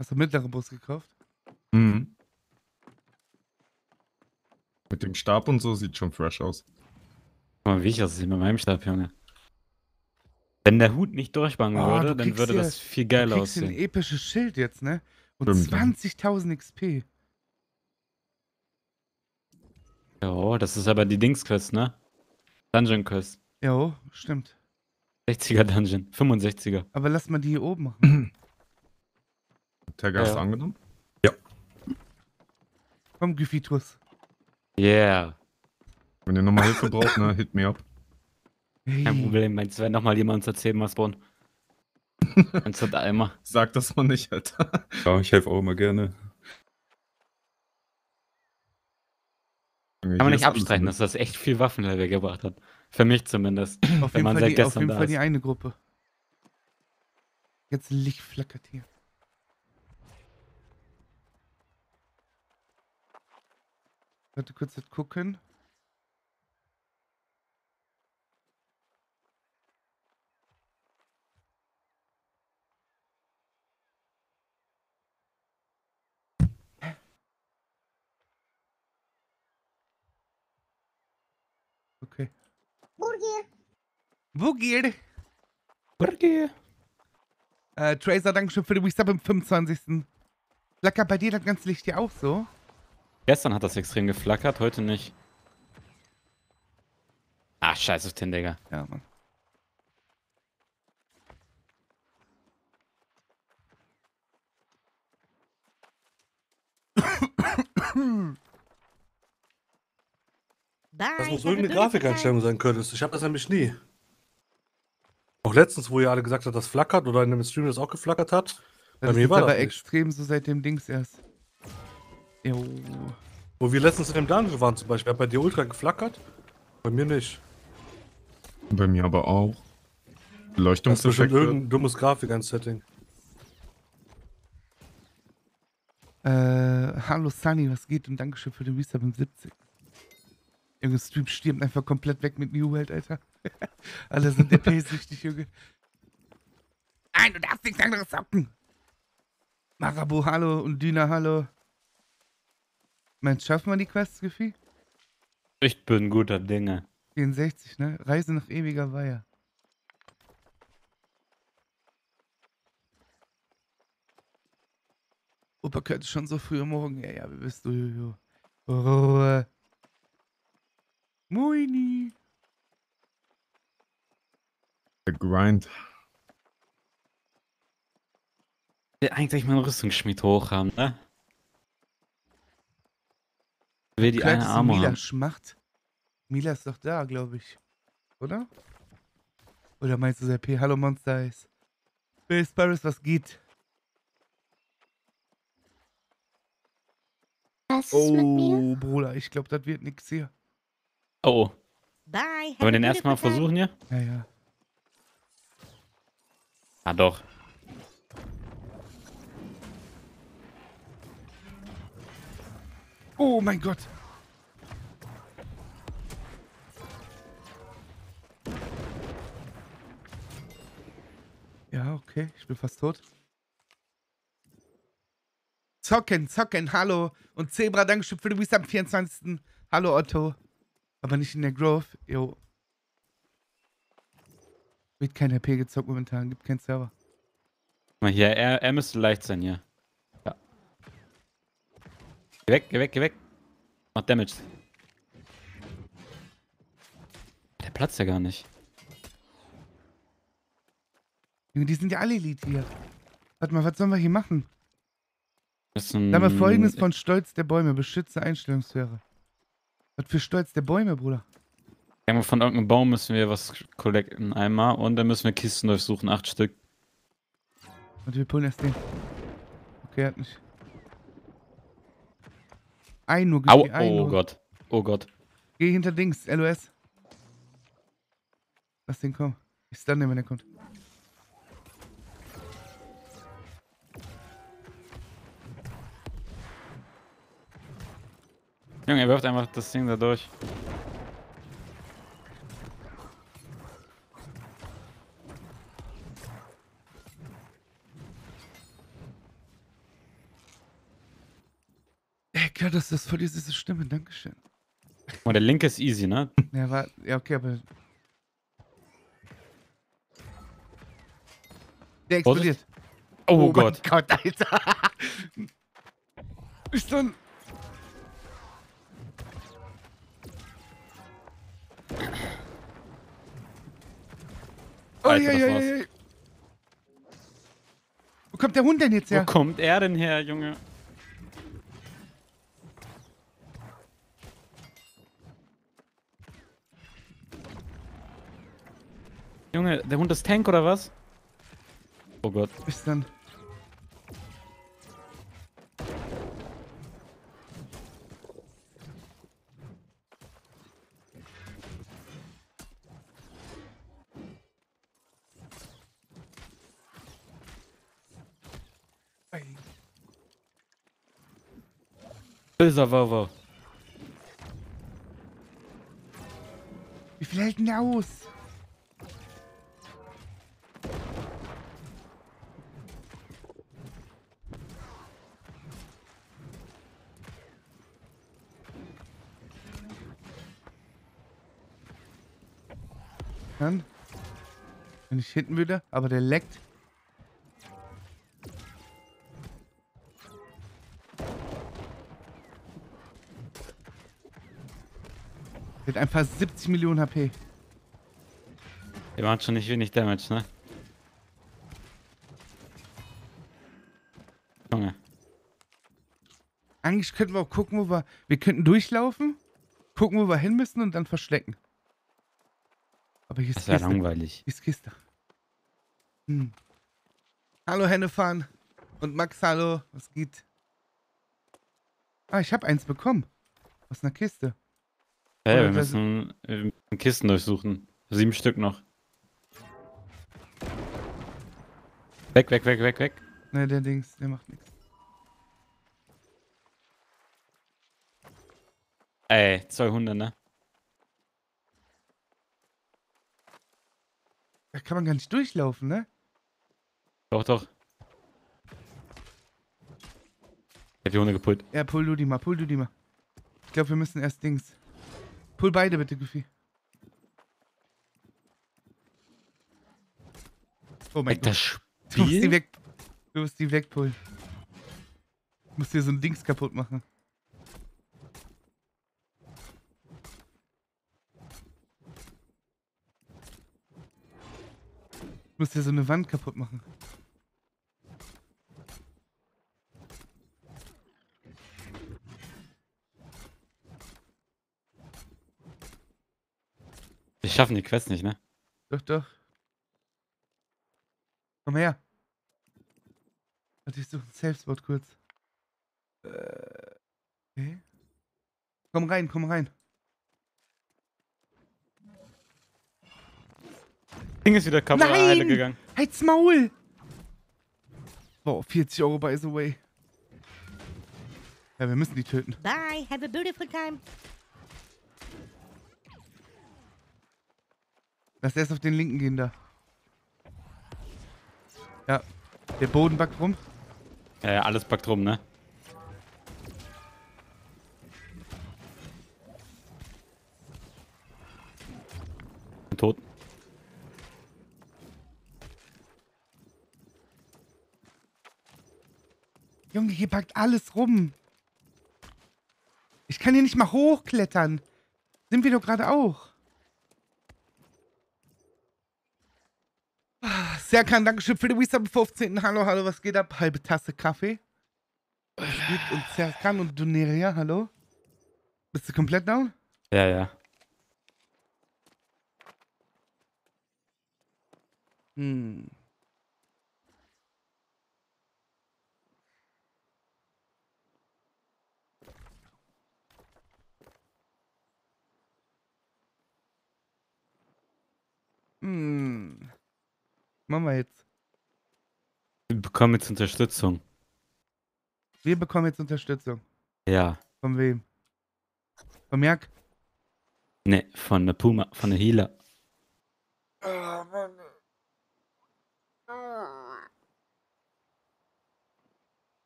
Hast du mittlere Bus gekauft? Mhm. Mit dem Stab und so sieht schon fresh aus. Guck mal, wie ich aussehe mit meinem Stab, Junge. Wenn der Hut nicht durchbangen Oh, würde, du dann würde das viel Du geiler kriegst hier ein aussehen. episches Schild jetzt, ne? Und Stimmt, ja. 20.000 XP. Ja, das ist aber die Dings-Quest, ne? Dungeon-Quest. Jo, stimmt. 60er Dungeon. 65er. Aber lass mal die hier oben machen. Tag hast Ja. du angenommen? Komm, Güfitus. Yeah. Wenn ihr nochmal Hilfe braucht, ne, hit me up. Hey. Kein Problem. Meinst du, wenn nochmal jemand uns erzählen muss, Spawn? Anstatt Eimer. Sag das mal nicht, Alter. Ja, ich helfe auch immer gerne. Kann man nicht abstreiten, dass das echt viel Waffenlevel gebracht hat. Für mich zumindest. Auf wenn jeden man Fall, seit die, auf gestern jeden da Fall ist. die eine Gruppe. Jetzt Licht flackert hier. Warte kurz jetzt gucken. Okay. Wo geht? Äh, Tracer, Dankeschön für den Resub am 25. Flackert bei dir das ganze Licht hier auch so? Gestern hat das extrem geflackert, heute nicht. Ah, scheiß auf den, Digga. Ja, Mann. Das muss irgendeine Grafikeinstellung sein, Curtis. Ich habe das nämlich nie. Auch letztens, wo ihr alle gesagt habt, das flackert oder in dem Stream das auch geflackert hat. Bei Das mir ist war aber das nicht. extrem so seit dem Dings erst. Jo. Wo wir letztens in dem Dungeon waren zum Beispiel. Hat bei dir ultra geflackert? Bei mir nicht. Bei mir aber auch. Das Beleuchtungseffekte. irgendein dummes Grafik-Setting. Äh, hallo Sunny, was geht? Und Dankeschön für den Resub im 70. Junge, Stream stirbt einfach komplett weg mit New World, Alter. Alle sind DP-süchtig, Junge. Nein, du darfst nichts anderes zocken. Marabu, hallo. Und Düna, hallo. Meinst schaffen wir die Quests, Gefühl? Ich bin guter Dinge. 64, ne? Reise nach ewiger Weihe. Opa könnte schon so früh am Morgen. Ja, ja, wie bist du, Jojo? Ruhe. Moini. Der Grind. Ich will eigentlich meinen Rüstungsschmied hoch haben, ne? Will die eine Armor Mila haben. Schmacht. Mila ist doch da, glaube ich. Oder? Oder meinst du der P? Hallo Monster Eyes. Bill Sparrows, was geht? Was ist mit mir? Oh, Bruder, ich glaube, das wird nix hier. Oh, oh. Bye. Wollen wir den erstmal versuchen hier? Ja, ja. Ah, doch. Oh mein Gott. Ja, okay, ich bin fast tot. Zocken, zocken, hallo. Und Zebra, Dankeschön für den Wies am 24. Hallo Otto. Aber nicht in der Grove. Jo. Wird kein HP gezockt momentan, gibt keinen Server. Mal hier, er, er müsste leicht sein hier. Ja. Geh weg, geh weg, geh weg. Macht Damage. Der platzt ja gar nicht. Junge, Die sind ja alle Elite hier. Warte mal, was sollen wir hier machen? Das haben wir folgendes von Stolz der Bäume. Beschütze Einstellungssphäre. Was für Stolz der Bäume, Bruder? Irgendwo von irgendeinem Baum müssen wir was collecten einmal und dann müssen wir Kisten durchsuchen, acht Stück. Und wir pullen erst den. Okay, hat nicht. Ein nur, Au, ein oh nur. Gott. Oh Gott. Geh hinter Dings, LOS. Lass den kommen. Ich stun den, wenn er kommt. Junge, er wirft einfach das Ding da durch. Klar, das ist voll die süße Stimme, Dankeschön. Und der linke ist easy, ne? Ja, war, ja, okay, aber. Der explodiert. Oh, Gott. Mein Gott, Alter. Ist dann. Oh, Alter, ja, das ja, war's. ja, ja. Wo kommt der Hund denn jetzt Wo her? kommt er denn her, Junge? Junge, der Hund ist Tank oder was? Oh Gott. Ist dann. Ei. Böser Wow. Wie viel hält denn der aus? Ich hinten würde, aber der leckt. Mit einfach 70 Millionen HP. Der macht schon nicht wenig Damage, ne? Junge. Eigentlich könnten wir auch gucken, wo wir. Wir könnten durchlaufen, gucken, wo wir hin müssen und dann verstecken. Aber hier ist Das Kiste. langweilig. Hier ist Kiste. Hm. Hallo Hennefan. Und Max, hallo. Was geht? Ah, ich habe eins bekommen. Aus einer Kiste. Ja, Oder wir müssen, wir müssen Kisten durchsuchen. Sieben Stück noch. Weg, weg, weg, weg, weg. Ne, der Dings, der macht nichts. Ey, zwei Hunde, ne? Da kann man gar nicht durchlaufen, ne? Doch, doch. Ich hab die Hunde gepult. Ja, pull du die mal, pull du die mal. Ich glaube, wir müssen erst Dings. Pull beide bitte, Goofy. Oh mein Ey, das Gott. Du musst die Spiel? weg. Du musst die wegpullen. Du musst dir so ein Dings kaputt machen. Du musst dir so eine Wand kaputt machen. Wir schaffen die Quest nicht, ne? Doch, doch. Komm her. Warte, ich suche einen Safe Spot kurz. Äh. Okay. Komm rein, komm rein. Ding ist wieder kaputt Nein! Heile gegangen. Halt's Maul! Boah, 40 Euro by the way. Ja, wir müssen die töten. Bye. Have a beautiful time. Lass erst auf den linken gehen da. Ja. Der Boden backt rum. Ja, ja, alles packt rum, ne? Tot. Junge, hier packt alles rum. Ich kann hier nicht mal hochklettern. Sind wir doch gerade auch. Ah, Serkan, Dankeschön für den Wisdom 15. Hallo, hallo, was geht ab? Halbe Tasse Kaffee. Was geht? Und Serkan und Duneria, hallo? Bist du komplett down? Ja, ja. Hm. Hm. Machen wir jetzt. Wir bekommen jetzt Unterstützung. Wir bekommen jetzt Unterstützung. Ja. Von wem? Von Merk? Ne, von der Puma, von der Healer.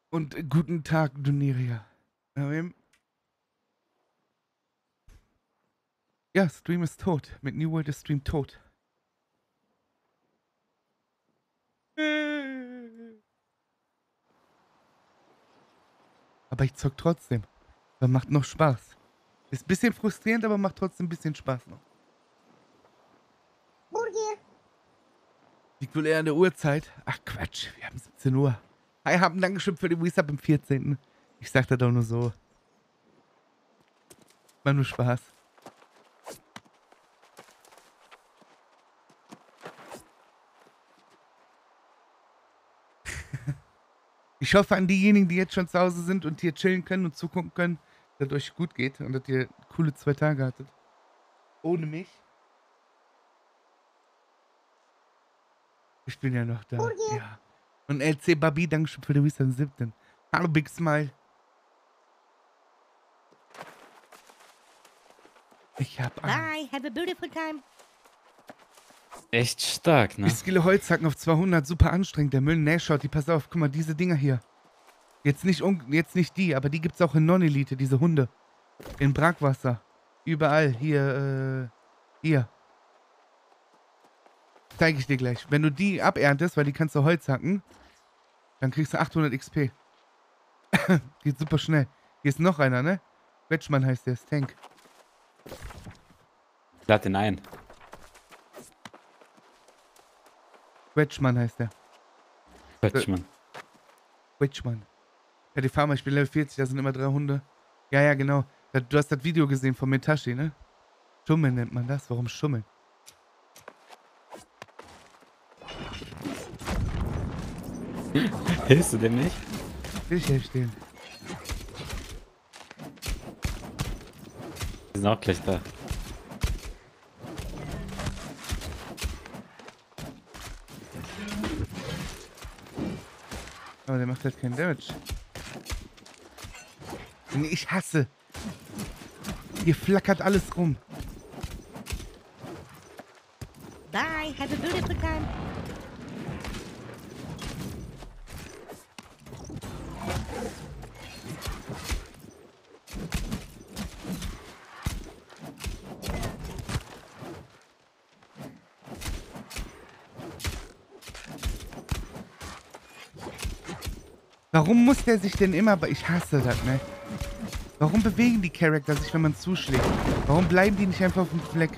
Und äh, guten Tag, wem? Ja, Stream ist tot. Mit New World ist Stream tot. Aber ich zock trotzdem. Aber macht noch Spaß. Ist ein bisschen frustrierend, aber macht trotzdem ein bisschen Spaß noch. Liegt wohl eher an der Uhrzeit. Ach Quatsch, wir haben 17 Uhr. Hi, haben Dankeschön für den Resub am 14. Ich sag das doch nur so. War nur Spaß. Ich hoffe an diejenigen, die jetzt schon zu Hause sind und hier chillen können und zugucken können, dass es euch gut geht und dass ihr coole zwei Tage hattet. Ohne mich. Ich bin ja noch da. Ja. Und LC Babi, Dankeschön für den Wisdom 7. Hallo Big Smile. Ich hab Angst. Bye, have a beautiful time. Echt stark, ne? Ich skille Holzhacken auf 200, super anstrengend. Der Müll, schaut, die, pass auf, guck mal, diese Dinger hier. Jetzt nicht, un jetzt nicht die, aber die gibt's auch in Non-Elite, diese Hunde. In Brackwasser. Überall, hier, äh, hier. Zeige ich dir gleich. Wenn du die aberntest, weil die kannst du Holz hacken, dann kriegst du 800 XP. Geht super schnell. Hier ist noch einer, ne? Quetschmann heißt der, ist Tank. Lad den ein. Quetschmann heißt der. Quetschmann. Quetschmann. Ja, die Farmer, ich bin Level 40, da sind immer drei Hunde. Ja, ja, genau. Du hast das Video gesehen von Metashi, ne? Schummeln nennt man das. Warum schummeln? Hilfst du dem nicht? Will ich helfen. Die sind auch gleich da. Aber der macht halt keinen Damage. Nee, Ich hasse. Hier flackert alles rum. Bye, have a beautiful time. Warum muss der sich denn immer... Ich hasse das, ne? Warum bewegen die Charakter sich, wenn man zuschlägt? Warum bleiben die nicht einfach auf dem Fleck?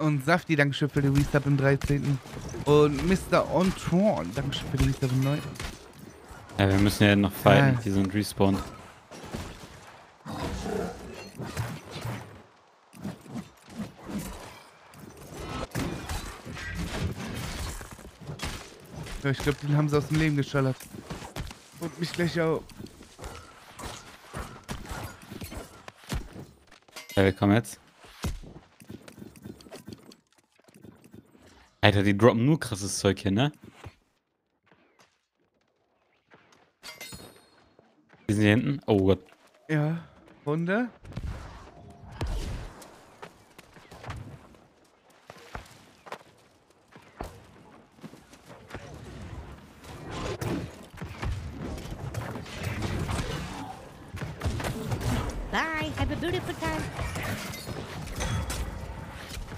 Und Safti, Dankeschön für den Resub im 13. Und Mr. Ontron, Dankeschön für den Resub im 9. Ja, wir müssen ja noch fighten. Ah. Die sind respawned. Ich glaube, den haben sie aus dem Leben geschallert. Und mich gleich auch. Ja, wir kommen jetzt. Alter, die droppen nur krasses Zeug hier, ne? Die sind hier hinten. Oh Gott. Ja, Hunde.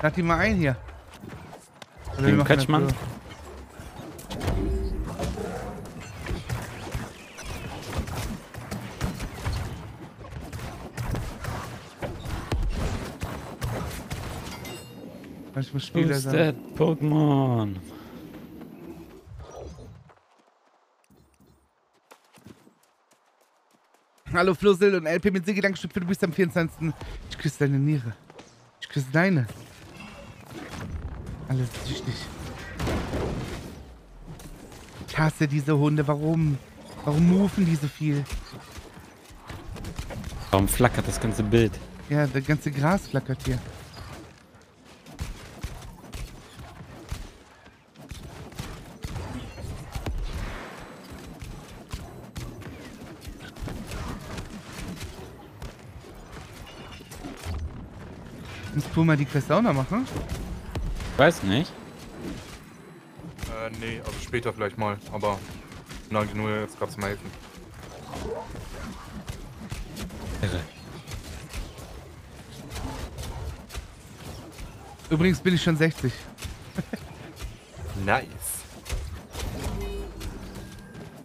Lad die mal ein hier. Wir Den Kretschmann? so. Manchmal Spieler Who's sein. that Pokémon? Hallo Flussel und LP mit Sigi, Dankeschön für du bist am 24. Ich küsse deine Niere. Ich küsse deine. Alles süchtig. Ich hasse diese Hunde. Warum? Warum mufen die so viel? Warum flackert das ganze Bild? Ja, das ganze Gras flackert hier. Muss Puma die Quest auch noch machen? Weiß nicht. Äh, nee, also später vielleicht mal, aber nein, nur jetzt gerade zum Helfen. Irre. Übrigens bin ich schon 60. Nice.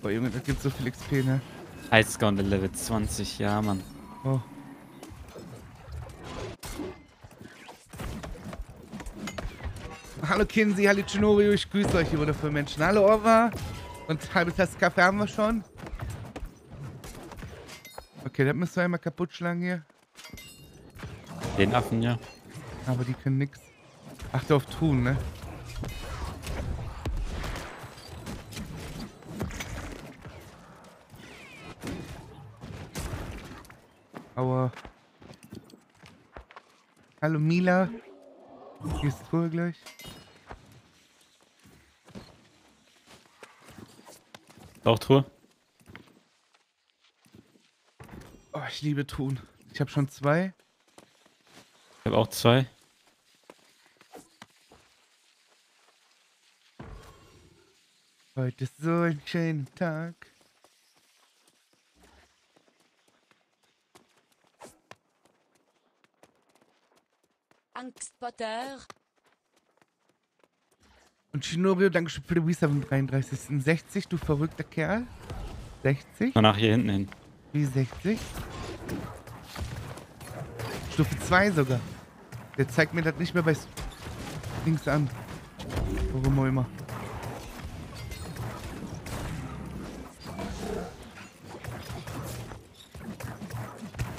Boah, Junge, da gibt so viel XP, ne? Eisgone Level 20, ja, Mann. Oh. Hallo Kinsey, hallo Chinorio, ich grüße euch, ihr wundervollen Menschen. Hallo Orva. Und halbe Tasse Kaffee haben wir schon. Okay, das müssen wir einmal kaputt schlagen hier. Den Affen, ja. Aber die können nix. Achte auf Truhen, ne? Aua. Hallo Mila. Hier ist Truhe gleich. Auch Truhe. Oh, ich liebe Truhen. Ich habe schon zwei. Ich habe auch zwei. Heute ist so ein schöner Tag. Angstpotter. Und Shinorio, danke für den Visa am 33. 60, du verrückter Kerl. 60? Mal nach hier hinten hin. Wie 60? Stufe 2 sogar. Der zeigt mir das nicht mehr bei S- Dings an. Warum auch immer.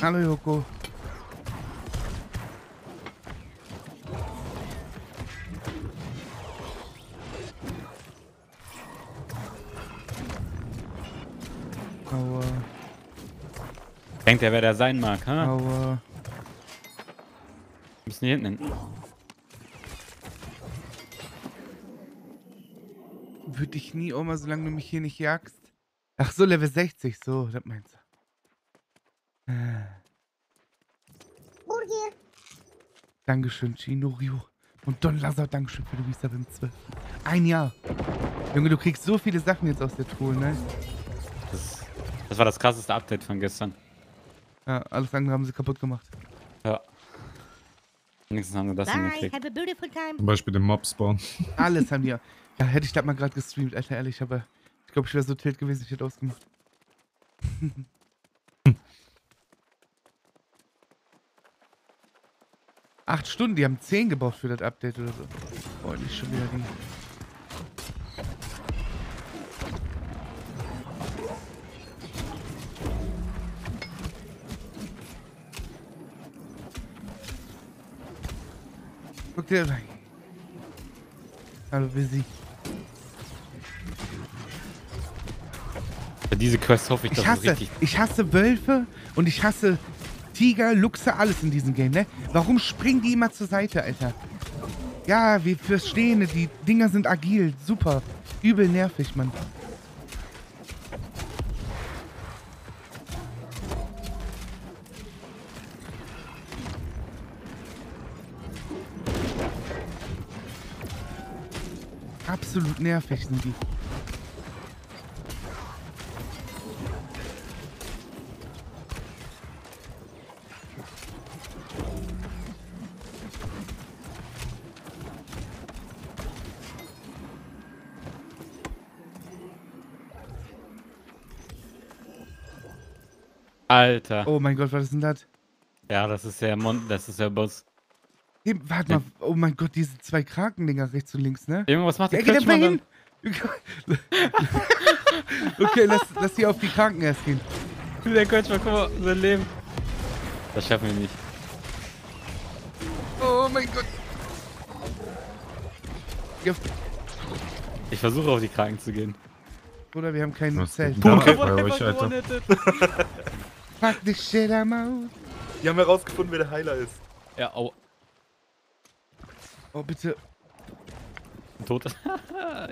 Hallo Joko. Denkt er, wer der sein mag, ha? aua. Wir müssen hier hinten hin. Würde ich nie, Oma, solange du mich hier nicht jagst. Ach so, Level 60, so, das meinst du. Äh. Dankeschön, Chinorio. Und Don Lazar, Dankeschön für die Visa beim 12. Ein Jahr. Junge, du kriegst so viele Sachen jetzt aus der Truhe, ne? Das, das war das krasseste Update von gestern. Ja, alles andere haben sie kaputt gemacht. Ja. Wenigstens haben wir das Bye. hingekriegt. Have a beautiful time. Zum Beispiel den Mob-Spawn. Alles haben die ja. Ja, hätte ich das mal gerade gestreamt, Alter, ehrlich, aber ich glaube, ich wäre so tilt gewesen, ich hätte ausgemacht. Acht Stunden, die haben zehn gebraucht für das Update oder so. Oh, nicht schon wieder die. Dir rein. Hallo, busy. Für diese Quest hoffe ich, dass Ich hasse, richtig. ich hasse Wölfe und ich hasse Tiger, Luchse, alles in diesem Game, ne? Warum springen die immer zur Seite, Alter? Ja, wir verstehen, die Dinger sind agil, super. Übel nervig, Mann. Absolut nervig sind die. Alter. Oh mein Gott, was ist denn das? Ja, das ist der Mon das ist der Boss. Hey, warte mal, oh mein Gott, diese zwei Krakendinger rechts und links, ne? Junge, was macht Ja, der mal Kretschmann hin! dann? okay, lass, lass die auf die Kranken erst gehen. Der Kretschmann, guck mal, sein Leben. Das schaffen wir nicht. Oh mein Gott. Ja, Ich versuche auf die Kraken zu gehen. Bruder, wir haben kein Zelt. euch, Alter? gewonnen. Fuck the shit I'm out. Die haben herausgefunden, wer der Heiler ist. Ja, au. Oh, bitte. Tot.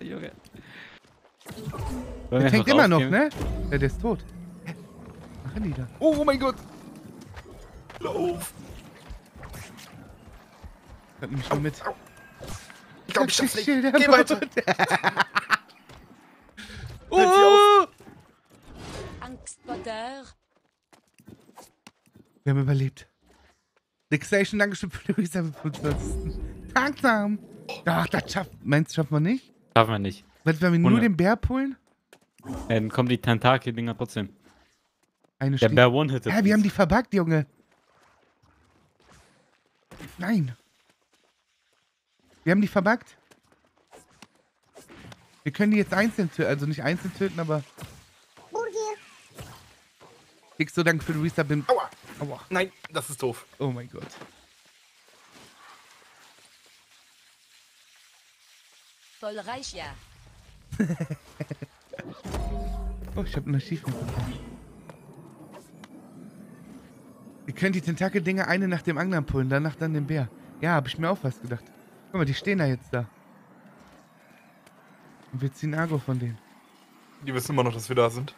Junge. Der tankt immer noch, ne? Ja, der ist tot. Hä? Was machen die da? Oh mein Gott. Lauf! Das nehme ich nur mit. Ich glaube, ich schaff's nicht. Geh weiter. oh! Angstpotter. Wir haben überlebt. Dexation, Dankeschön für den Reserve 25. Langsam. Ach, das schafft. Meinst du, schaffen wir nicht? Schaffen wir nicht. Was, wenn wir nur den Bär pullen? Ja, dann kommen die Tentakel-Dinger trotzdem. Eine Der steht. Bär one-hittet. Hä, wir haben die verbuggt, Junge. Nein. Wir haben die verbuggt. Wir können die jetzt einzeln töten. Also nicht einzeln töten, aber. Kriegst du Dank für den Resub im. Aua. Aua. Nein, das ist doof. Oh mein Gott. Voll reich, ja. Oh, ich habe eine Achievement bekommen. Ihr könnt die Tentakel-Dinger eine nach dem anderen pullen, danach dann den Bär. Ja, habe ich mir auch was gedacht. Guck mal, die stehen da jetzt da. Und wir ziehen Agro von denen. Die wissen immer noch, dass wir da sind.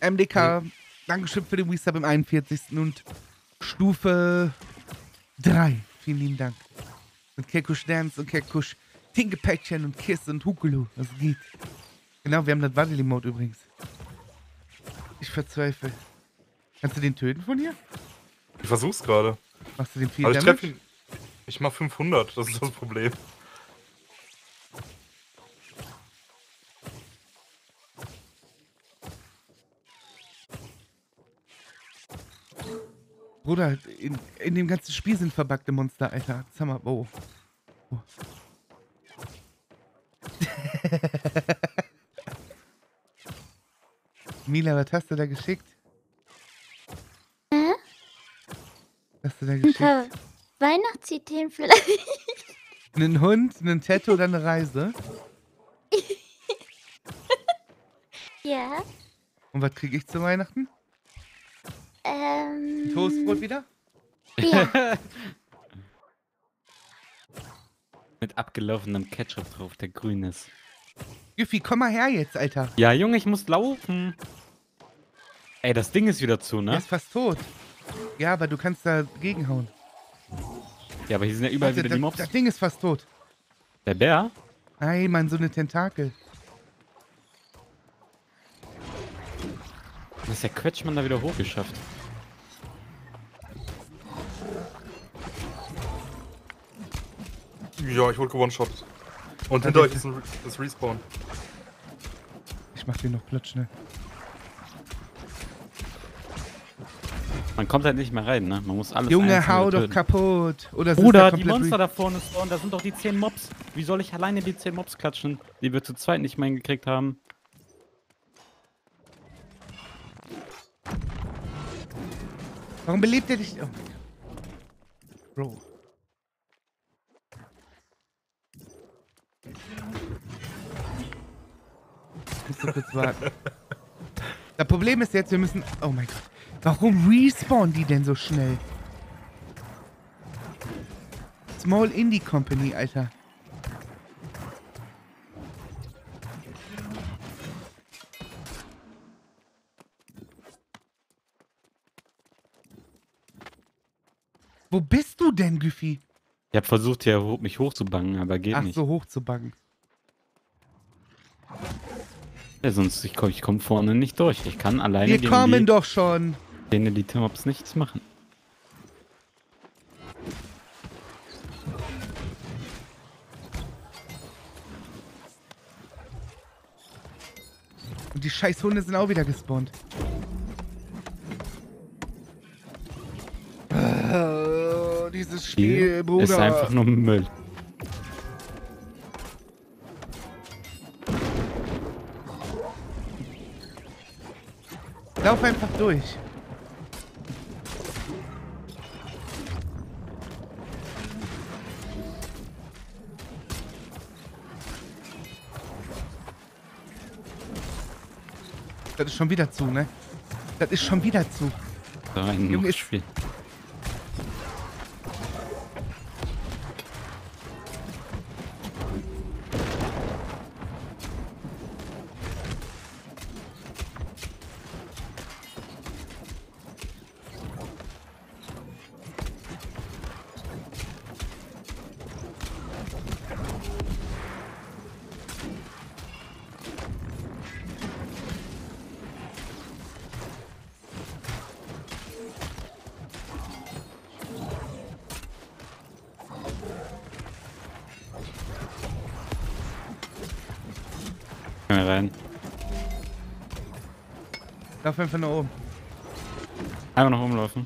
MDK, Dankeschön für den Resub im 41. und Stufe 3. Vielen lieben Dank. Und Kekush Dance und Kekush Tinkepäckchen und Kiss und Hukulu. Das geht. Genau, wir haben das Waddly Mode übrigens. Ich verzweifle. Kannst du den töten von hier? Ich versuch's gerade. Machst du den viel Aber ich Damage? treffe ihn. Ich mach 500, das ist das Problem. Bruder, in, in dem ganzen Spiel sind verbuggte Monster, Alter. Sag mal, oh. oh. Mila, was hast du da geschickt? Hä? Was hast du da Ein geschickt? paar Weihnachtsideen vielleicht. Einen Hund, einen Tattoo oder eine Reise? ja. Und was kriege ich zu Weihnachten? Ähm. Toastbrot wieder? Ja. Mit abgelaufenem Ketchup drauf, der grün ist. Giffy, komm mal her jetzt, Alter. Ja, Junge, ich muss laufen. Ey, das Ding ist wieder zu, Er ne? ist fast tot. Ja, aber du kannst da gegenhauen. Ja, aber hier sind ja überall Warte, wieder die das, Mobs. das Ding ist fast tot. Der Bär? Nein, Mann, so eine Tentakel. Was ist der Quetschmann da wieder hochgeschafft? Ja, ich wurde gewone-shot. Und hinter euch ist ein Re das Respawn. Ich mach den noch platt schnell. Man kommt halt nicht mehr rein, ne? Man muss alles Junge, hau doch töten. kaputt. Oder Bruder, da die Monster da vorne spawnen, da sind doch die 10 Mobs. Wie soll ich alleine die 10 Mobs klatschen, die wir zu zweit nicht mehr hingekriegt haben? Warum belebt er dich? Oh mein Gott. Bro. Ich muss so kurz warten. Das Problem ist jetzt, wir müssen. Oh mein Gott. Warum respawnen die denn so schnell? Small Indie Company, Alter. Wo bist du denn, Güffi? Ich habe versucht, hier mich hochzubangen, aber geht Ach nicht. so, hoch zu baggen. Ja, sonst ich komme ich komm vorne nicht durch. Ich kann alleine Wir gegen kommen die, doch schon. den Elite-Mobs nichts machen. Und die scheiß Hunde sind auch wieder gespawnt. Oh, dieses Spiel, Hier Bruder. ist einfach nur Müll. Lauf einfach durch. Das ist schon wieder zu, ne? Das ist schon wieder zu. Da ein Junge, ist- Lauf einfach nach oben. Einmal noch umlaufen.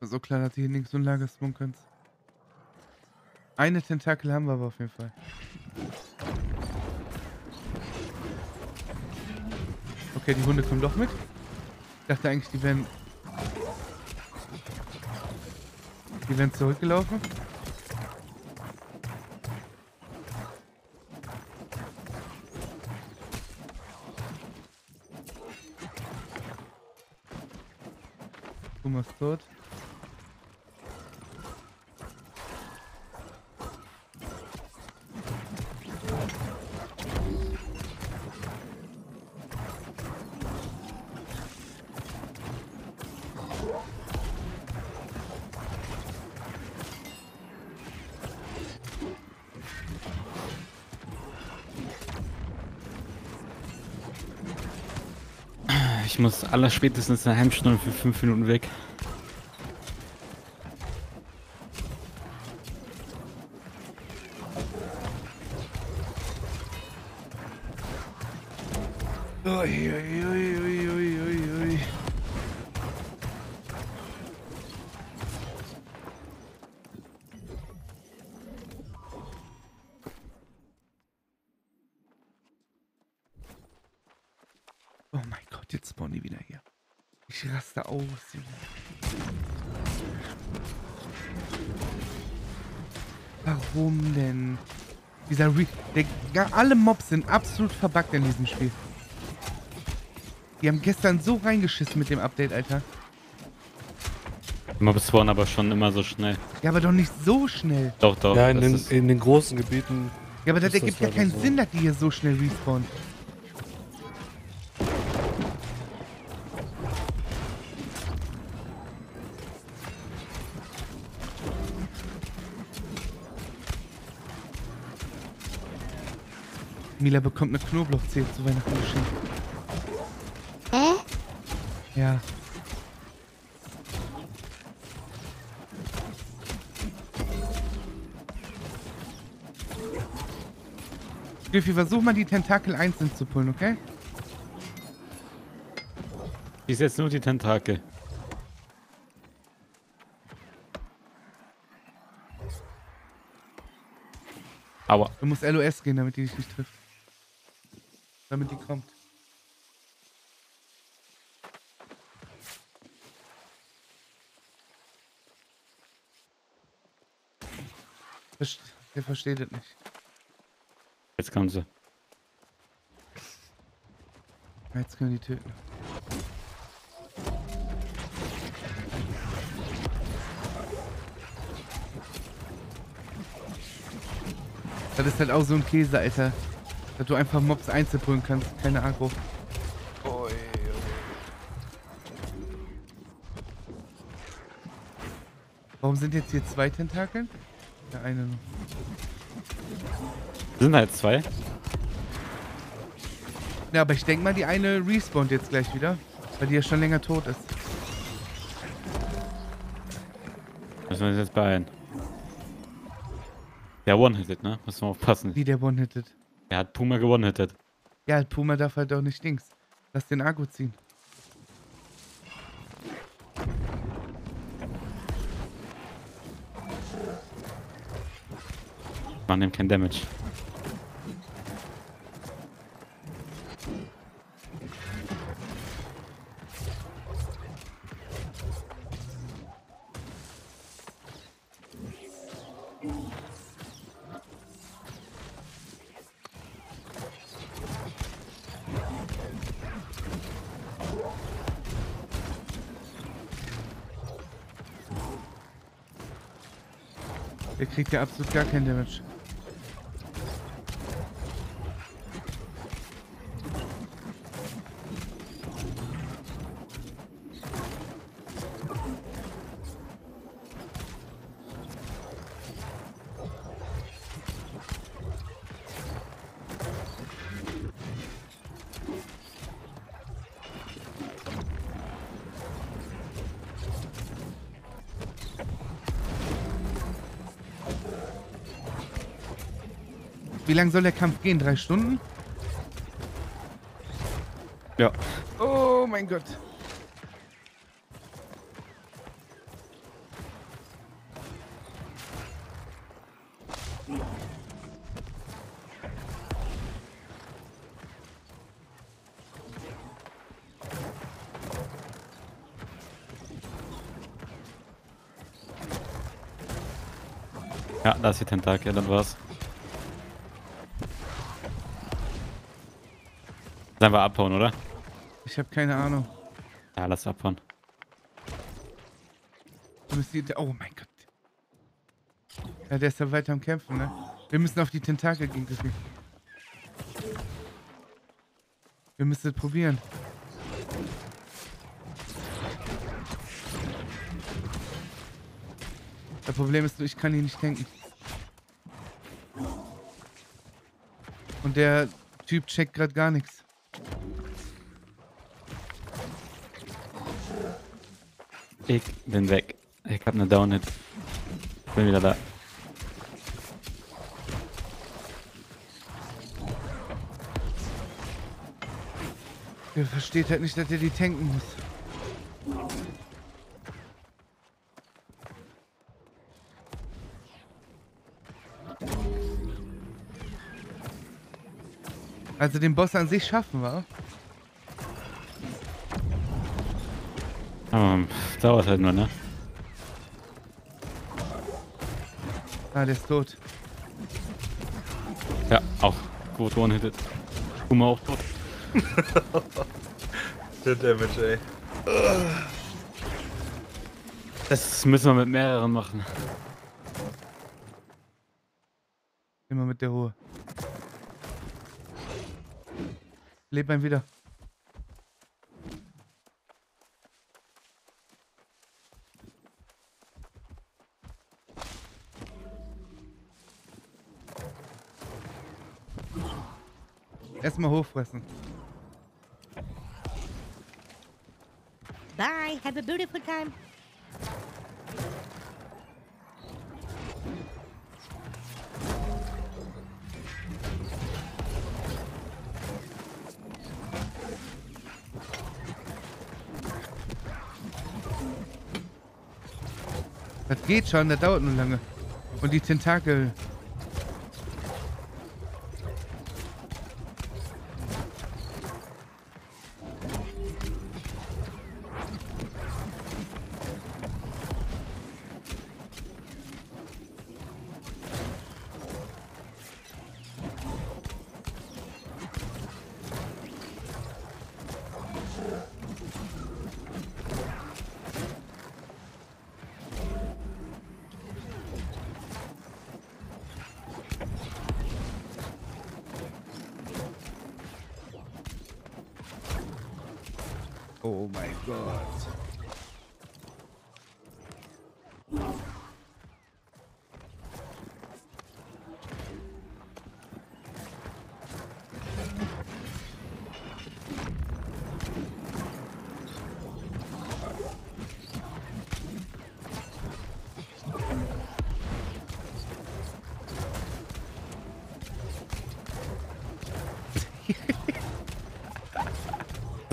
So klar, dass du hier links so ein Lager kannst. Eine Tentakel haben wir aber auf jeden Fall. Okay, die Hunde kommen doch mit. Ich dachte eigentlich, die wären... Die wären zurückgelaufen. Thomas tot. Ich muss aller spätestens eine halbe für fünf Minuten weg. Alle Mobs sind absolut verbuggt in diesem Spiel. Die haben gestern so reingeschissen mit dem Update, Alter. Mobs spawnen aber schon immer so schnell. Ja, aber doch nicht so schnell. Doch, doch. ja, in den, in den großen Gebieten. Ja, aber das ergibt ja leider keinen so? Sinn, dass die hier so schnell respawnen. Mila bekommt eine Knoblauchzehe zu Weihnachten geschenkt. Hä? Ja. Griffy, versuch mal die Tentakel einzeln zu pullen, okay? Die ist jetzt nur die Tentakel. Aua. Du musst LOS gehen, damit die dich nicht trifft. Damit die kommt. Der versteht es nicht. Jetzt kommen sie. Jetzt können die töten. Das ist halt auch so ein Käse, Alter. Dass du einfach Mobs einzeln pullen kannst. Keine Agro. Warum sind jetzt hier zwei Tentakeln? Ja, eine noch. Sind halt zwei. Ja, aber ich denke mal, die eine respawnt jetzt gleich wieder. Weil die ja schon länger tot ist. Müssen wir uns jetzt beeilen. Der One-Hitted, ne? Müssen wir aufpassen. Wie der One-Hitted. Er hat Puma gewonnen-Hitted. Ja, Puma darf halt auch nicht Dings. Lass den Agro ziehen. Machen ihm kein Damage. Absolut gar keinen Damage. Wie lange soll der Kampf gehen? Drei Stunden? Ja. Oh mein Gott. Ja, da ist die Tentakel, dann war's. Sollen wir abhauen, oder? Ich habe keine Ahnung. Ja, lass abhauen. Oh mein Gott. Ja, der ist ja weiter am Kämpfen, ne? Wir müssen auf die Tentakel gehen, Griffy. Wir müssen es probieren. Das Problem ist nur, ich kann ihn nicht denken. Und der Typ checkt gerade gar nichts. Ich bin weg. Ich hab ne Downhit. Bin wieder da. Der versteht halt nicht, dass er die tanken muss. Also den Boss an sich schaffen wir. Dauert halt nur, ne? Ah, der ist tot. Ja, auch gut one-hitted. Kuma auch tot. Der Damage, ey. Das müssen wir mit mehreren machen. Immer mit der Ruhe. Leb ein wieder. Erstmal hochfressen. Bye. Have a beautiful time. Das geht schon, das dauert nur lange. Und die Tentakel.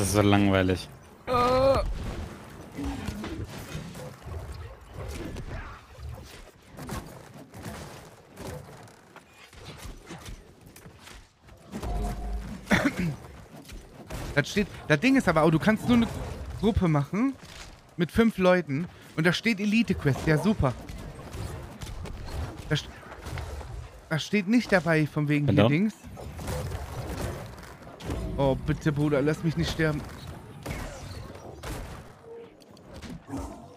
Ist so langweilig. Das steht. Das Ding ist aber auch, du kannst nur eine Gruppe machen mit fünf Leuten und da steht Elite Quest. Ja, super. Das, das steht nicht dabei, von wegen hier Pardon? Dings. Oh, bitte, Bruder, lass mich nicht sterben.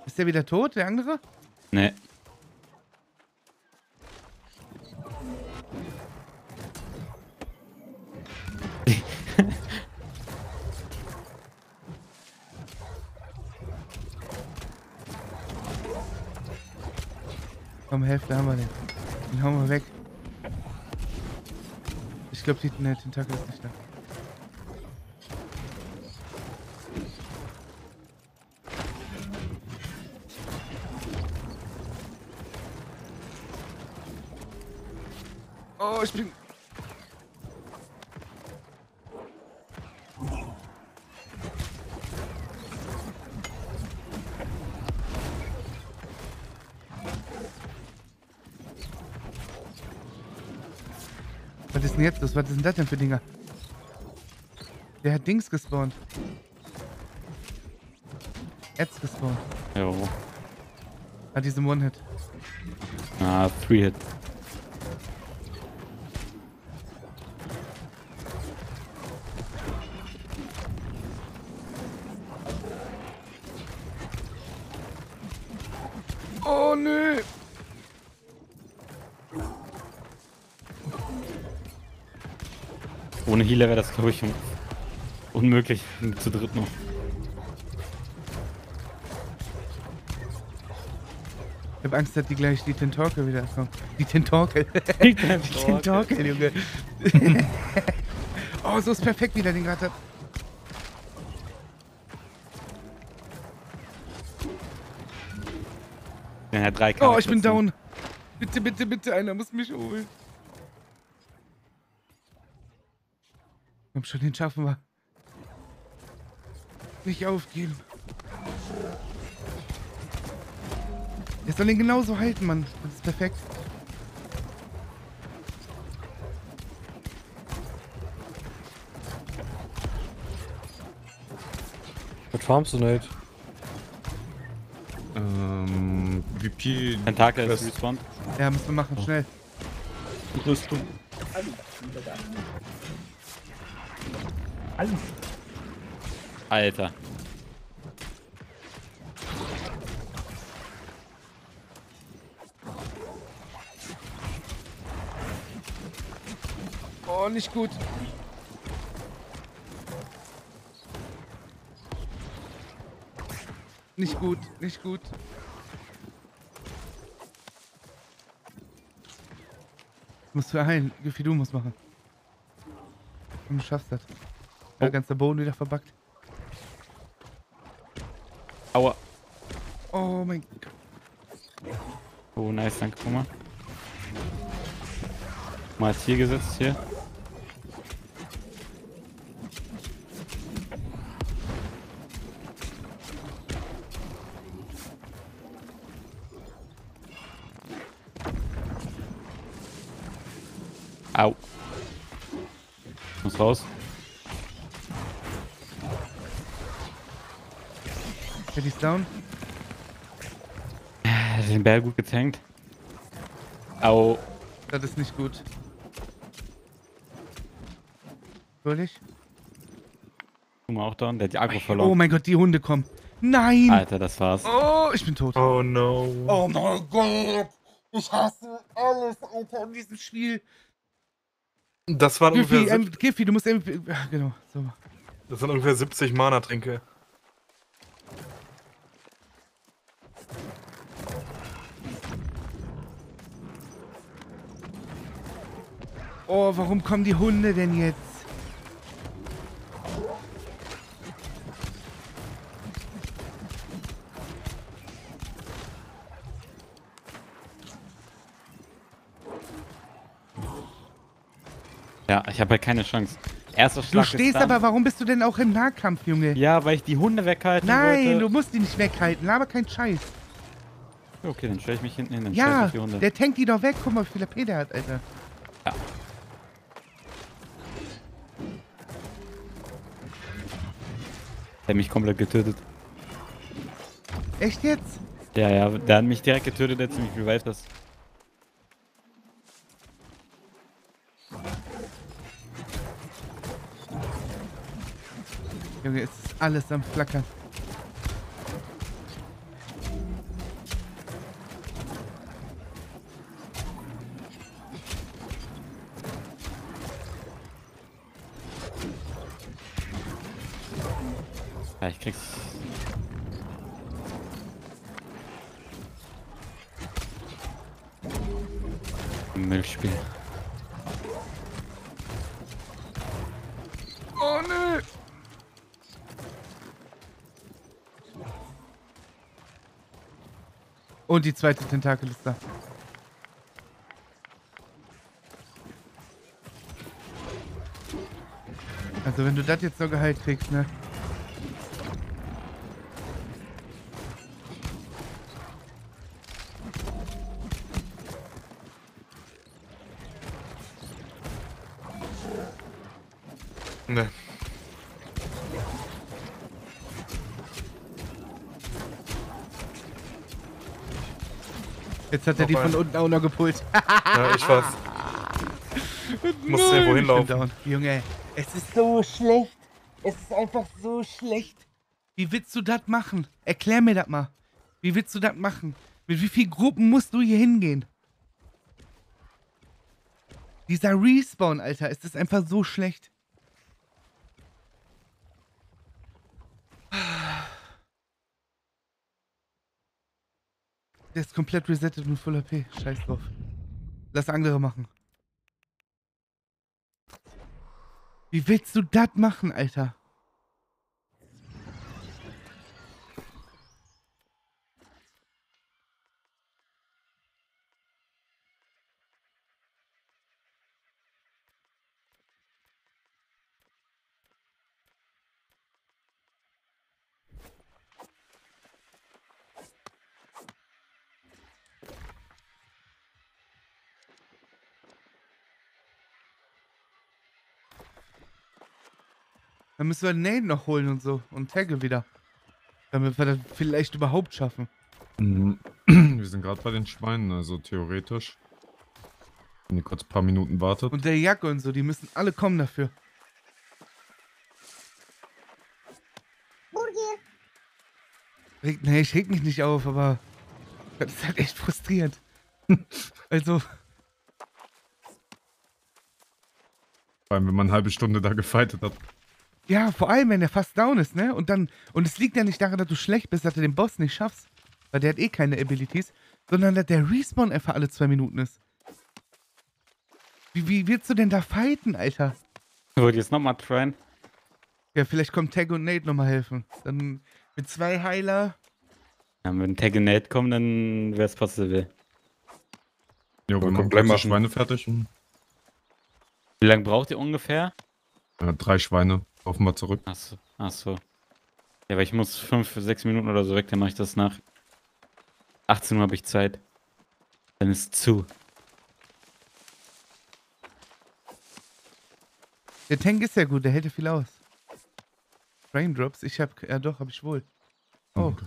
Ist der wieder tot, der andere? Nee. Komm, Hälfte haben wir den. Den hauen wir weg. Ich glaube, die Tentakel ist nicht da. Denn jetzt los? Was sind das denn für Dinger? Der hat Dings gespawnt. Erz gespawnt. Jo. Hat diese One-Hit. Ah, Three-Hit. Healer wäre das, glaube ich, un- unmöglich. Zu dritt noch. Ich hab Angst, dass die gleich die Tentakel wieder kommen. Die Tentakel. Die Tentakel, Junge. oh, so ist perfekt, wie der den gerade hat. Ja, drei Oh, ich bin down. Bitte, bitte, bitte, einer muss mich holen. Komm schon, den schaffen wir. Nicht aufgeben. Der soll ihn genauso halten, Mann. Das ist perfekt. Was farmst du nicht? Ähm, VP. Tentakel ist respawned. Ja, müssen wir machen, schnell. Rüstung. Alter. Oh, nicht gut. Nicht gut, nicht gut. Musst du heilen. Wie du musst machen. Du schaffst das. Der Oh. ganze Boden wieder verbackt. Aua. Oh mein Gott. Oh, nice, danke, guck mal. Hier gesetzt, hier. Au. Muss raus. Ist down. Hat den Bär gut getankt. Au. Das ist nicht gut. Fröhlich? Guck mal auch da. Der hat die Agro Oh verloren. mein Gott, die Hunde kommen. Nein! Alter, das war's. Oh, ich bin tot. Oh no. Oh mein Gott. Ich hasse alles, Alter, in diesem Spiel. Das waren ungefähr, Giffy, du musst genau, so. das sind ungefähr 70 Mana-Tränke. Oh, warum kommen die Hunde denn jetzt? Ja, ich habe halt keine Chance. Erster Du Schlag stehst ist dann. aber, warum bist du denn auch im Nahkampf, Junge? Ja, weil ich die Hunde weghalten Nein, wollte. du musst die nicht weghalten. Laber keinen Scheiß. Okay, dann stelle ich mich hinten hin, dann Ja, ich die Hunde. der tankt die doch weg. Guck mal, wie viel AP der hat, Alter. Der hat mich komplett getötet. Echt jetzt? Ja, ja, der hat mich direkt getötet, der hat ziemlich revived das. Junge, es ist alles am Flackern. Und die zweite Tentakel ist da. Also wenn du das jetzt noch geheilt kriegst? Ne. Hat er die von unten auch noch gepult. Ja, ich weiß. Musst du irgendwo Ich bin hinlaufen. down. Junge, es ist so schlecht. Es ist einfach so schlecht. Wie willst du das machen? Erklär mir das mal. Wie willst du das machen? Mit wie vielen Gruppen musst du hier hingehen? Dieser Respawn, Alter, ist das einfach so schlecht. Ist komplett resettet und Full AP. Scheiß drauf. Lass andere machen. Wie willst du das machen, Alter? Dann müssen wir Nate noch holen und so. Und Tagge wieder. Damit wir das vielleicht überhaupt schaffen. Mhm. Wir sind gerade bei den Schweinen, also theoretisch. Wenn ihr kurz ein paar Minuten wartet. Und der Jacke und so, die müssen alle kommen dafür. Reg, nee, ich reg mich nicht auf, aber das ist halt echt frustrierend. also, Vor allem, wenn man eine halbe Stunde da gefightet hat. Ja, vor allem, wenn er fast down ist, ne? Und dann, und es liegt ja nicht daran, dass du schlecht bist, dass du den Boss nicht schaffst, weil der hat eh keine Abilities, sondern dass der Respawn einfach alle zwei Minuten ist. Wie, wie willst du denn da fighten, Alter? Wollt ihr es nochmal tryen? Ja, vielleicht kommt Tag und Nate nochmal helfen. Dann mit zwei Heiler. Ja, wenn Tag und Nate kommen, dann wär's possible. Jo, wir komm, machen gleich machen. Schweine fertig. Wie lange braucht ihr ungefähr? Ja, drei Schweine. Wir zurück. Achso, achso. Ja, aber ich muss fünf, sechs Minuten oder so weg, dann mache ich das nach. 18 Uhr habe ich Zeit. Dann ist zu. Der Tank ist ja gut, der hält ja viel aus. Frame Drops, ich hab. Ja doch, hab ich wohl. Oh. Okay.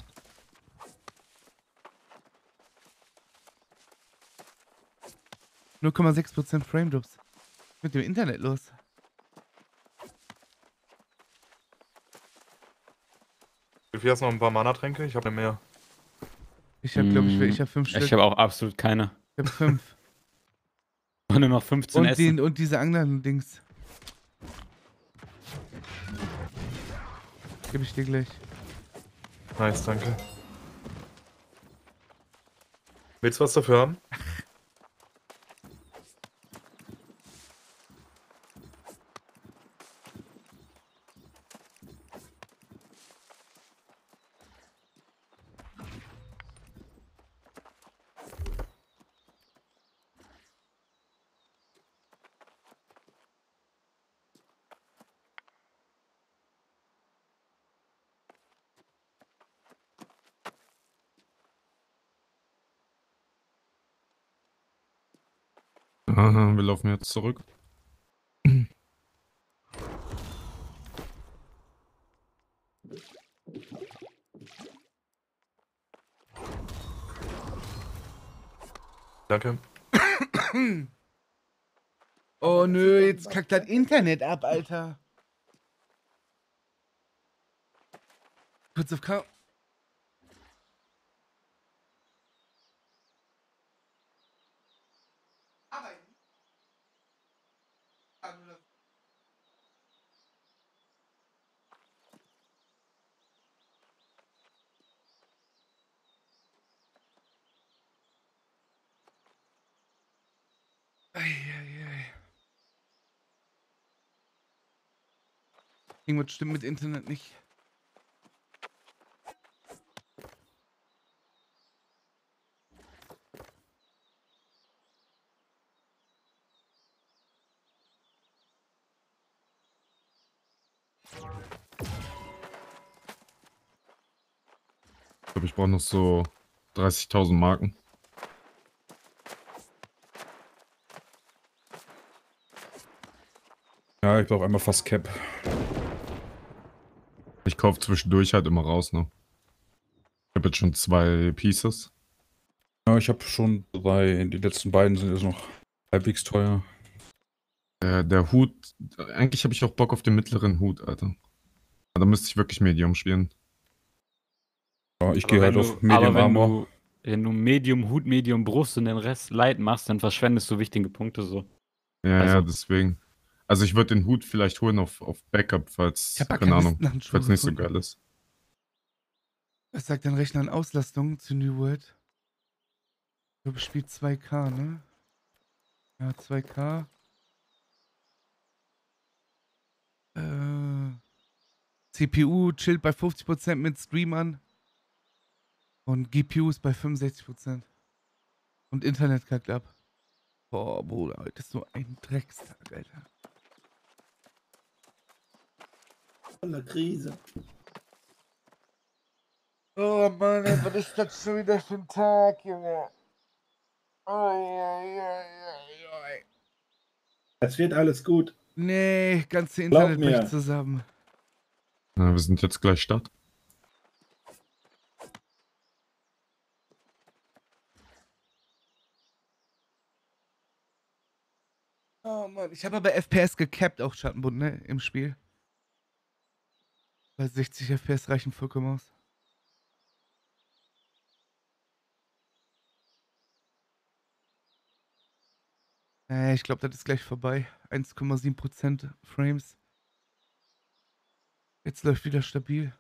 Nur 0,6% Frame Drops. Mit dem Internet los. Wie viel hast du noch ein paar Mana-Tränke? Ich habe nicht mehr. Ich hab, glaube ich, Mm, ich hab fünf Stück. Ich habe auch absolut keine. Ich hab fünf. Und nur noch 15 und, Essen. die, und diese anderen Dings. Gebe ich dir gleich. Nice, danke. Willst du was dafür haben? Aha, wir laufen jetzt zurück. Danke. Oh nö, jetzt kackt das Internet ab, Alter. Kurz auf K. Irgendwas stimmt mit Internet nicht. Ich glaube, ich brauche noch so 30.000 Marken. Ja, ich brauche einmal fast Cap. Ich kaufe zwischendurch halt immer raus, ne? Ich habe jetzt schon zwei Pieces. Ja, ich habe schon drei. Die letzten beiden sind jetzt noch halbwegs teuer. Der, der Hut, eigentlich habe ich auch Bock auf den mittleren Hut, Alter. Aber da müsste ich wirklich Medium spielen. Ja, ich gehe halt wenn auf du- Medium aber wenn Armor. Du, wenn du Medium Hut, Medium Brust und den Rest Light machst, dann verschwendest du wichtige Punkte so. Ja, Also- ja, deswegen. Also ich würde den Hut vielleicht holen auf, auf Backup, falls, keine Ahnung, falls nicht so geil ist. Was sagt dein Rechner an Auslastung zu New World? Ich glaube, spielt 2K, ne? Ja, 2K. Äh, CPU chillt bei 50% mit Streamern. Und GPU ist bei 65%. Und Internet kackt ab. Boah, Bruder, heute ist so ein Dreckstag, Alter. Voller Krise. Oh Mann, ey, was ist das schon wieder für ein Tag, Junge? Oi, Es wird alles gut. Nee, ganze Glaub Internet mir. bricht zusammen. Na, wir sind jetzt gleich Start. Oh Mann, ich habe aber FPS gecapped, auch Schattenbund, ne, im Spiel. Bei 60 FPS reichen vollkommen aus. Äh, ich glaube, das ist gleich vorbei. 1,7% Frames. Jetzt läuft wieder stabil.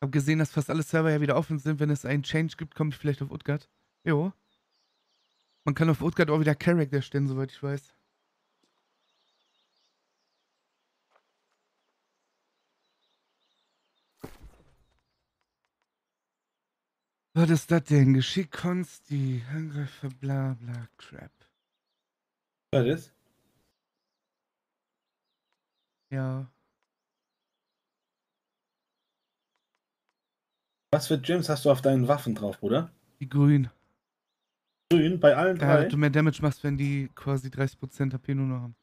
Hab gesehen, dass fast alle Server ja wieder offen sind. Wenn es einen Change gibt, komme ich vielleicht auf Utgard. Jo. Man kann auf Utgard auch wieder Character stellen, soweit ich weiß. Was ist das denn? Geschick, Konsti, Angreifer, bla bla, crap. Was ist? Ja. Was für Gems hast du auf deinen Waffen drauf, Bruder? Die grün. Grün bei allen Ja, drei? du mehr Damage machst, wenn die quasi 30% HP nur noch haben.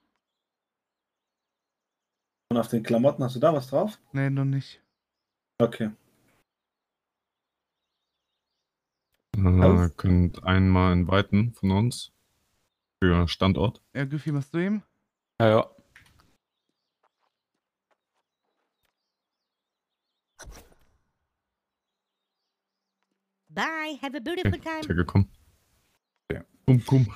Und auf den Klamotten hast du da was drauf? Nee, noch nicht. Okay. Äh, könnt einmal inviten von uns. Für Standort. Ja, Güffi, machst du eben? Ja, ja. Bye. Have a beautiful time. ja gekommen. Ja. Kum, kum.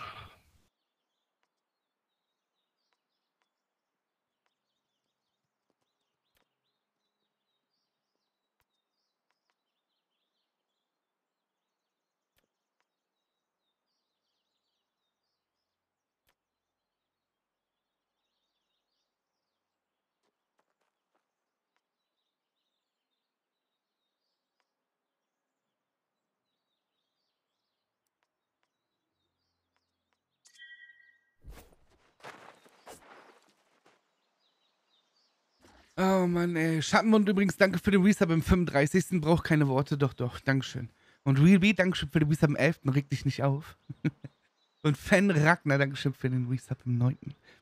Oh Mann, ey. Schattenmund übrigens, danke für den Resub im 35. Braucht keine Worte, doch, doch. Dankeschön. Und Realby, Dankeschön für den Resub im 11. Reg dich nicht auf. Und Fan Ragnar, Dankeschön für den Resub im 9.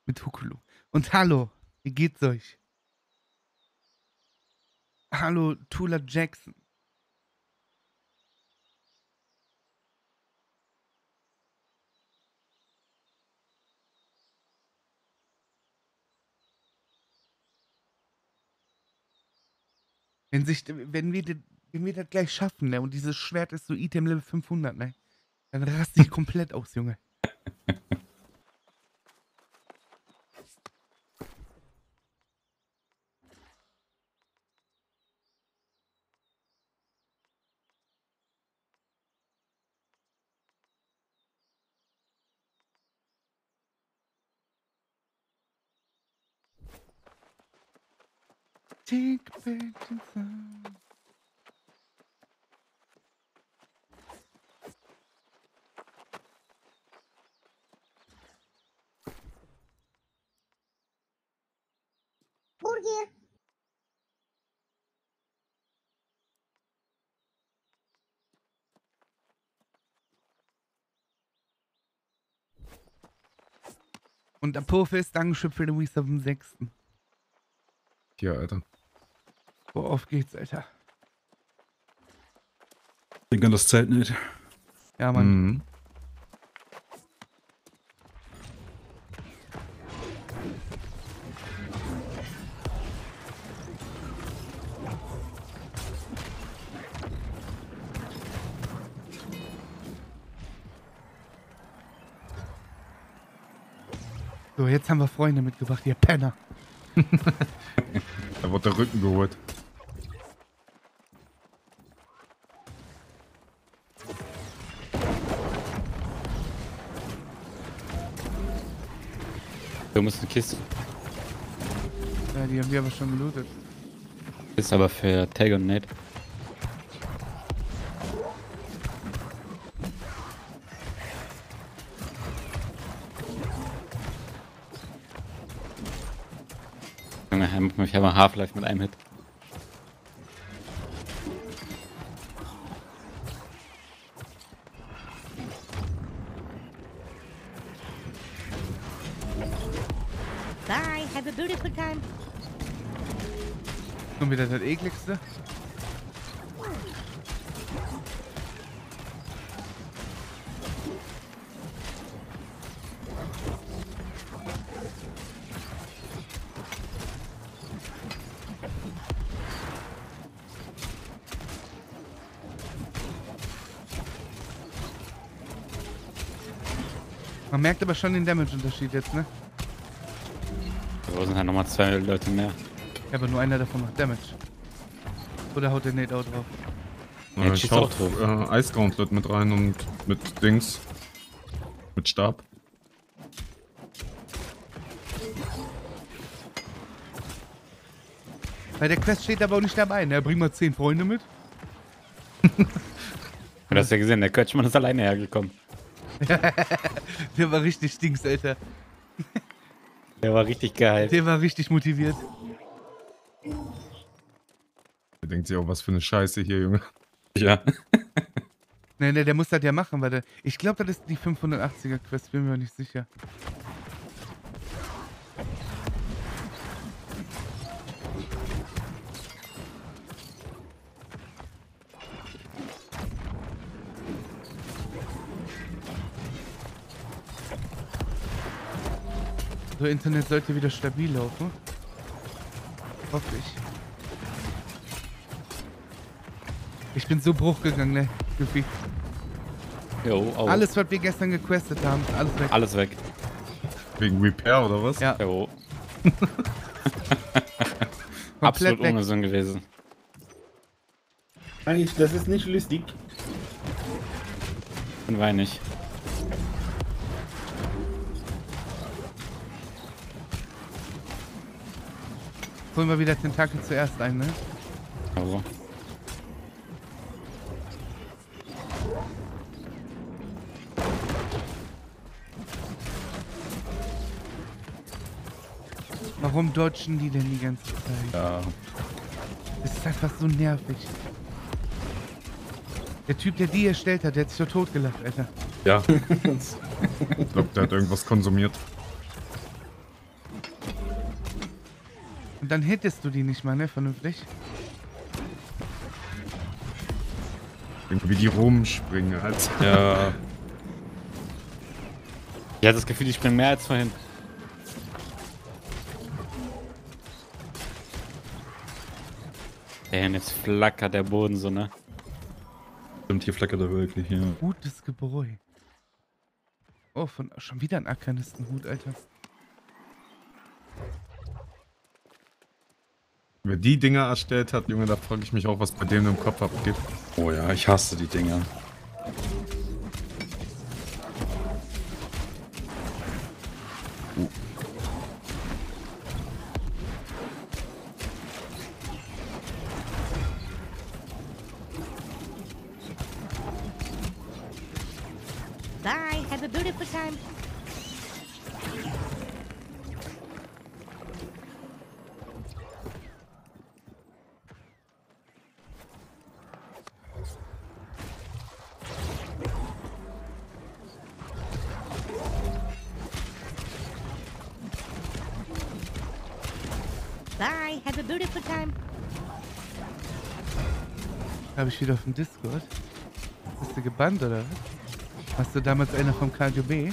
Mit Hukulu. Und hallo, wie geht's euch? Hallo, Tula Jackson. Wenn, sich, wenn, wir, das- wenn wir das gleich schaffen, ne, und dieses Schwert ist so Item Level 500, ne, dann raste ich komplett aus, Junge. Und Apophis, Dankeschön für den Reset am 6. Hier, Alter. Boah, auf geht's, Alter. Denk an das Zelt nicht. Ja, Mann. Mhm. So, jetzt haben wir Freunde mitgebracht, ihr Penner. Da wird der Rücken geholt. Du musst eine Kiste. Ja, die haben wir aber schon gelootet. Ist aber für Tag und Nate. Ich habe Half-Life mit einem Hit. Bye. Have a beautiful time. Schon wieder das ekligste. Merkt aber schon den Damage-Unterschied jetzt, ne? Da sind halt nochmal zwei Leute mehr. Ja, aber nur einer davon macht Damage. Oder haut der Nate auch drauf? Ja, ich hau äh, Ice Gauntlet mit rein und mit Dings. Mit Stab. Bei der Quest steht aber auch nicht dabei, ne? Bring mal 10 Freunde mit. Du hast ja gesehen, der Kötschmann ist alleine hergekommen. Der war richtig stinks, Alter. Der war richtig geil. Der war richtig motiviert. Der denkt sich auch, was für eine Scheiße hier, Junge. Ja. Ne, ne, der muss das ja machen, weil der, ich glaube, das ist die 580er Quest, bin mir nicht sicher. So, Internet sollte wieder stabil laufen. Hoffe ich. Ich bin so Bruch gegangen, ne? Gefühlt. Jo, oh. Alles, was wir gestern gequestet haben, ist alles weg. Alles weg. Wegen Repair oder was? Ja, Jo. Absolut weg. ohne Sinn gewesen. Eigentlich, das ist nicht lustig. Bin weinig. Holen wir wieder Tentakel zuerst ein, ne? Aber Warum dodgen die denn die ganze Zeit? Ja. Das ist einfach so nervig. Der Typ, der die erstellt hat, der hat sich doch totgelacht, Alter. Ja. Ich glaube, der hat irgendwas konsumiert. Dann hittest du die nicht mal, ne? Vernünftig. Irgendwie die rumspringen, halt. Ja. ich hatte das Gefühl, ich springe mehr als vorhin. Ey, und jetzt flackert der Boden so, ne? Stimmt, hier flackert er wirklich, ja. Gutes Gebräu. Oh, von schon wieder ein Arkanistenhut, Alter. Wer die Dinger erstellt hat, Junge, da frage ich mich auch, was bei dem im Kopf abgeht. Oh ja, ich hasse die Dinger. Wieder auf dem Discord. Bist du gebannt oder? Hast du damals einer vom KGB?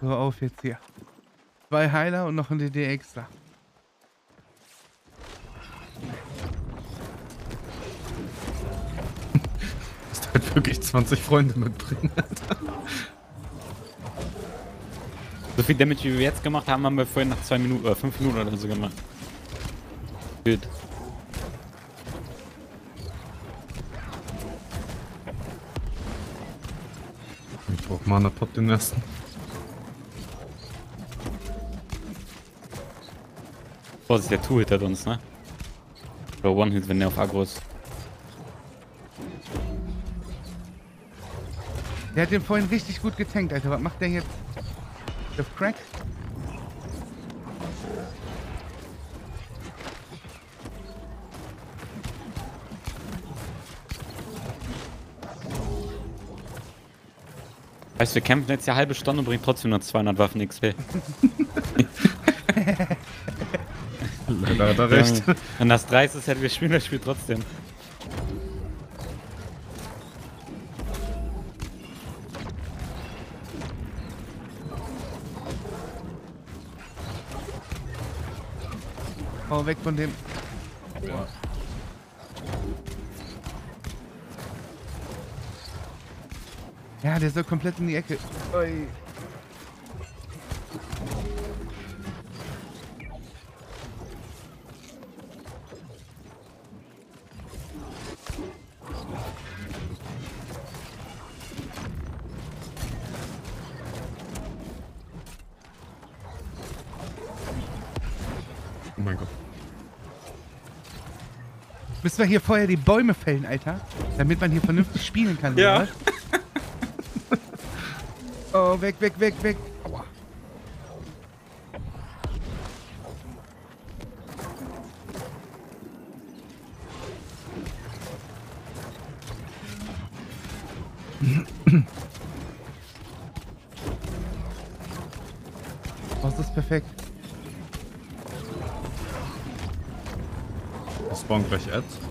so, auf jetzt hier. Zwei Heiler und noch ein DD extra. Musst halt wirklich 20 Freunde mitbringen. Viel Damage, wie wir jetzt gemacht haben, haben wir vorhin nach zwei Minuten oder fünf Minuten oder so gemacht. Gut. Ich brauch Mana Pot den ersten. Vorsicht, der Two hittert uns, ne? Oder One-Hit, wenn der auf Agro ist. Der hat den vorhin richtig gut getankt, Alter. Was macht der jetzt? Auf Crack? Weißt du, wir kämpfen jetzt eine halbe Stunde und bringen trotzdem nur 200 Waffen XP. Leider hat er recht. Wenn das 30 ist, hätten wir spielen das Spiel trotzdem. Weg von dem. Ja, der soll komplett in die Ecke. Ui. Müssen wir hier vorher die Bäume fällen, Alter? Damit man hier vernünftig spielen kann, Ja. Oh, weg, weg, weg, weg. Aua. Das ist perfekt. Das spawnt gleich Ads.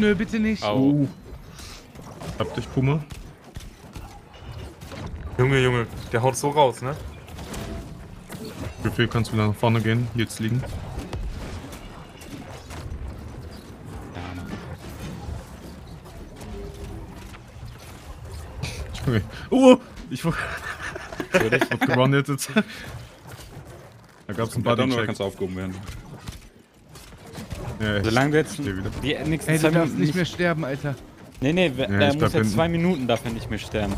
Nö, bitte nicht. Au. Hab dich, Puma. Junge, Junge, der haut so raus, ne? Wie viel kannst du wieder nach vorne gehen? Jetzt liegen. Junge. Oh! Ich wurde ich- gerunnet jetzt. Da gab's Komplett oder Bodycheck. kannst aufgehoben werden. Ja, Solange du jetzt die nächsten Ey, zwei darfst Minuten nicht mehr sterben, Alter. Nee, nee, Ja, er muss jetzt hinten. zwei Minuten darf er nicht mehr sterben.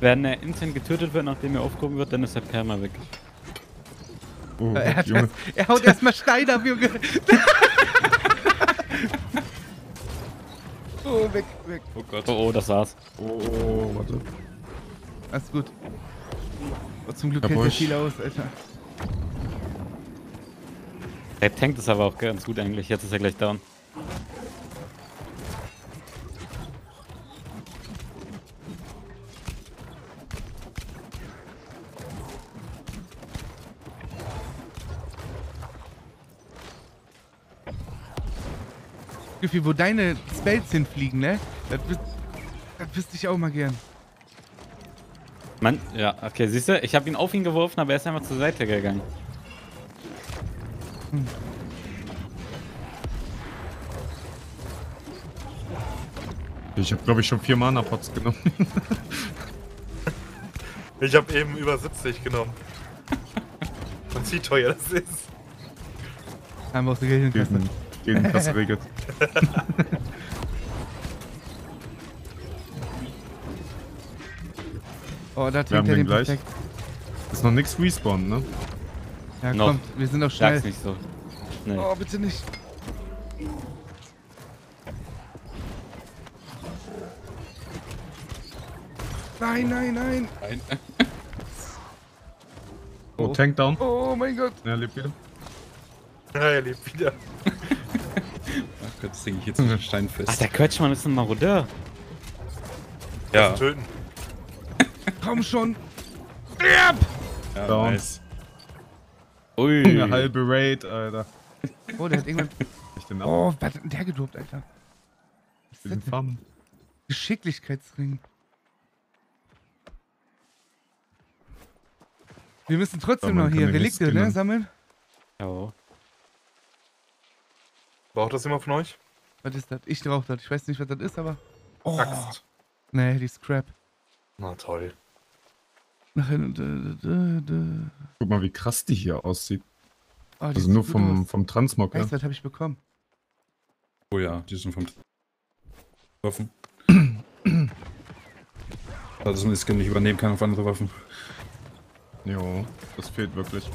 Wenn er instant getötet wird, nachdem er aufgehoben wird, dann ist der Perma weg. Oh, Er, hat Junge. erst, er haut erstmal Stein ab, Junge. oh, weg, weg. Oh Gott. Oh, oh, das war's. Oh, warte. Alles gut. Oh, zum Glück Ja, hält er Busch. viel aus, Alter. Der tankt ist aber auch ganz gut eigentlich. Jetzt ist er gleich down. Gefühl, wo deine Spells hinfliegen, ne? Das, das wüsste ich auch mal gern. Mann, ja, okay, siehst du, ich habe ihn auf ihn geworfen, aber er ist einfach zur Seite gegangen. Ich habe, glaube ich, schon vier Mana-Pots genommen. Ich habe eben über 70 genommen. Man sieht teuer das ist. Wir aus der Geldkasse. Gegen, gegen Kasse regelt. Oh, da trinkt haben er den den gleich. perfekt. Ist noch nichts respawned, ne? Ja, Noch. kommt, wir sind auch schnell. Sag's nicht so. Nee. Oh, bitte nicht. Nein, nein, nein. Nein. Oh, Oh. Tank down. Oh mein Gott. Ja, lebt wieder. Ja, er lebt wieder. Ach Gott, das denke ich jetzt nicht Stein fest. Ach, der Quetschmann ist ein Marodeur. ja, Töten. Komm schon. ja, Down. nice. Ui. Eine halbe Raid, Alter. Oh, der hat irgendwann. Oh, was hat denn der gedroppt, Alter? Was ist das denn? farmen. Geschicklichkeitsring. Wir müssen trotzdem Ja, noch hier Relikte, ne, sammeln. Ja. Braucht das jemand von euch? Was ist das? Ich rauche das. Ich weiß nicht, was das ist, aber. Oh, Axt. nee, die Scrap. Na toll. Nachher. Dö. Guck mal, wie krass die hier aussieht. Oh, die Also nur vom, aus. vom Transmog, ja. Weißt du, was habe ich bekommen? Oh ja, die sind vom Waffen. Also, dass man das Skin nicht übernehmen kann auf andere Waffen. Jo, das fehlt wirklich.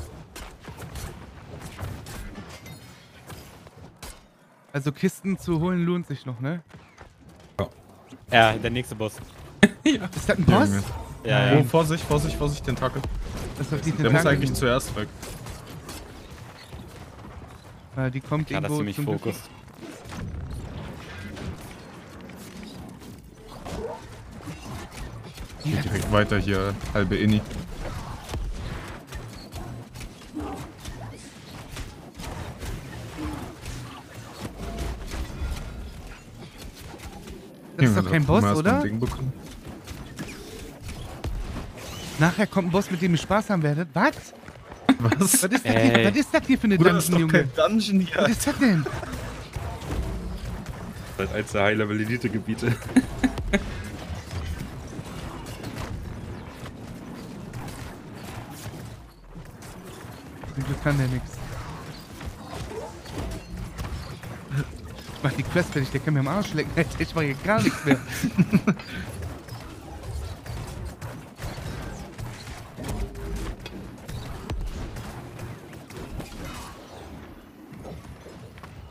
Also Kisten zu holen lohnt sich noch, ne? Ja, der nächste Boss. Ist das ein Boss? Junge. Ja, Oh, ja. Vorsicht, Vorsicht, Vorsicht, Tentakel. Das ist doch die Der muss eigentlich zuerst weg. Ja, die kommt Ja, das ist irgendwo ziemlich zum Glück- Fokus. Ja, Direkt weiter hier, halbe Inni. Ist doch kein Boss, oder? ein Ding bekommen. Nachher kommt ein Boss, mit dem ihr Spaß haben werdet. Was? Was? Was ist das, hier, was ist das hier für eine Bruder, das ist Dungeon, doch Junge? kein Dungeon hier. Was ist das denn? Das ist eins der High-Level-Elite-Gebiete. Zum Glück kann der nix. Ich mach die Quest fertig, der kann mir am Arsch lecken. Ich mach hier gar nichts mehr.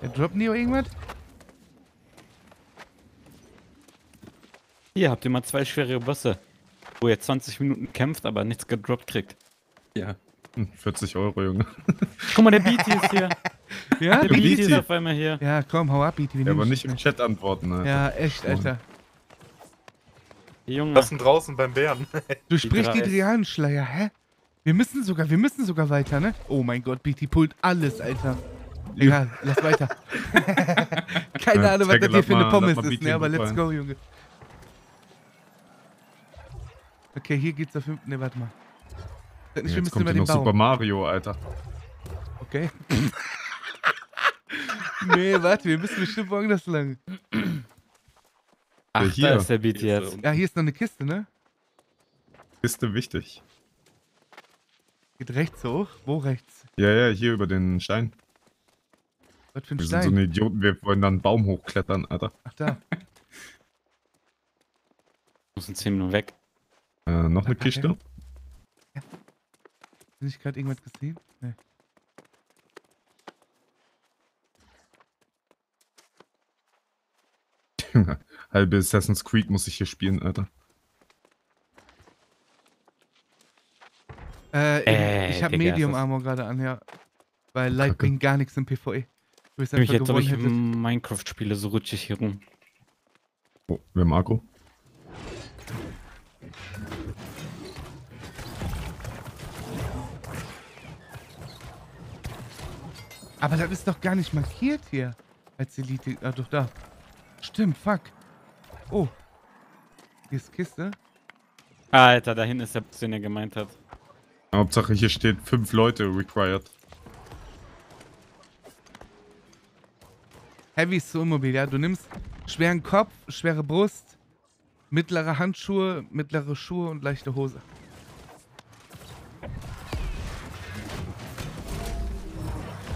Der droppt nie irgendwas? Hier habt ihr mal zwei schwere Bosse. Wo ihr 20 Minuten kämpft, aber nichts gedroppt kriegt. Ja. Hm, 40 Euro, Junge. Guck mal, der BT ist hier. Ja? Der BT. ist auf einmal hier. Ja, komm, hau ab, wir Ja, aber nicht im Chat antworten, Alter. Ja, echt, Alter. Junge. Was denn draußen beim Bären? Du sprichst die 3S. Drianenschleier, hä? Wir müssen sogar, wir müssen sogar weiter, ne? Oh mein Gott, BT pullt alles, Alter. Egal, lass weiter. Keine Ja, Ahnung, was das hier für eine Pommes ist, ne? Aber let's go, Junge. Okay, hier geht's auf fünften. Ne, warte mal. Nicht, wir Jetzt kommt über den noch Super Baum. Mario, Alter. Okay. nee, warte, wir müssen bestimmt woanders lang. Ach, hier. da ist der BT Hier ist jetzt. er. Ja, hier ist noch eine Kiste, ne? Kiste wichtig. Geht rechts hoch. Wo rechts? Ja, ja, hier über den Stein. Was für ein Wir sind Stein? so eine Idioten, wir wollen dann einen Baum hochklettern, Alter. Ach, da. Muss in 10 Minuten weg. Äh, noch eine Okay. Kiste. Bin ich gerade irgendwas gesehen? Nee. Halbe Assassin's Creed muss ich hier spielen, Alter. Äh, Äh, ich habe Medium Armor gerade an, ja. Weil Light bringt gar nichts im PvE. Du bist Ich einfach jetzt, ob ich. Minecraft spiele, so rutschig hier rum. Oh, wir haben Agro. Aber das ist doch gar nicht markiert hier. Als Elite. Ah, doch da. Stimmt, fuck. Oh. Hier ist Kiste. Alter, da hinten ist der Boss, den er gemeint hat. Hauptsache hier steht fünf Leute required. Heavy ist so immobil, ja. Du nimmst schweren Kopf, schwere Brust, mittlere Handschuhe, mittlere Schuhe und leichte Hose.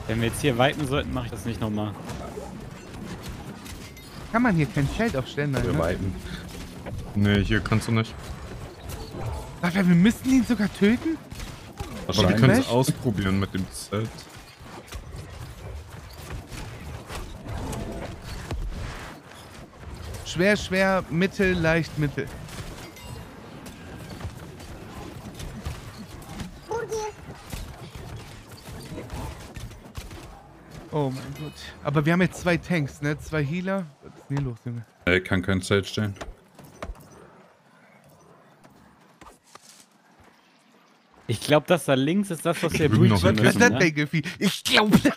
Wenn wir jetzt hier weiten sollten, mache ich das nicht nochmal. Kann man hier kein Feld aufstellen? Nein, Wir ne? weiten. Nee, hier kannst du nicht. Warte, wir müssen ihn sogar töten? Aber wir können es ausprobieren mit dem Zelt. Schwer, schwer, mittel, leicht, mittel. Oh mein Gott. Aber wir haben jetzt zwei Tanks, ne? Zwei Healer. Was ist denn hier los, Junge? Er kann kein Zelt stellen. Ich glaube, das da links ist das, was wir breachen Was ist müssen. das Ne? denn? Ich glaube das.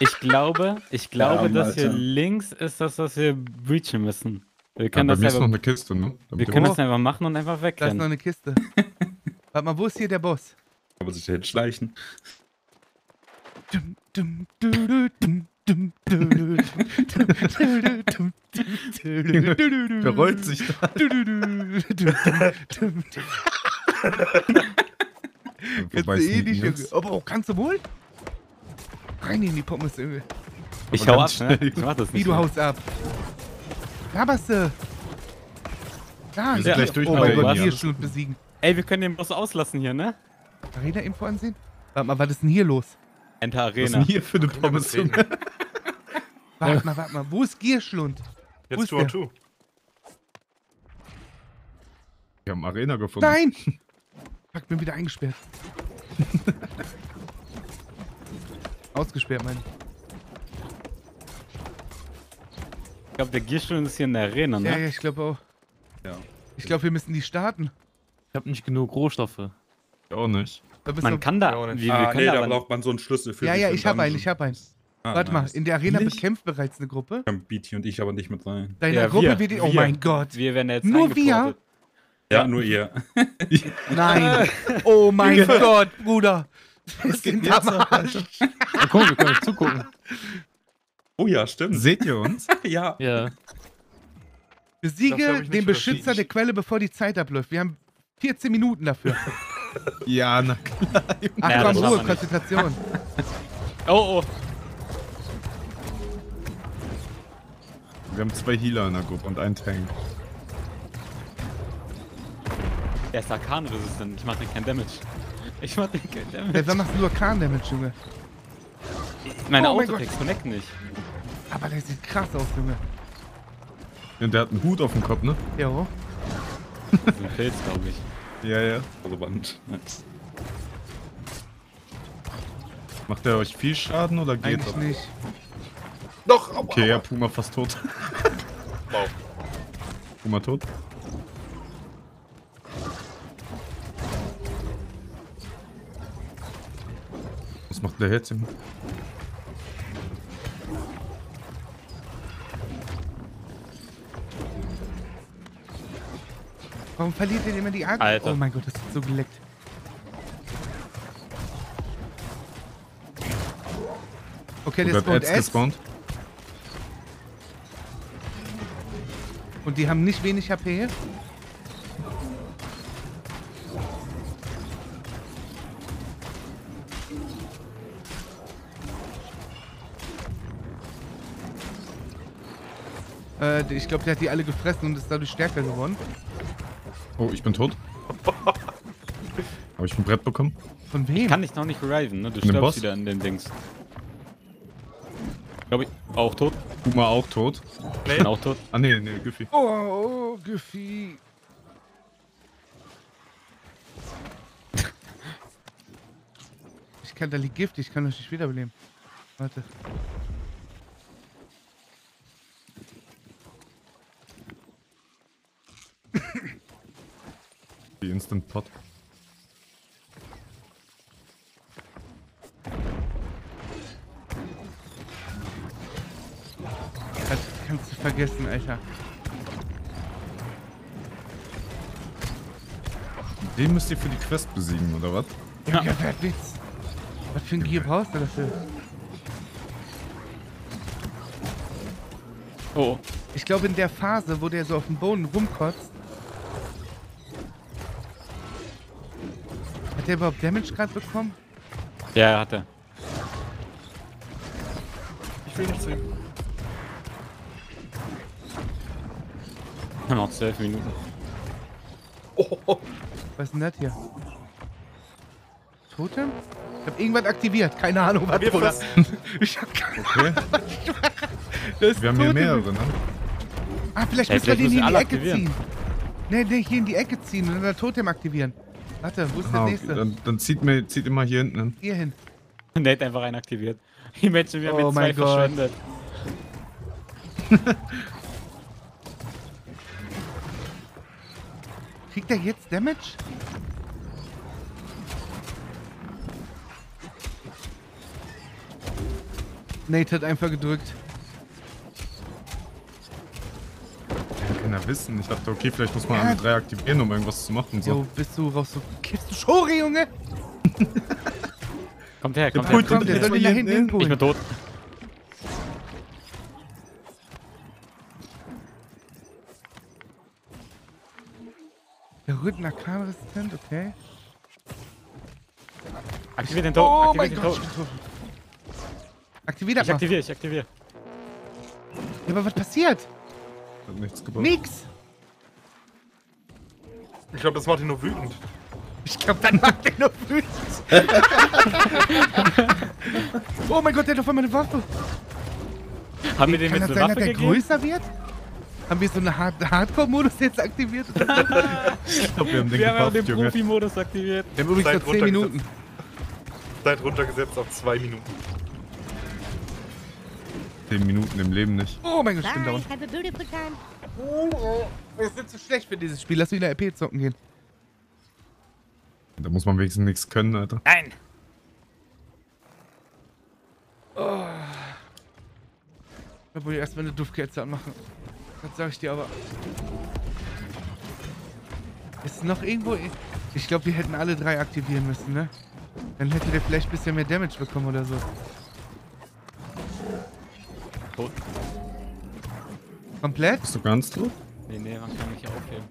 Ich glaube, ich glaube, Arm, das hier links ist das, was wir breachen müssen. Wir Ja, können bei das mir ist noch einfach, eine Kiste, ne? wir Damit können ihr- das einfach machen und einfach Da ist noch eine Kiste. Warte mal, wo ist hier der Boss? Aber sich jetzt schleichen. Dum, dum, du, du, dum, du, du, du, du, du, du, du, du, Der rollt sich da. du, du, du. Jetzt eh nicht, Junge. Aber oh, kannst du wohl? Rein in die Pommes, Junge. Ich hau ab, ne? schnell. Ich mach das Wie nicht. du mehr. haust ab. Laberst du? Da, Wir sind gleich durch Oh mein Gott, hier Schlund besiegen. Ey, wir können den Boss auslassen hier, ne? Arena-Info ansehen? Warte mal, was ist denn hier los? Enter Was ist Arena. denn hier für eine Pommes? Warte mal, warte mal. Wo ist Gierschlund? Wo Jetzt ist 2 on der? 2. Wir haben Arena gefunden. Nein! Fuck, bin wieder eingesperrt. Ausgesperrt, mein. Ich glaube, der Gierstuhl ist hier in der Arena, Ja, ne? ja, ich glaube auch. Ja. Ich glaube, wir müssen die starten. Ich habe nicht genug Rohstoffe. Ich auch nicht. Man kann da. Nicht. wir, wir Ah, können nee, da braucht man so einen Schlüssel für. Ja, ja, ich habe einen, ich habe einen. Ah, Warte mal, nice. in der Arena Nicht? bekämpft bereits eine Gruppe. Kommen BT und ich aber nicht mit rein. Deine Ja, Gruppe wir, wird die. Oh mein Gott. wir werden jetzt Nur wir? Ja, nur ihr. Nein. Oh mein Gott, Bruder. Wir sind jetzt am Arsch. Ja, guck, wir können euch zugucken. Oh ja, stimmt. Seht ihr uns? ja. Ja. Besiege Das den Beschützer das der Quelle, bevor die Zeit abläuft. Wir haben 14 Minuten dafür. Ja, na klar. Ach Ja, komm, das Ruhe. Konzentration. Oh, oh. Wir haben zwei Healer in der Gruppe und einen Tank. Der ist Arkan-resistent. Ich mach den kein Damage. Ich mach den kein Damage. wer macht nur Khan-Damage, Junge? Meine Oh mein Autotext connect nicht. Aber der sieht krass aus, Junge. Und der hat einen Hut auf dem Kopf, ne? Jo. Das ist ein Pilz, glaube ich. Ja, ja. Relevant. Nice. Macht der euch viel Schaden oder geht Eigentlich das? nicht. Doch, aua, Okay, ja, Puma fast tot. Wow. Puma tot? Was macht der jetzt? Warum verliert ihr immer die Angst? Alter. Oh mein Gott, das ist so geleckt. Okay, der spawnt Ads gespawnt? und die haben nicht wenig HP. Äh, ich glaube, der hat die alle gefressen und ist dadurch stärker geworden. Oh, ich bin tot. Habe ich ein Brett bekommen? Von wem? Kann dich noch nicht reviven, ne? Du dem stirbst Boss? wieder in den Dings. Glaube ich. Auch tot. Puma auch tot. Ich bin auch tot. Ah, nee, nee, Giffy. Oh, oh Gefühl. Ich kann, da liegt Gift, ich kann euch nicht wiederbeleben. Warte. Die Instant Pot. Das kannst du vergessen, Alter. Den müsst ihr für die Quest besiegen, oder was? Ja, ja wer Witz. Was für ein Gier brauchst du dafür? Oh. Ich glaube, in der Phase, wo der so auf dem Boden rumkotzt. Der überhaupt Damage gerade bekommen? Ja, hat er. Ich will nicht sehen. Noch zwölf Minuten. Oh, Was ist denn das hier? Totem? Ich hab irgendwas aktiviert. Keine Ahnung, was, Wir Bruder. Ich hab keine Okay. das ist Wir haben hier mehrere, ne? Ah, vielleicht Ja, müssen wir den hier in die Ecke aktivieren. ziehen. Nee, nee, hier in die Ecke ziehen und dann das Totem aktivieren. Warte, wo ist der Ah, okay. nächste? Dann, dann zieht, mir, zieht immer hier hinten hin. Hier hin. Der hat einfach einen aktiviert. Die Menschen, wir haben Oh jetzt zwei Gott. verschwendet. Kriegt er jetzt Damage? Nate hat einfach gedrückt. Ja, kann ja wissen. Ich dachte, okay, vielleicht muss man Ja. alle drei aktivieren, um irgendwas zu machen. So. Jo, bist du raus so. Kippst du Schori, Junge? Kommt her, kommt Komm, her. komm, der soll ihn da hinten Ich hinholen. bin tot. Der Rüden Arkan-Resistent, okay. Aktivier den Toten. Oh aktivier mein den ich tot. Aktivier das Ich mal. aktiviere, ich aktiviere. Ja, aber was passiert? Hat nichts gebracht. Nix. Ich glaube, das macht ihn nur wütend. Ich glaube, dann macht der nur wütend. oh mein Gott, der hat auf einmal eine Waffe. Haben wir den Kann jetzt das eine sein, dass Waffe der gegeben? größer wird? Haben wir so einen Hard Hardcore-Modus jetzt aktiviert? Ich glaube, wir haben den Wir haben auch den. Profi-Modus aktiviert. Wir haben übrigens Seid noch 10 Minuten. Seid runtergesetzt auf zwei Minuten. 10 Minuten im Leben nicht. Oh mein Gott, ich bin down. Have a beautiful time. Wir sind zu schlecht für dieses Spiel. Lass wieder RP zocken gehen. Da muss man wenigstens nichts können, Alter. Nein! Da wollte ich erstmal eine Duftkerze anmachen. Das sag ich dir aber. Ist noch irgendwo. Ich glaube, wir hätten alle drei aktivieren müssen, ne? Dann hätte der vielleicht ein bisschen mehr Damage bekommen oder so. Tot. Komplett? Bist du ganz tot? Nee, nee, man kann mich ja aufheben.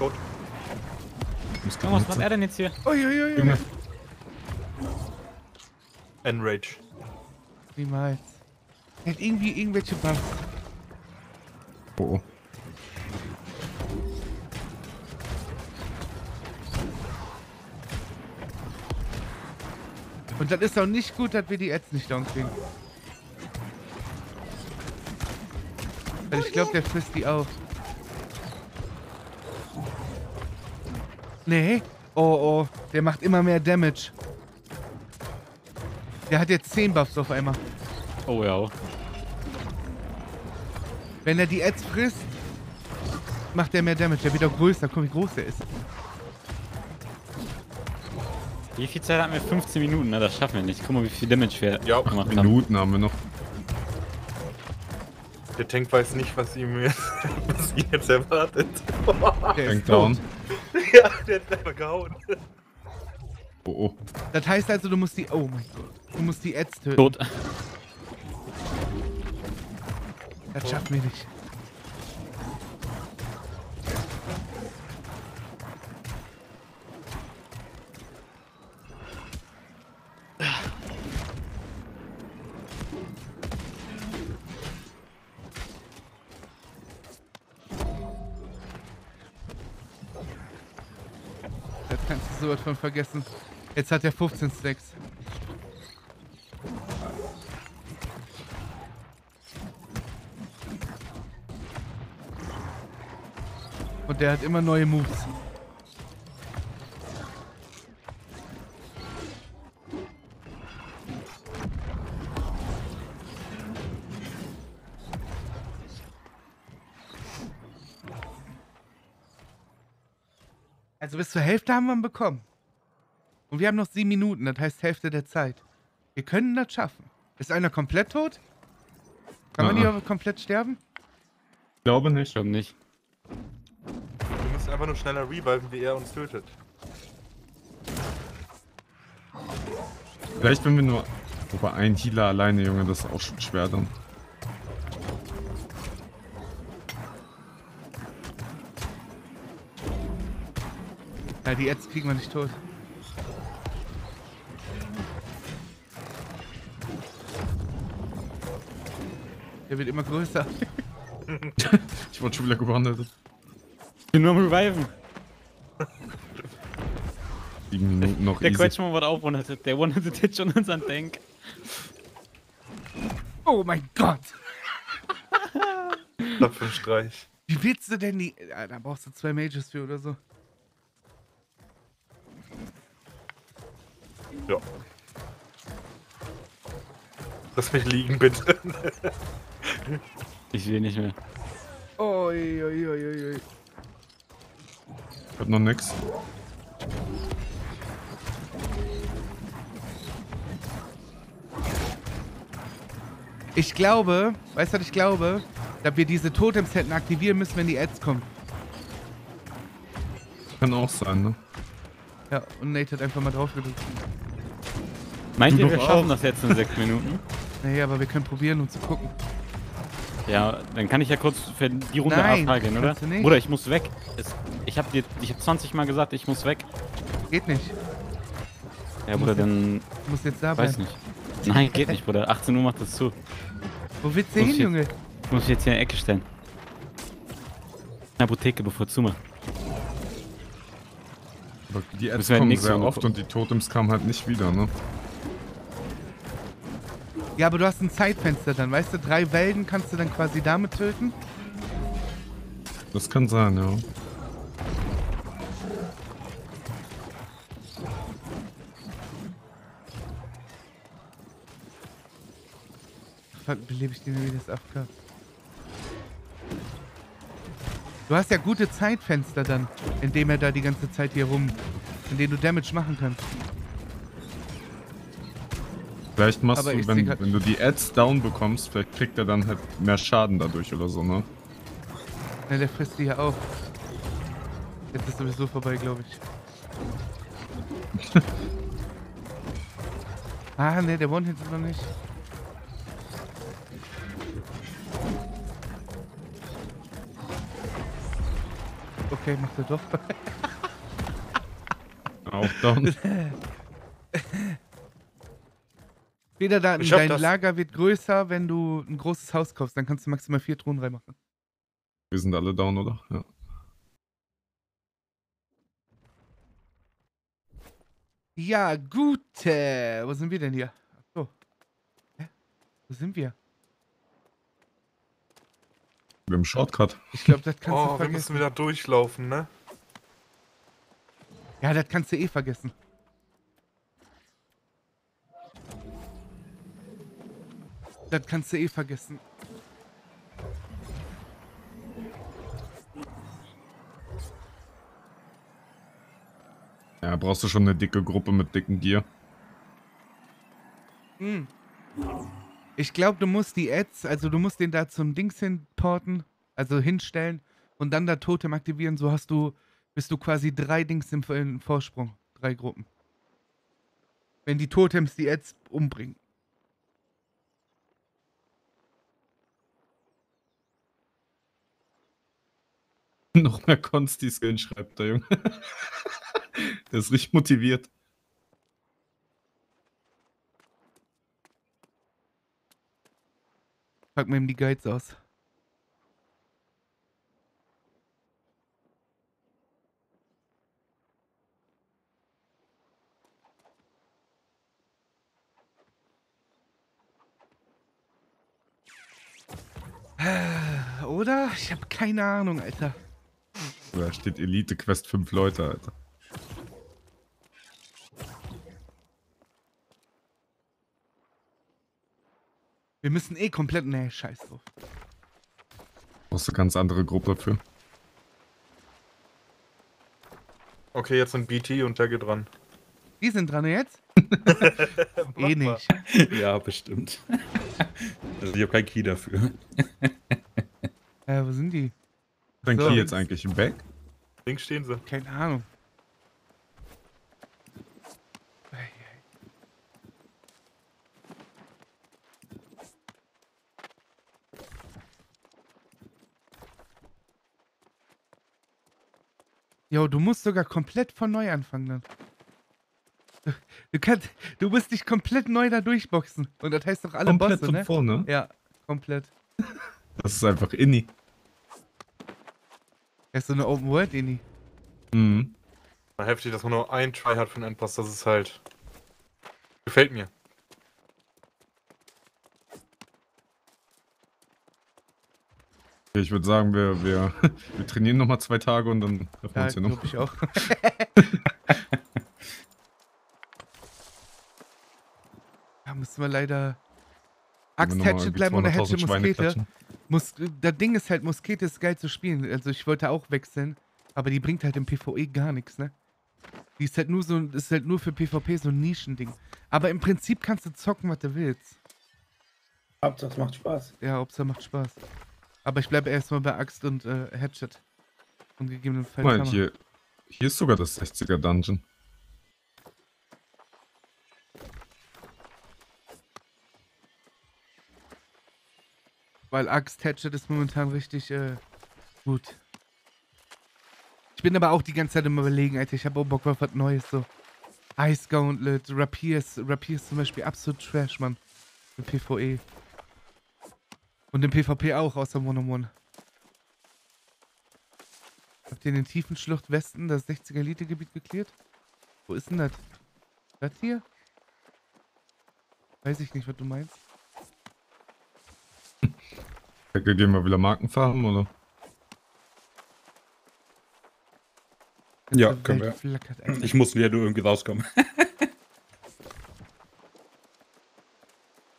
Tot. Komm, was macht er denn jetzt hier? Uiuiui. Junge. Enrage. Niemals. Er hat irgendwie irgendwelche Bugs. Oh, oh. Und das ist auch nicht gut, dass wir die Ads nicht down kriegen. Weil ich glaube, der frisst die auch. Nee. Oh, oh. Der macht immer mehr Damage. Der hat jetzt 10 Buffs auf einmal. Oh ja. Wenn er die Ads frisst, macht er mehr Damage. Der wird auch größer. Guck, wie groß der ist. Wie viel Zeit hatten wir? 15 Minuten, ne? Das schaffen wir nicht. Guck mal, wie viel Damage wir Ja, gemacht haben. Minuten haben wir noch. Der Tank weiß nicht, was ihm jetzt, was ihn jetzt erwartet. Der Tank ist down. ja, der hat einfach gehauen. Oh, oh. Das heißt also, du musst die... Oh mein Gott. Du musst die Ads töten. Tot. Das schaffen wir nicht. Das kannst du sowas von vergessen. Jetzt hat er 15 Stacks. Und der hat immer neue Moves. Bis zur Hälfte haben wir ihn bekommen. Und wir haben noch sieben Minuten, das heißt Hälfte der Zeit. Wir können das schaffen. Ist einer komplett tot? Kann man Ah, hier komplett sterben? Ich glaube nicht. Ich glaube nicht. Wir müssen einfach nur schneller reviven, wie er uns tötet. Vielleicht, wenn wir nur. Wobei ein Healer alleine, Junge, das ist auch schon schwer dann. Ja, die Ads kriegen wir nicht tot. Der wird immer größer. Ich wurde schon wieder gewandelt. Ich bin nur am Reviven. Sieben Minuten noch Der easy. Quetschmann wurde auch one Der one jetzt schon unseren Tank. Oh mein Gott. Dafür Streich. Wie willst du denn die... Ja, da brauchst du zwei Mages für oder so. Ja. Lass mich liegen, bitte. Ich will nicht mehr. Oi, oi, oi, oi, oi. Ich hab noch nix. Ich glaube, weißt du, was ich glaube? Dass wir diese Totems hätten aktivieren müssen, wenn die Ads kommen. Kann auch sein, ne? Ja, und Nate hat einfach mal drauf gedrückt. Meint Du ihr, wir schaffen auch. das jetzt in sechs Minuten? Naja, aber wir können probieren, um zu gucken. Ja, dann kann ich ja kurz für die Runde Nein, AFK gehen, oder? nicht. Bruder, ich muss weg. Es, ich habe dir, ich habe 20 Mal gesagt, ich muss weg. Geht nicht. Ja, Bruder, dann Du musst jetzt da weiß bleiben. nicht. Nein, geht nicht, Bruder. 18 Uhr macht das zu. Wo willst du Muss hin, ich- Junge? Ich muss mich jetzt hier in die Ecke stellen. In der Apotheke, bevor es zumacht. Aber die wir kommen sehr oft und die Totems kamen halt nicht wieder, ne? Ja, aber du hast ein Zeitfenster dann, weißt du? Drei Wellen kannst du dann quasi damit töten. Das kann sein, ja. Fuck, belebe ich den wieder das AFK. Du hast ja gute Zeitfenster dann, indem er da die ganze Zeit hier rum, in denen du Damage machen kannst. Vielleicht machst Aber du, wenn, grad- wenn du die Ads down bekommst, vielleicht kriegt er dann halt mehr Schaden dadurch oder so, ne? Ne, der frisst die ja auf. Jetzt ist sowieso vorbei, glaube ich. ah, ne, der One-Hit ist noch nicht. Okay, macht er doch. Auch down. Wieder da, dein das. Lager wird größer, wenn du ein großes Haus kaufst. Dann kannst du maximal vier Thronen reinmachen. Wir sind alle down, oder? Ja. Ja, gut. Äh, wo sind wir denn hier? Achso. Hä? Wo sind wir? Wir haben Shortcut. Ich glaube, das kannst du Oh, wir vergessen. müssen wieder durchlaufen, ne? Ja, das kannst du eh vergessen. Das kannst du eh vergessen. Ja, brauchst du schon eine dicke Gruppe mit dicken Gear. Hm. Ich glaube, du musst die Ads, also du musst den da zum Dings hinporten, also hinstellen und dann da Totem aktivieren. So hast du, bist du quasi drei Dings im, im Vorsprung. Drei Gruppen. Wenn die Totems die Ads umbringen. Noch mehr Consti-Skin schreibt der Junge. der ist richtig motiviert. Pack mir eben die Guides aus. Äh, Oder? Ich habe keine Ahnung, Alter. Da steht Elite Quest 5 Leute, Alter. Wir müssen eh komplett. Nee, scheiß drauf. Brauchst du ganz andere Gruppe für. Okay, jetzt sind BT und der geht ran. Die sind dran jetzt? Mach eh nicht. ja, bestimmt. also ich habe keinen Key dafür. Äh, wo sind die? Dein So. Key jetzt eigentlich im Back? Links stehen sie. Keine Ahnung. Jo, du musst sogar komplett von neu anfangen dann. Du, du kannst, du musst dich komplett neu da durchboxen. Und das heißt doch alle Komplett Bosse, von ne? vorne. Ja, komplett. Das ist einfach Inni. Er ist so eine Open World, Inni. Mhm. Mal heftig, dass man nur ein Try hat für einen Endboss. Das ist halt. Gefällt mir. Ich würde sagen, wir, wir, wir trainieren nochmal zwei Tage und dann treffen wir Ja, uns hier noch. glaube ich auch. ja, müssen wir leider. Axt, Hatchet bleiben oder 200.000 Hatchet, Muskete. Mus das Ding ist halt, Muskete ist geil zu spielen. Also ich wollte auch wechseln, aber die bringt halt im PvE gar nichts, ne? Die ist halt nur so, ist halt nur für PvP so ein Nischending. Aber im Prinzip kannst du zocken, was du willst. Hauptsache, es macht Spaß. Ja, Hauptsache macht Spaß. Aber ich bleibe erstmal bei Axt und äh, Hatchet. Und gegebenenfalls. Guck mal, hier, hier ist sogar das 60er Dungeon. Weil Axt Hatchet ist momentan richtig äh, gut. Ich bin aber auch die ganze Zeit im Überlegen, Alter. Ich habe auch Bock auf was Neues, so. Ice Gauntlet, Rapiers. Rapiers zum Beispiel absolut Trash, Mann. Im PvE. Und im PvP auch, außer One on One. Habt ihr in den tiefen Schlucht Westen das 60er Elite-Gebiet geklärt? Wo ist denn das? Das hier? Weiß ich nicht, was du meinst. Gehen wir wieder Marken farmen, oder? Ja, können Welt wir. Ich muss ja nur irgendwie rauskommen.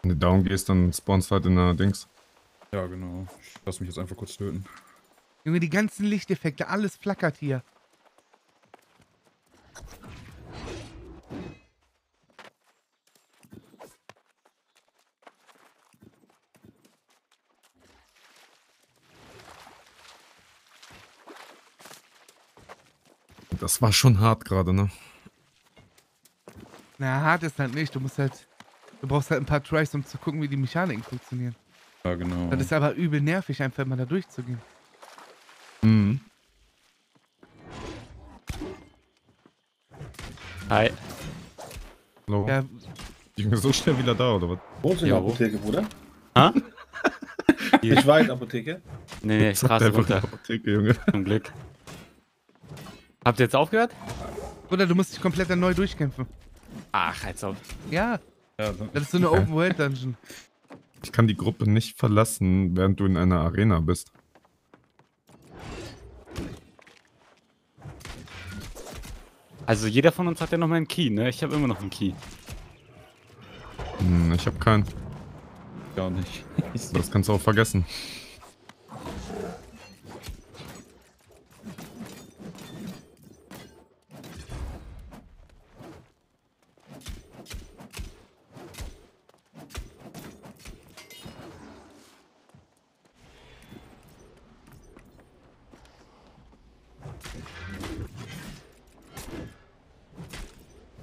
Wenn du down gehst, dann spawnst du halt in der Dings. Ja, genau. Ich lass mich jetzt einfach kurz töten. Junge, die ganzen Lichteffekte, alles flackert hier. Das war schon hart gerade, ne? Na, hart ist halt nicht. Du musst halt. Du brauchst halt ein paar Tries, um zu gucken, wie die Mechaniken funktionieren. Ja, genau. Das ist aber übel nervig, einfach immer da durchzugehen. Mhm. Hi. Hallo. Ja, Ich bin so schnell wieder da, oder was? Wohnst du in Ja, der wo? Apotheke, Bruder? Ha? Nicht weit, Apotheke. Nee, nee, Straße einfach in der runter. Apotheke, Junge. Zum Glück. Habt ihr jetzt aufgehört? oder du musst dich komplett dann neu durchkämpfen. Ach, als ob. Ja, Ja, das ist so eine Okay. Open World Dungeon. Ich kann die Gruppe nicht verlassen, während du in einer Arena bist. Also jeder von uns hat ja noch mal einen Key, ne? Ich habe immer noch einen Key. Hm, ich habe keinen. gar nicht. Das kannst du auch vergessen.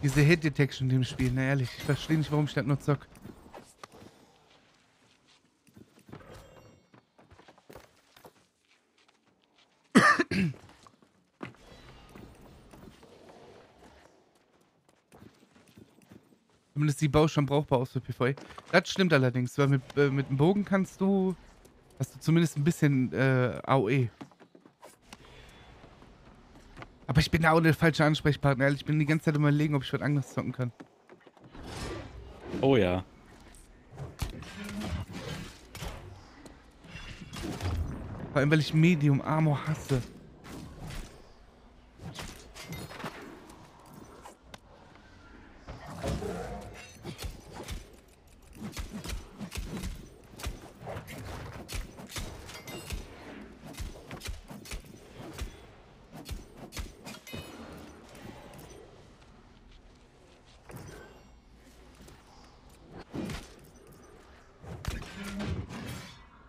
Diese Hit Detection in dem Spiel, na ehrlich, ich verstehe nicht, warum ich das nur zock. Zumindest die Bau schon brauchbar aus für PvE. Das stimmt allerdings, weil mit, äh, mit dem Bogen kannst du. Hast du zumindest ein bisschen äh, AOE. Aber ich bin da auch der falsche Ansprechpartner, ehrlich. Ich bin die ganze Zeit überlegen, ob ich was anderes zocken kann. Oh ja. Vor allem, weil ich Medium Armor hasse.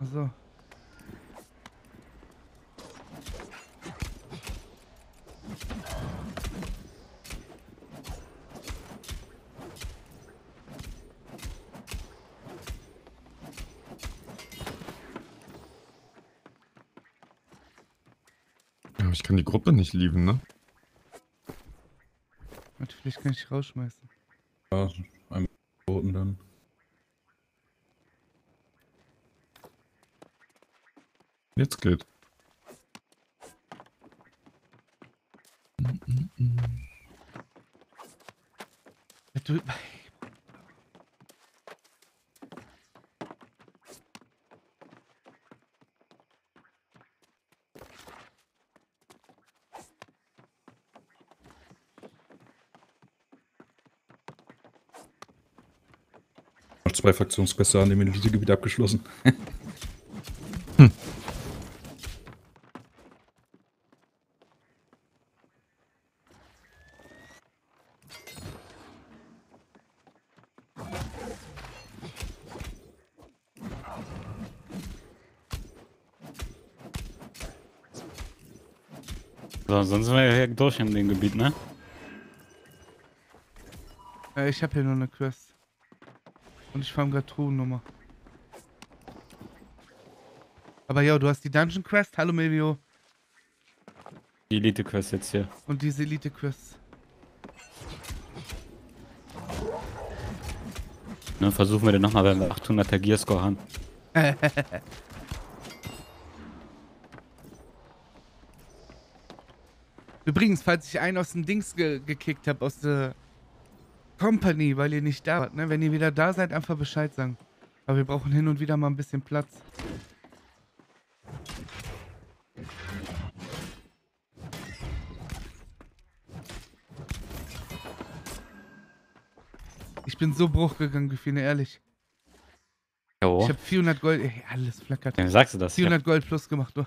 Also. Ja, aber ich kann die Gruppe nicht lieben, ne? Vielleicht kann ich rausschmeißen. Ja, einmal Boten dann. Jetzt geht. Ja, Du, Noch zwei Fraktionsquester an dem Elitegebiet abgeschlossen. So, sonst sind wir ja hier durch in dem Gebiet, ne? äh, ich habe hier nur eine Quest. Und ich farm gerade Truhennummer. Aber ja, du hast die Dungeon Quest. Hallo Melvio. Die Elite-Quest jetzt hier. Und diese Elite Quest. Ne, versuchen wir den nochmal, wenn wir 800er Gearscore haben. Übrigens, falls ich einen aus dem Dings ge gekickt habe, aus der Company, weil ihr nicht da wart, ne? Wenn ihr wieder da seid, einfach Bescheid sagen. Aber wir brauchen hin und wieder mal ein bisschen Platz. Ich bin so Bruch gegangen, Gefühle, ehrlich. Jo. Ich habe 400 Gold, ey, alles flackert. Wie sagst du das? Ich 400 Gold plus gemacht, du.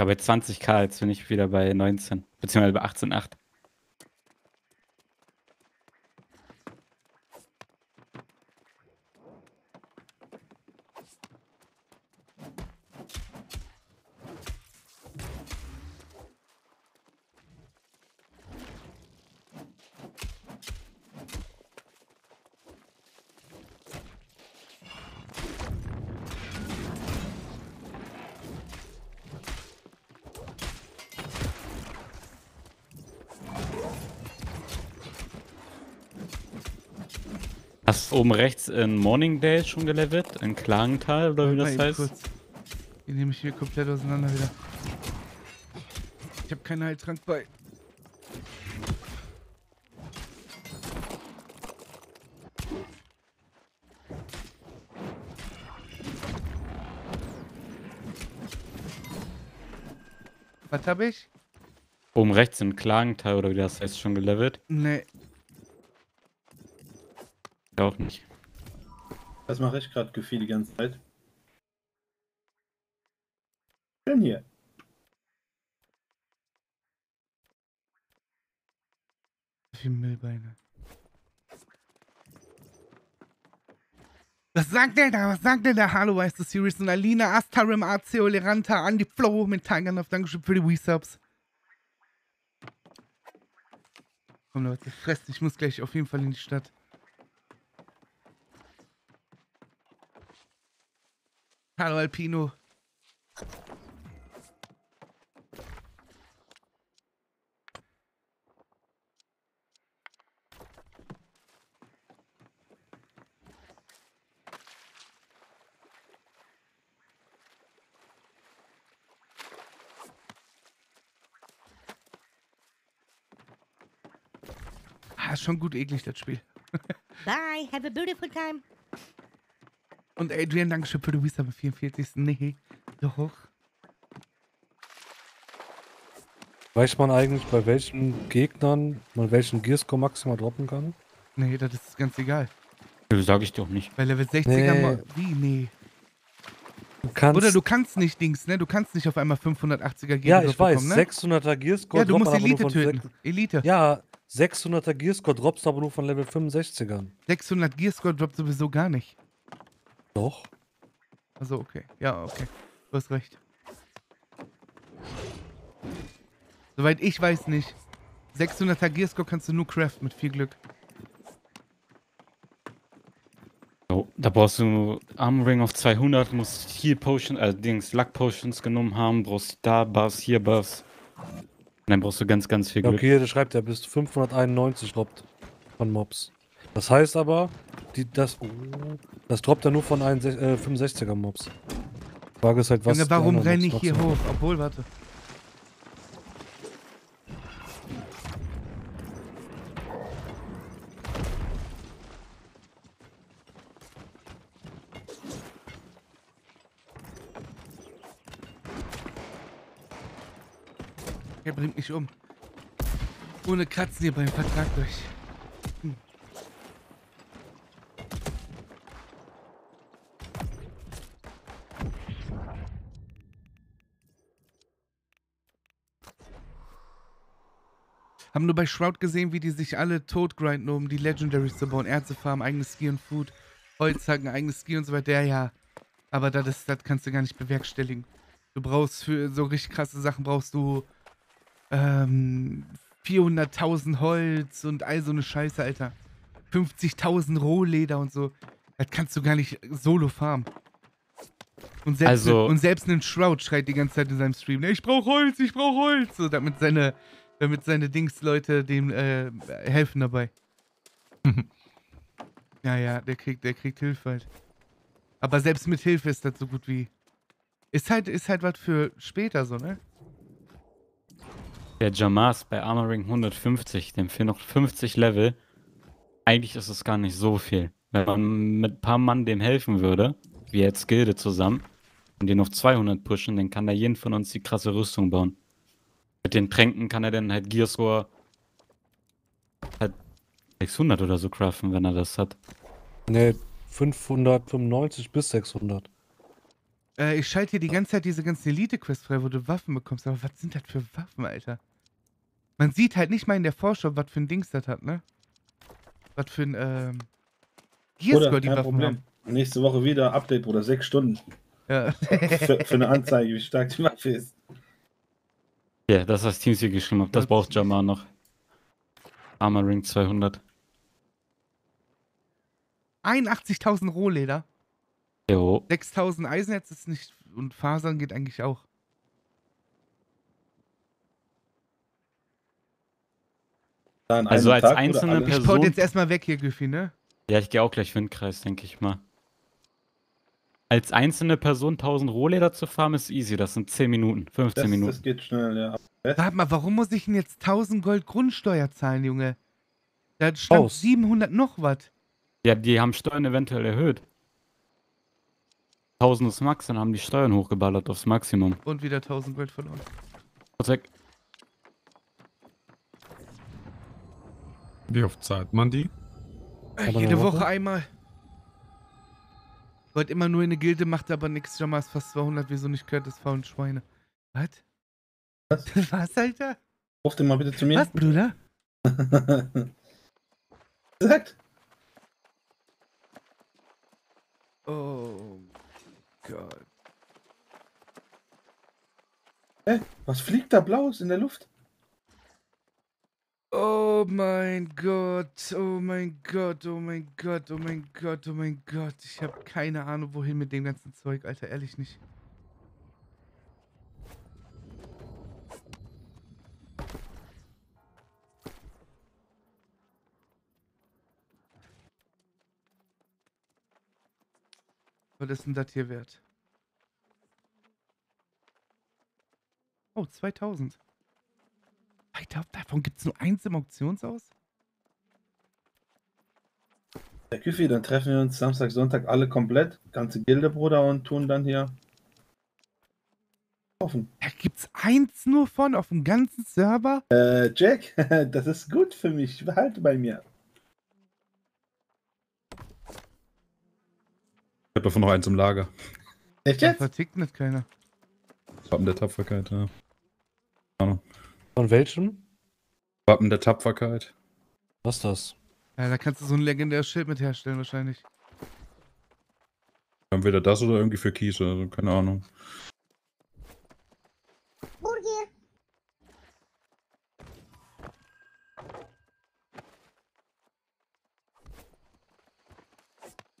habe jetzt 20k, jetzt bin ich wieder bei 19. Beziehungsweise bei 18,8. Oben rechts in Morningdale schon gelevelt? In Klagental oder wie das heißt? kurz. Die nehme ich hier komplett auseinander wieder. Ich habe keinen Heiltrank bei. Was habe ich? Oben rechts in Klagental oder wie das heißt schon gelevelt? Nee. Ich auch nicht. Das mache ich gerade gefühlt die ganze Zeit. Schön hier. Wie Müllbeine. Was sagt der da? Was sagt der da? Hallo, weißt du, Series und Alina, Astarim, Azeo, Leranta, Andy Flow mit auf Dankeschön für die Wii-Subs. Komm Leute, fresst, ich muss gleich auf jeden Fall in die Stadt. Hallo Alpino. Ah, ist schon gut eklig, das Spiel. Bye. Have a beautiful time. Und Adrian, Dankeschön für die Visa am 44. Nee, doch. Weiß man eigentlich, bei welchen Gegnern man welchen Gearscore maximal droppen kann? Nee, das ist ganz egal. Das sag ich doch nicht. Bei Level 60er Nee. mal. Wie? Nee. Du kannst. Oder du kannst nicht Dings, ne? Du kannst nicht auf einmal 580er Gegner ja, ich weiß. bekommen, ne? 600er Gearscore Ja, du droppt musst Elite nur von töten. Elite. Ja, 600er Gearscore droppst du aber nur von Level 65ern. 600 Gearscore droppt sowieso gar nicht. Doch. Also, okay. Ja, okay. Du hast recht. Soweit ich weiß nicht. 600er Gearscore kannst du nur craften mit viel Glück. So, da brauchst du Armor Ring auf 200, musst Heal Potion, äh, Dings, Luck Potions genommen haben, brauchst da Buffs, hier Buffs. Und dann brauchst du ganz, ganz viel Glück. okay, der schreibt ja bis 591 droppt von Mobs. Das heißt aber, die, das, oh, das droppt ja nur von sech- äh, 65er Mobs. Frage ist halt, was. Junge, warum renne ich hier hoch? Obwohl, warte. Er bringt mich um. Ohne Kratzen hier beim Vertrag durch. Haben nur bei Shroud gesehen, wie die sich alle tot grinden, um die Legendaries zu bauen. Erzefarm, eigenes Ski und Food, Holzhacken, eigenes Ski und so weiter. Ja, ja. Aber das, ist- das kannst du gar nicht bewerkstelligen. Du brauchst für so richtig krasse Sachen brauchst du ähm, 400.000 Holz und all so eine Scheiße, Alter. 50.000 Rohleder und so. Das kannst du gar nicht solo farmen. Und selbst, Also- und selbst ein Shroud schreit die ganze Zeit in seinem Stream, "Ne, ich brauch Holz, ich brauch Holz. So, damit seine, damit seine Dings-Leute dem äh, helfen dabei. ja, ja, der kriegt, der kriegt Hilfe halt. Aber selbst mit Hilfe ist das so gut wie. Ist halt, ist halt was für später so, ne? Der Jamas bei Armoring 150, dem fehlen noch 50 Level. Eigentlich ist es gar nicht so viel. Wenn man mit ein paar Mann dem helfen würde, wie jetzt Gilde zusammen, und den auf 200 pushen, dann kann da jeden von uns die krasse Rüstung bauen. Mit den Tränken kann er dann halt Gearscore halt 600 oder so craften, wenn er das hat. Nee, 595 bis 600. Äh, ich schalte hier die ganze Zeit diese ganzen Elite-Quests frei, wo du Waffen bekommst. Aber was sind das für Waffen, Alter? Man sieht halt nicht mal in der Vorschau, was für ein Dings das hat, ne? Was für ein, ähm... Gearscore die kein Waffen Problem. haben. Nächste Woche wieder Update, Bruder. Sechs Stunden. Ja. für, für eine Anzeige, wie stark die Waffe ist. Ja, das, was Teams hier geschrieben hat, das braucht Jamar noch. Armoring 200. 81.000 Rohleder. Jo. 6.000 Eisennetz ist nicht... Und Fasern geht eigentlich auch. Also als einzelne alles? Ich Person- pot jetzt erstmal weg hier, Güffi, ne? Ja, ich gehe auch gleich Windkreis, denke ich mal. Als einzelne Person 1000 Rohleder zu farmen ist easy. Das sind 10 Minuten, 15 Das, Minuten. das geht schnell, ja. Warte mal, warum muss ich denn jetzt 1000 Gold Grundsteuer zahlen, Junge? Da stand Aus. 700 noch was. Ja, die haben Steuern eventuell erhöht. 1000 ist Max, dann haben die Steuern hochgeballert aufs Maximum. Und wieder 1000 Gold verloren. Weg. Wie oft zahlt man die? Äh, Jede Woche? einmal. Wollt immer nur in eine Gilde, macht aber nix. Jammer ist fast 200. Wieso nicht gehört das faulen Schweine? Was? Was? Was, Alter? Ruf den mal bitte zu mir. Was, Bruder? Gesagt. Oh Gott. Hä? Was fliegt da Blaues in der Luft? Oh mein Gott, oh mein Gott, oh mein Gott, oh mein Gott, oh mein Gott. Ich habe keine Ahnung, wohin mit dem ganzen Zeug, Alter, ehrlich nicht. Was ist denn das hier wert? Oh, 2000. Alter, davon gibt es nur eins im Auktionshaus? Herr Küffi, dann treffen wir uns Samstag, Sonntag alle komplett. Ganze Gilde, Bruder, und tun dann hier. Kaufen. Da gibt's eins nur von auf dem ganzen Server? Äh, Jack, das ist gut für mich. Behalte bei mir. Ich habe davon noch eins im Lager. Echt Da jetzt? vertickt nicht keiner. Wappen der Tapferkeit, ja. Ahnung. Von welchem? Wappen der Tapferkeit. Was ist das? Ja, da kannst du so ein legendäres Schild mit herstellen wahrscheinlich. Entweder das oder irgendwie für Kies, also keine Ahnung.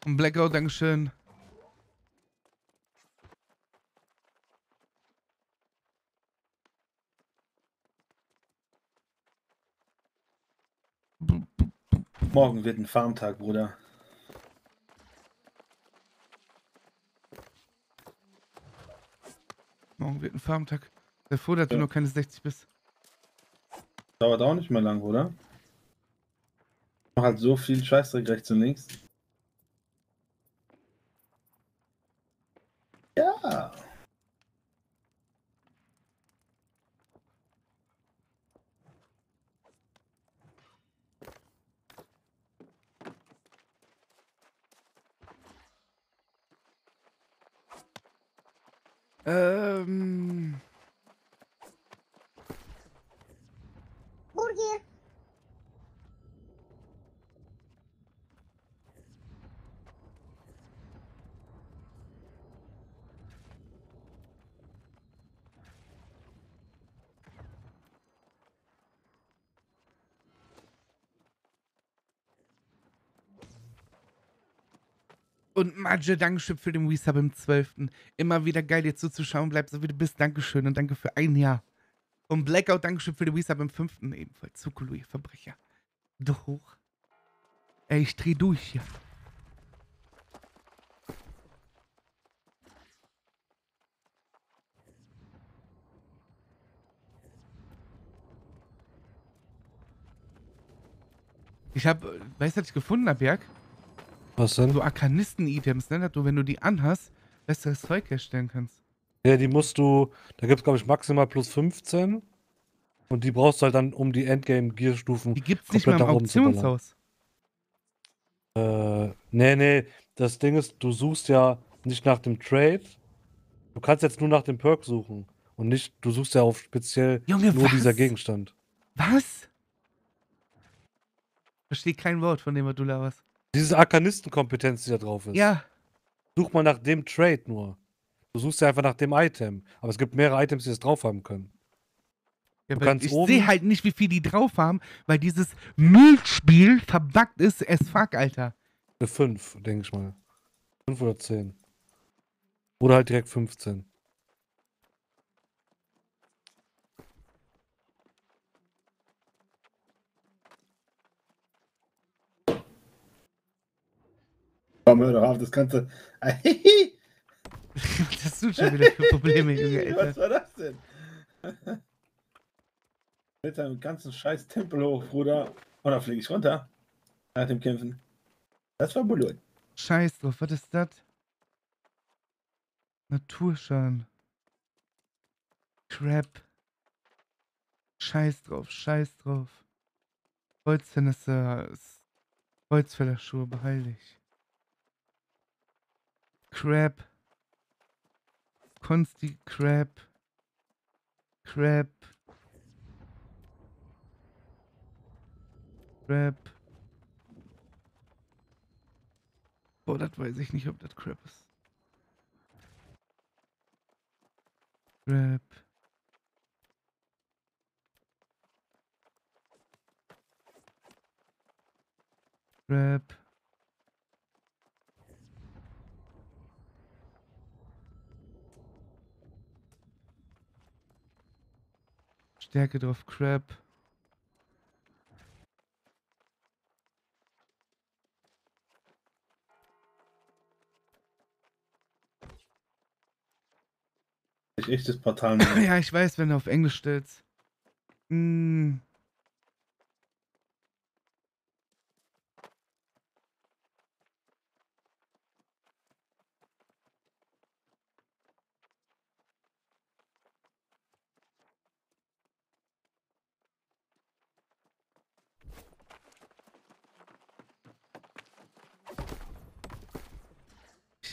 Und Blackout, Dankeschön. Morgen wird ein Farmtag, Bruder. Morgen wird ein Farmtag. Sei froh, dass du Ja. noch keine 60 bist. Dauert auch nicht mehr lang, oder? Mach halt so viel Scheißdreck rechts und links. Ja. Ähm. Burger. Und Madge, Dankeschön für den Resub im 12. Immer wieder geil, dir zuzuschauen. Bleib so wie du bist. Dankeschön und danke für ein Jahr. Und Blackout, Dankeschön für den Resub im 5. Ebenfalls. Sukulu, ihr Verbrecher. Doch. Ey, ich dreh durch hier. Ich hab, äh, weißt du, was ich gefunden hab, Berg? Was denn? So Arkanisten-Items, ne? Du, wenn du die anhast, besseres Zeug herstellen kannst. Ja, die musst du, da gibt es glaube ich maximal plus 15. Und die brauchst du halt dann, um die Endgame-Gear-Stufen Die gibt's nicht mehr im. Auktionshaus. Äh, nee, nee, das Ding ist, du suchst ja nicht nach dem Trade. Du kannst jetzt nur nach dem Perk suchen. Und nicht, du suchst ja auf speziell Junge, nur dieser was? Gegenstand. Was? Verstehe kein Wort von dem, was du laberst. Diese Arkanistenkompetenz, die da drauf ist. Ja, Such mal nach dem Trade nur. Du suchst ja einfach nach dem Item. Aber es gibt mehrere Items, die das drauf haben können. ja ich sehe halt nicht, wie viel die drauf haben, weil dieses Müllspiel verbuggt ist as fuck, Alter. Eine 5, denke ich mal. 5 oder 10. Oder halt direkt 15. Komm, hör doch auf, das Ganze. Was hast du schon wieder für Probleme, Junge, Was Alter? war das denn? Mit deinem ganzen scheiß Tempel hoch, Bruder. Und dann fliege ich runter. Nach dem Kämpfen. Das war Bullshit. Scheiß drauf, was ist das? Naturschaden. Crap. Scheiß drauf, scheiß drauf. Holzfäller, Holzfällerschuhe, beheil Crap. Konsti Crap. Crap. Crap. Oh, das weiß ich nicht, ob das Crap ist. Crap. Crap. Stärke drauf, Crap. Ich echt das Portal. Ja, ich weiß, wenn du auf Englisch stellst. Hm.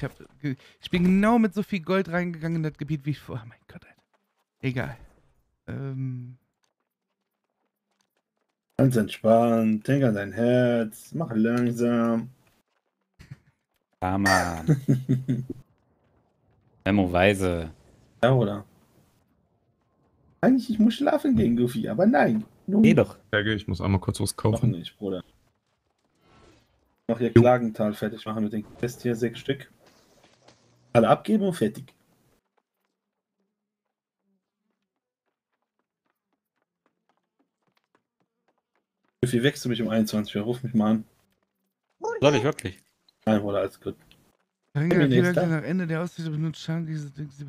Ich, hab, ich bin genau mit so viel Gold reingegangen in das Gebiet, wie ich vor. Oh mein Gott, Alter. Egal. Ähm, Ganz entspannt, denk an dein Herz, mach langsam. Ja, Mann. Memo Weise. Ja, oder? Eigentlich, ich muss schlafen gehen, Goofy, aber nein. Nun Geh doch. Berge, ich muss einmal kurz was noch kaufen. nicht, Bruder. Noch hier Klagental fertig machen mit den Quest hier, sechs Stück. Alle abgeben und fertig. Wie wächst du mich um 21 Uhr? Ruf mich mal an. Soll ich wirklich? Nein, Bruder, alles gut. Ringa, jeder, der nach Ende der Ausrede benutzt, schaden diese Dings. Die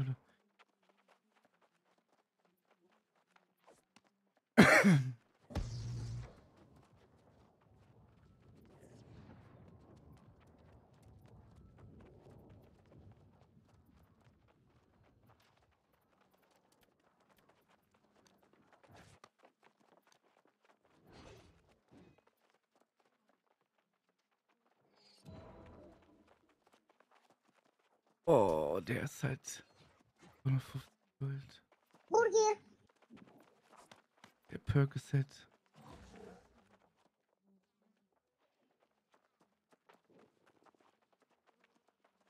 Oh, der ist halt 150 Gold. Der Percocet.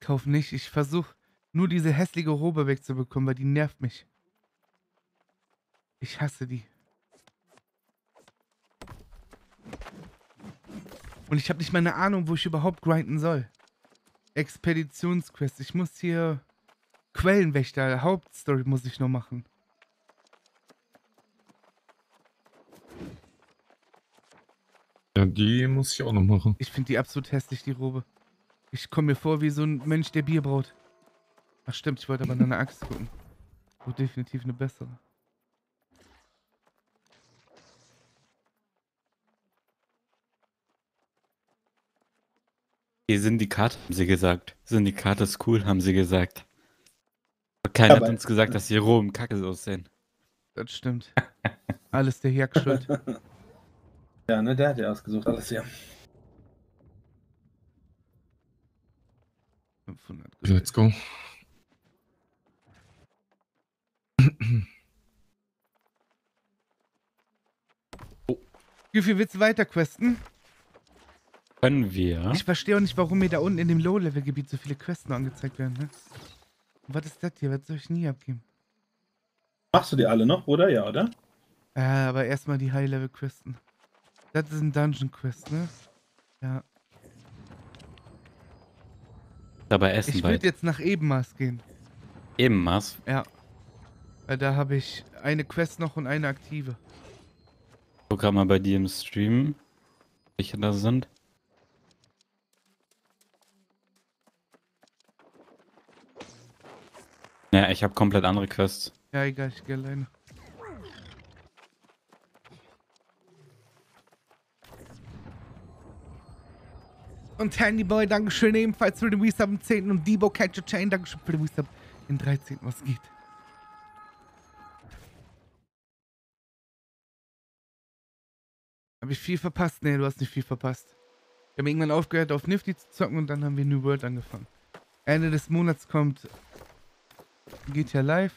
Kauf nicht. Ich versuche nur diese hässliche Robe wegzubekommen, weil die nervt mich. Ich hasse die. Und ich habe nicht mal eine Ahnung, wo ich überhaupt grinden soll. Expeditionsquest. Ich muss hier Quellenwächter, Hauptstory muss ich noch machen. Ja, die muss ich auch noch machen. Ich finde die absolut hässlich, die Robe. Ich komme mir vor wie so ein Mensch, der Bier braut. Ach stimmt, ich wollte aber nach einer Axt gucken. Oh, definitiv eine bessere. Die Syndikat, haben sie gesagt. Syndikat ist cool, haben sie gesagt. Aber keiner Aber- hat uns gesagt, dass die rohen Kacke aussehen. Das stimmt. Alles der Jack schuld. Ja, ne, der hat ja ausgesucht, alles ja. 500 Let's go. Wie viel willst du weiter questen? Können wir? Ich verstehe auch nicht, warum mir da unten in dem Low-Level-Gebiet so viele Quests noch angezeigt werden. Ne? Was ist das hier? Was soll ich nie abgeben? Machst du die alle noch, oder? Ja, oder? Äh, aber erstmal die High-Level-Questen. Das ist ein Dungeon-Quest, ne? Ja. Dabei essen Ich würde jetzt nach Ebenmaß gehen. Ebenmaß. Ja. Weil da habe ich eine Quest noch und eine aktive. Guck grad mal bei dir im Stream, welche da sind. Ja, ich habe komplett andere Quests. Ja, egal, ich gehe alleine. Und Tandy Boy, Dankeschön ebenfalls für den Resub im 10. Und Debo Catch a Chain, Dankeschön für den Resub im 13. Was geht? Habe ich viel verpasst? Nee, du hast nicht viel verpasst. Wir haben irgendwann aufgehört, auf Nifty zu zocken und dann haben wir New World angefangen. Ende des Monats kommt GTA Live.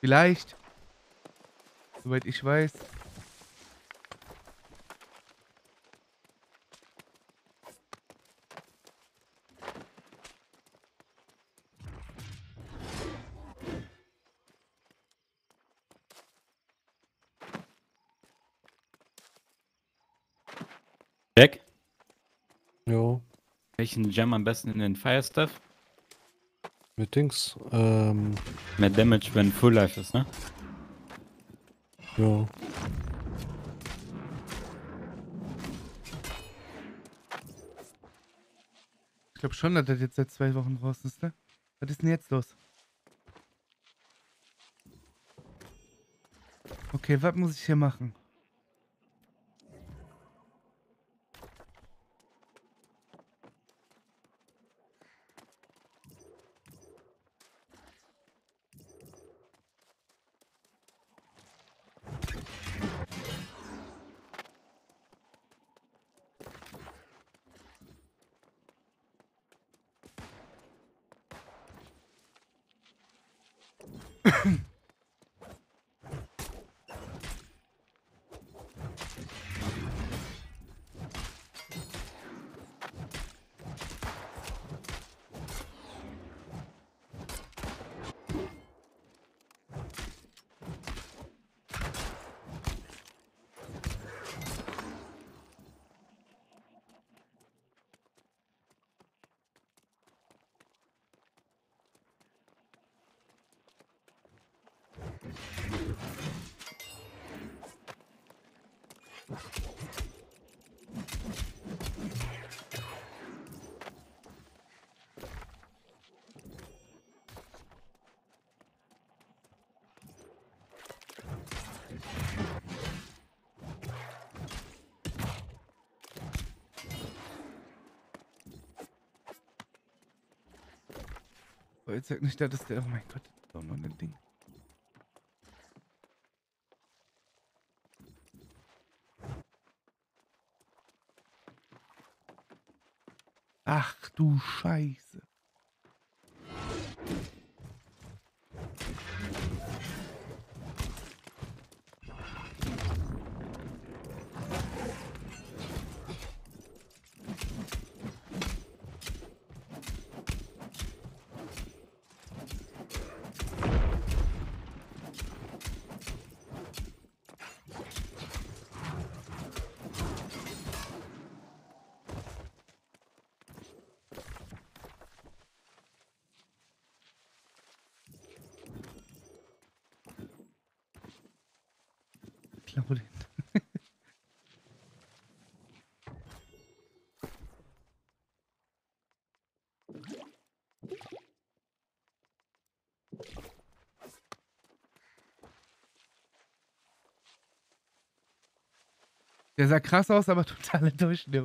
Vielleicht. Soweit ich weiß. Jack, Jo, welchen Gem am besten in den Fire Stuff? Mit Dings. Ähm, Mehr Damage, wenn Full Life ist, ne? jo. Ich glaube schon, dass das jetzt seit zwei Wochen draußen ist, ne? Was ist denn jetzt los? Okay, was muss ich hier machen? Sag nicht, das ist der. Oh mein Gott, das ist doch noch ein Ding. Ach du Scheiße. Klau den. Der sah krass aus, aber total enttäuscht. der.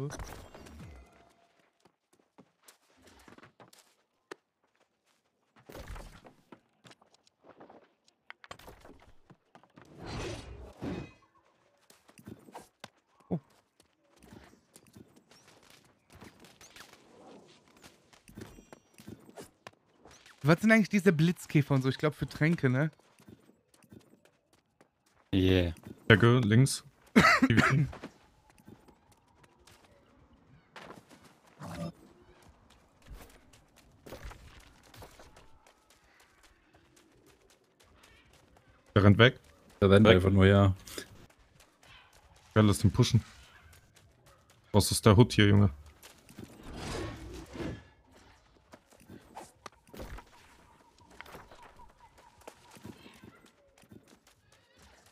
Was sind eigentlich diese Blitzkäfer und so? Ich glaube für Tränke, ne? Yeah. Ecke, links. PvP. Der rennt weg. Der rennt Weg. einfach nur, ja. Ja, lass den pushen. Was ist der Hut hier, Junge?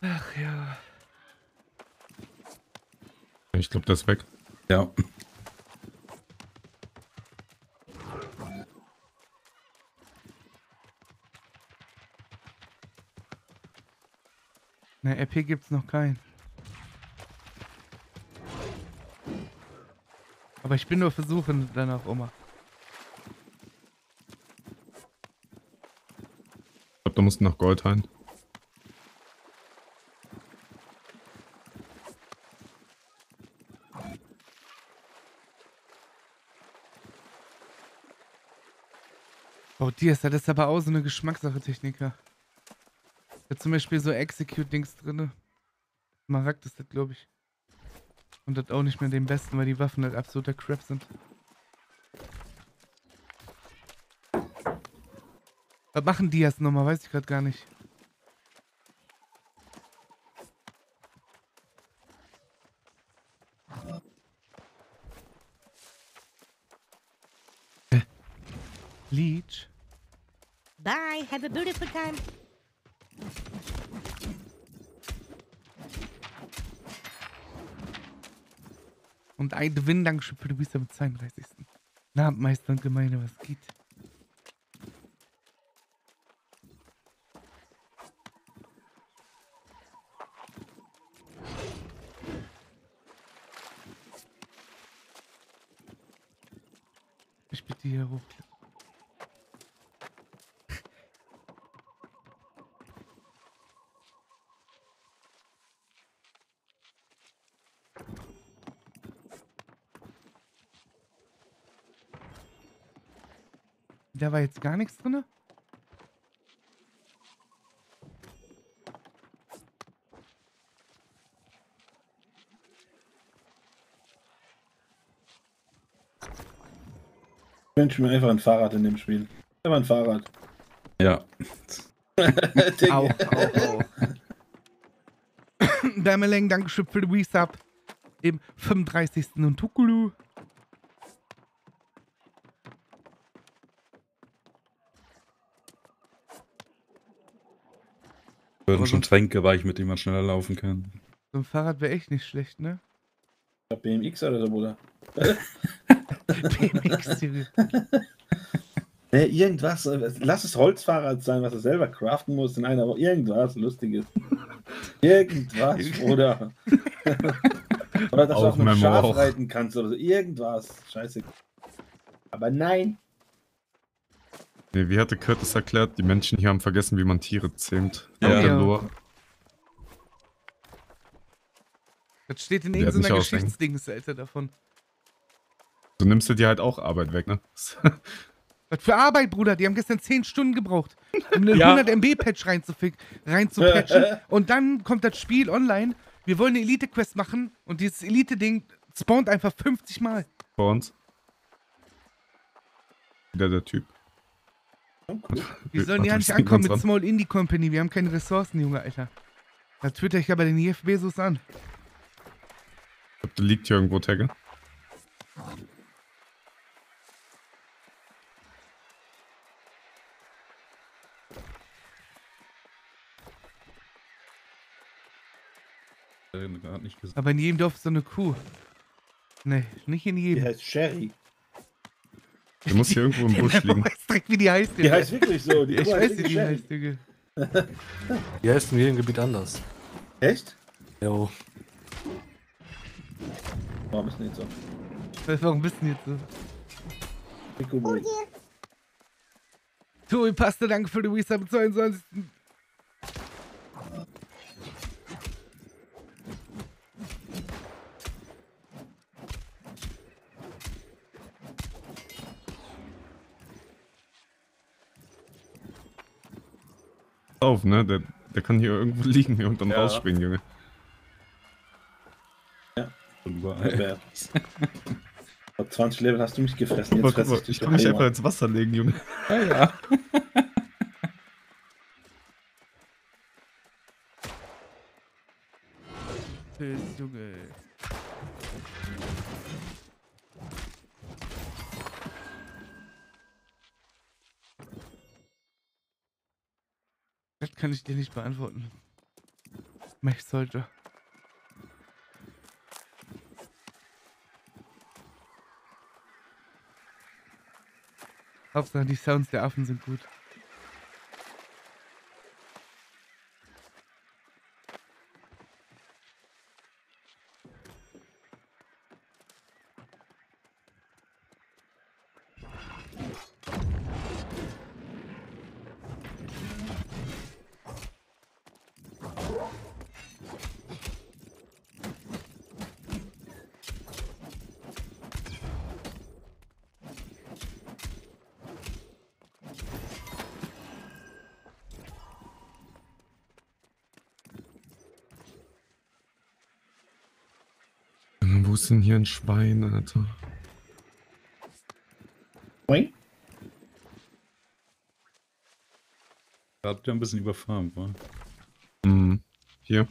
Ach ja. Ich glaube, der ist weg. Ja. Ne, RP gibt's noch keinen. Aber ich bin nur versuchen danach, Oma. Ich glaube, da musst du nach Gold rein. Oh, Dias, das ist aber auch so eine Geschmackssache, Techniker. Da zum Beispiel so Execute-Dings drinne. Marakt ist das, glaube ich. Und das auch nicht mehr den besten, weil die Waffen halt absoluter Crap sind. Was machen Dias nochmal? Weiß ich gerade gar nicht. Leech? Bye. Have a beautiful time. Und ein Gewinn, Dankeschön für du bist am 32. Na, Meister und Gemeine, was geht? Ich bitte hier hoch. Da war jetzt gar nichts drin? Ich wünsche mir einfach ein Fahrrad in dem Spiel. Einfach ein Fahrrad. Ja. Au, au, au. Wärmeleng, Dankeschön für den Resub. Im 35. und Tukulu. Würden schon Tränke, weil ich mit dem man schneller laufen kann. So ein Fahrrad wäre echt nicht schlecht, ne? BMX oder so, Bruder. BMX, Junge. Nee, irgendwas. äh, Lass es Holzfahrrad sein, was du selber craften musst in einer Woche. Irgendwas Lustiges. Irgendwas, Bruder. oder dass du Auch auf einem Schaf auch. reiten kannst oder so. Irgendwas. Scheiße. Aber nein. Nee, wie hatte Curtis erklärt, die Menschen hier haben vergessen, wie man Tiere zähmt. Ja. Ja. Das steht in irgendeiner ausdenken. Geschichtsdings, Alter, davon. So nimmst du dir halt auch Arbeit weg, ne? Was für Arbeit, Bruder? Die haben gestern 10 Stunden gebraucht, um eine Ja. 100 MB-Patch reinzufick- reinzupatchen. und dann kommt das Spiel online. Wir wollen eine Elite-Quest machen und dieses Elite-Ding spawnt einfach 50 Mal. Uns. Wieder der Typ. Wir sollen ja nicht ankommen mit Small Indie Company. Wir haben keine Ressourcen, Junge, Alter. Da twitter ich aber den Jeff Bezos an. Ich glaub, der liegt hier irgendwo, Tagge. Aber in jedem Dorf ist so eine Kuh. Nee, nicht in Die jedem. heißt Sherry. Der muss hier irgendwo im Busch Ich liegen. weiß direkt, wie die heißt. Die heißt wirklich so. Die ich weiß, wie wirklich die heißt, Junge. Die heißt in jedem Gebiet anders. Echt? Jo. Warum ist nicht so? Warum bist du denn jetzt so? Boy. Tobi Pasta, danke für den Resub am 22. Auf, ne? Der, der kann hier irgendwo liegen und dann Ja. rausspringen, Junge. Von überall. Wer? Vor 20 Level hast du mich gefressen. Guck Jetzt guck fress mal, ich ich kann mich einfach ins Wasser legen, Junge. Ah, ja. Tschüss, Junge. Das kann ich dir nicht beantworten. Mech sollte. Hauptsache die Sounds der Affen sind gut. Wo ist denn hier ein Alter? Boing. Da habt ihr ein bisschen überfarmt, wa? Hm. Hier.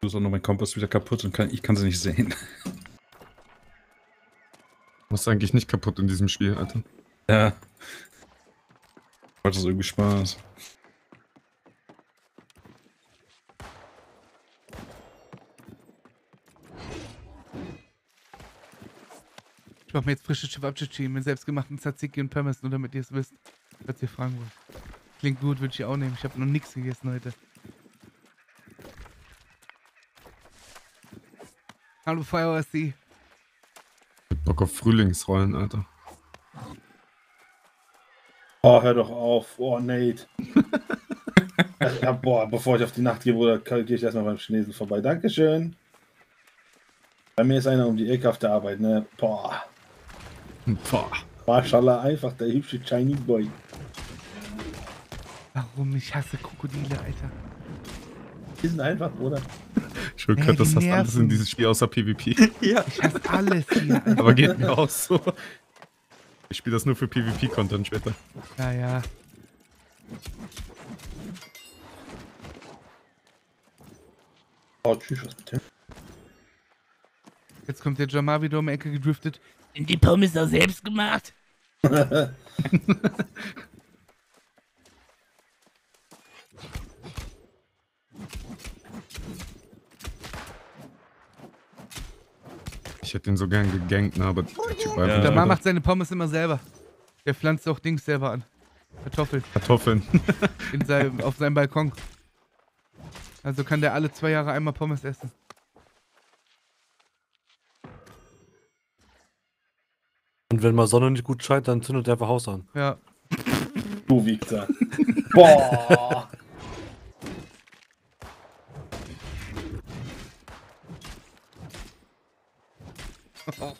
Du ist auch noch mein Kompass wieder kaputt und kann, ich kann sie nicht sehen. Was ist eigentlich nicht kaputt in diesem Spiel, Alter? Ja. Macht das irgendwie Spaß. Ich mach mir jetzt frische Chivapchichi mit selbstgemachten Tzatziki und Pommes, nur damit ihr es wisst, was ihr fragen wollt. Klingt gut, würde ich auch nehmen. Ich habe noch nichts gegessen heute. Hallo Fire Sie. Bock auf Frühlingsrollen, Alter. Oh, hör doch auf. Oh, Nate. ja, boah, bevor ich auf die Nacht gehe, Bruder, gehe ich erstmal beim Chinesen vorbei. Dankeschön. Bei mir ist einer um die Ecke auf der Arbeit, ne? Boah. Boah. Mashallah, einfach der hübsche Chinese Boy. Warum? Ich hasse Krokodile, Alter. Die sind einfach, Bruder. Ich will Nee, das hast alles in dieses Spiel außer PvP. Ja. Ich hasse alles hier. Alter. Aber geht mir auch so. Ich spiele das nur für PvP-Content später. Ja, ja. Oh, tschüss, was bitte? Jetzt kommt der Jamar wieder um die Ecke gedriftet. Sind die Pommes doch selbst gemacht? Ich hätte ihn so gern gegankt, ne, aber der Typ Ja. Jamar nicht. macht seine Pommes immer selber. Der pflanzt auch Dings selber an. Kartoffeln. Kartoffeln. In seinem, auf seinem Balkon. Also kann der alle zwei Jahre einmal Pommes essen. Und wenn mal Sonne nicht gut scheint, dann zündet er einfach Haus an. Ja. Du Wichser. Boah. Wieso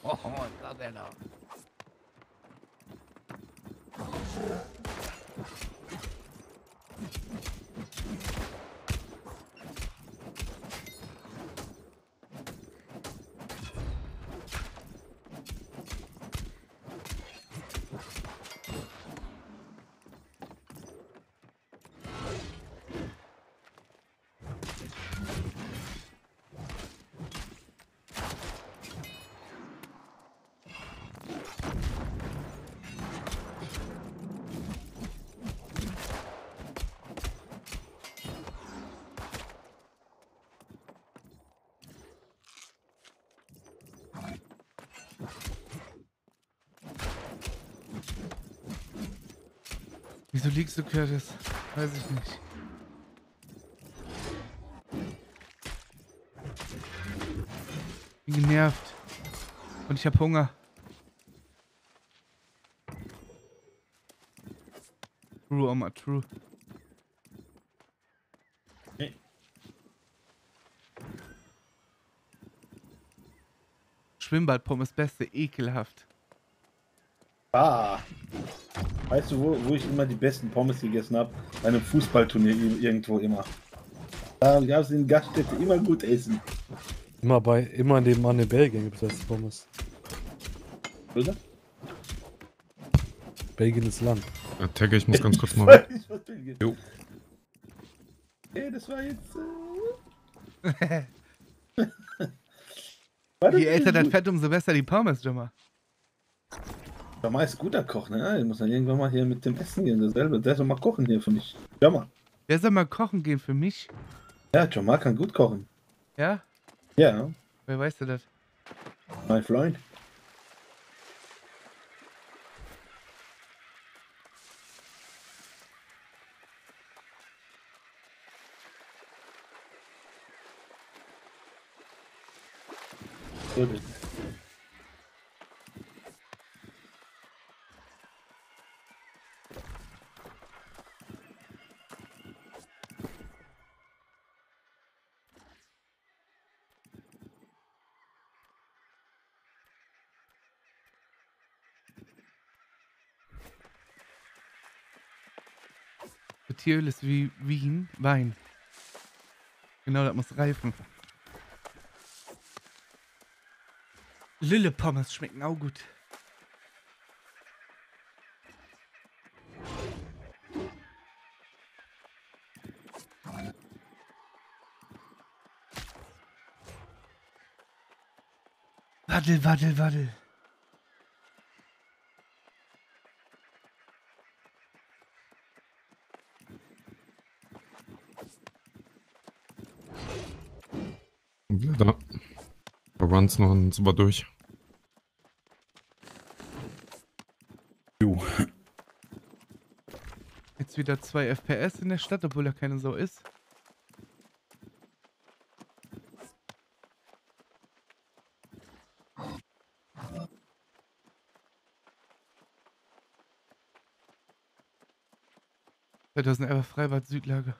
liegst du, Curtis? Weiß ich nicht. Bin genervt. Und ich hab Hunger. True, Oma, true. Hey. Schwimmbadpommes beste, ekelhaft. Ah. Weißt du, wo, wo ich immer die besten Pommes gegessen habe? Bei einem Fußballturnier irgendwo immer. Da gab es in Gaststätte immer gut essen. Immer bei, immer nebenan in Belgien gibt es das Pommes. Oder? Belgien ist Land. Ja, Tagge, ich muss ganz kurz mal. Weiß Jo. Ey, das war jetzt. Äh... War das Je älter gut? Fett, umso besser die Pommes, Jummer. Jammer ist guter Koch, ne? Ich muss dann irgendwann mal hier mit dem Essen gehen. Dasselbe. Der soll mal kochen hier für mich. Jammer. Wer soll mal kochen gehen für mich? Ja, Jammer kann gut kochen. Ja? Ja, Wer weiß du das? mein Freund. So, Tieröl ist wie Wien, Wein. Genau, das muss reifen. Lille Pommes schmecken auch gut. Waddel, waddel, waddel. Und wieder da. Runs noch ein super durch. Jo. Jetzt wieder 2 FPS in der Stadt, obwohl da keine Sau ist. ...2011 Freibad Südlager.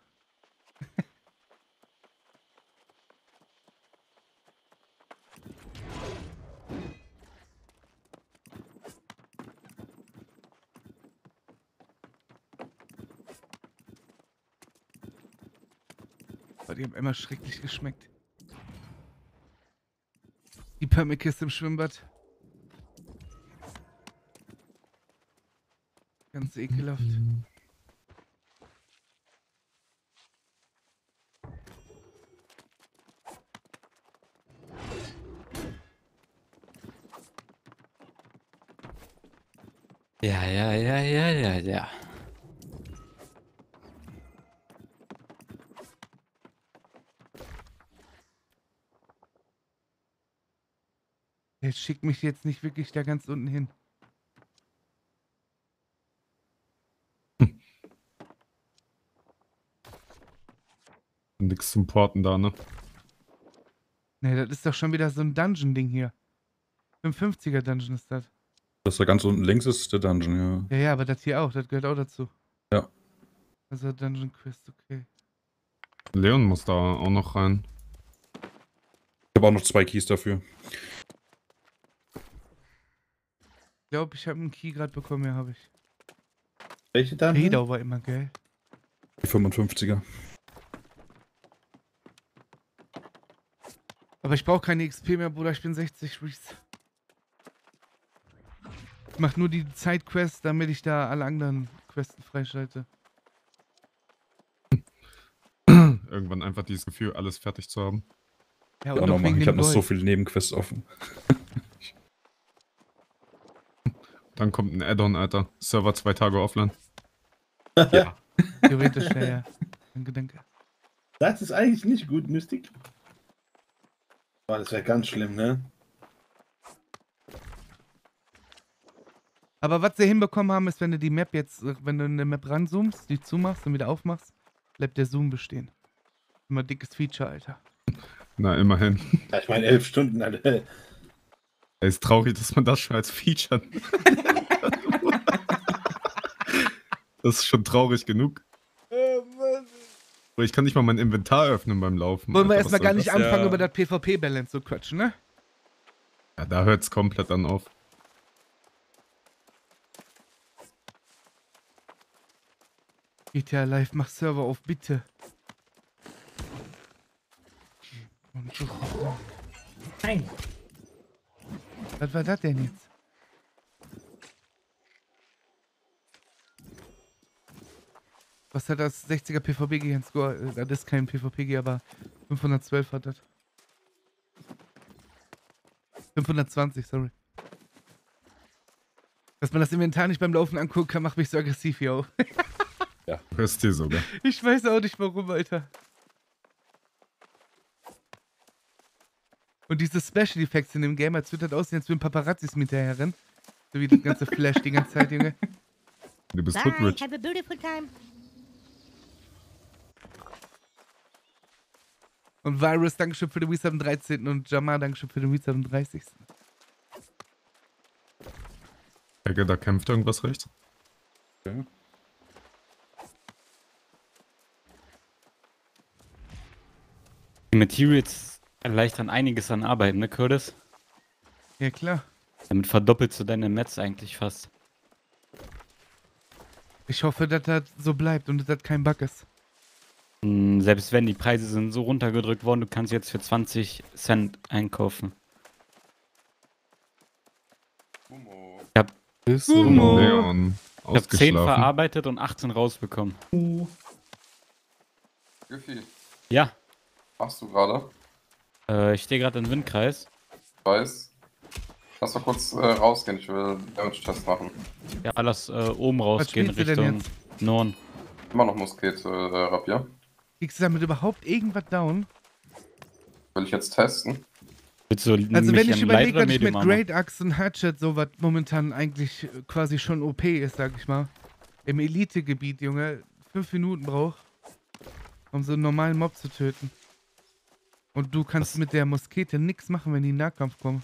Aber die haben immer schrecklich geschmeckt. Die Pömmekiste im Schwimmbad. Ganz ekelhaft. Ja, ja, ja, ja, ja, ja. Der schickt mich jetzt nicht wirklich da ganz unten hin. Nix zum Porten da, ne? Ne, das ist doch schon wieder so ein Dungeon-Ding hier. 55er Dungeon ist das. Das da ganz unten links ist der Dungeon, ja. Ja, ja, aber das hier auch, das gehört auch dazu. Ja. Also Dungeon Quest, okay. Leon muss da auch noch rein. Ich habe auch noch zwei Keys dafür. Ich glaube, ich habe einen Key gerade bekommen, ja, habe ich. Welche dann? Redau war immer geil. Die 55er. Aber ich brauche keine XP mehr, Bruder, ich bin 60 Reese. Ich mach nur die Zeitquests, damit ich da alle anderen Questen freischalte. Irgendwann einfach dieses Gefühl, alles fertig zu haben. Ja, Ja, und auch nochmal. wegen Ich habe noch so viele Nebenquests offen. Dann kommt ein Add-on, Alter. Server zwei Tage offline. Ja. Theoretisch, ja, ja. Danke, danke. Das ist eigentlich nicht gut, Mystik. Boah, das wäre ganz schlimm, ne? Aber was sie hinbekommen haben, ist, wenn du die Map jetzt, wenn du eine Map ranzoomst, die zumachst und wieder aufmachst, bleibt der Zoom bestehen. Immer dickes Feature, Alter. Na, immerhin. Ja, ich meine, elf Stunden, Alter. Ey, ist traurig, dass man das schon als Feature. das ist schon traurig genug. Aber Ich kann nicht mal mein Inventar öffnen beim Laufen. Wollen wir erstmal gar nicht das? anfangen, Ja. über das PvP-Balance zu quatschen, ne? Ja, da hört's komplett dann auf. GTA Live, mach Server auf, bitte. Nein. Was war das denn jetzt? Was hat das 60er PvP gegen Score? Äh, Das ist kein PvP, aber 512 hat das. 520, sorry. Dass man das Inventar nicht beim Laufen angucken kann, macht mich so aggressiv, yo. Hörst dir sogar. Ich weiß auch nicht warum, Alter. Und diese Special Effects in dem Game, als würde das aussehen, als würden Paparazzis mit hinterher rennen. So wie das ganze Flash die ganze Zeit, Junge. Du bist Bye. Have a beautiful time. Und Virus, Dankeschön für den Wii am 13. und Jamar, Dankeschön für den Wii am 30. Ecke, da kämpft irgendwas rechts. Okay. Die Materials erleichtern einiges an Arbeit, ne, Curtis? Ja, klar. Damit verdoppelst du deine Metz eigentlich fast. Ich hoffe, dass das so bleibt und dass das kein Bug ist. Selbst wenn die Preise sind so runtergedrückt worden, du kannst jetzt für 20 Cent einkaufen. Ist Humo. Leon. Ich habe 10 Ausgeschlafen. verarbeitet und 18 rausbekommen. Giffy, Ja, machst du gerade? äh, ich stehe gerade im Windkreis. Weiß. Lass mal kurz äh, rausgehen, ich will Damage-Test machen. Ja, alles äh, oben rausgehen Richtung Norden. Immer noch Musket, äh, Rapier. Kriegst du damit überhaupt irgendwas down? Will ich jetzt testen? Willst du Also wenn ich überlege, dass ich mit? Great Axe und Hatchet so was momentan eigentlich äh, quasi schon OP ist, sag ich mal. Im Elite-Gebiet, Junge, fünf Minuten braucht, um so einen normalen Mob zu töten. Und du kannst Was? mit der Muskete nichts machen, wenn die in den Nahkampf kommen.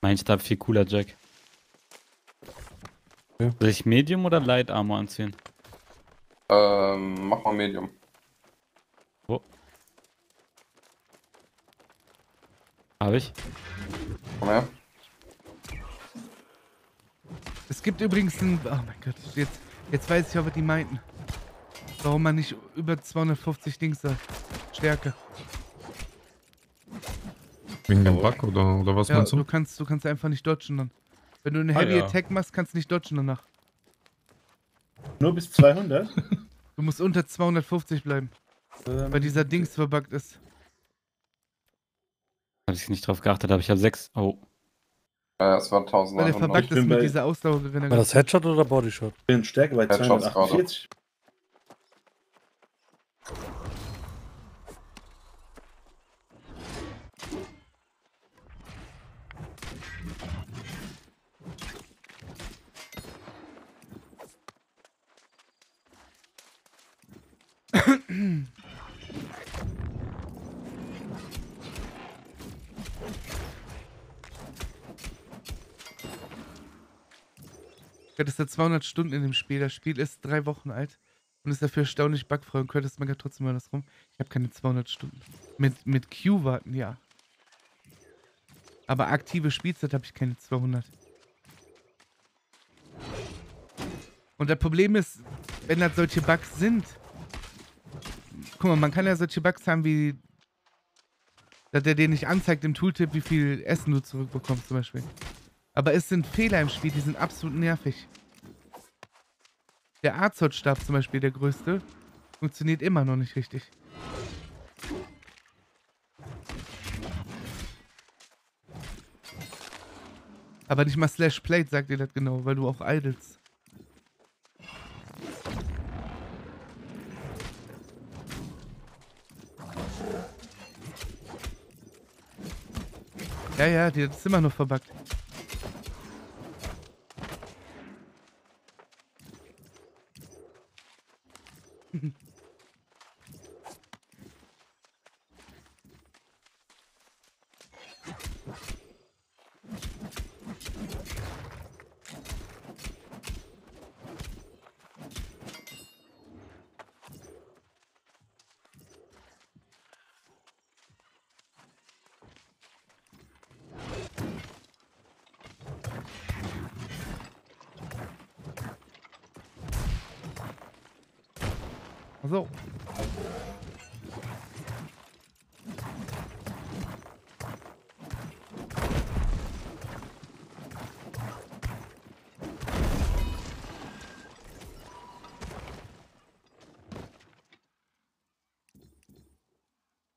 Mein Stab viel cooler, Jack. Ja. Soll ich Medium oder Light Armor anziehen? Ähm, mach mal Medium. Habe ich. Komm her. Es gibt übrigens ein. Oh mein Gott, jetzt, jetzt weiß ich auch, was die meinten. Warum man nicht über 250 Dings sagt. Stärke. Wegen dem Bug oder, oder was Ja, meinst du du? kannst, du kannst einfach nicht dodgen dann. Wenn du eine Ah, Heavy ja. Attack machst, kannst du nicht dodgen danach. Nur bis 200? Du musst unter 250 bleiben, weil dieser Dings verbuggt ist. Habe ich nicht drauf geachtet, aber ich habe 6. Oh. Äh, es war Weil der 1900. verbuggt Ich ist mit dieser Ausdauergewinner. War das Headshot oder Bodyshot? Ich bin Stärke bei Headshots 248. Könntest du 200 Stunden in dem Spiel. Das Spiel ist drei Wochen alt und ist dafür erstaunlich bugfrei und könntest man ja trotzdem mal das rum. Ich habe keine 200 Stunden. Mit, mit Q warten, ja. Aber aktive Spielzeit habe ich keine 200. Und das Problem ist, wenn das solche Bugs sind, Guck mal, man kann ja solche Bugs haben wie, dass der dir nicht anzeigt im Tooltip, wie viel Essen du zurückbekommst zum Beispiel. Aber es sind Fehler im Spiel, die sind absolut nervig. Der Arzot-Stab zum Beispiel, der größte, funktioniert immer noch nicht richtig. Aber nicht mal Slash Plate sagt dir das genau, weil du auch idles. Ja, ja, die ist immer noch verbuggt. So.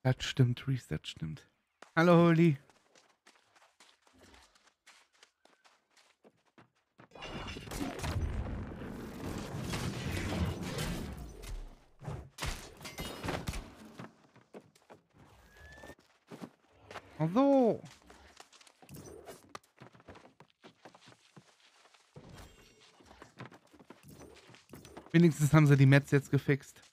Das stimmt, Reese, das stimmt. Hallo, Holly. So. Wenigstens haben sie die Mets jetzt gefixt.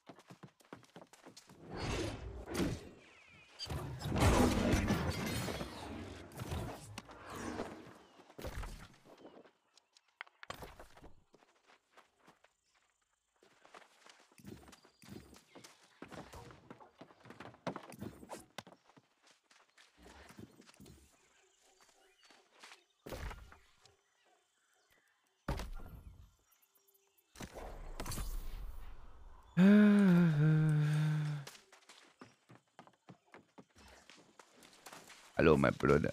Hallo, mein Bruder.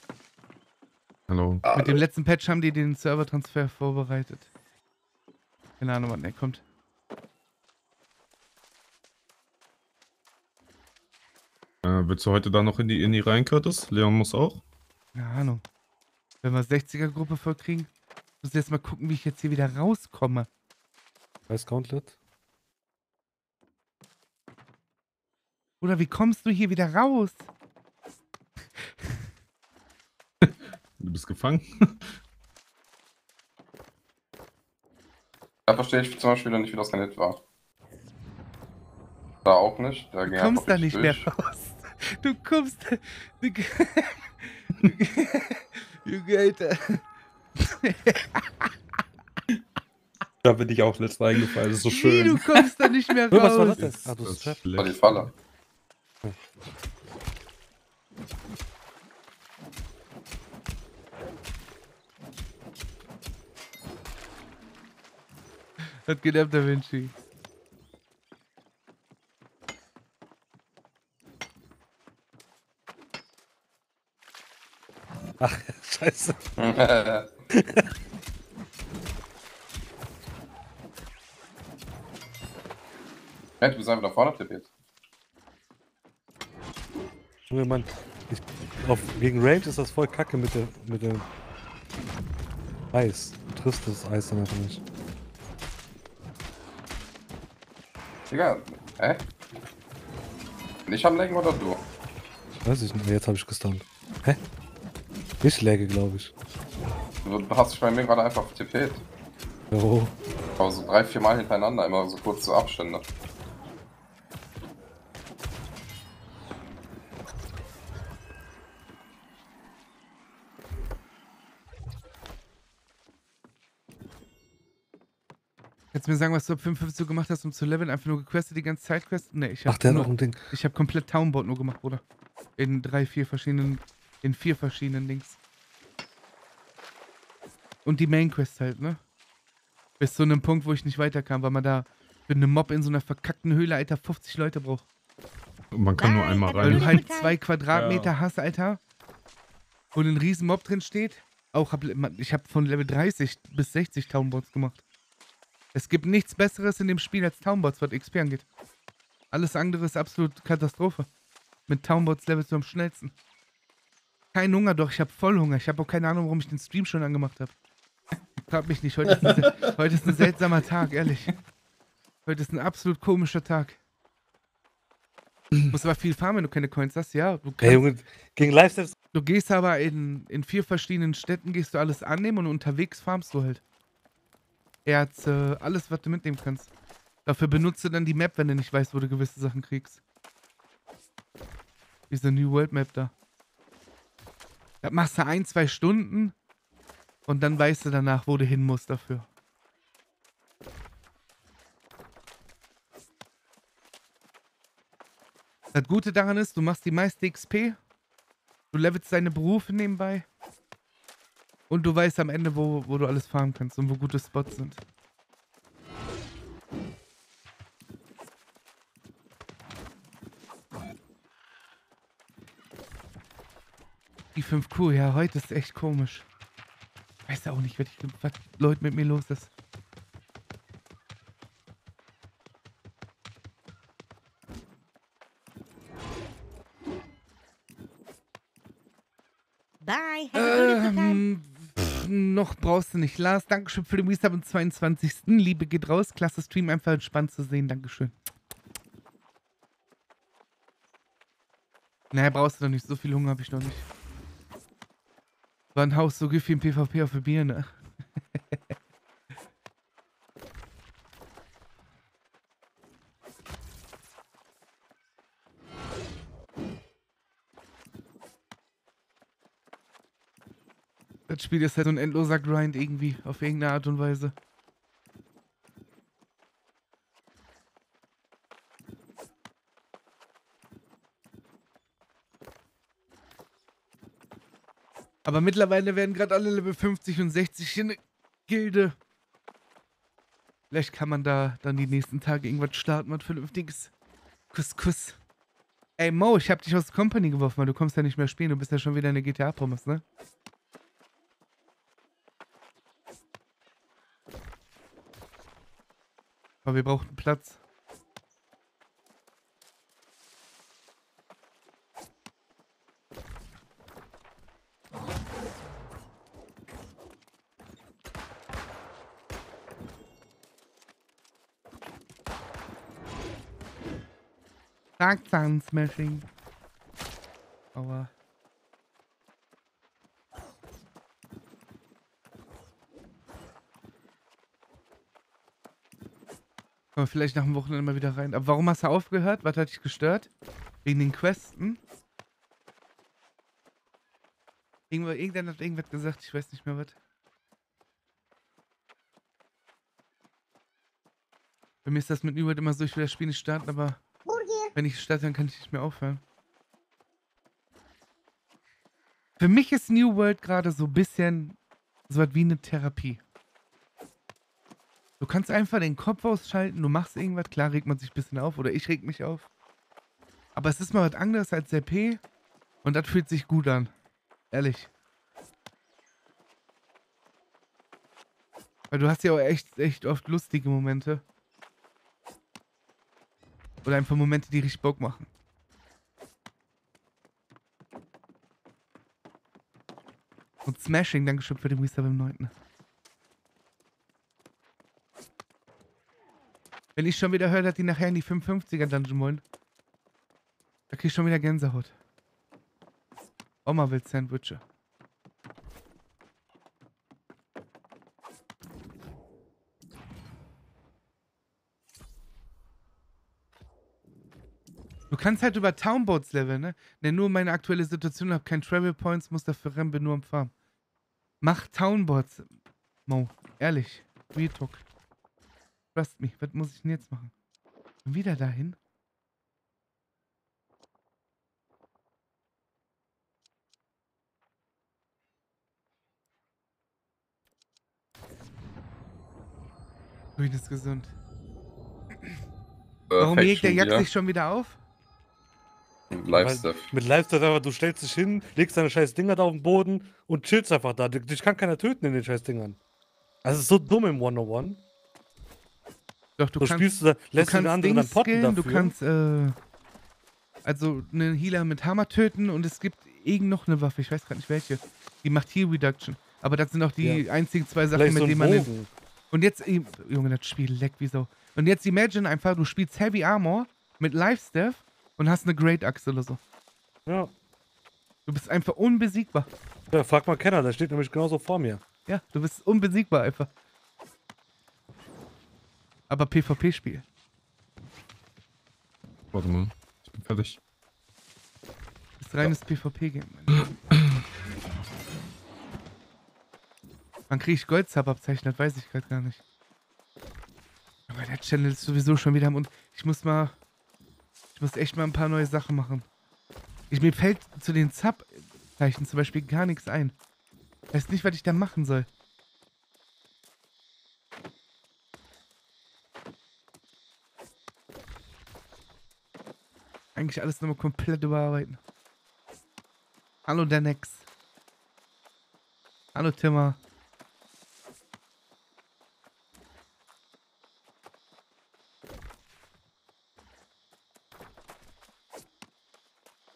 Hallo. Mit dem letzten Patch haben die den Servertransfer vorbereitet. Keine Ahnung, wann der kommt. Äh, willst du heute da noch in die Inni rein, Curtis? Leon muss auch. Keine Ahnung. Wenn wir 60er-Gruppe vollkriegen, muss ich jetzt mal gucken, wie ich jetzt hier wieder rauskomme. Weiß Gauntlet? Oder wie kommst du hier wieder raus? Du bist gefangen. Da verstehe ich zum Beispiel nicht, wie das Skelett war. Da auch nicht. Da Du kommst da nicht mehr durch. raus. Du kommst. Du, Junge, Alter. Da bin ich auch letztes Mal eingefallen. Das ist so Wie, schön. du kommst da nicht mehr raus. Was war das denn? Ah, du Das schlecht. war die Falle. Was geht ab, Da Vinci? Ach, scheiße. Ja, du bist einfach nach vorne tippiert. Junge, Mann. Ich, auf, gegen Range ist das voll kacke mit, der, mit dem Eis. Du triffst das Eis dann einfach nicht. Digga, hä? Nicht am Lenken oder du? Weiß ich nicht. Jetzt habe ich gestunt. Hä? Ich läge, glaube ich. Du hast dich bei mir gerade einfach tippiert. Jo. Aber so drei, vier Mal hintereinander, immer so kurze Abstände. Willst du mir sagen, was du ab 55 so gemacht hast, um zu leveln? Einfach nur gequestet die ganze Zeit quest? Nee, ich hab Ach, der hat nur, auch ein Ding. Ich habe komplett Townboard nur gemacht, Bruder. In drei, vier verschiedenen, in vier verschiedenen Dings. Und die Main Quest halt, ne? Bis zu einem Punkt, wo ich nicht weiterkam, weil man da für eine Mob in so einer verkackten Höhle, Alter, 50 Leute braucht. Man kann nur einmal Weil du rein. halt zwei Quadratmeter Ja. hast, Alter. Wo ein riesen Mob drin steht. Auch hab, ich habe von Level 30 bis 60 Townboards gemacht. Es gibt nichts Besseres in dem Spiel als Townboards, was XP angeht. Alles andere ist absolut Katastrophe. Mit Townboards levelst du am schnellsten. Kein Hunger, doch, ich habe voll Hunger. Ich habe auch keine Ahnung, warum ich den Stream schon angemacht habe. Frag mich nicht, heute ist, ein, heute ist ein seltsamer Tag, ehrlich. Heute ist ein absolut komischer Tag. Muss aber viel farmen, wenn du keine Coins hast, ja. Du, kannst, Junge, gegen Live-Steps. du gehst aber in, in vier verschiedenen Städten, gehst du alles annehmen und unterwegs farmst du halt. Erze, alles, was du mitnehmen kannst. Dafür benutzt du dann die Map, wenn du nicht weißt, wo du gewisse Sachen kriegst. Diese New World Map da. Da machst du ein, zwei Stunden und dann weißt du danach, wo du hin musst dafür. Das Gute daran ist, du machst die meiste XP, du levelst deine Berufe nebenbei und du weißt am Ende, wo, wo du alles farmen kannst und wo gute Spots sind. Die 5Q, ja, heute ist echt komisch. Weiß auch nicht, was, ich, was Leute mit mir los ist. Bye. Have a beautiful time. Ähm, pff, noch brauchst du nicht. Lars, Dankeschön für den Resub am 22. Liebe geht raus. Klasse Stream, einfach entspannt zu sehen. Dankeschön. Naja, brauchst du doch nicht. So viel Hunger habe ich noch nicht. War ein Haus so viel im PvP auf der Bier, ne? Das Spiel ist halt so ein endloser Grind irgendwie, auf irgendeine Art und Weise. Aber mittlerweile werden gerade alle Level 50 und 60 in Gilde. Vielleicht kann man da dann die nächsten Tage irgendwas starten, was vernünftiges. Kuss, Kuss. Ey Mo, ich hab dich aus Company geworfen, weil du kommst ja nicht mehr spielen. Du bist ja schon wieder in der GTA-Pommes, ne? Aber wir brauchen Platz. Dark Sun Smashing. Aua. Wir vielleicht nach dem Wochenende mal wieder rein. Aber warum hast du aufgehört? Was hat dich gestört? Wegen den Questen? Irgendwo, irgendeiner hat irgendwas gesagt, ich weiß nicht mehr was. Bei mir ist das mit New World immer so, ich will das Spiel nicht starten, aber wenn ich starte, dann kann ich nicht mehr aufhören. Für mich ist New World gerade so ein bisschen so was wie eine Therapie. Du kannst einfach den Kopf ausschalten, du machst irgendwas, klar regt man sich ein bisschen auf oder ich reg mich auf. Aber es ist mal was anderes als RP und das fühlt sich gut an. Ehrlich. Weil du hast ja auch echt, echt oft lustige Momente. Oder einfach Momente, die richtig Bock machen. Und Smashing, Dankeschön für den Resub im 9. Wenn ich schon wieder höre, dass die nachher in die 55er Dungeon wollen, da krieg ich schon wieder Gänsehaut. Oma will Sandwiche. Du kannst halt über Townboats leveln, ne? Ne, nur meine aktuelle Situation, hab kein Travel Points, muss dafür bin nur am Farm. Mach Townboats, Mo. Ehrlich. Real Talk. Trust me, was muss ich denn jetzt machen? Wieder dahin? Grün ist gesund. Äh, Warum legt der Jack sich schon wieder auf? Live-Stuff. Mit Live-Stuff einfach, du stellst dich hin, legst deine scheiß Dinger da auf den Boden und chillst einfach da. Dich dich kann keiner töten in den scheiß Dingern. Also es ist so dumm im 101. Doch, du So kannst, spielst du da, du lässt den kannst anderen dann Dings potten skillen, du dafür. kannst, äh, also einen Healer mit Hammer töten und es gibt irgend noch eine Waffe, ich weiß gerade nicht welche. Die macht Heal Reduction. Aber das sind auch die einzigen zwei Sachen, Vielleicht mit so denen man. den- Bogen. Und jetzt, Junge, das Spiel leckt wie so. Und jetzt imagine einfach, du spielst Heavy Armor mit Life Staff und hast eine Great Axe oder so. Ja. Du bist einfach unbesiegbar. ja, frag mal Kenner, der steht nämlich genauso vor mir. Ja, du bist unbesiegbar einfach. Aber PvP-Spiel. Warte mal. Ich bin fertig. Das ist reines PvP-Game. Wann kriege ich Goldsub abzeichnet? Weiß ich gerade gar nicht. Aber der Channel ist sowieso schon wieder am und ich muss mal. Ich muss echt mal ein paar neue Sachen machen. Ich, mir fällt zu den Sub-Zeichen zum Beispiel gar nichts ein. Weiß nicht, was ich da machen soll. Eigentlich alles nochmal komplett überarbeiten. Hallo Danex. Hallo Timmer.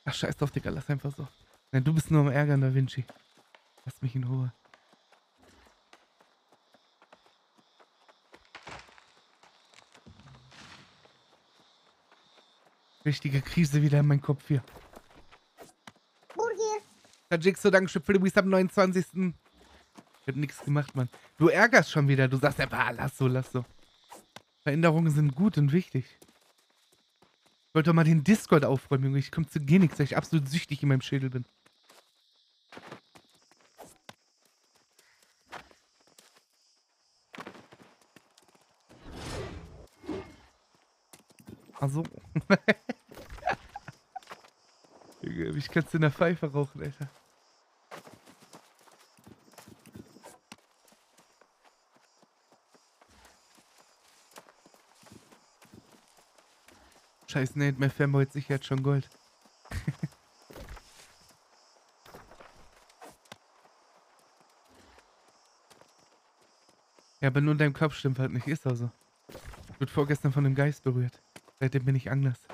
Ach scheiß drauf, Digga, lass einfach so. Nein, du bist nur am Ärgern, Da Vinci. Lass mich in Ruhe. Richtige Krise wieder in meinem Kopf hier. Tajixo, Dankeschön für den Wies am 29. Ich hab nichts gemacht, Mann. Du ärgerst schon wieder. Du sagst einfach, ah, lass so, lass so. Veränderungen sind gut und wichtig. Ich wollte doch mal den Discord aufräumen, Junge. Ich komme zu gar nichts, weil ich absolut süchtig in meinem Schädel bin. Also. Ich kannst du in der Pfeife rauchen, Alter. Scheiß Nate, mein Fanboy hat sicher jetzt schon Gold. ja, aber nur in deinem Kopf stimmt halt nicht, ist also. Ich wurde vorgestern von einem Geist berührt. Seitdem bin ich anders.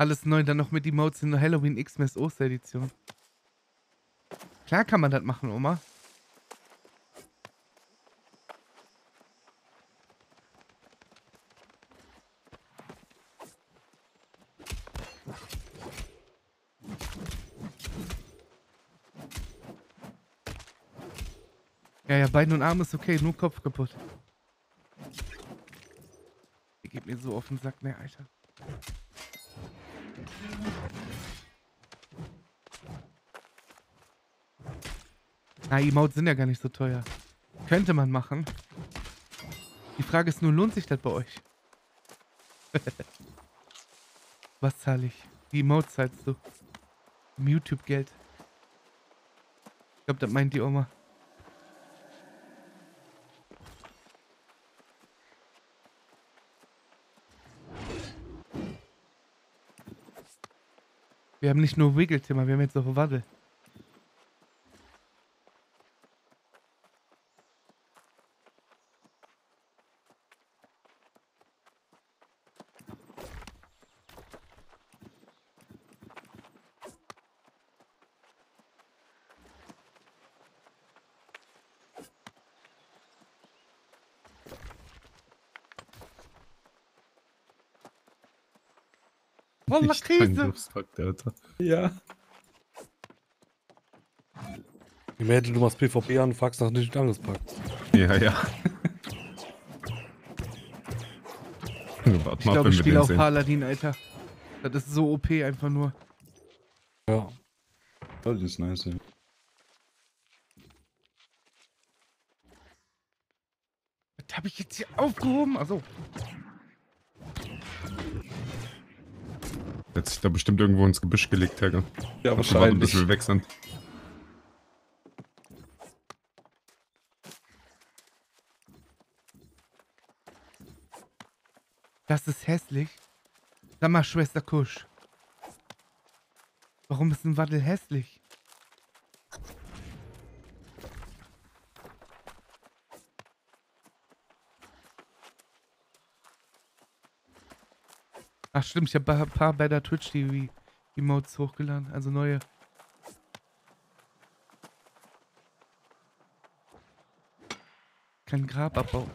Alles neu, dann noch mit Emotes in der Halloween Xmas Osteredition. Klar kann man das machen, Oma. Ja, ja, Bein und Arm ist okay, nur Kopf kaputt. Ihr geht mir so auf den Sack, ne, Alter. Na, Emotes sind ja gar nicht so teuer. Könnte man machen. Die Frage ist nur, lohnt sich das bei euch? Was zahle ich? Die Emotes zahlst du. Im YouTube-Geld. Ich glaube, das meint die Oma. Wir haben nicht nur Wiggle-Thema, wir haben jetzt auch Waddle. Krise. Durstpakt, Alter. Ja. Imagine, du machst PvP an und fragst nach nicht anderes Pack. Ja, ja. Warte Ich glaube, ich spiele auch sehen. Paladin, Alter. Das ist so OP einfach nur. Ja. Das ist nice, ja. Was habe ich jetzt hier aufgehoben? Also, hat sich da bestimmt irgendwo ins Gebüsch gelegt, Helge. Ja, Hat gewartet, bis wahrscheinlich. wir weg sind. das ist hässlich. Sag mal, Schwester Kusch. Warum ist ein Waddel hässlich? Ach stimmt, ich habe ein paar bei der Twitch TV Emotes hochgeladen, also neue. Kein Grababbau.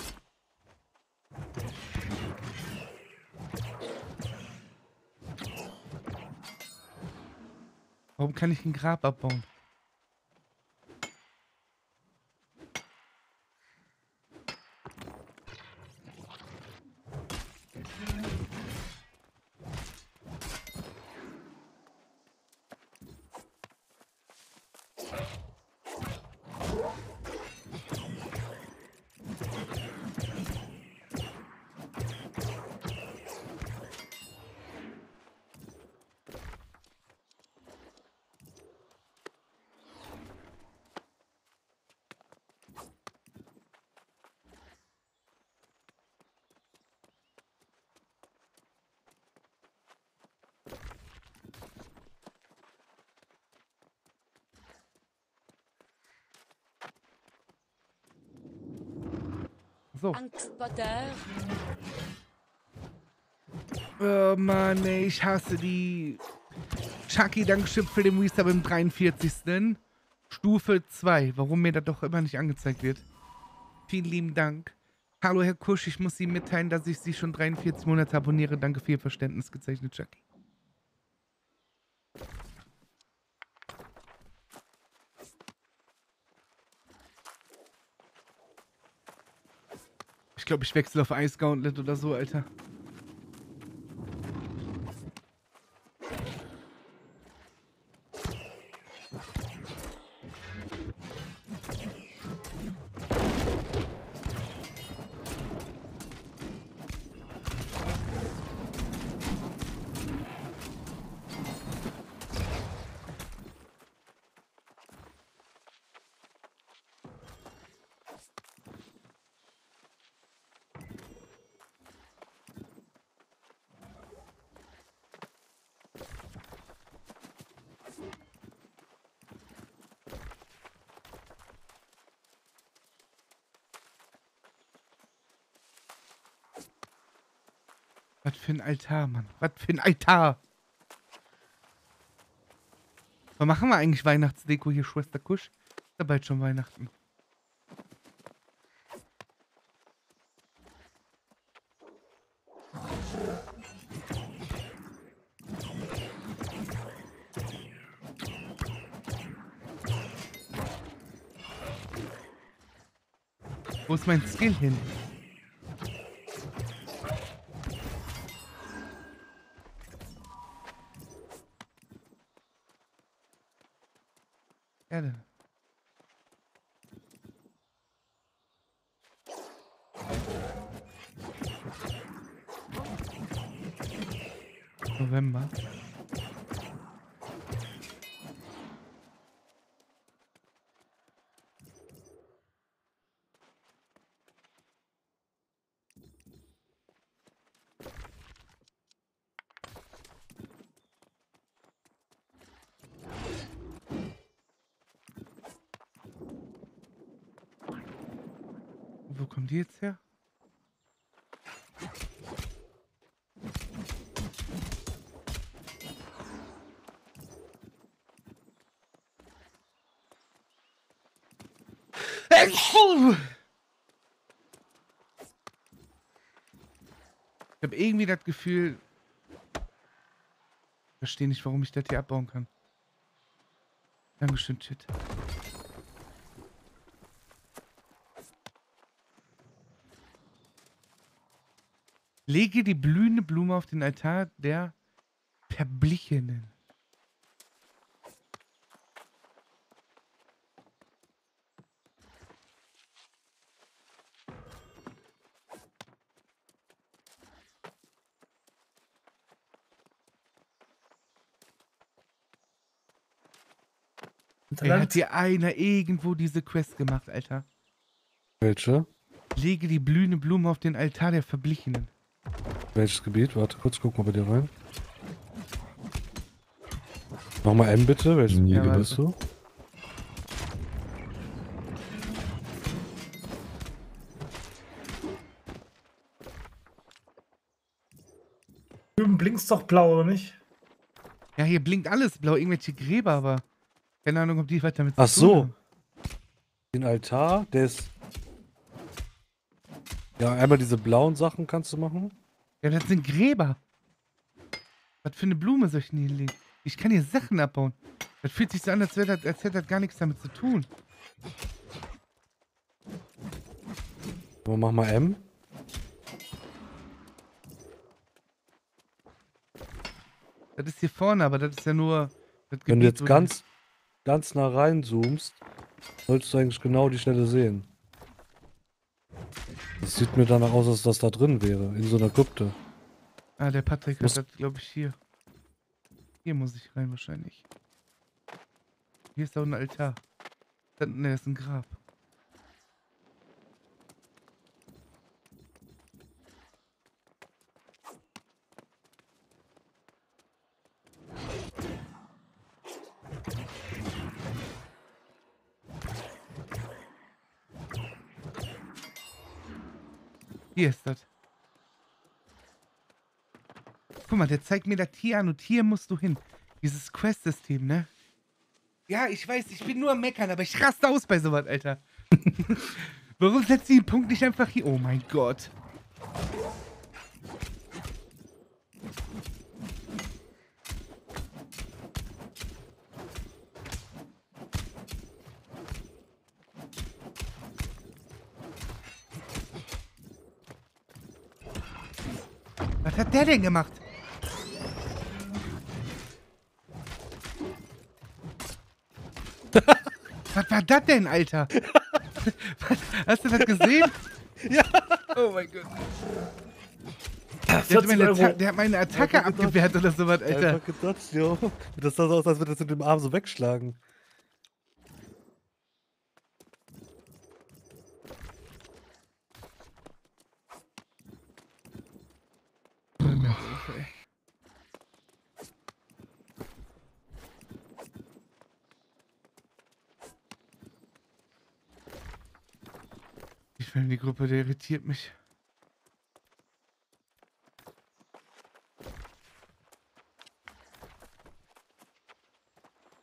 Warum kann ich ein Grab abbauen? So. Angstpotter. Oh Mann, ey, ich hasse die. Chucky, Dankeschön für den Resub im 43. Stufe 2. Warum mir das doch immer nicht angezeigt wird. Vielen lieben Dank. Hallo, Herr Kusch, ich muss Ihnen mitteilen, dass ich Sie schon 43 Monate abonniere. Danke für Ihr Verständnis, gezeichnet Chucky. Ich glaube, ich wechsle auf Ice Gauntlet oder so, Alter. Altar, Mann. Was für ein Altar. Was machen wir eigentlich Weihnachtsdeko hier, Schwester Kusch? Ist ja bald schon Weihnachten. Wo ist mein Skill hin? Erde. November. Wo kommen die jetzt her? Ich habe irgendwie das Gefühl, ich verstehe nicht, warum ich das hier abbauen kann. Dankeschön, Chat. Lege die blühende Blume auf den Altar der Verblichenen. Ey, hat hier einer irgendwo diese Quest gemacht, Alter? Welche? Lege die blühende Blume auf den Altar der Verblichenen. Welches Gebiet? Warte, kurz guck mal bei dir rein. Mach mal M bitte. Welches Gebiet warte. bist du? Drüben blinkt's doch blau, oder nicht? Ja, hier blinkt alles blau, irgendwelche Gräber, aber keine Ahnung, ob die was damit Ach so. Den Altar, der ist. Ja, einmal diese blauen Sachen kannst du machen. Ja, das sind Gräber. Was für eine Blume soll ich denn hier legen? Ich kann hier Sachen abbauen. Das fühlt sich so an, als, das, als hätte das gar nichts damit zu tun. Aber mach mal M. Das ist hier vorne, aber das ist ja nur. Wenn du jetzt ganz, ganz nah reinzoomst, solltest du eigentlich genau die Stelle sehen. Das sieht mir danach aus, als das da drin wäre, in so einer Krypte. Ah, der Patrick Muss- hat das, glaube ich, hier. Hier muss ich rein, wahrscheinlich. Hier ist auch ein Altar. Da, ne, ist ein Grab. Hier ist das. Guck mal, der zeigt mir das hier an und hier musst du hin. Dieses Quest-System, ne? Ja, ich weiß, ich bin nur am Meckern, aber ich raste aus bei sowas, Alter. Warum setzt sie den Punkt nicht einfach hier? Oh mein Gott. Was hat der denn gemacht? Was war das denn, Alter? Was, hast du das gesehen? Ja. Oh mein Gott. Der hat, der hat meine Attacke abgewehrt oder sowas, Alter. Einfach gedodged, jo. Das sah so aus, als würde das mit dem Arm so wegschlagen. In die Gruppe, der irritiert mich.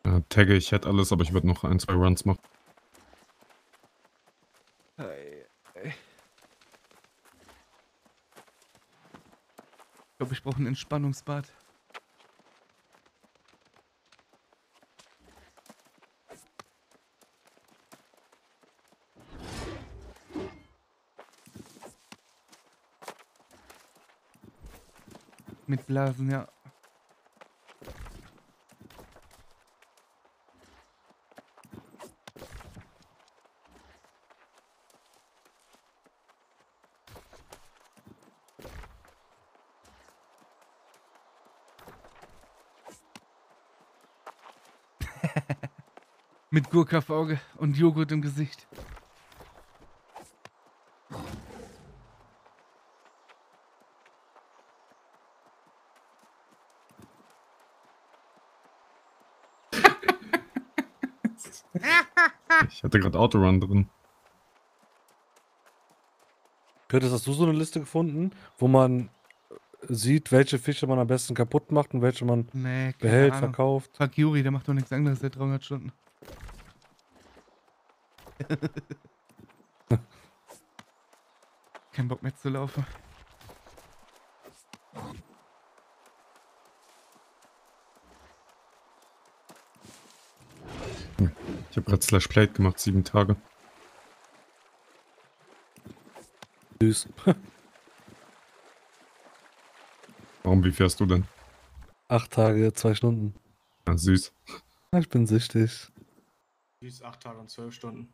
Ja, tagge, ich hätte alles, aber ich würde noch ein, zwei Runs machen. Ich glaube, ich brauche ein Entspannungsbad. Mit Blasen, ja. Mit Gurke auf Auge und Joghurt im Gesicht. Hatte gerade Autorun drin. Curtis, hast du so eine Liste gefunden, wo man sieht, welche Fische man am besten kaputt macht und welche man Nee, behält, Ahnung. verkauft? Fuck Juri, der macht doch nichts anderes seit 300 Stunden. Kein Bock mehr zu laufen. Ich habe gerade Slash Plate gemacht, sieben Tage. Süß. Warum, wie fährst du denn? Acht Tage, zwei Stunden. Ja, süß. Ich bin süchtig. Ist 8 Tage und 12 Stunden.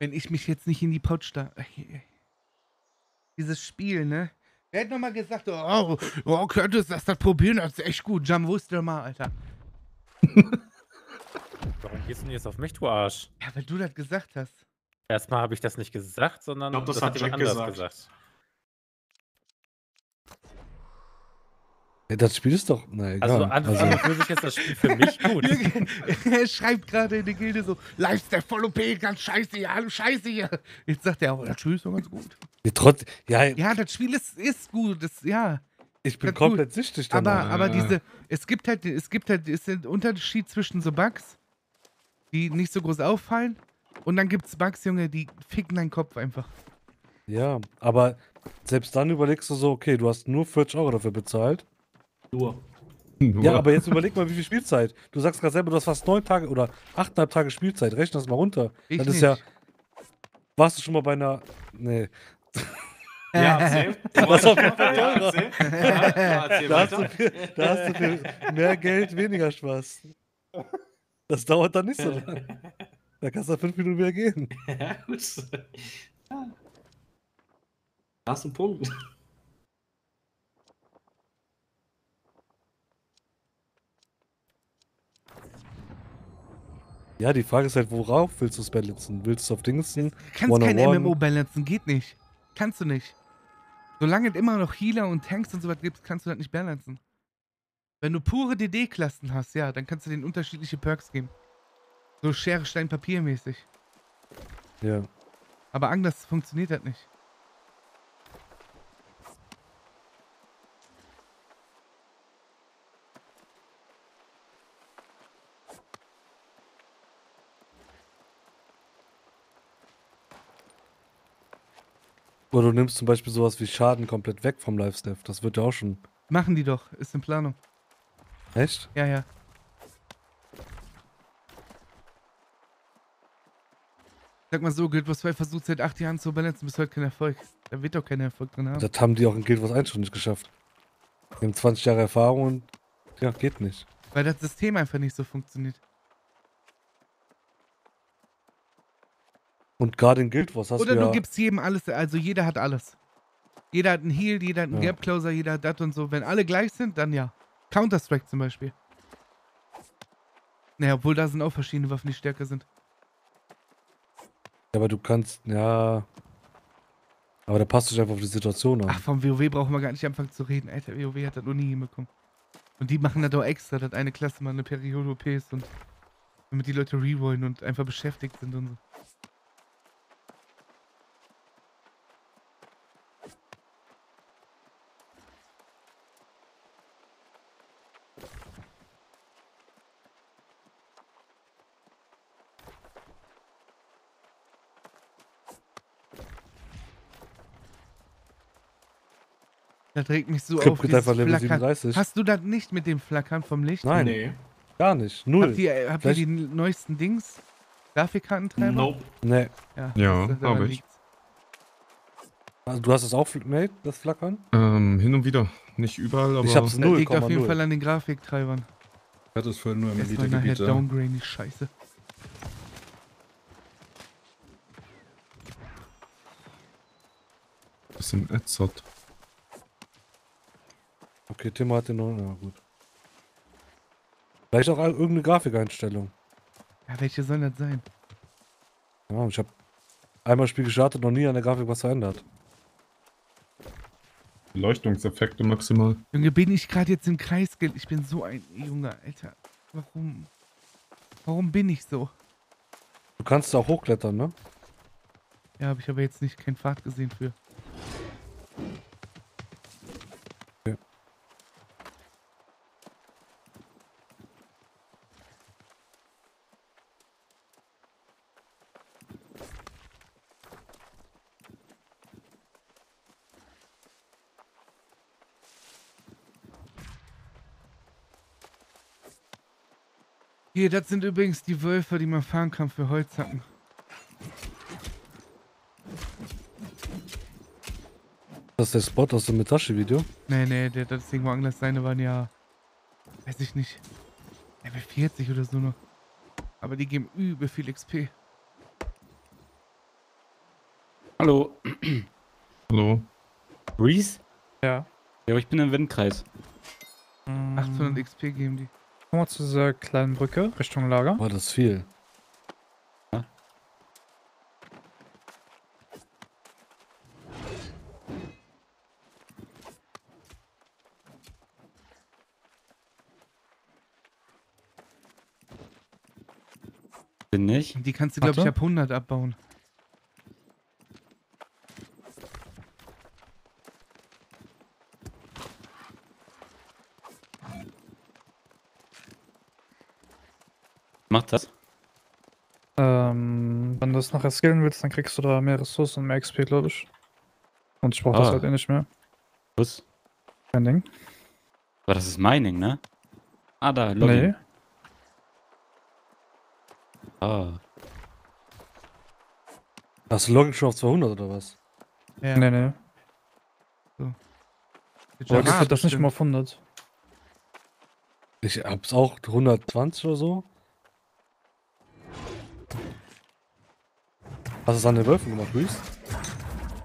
Wenn ich mich jetzt nicht in die Pouch da. Dieses Spiel, ne? Wer hätte nochmal gesagt, oh, oh, Curtis, lass das probieren, das ist echt gut. Jam, wusste mal, Alter. Gehst du denn jetzt auf mich, du Arsch? Ja, weil du das gesagt hast. Erstmal habe ich das nicht gesagt, sondern Ich glaub, das hat jemand anders gesagt. Ja, das Spiel ist doch. Na egal. Also an, an und für sich ist das Spiel für mich gut. er schreibt gerade in der Gilde so, Lifestyle voll OP, ganz scheiße hier, alles scheiße hier. Jetzt sagt er, oh, das Spiel ist doch ganz gut. Ja, trotz, ja, Ja, das Spiel ist, ist gut, das, ja. Ich bin das komplett gut. süchtig Aber, danach. aber diese, es gibt halt, es gibt halt, ist ein Unterschied zwischen so Bugs, die nicht so groß auffallen, und dann gibt's Bugs, Junge, die ficken deinen Kopf einfach. Ja, aber selbst dann überlegst du so, okay, du hast nur 40 Euro dafür bezahlt. Nur. Ja, aber jetzt überleg mal, wie viel Spielzeit. Du sagst gerade selber, du hast fast neun Tage oder achteinhalb Tage Spielzeit. Rechne das mal runter. Ich das ist nicht. ja. Warst du schon mal bei einer. Nee. Ja, erzähl. Das ist auf jeden Fall Ja, teurer. erzähl. Ja, ja, erzähl da, hast du für, da hast du für mehr Geld weniger Spaß. Das dauert dann nicht so lange. Da kannst du fünf Minuten wieder gehen. Ja, gut. Ja. Da hast du einen Punkt. Ja, die Frage ist halt, worauf willst du es balancen? Willst du es auf Dingsen? Kannst kein? MMO balancen, geht nicht. Kannst du nicht. Solange es immer noch Healer und Tanks und so was gibt, kannst du das nicht balancen. Wenn du pure DD-Klassen hast, ja, dann kannst du denen unterschiedliche Perks geben. So Schere, Stein, Papier mäßig. Ja. Aber anders funktioniert das nicht. Oder du nimmst zum Beispiel sowas wie Schaden komplett weg vom Live-Staff. Das wird ja auch schon. Machen die doch, ist in Planung. Echt? Ja, ja. Sag mal so, Guild Wars 2 versucht seit acht Jahren zu balancen, bis heute kein Erfolg. Da wird doch kein Erfolg drin haben. Das haben die auch in Guild Wars 1 schon nicht geschafft. Die haben 20 Jahre Erfahrung und. Ja, geht nicht. Weil das System einfach nicht so funktioniert. Und gerade in Guild Wars hast Oder du du ja. gibst jedem alles, also jeder hat alles. Jeder hat einen Heal, jeder hat einen Ja. Gap Closer, jeder hat das und so. Wenn alle gleich sind, dann ja. Counter-Strike zum Beispiel. Naja, obwohl da sind auch verschiedene Waffen, die stärker sind. Ja, aber du kannst. Ja. Aber da passt dich einfach auf die Situation an. Ach, vom WoW brauchen wir gar nicht anfangen zu reden. Alter, WoW hat das noch nie hinbekommen. Und die machen das doch extra, dass eine Klasse mal eine Periode OP ist und damit die Leute rerollen und einfach beschäftigt sind und so. Das regt mich so auf. geht dieses einfach Level Flackern. 37. Hast du das nicht mit dem Flackern vom Licht? Nein. Nee. Gar nicht. Null. Habt ihr, habt ihr die neuesten Dings? Grafikkartentreiber? Nope. Nee. Ja, Ja, das- daran hab ich. Also, du hast es auch, Mate, das Flackern? Ähm, hin und wieder. Nicht überall, aber. Ich hab's Das null liegt auf jeden null. Fall an den Grafiktreibern. Ich hatte es vorhin nur im Elite-Gebiet. ja. downgraden, die Scheiße. Bisschen ätzert. Okay, Tim hat den noch. Ja, gut. Vielleicht auch irgendeine Grafikeinstellung. Ja, welche sollen das sein? Ja, ich habe einmal das Spiel gestartet, noch nie an der Grafik was verändert. Beleuchtungseffekte maximal. Junge, bin ich gerade jetzt im Kreis ge... Ich bin so ein Junge, Alter. Warum? Warum bin ich so? Du kannst da auch hochklettern, ne? Ja, habe ich aber jetzt nicht keinen Pfad gesehen für. Hier, das sind übrigens die Wölfe, die man fahren kann für Holzhacken. Das ist der Spot aus dem Metashi-Video. Nee, nee, der, das Ding woanders seine waren ja. Weiß ich nicht. Level 40 oder so noch. Aber die geben übel viel XP. Hallo. Hallo. Breeze? Ja. Ja, aber ich bin im Windkreis. 800 XP geben die. Kommen wir zu dieser kleinen Brücke Richtung Lager. War oh, das ist viel. Bin ich. Die kannst du, glaube ich, ab 100 abbauen. Das nachher skillen willst, dann kriegst du da mehr Ressourcen und mehr XP, glaube ich. Und ich brauche das Ah. halt eh nicht mehr. Was? Kein Ding. Aber das ist Mining, ne? Ah, da, Login. Nee. Ah. Hast du Login schon auf 200 oder was? Ja. Nee, nee. Java Aber das das nicht mal auf 100. Ich hab's auch 120 oder so. Hast du es an den Wölfen gemacht, Luis?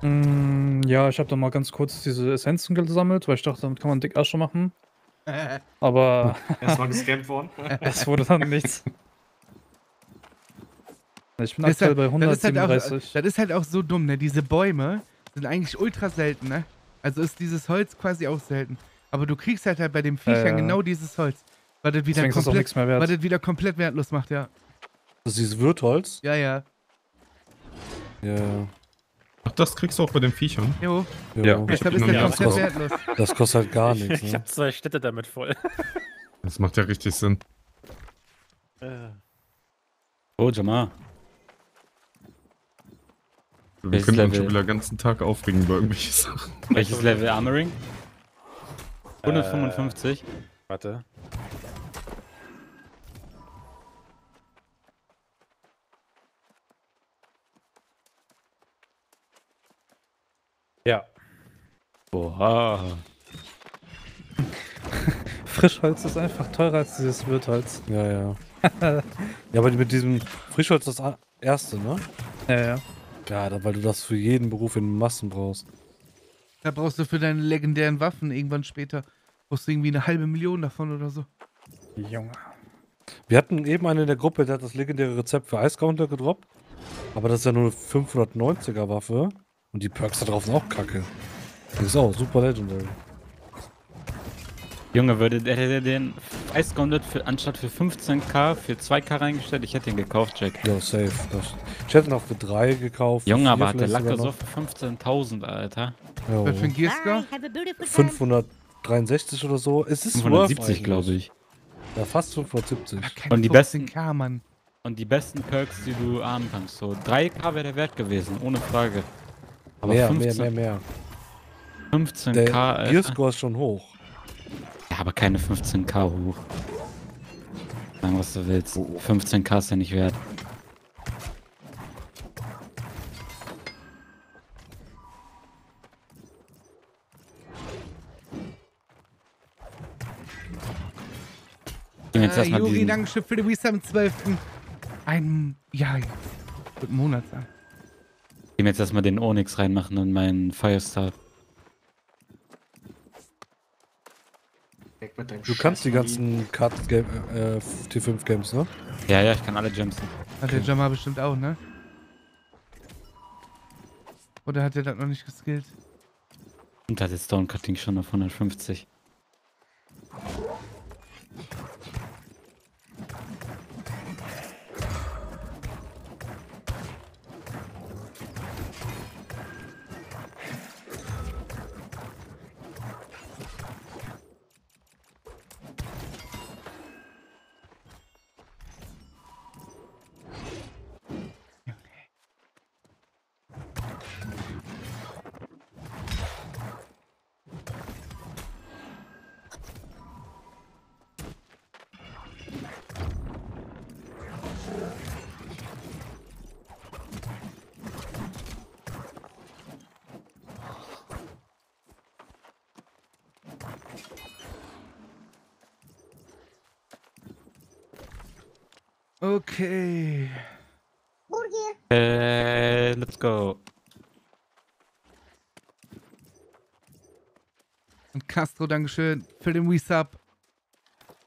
Mm, ja, ich habe da mal ganz kurz diese Essenzen gesammelt, weil ich dachte, damit kann man dick Asche machen. Aber Erstmal gescampt worden. es wurde dann nichts. Ich bin Das ist, aktuell halt, bei das, ist halt auch, 137. das ist halt auch so dumm, ne? Diese Bäume sind eigentlich ultra selten, ne? Also ist dieses Holz quasi auch selten. Aber du kriegst halt, halt bei den Viechern ja. genau dieses Holz. Weil das wieder komplett, nichts mehr wert. weil das wieder komplett wertlos macht, ja. Das ist dieses Wirtholz? Ja, ja. Ja, ja. Ach, das kriegst du auch bei den Viechern? Jo. Ja. Deshalb Ich ist der komplett ausgerastet. wertlos. Das kostet halt gar nichts. Ich Ne? habe zwei Städte damit voll. Das macht ja richtig Sinn. Äh, Oh, Jamal. Wir Welches können uns schon wieder den ganzen Tag aufregen über irgendwelche Sachen. Welches Level Armoring? 155. warte. Ja. Oha. Frischholz ist einfach teurer als dieses Wirtholz. Ja, ja. ja, aber mit diesem Frischholz das erste, ne? Ja, ja. Ja, da- weil du das für jeden Beruf in Massen brauchst. Da brauchst du für deine legendären Waffen irgendwann später. Brauchst du irgendwie eine halbe Million davon oder so. Junge. Wir hatten eben einen in der Gruppe, der hat das legendäre Rezept für Eiscounter gedroppt. Aber das ist ja nur eine 590er Waffe. Und die Perks da drauf sind auch kacke. Das ist auch super legendary. Junge, würde der, der den Ice Gauntlet für, anstatt für 15k für 2k reingestellt, ich hätte ihn gekauft, Jack. Ja, safe. Das, ich hätte ihn auch für 3 gekauft. Junge, aber hat der vielleicht Lacke sogar so für 15.000, Alter. Ja, Was für ein Gearscore? Bye, have a beautiful time. 563 oder so. Es ist worth 570, eigentlich. glaube ich. Ja, fast 570. Keine Und die besten- 15K, Mann. Und die besten Perks, die du ahnen kannst. So 3k wäre der Wert gewesen, ohne Frage. Aber mehr, 15, mehr, mehr, mehr. 15k, Der. Gearscore ist schon hoch. Ja, aber keine 15k hoch. Sagen, was du willst. 15k ist ja nicht wert. Jetzt Äh, Juri, Dankeschön für den Visa am 12. Ein Jahr jetzt. Wird Monat sein. Gehen wir jetzt erstmal den Onyx reinmachen und meinen Firestar. Du kannst die ganzen Card Game, äh, T5 Games, ne? Ja, ja, ich kann alle Gems. Hat der Jamal bestimmt auch, ne? Oder hat er das noch nicht geskillt? Und hat jetzt Stone-Cutting schon auf 150. Okay. Äh, let's go. Und Castro, Dankeschön für den Resub.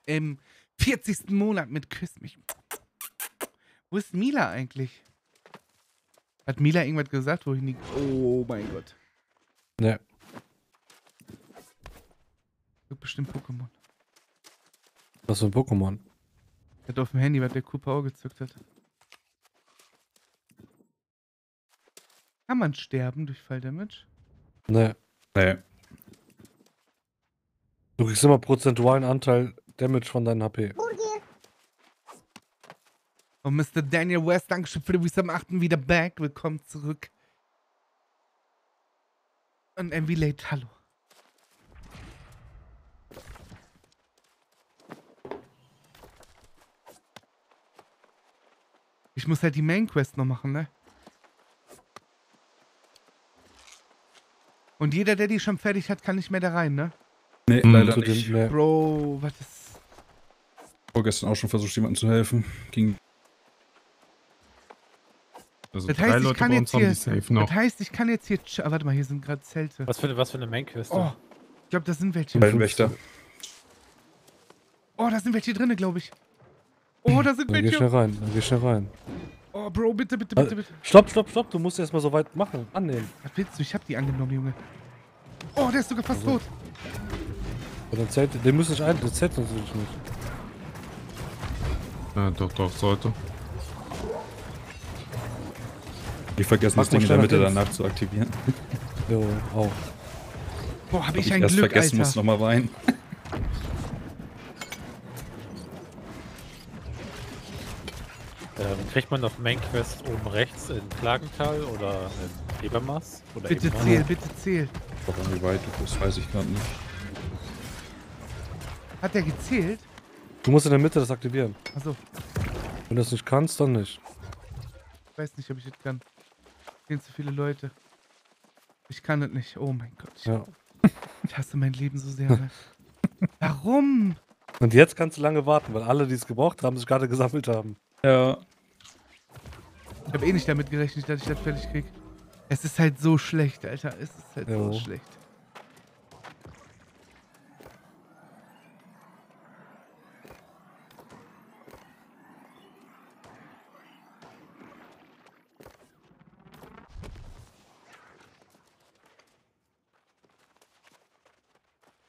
Im 40. Monat mit Küss mich. Wo ist Mila eigentlich? Hat Mila irgendwas gesagt, wohin die. Oh mein Gott. Ne. Bestimmt Pokémon. Was für ein Pokémon? Hat auf dem Handy, weil der Cooper auch gezückt hat. Kann man sterben durch Falldamage? Nee. Nee. Du kriegst immer prozentualen Anteil Damage von deinen HP. Und oh, Mr. Daniel West, Dankeschön für die Wies am 8. wieder back. Willkommen zurück. Und MV Late, hallo. Ich muss halt die Main Quest noch machen, ne? Und jeder, der die schon fertig hat, kann nicht mehr da rein, ne? Nee, Hm, leider nicht. nee. Bro, was ist. Vorgestern auch schon versucht, jemandem zu helfen. Ging. Also Das heißt, ich kann jetzt hier. Das heißt, ich kann jetzt hier. ch- Ah, warte mal, hier sind gerade Zelte. Was für, eine- was für eine Main-Quest? Oh, ich glaube, da sind welche. Wellenwächter. Oh, da sind welche drinne, glaube ich. Oh, da sind Dann geh schnell welche. rein, dann geh schnell rein. Oh, Bro, bitte, bitte, Äh, bitte, bitte. Stopp, stopp, stopp, du musst erstmal so weit machen, annehmen. Was willst du? Ich hab die angenommen, Junge. Oh, der ist sogar fast tot. Und dann zählt, den müssen nicht ein, das zählt natürlich nicht. Ja, doch, doch, sollte. Die vergessen Mach das Ding in der Mitte danach zu aktivieren. Jo, auch. Boah, hab Hab ich ein erst Glück, vergessen, muss Alter. nochmal weinen. Ähm, kriegt man noch Main-Quest oben rechts in Klagental oder in Ebermaß? Oder Bitte Ebermaß? zähl, bitte zähl. Aber wie weit du bist, weiß ich gerade nicht. Hat der gezählt? Du musst in der Mitte das aktivieren. Achso, Wenn du das nicht kannst, dann nicht. ich weiß nicht, ob ich das kann. Gehen zu viele Leute. Ich kann das nicht. Oh mein Gott. Ich, Ja. ich hasse mein Leben so sehr. Ne? Warum? Und jetzt kannst du lange warten, weil alle, die es gebraucht haben, sich gerade gesammelt haben. Ja. Ich habe eh nicht damit gerechnet, dass ich das fertig krieg. Es ist halt so schlecht, Alter. Es ist halt Jo. so schlecht.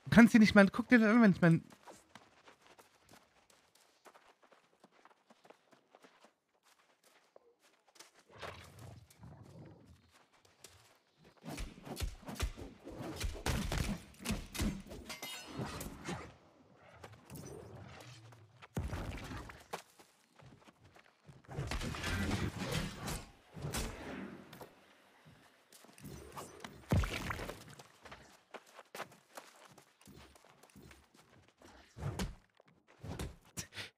Du kannst hier nicht mal. Guck dir das an, wenn ich mein.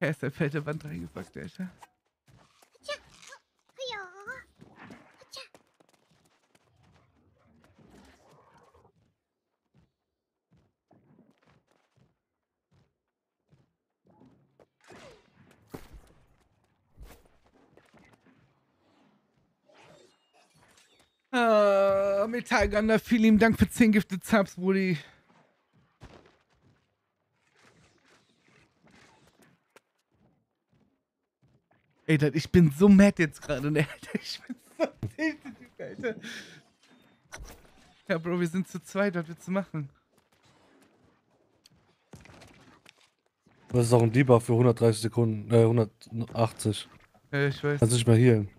Er ist der fette Wand reingepackt, Alter. Ah, Metallgunner, vielen lieben Dank für 10 Gifted Subs, Brudi. Ey, ich bin so mad jetzt gerade, ne? Ich bin so tilted, Alter. Ja, Bro, wir sind zu zweit, was willst du machen? Das ist auch ein Debuff für 130 Sekunden, äh, 180. Ja, ich weiß. Kannst nicht mehr healen.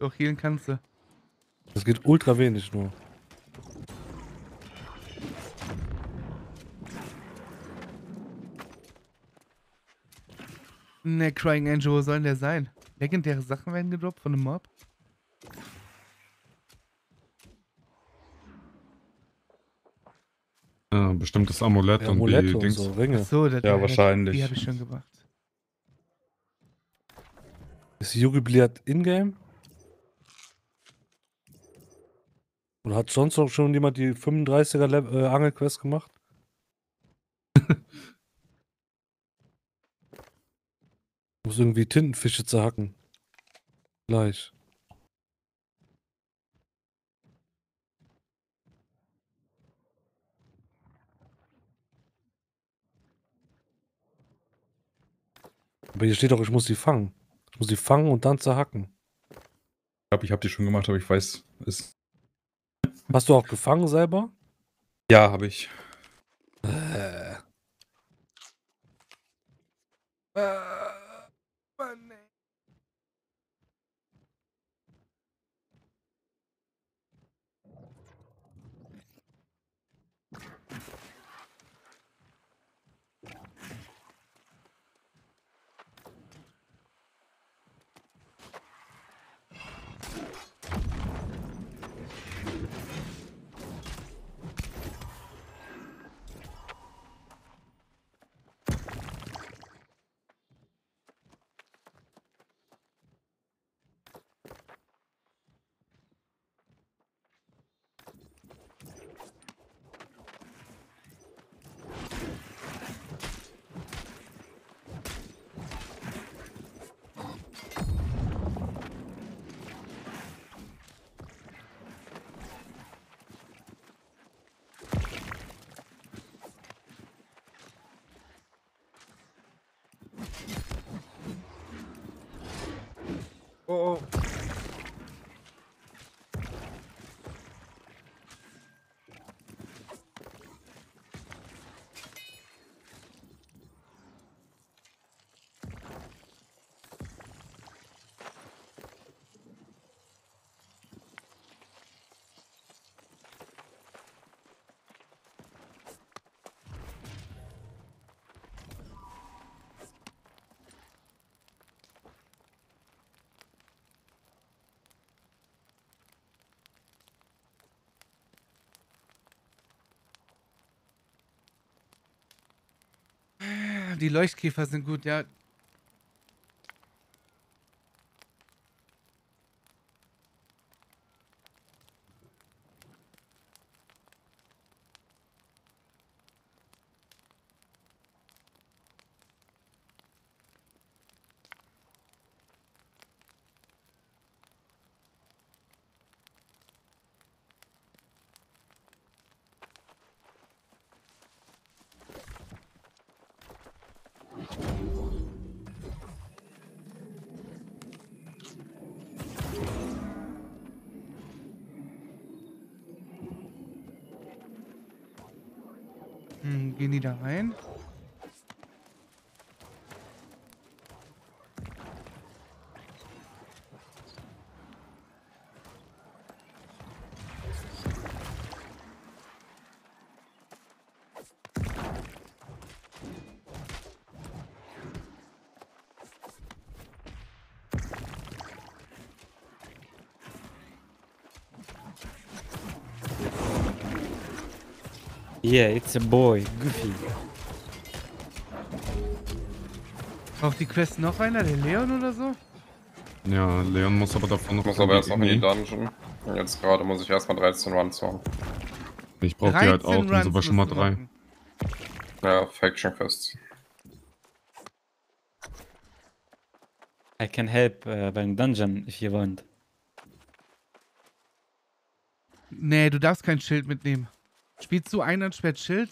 Doch, healen kannst du. Das geht ultra wenig nur. Ne, Crying Angel, wo soll denn der sein? Legendäre Sachen werden gedroppt von einem Mob? Ja, bestimmtes Amulett Ja, und Amulette die und Dings. so, Ringe. Ach so, das, Ja, wahrscheinlich. Die habe ich schon gemacht. Ist Jubiläert in-game? Oder hat sonst noch schon jemand die 35er Le äh, Angelquest gemacht? Muss irgendwie Tintenfische zerhacken. Gleich. Aber hier steht doch, ich muss sie fangen. Ich muss sie fangen und dann zerhacken. Ich glaube, ich habe die schon gemacht, aber ich weiß es. Hast du auch gefangen selber? Ja, habe ich. Äh. Äh, Die Leuchtkäfer sind gut, ja. Gehen die da rein? Yeah, it's a boy, Goofy. Braucht die Quest noch einer, der Leon oder so? Ja, Leon muss aber davon noch. Ich muss aber erst noch in die Dungeon. Und jetzt gerade muss ich erstmal 13 Runs machen. Ich brauch die halt auch, 13 dann sind wir Runs schon mal drei. machen. Ja, Faction Quests. I can help uh, beim Dungeon if you want. Nee, du darfst kein Schild mitnehmen. Spielst du Einhandschwert Schild?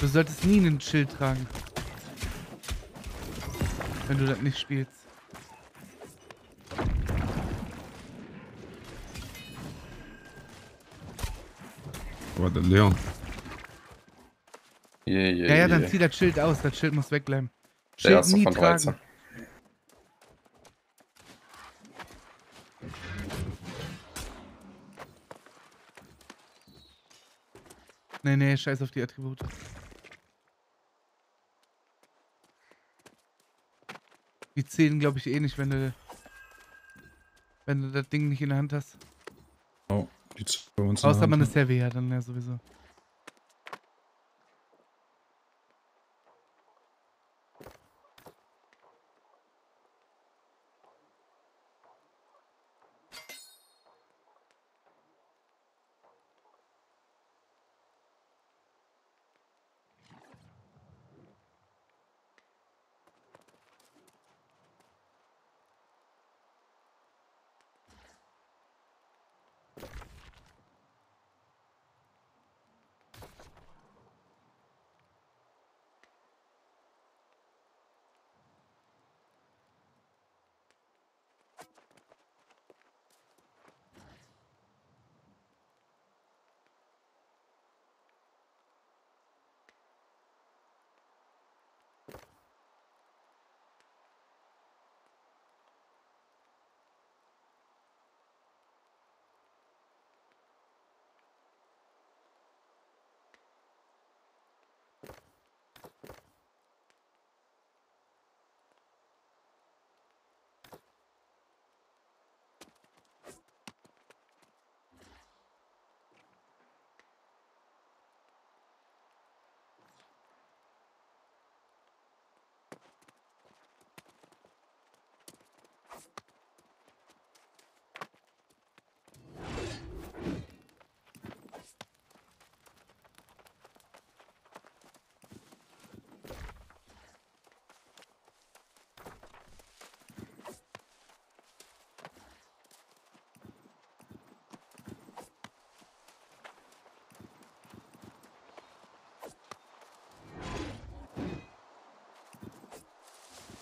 Du solltest nie ein Schild tragen. Wenn du das nicht spielst. Aber der Leon. Je, je, Ja, ja, dann je. zieh das Schild aus. Das Schild muss wegbleiben. Schild nie von 13. Nee, scheiß auf die Attribute. Die zählen, glaube ich, eh nicht, wenn du, wenn du das Ding nicht in der Hand hast. Oh, die bei uns Außer man ist Heavy, ja, dann ja sowieso.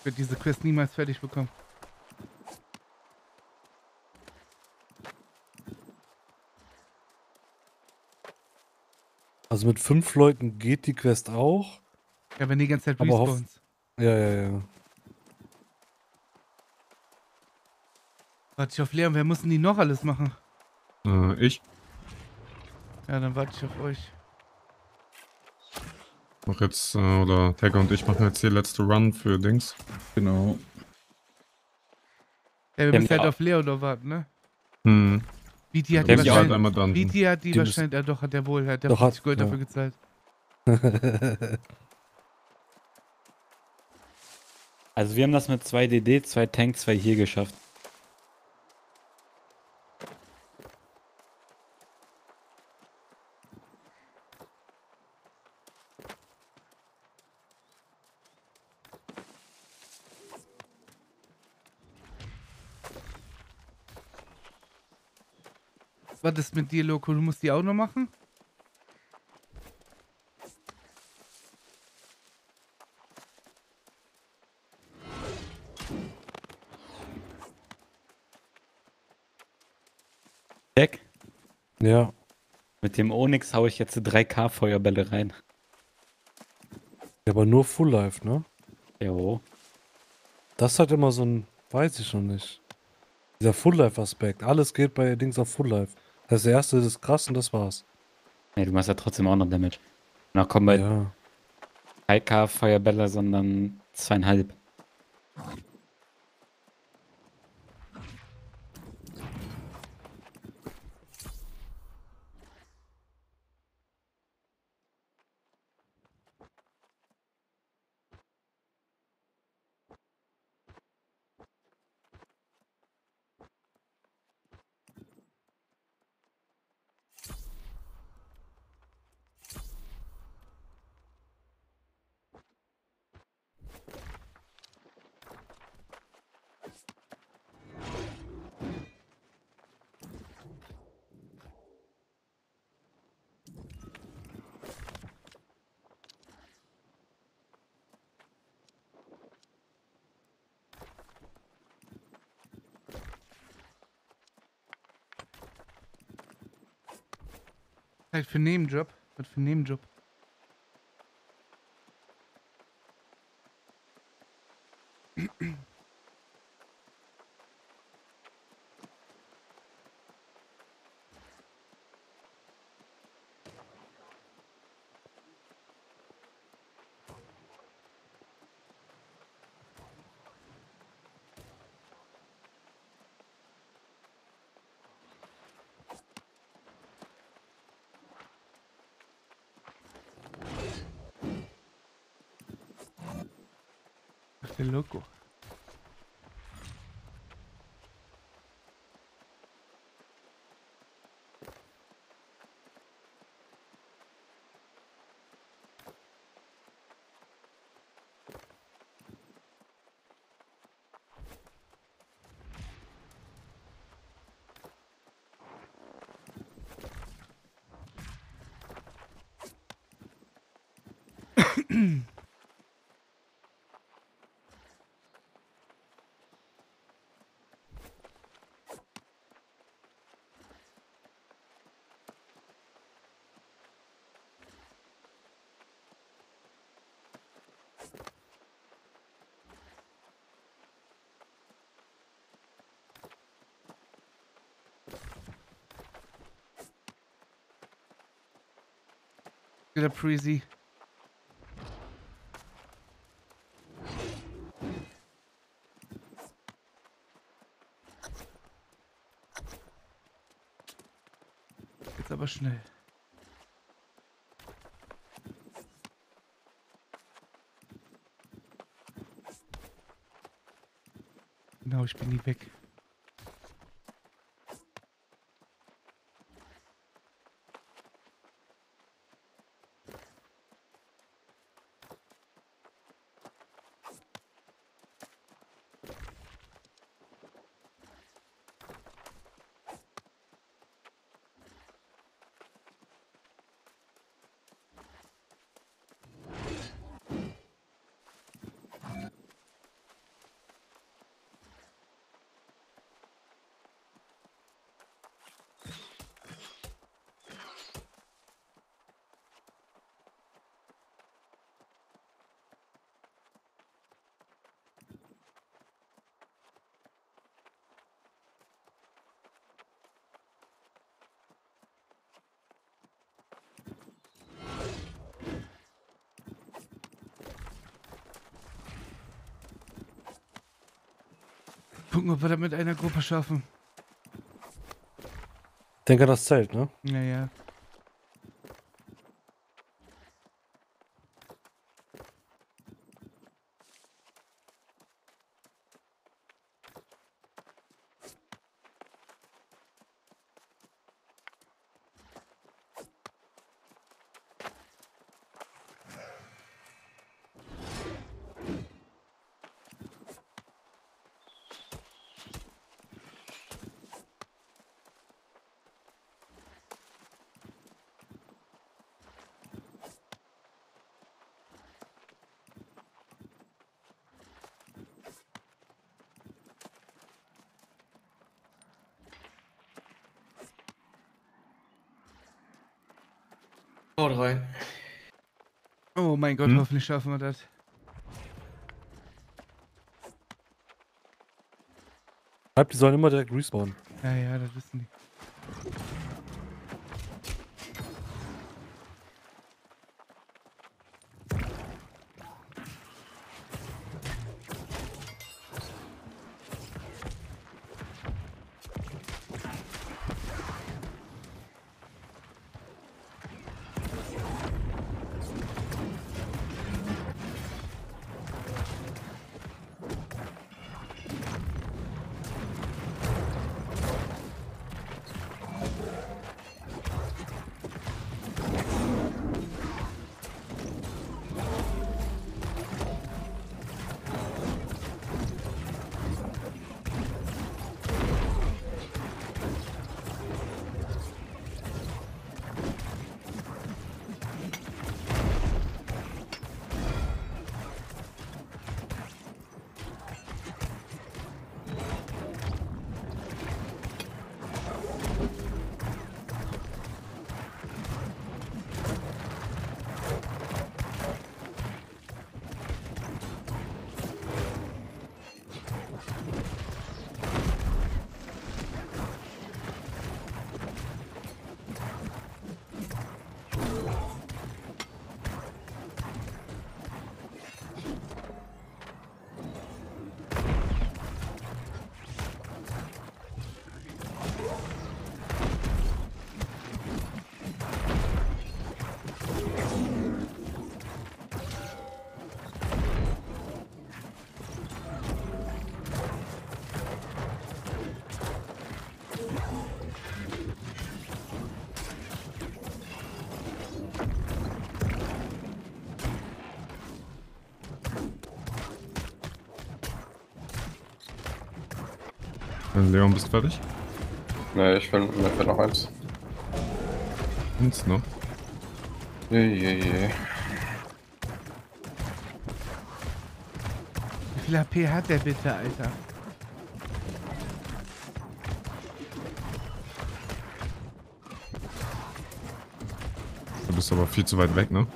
Werde diese Quest niemals fertig bekommen. Also mit fünf Leuten geht die Quest auch. Ja, wenn die ganze Zeit hoff- Respawns. Ja, ja, ja. Warte ich auf Leon, wer muss denn die noch alles machen? Äh, ich Ja, dann warte ich auf euch. Mach jetzt, äh, oder Tagger und ich machen jetzt die letzte Run für Dings. Genau. Ja, wir müssen halt ja- auf Leon noch warten, ne? Hm. BT hat Die die halt. BT hat die, Die müssen- wahrscheinlich... Ja, doch, hat er wohl. Hat der Doch, 50 hat- Gold ja. dafür gezahlt. Also wir haben das mit 2 DD, 2 Tank, 2 hier geschafft. Ist mit dir, Loco? Du musst die auch noch machen? Jack, Ja. mit dem Onyx hau ich jetzt 3K Feuerbälle rein. Ja, aber nur Full Life, ne? Jo. Das hat immer so ein, weiß ich schon nicht. Dieser Full Life Aspekt. Alles geht bei Dings auf Full Life. Das erste ist krass und das war's. Nee, du machst ja trotzdem auch noch Damage. Und dann kommen bei Ja. 3K Feuerbälle, sondern zweieinhalb. Für Nebenjob. Was für Nebenjob? Loco. Wieder Preezy. Jetzt aber schnell. Genau, ich bin nie weg. Gucken, ob wir das mit einer Gruppe schaffen. Denke an das Zelt, ne? Naja. Haut mein Gott, Hm? hoffentlich schaffen wir das. Halb, die sollen immer direkt respawnen. Ja, ja, das wissen Leon, bist du fertig? Ne, ich will mir fehlt noch eins. Eins noch. Je, je, je. Wie viel HP hat der bitte, Alter? Du bist aber viel zu weit weg, ne?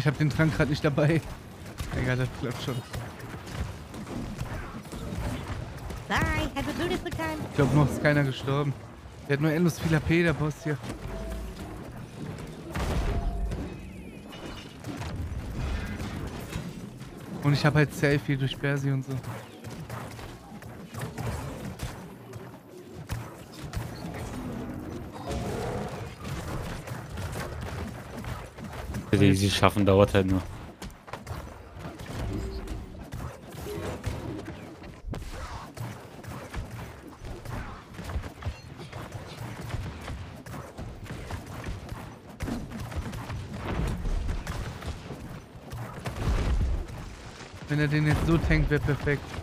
Ich habe den Trank gerade nicht dabei. Egal, das klappt schon. Ich glaube, noch ist keiner gestorben. Der hat nur endlos viel AP, der Boss hier. Und ich habe halt sehr viel durch Bersi und so. Sie schaffen, dauert halt nur. Wenn er den jetzt so tankt, wäre perfekt.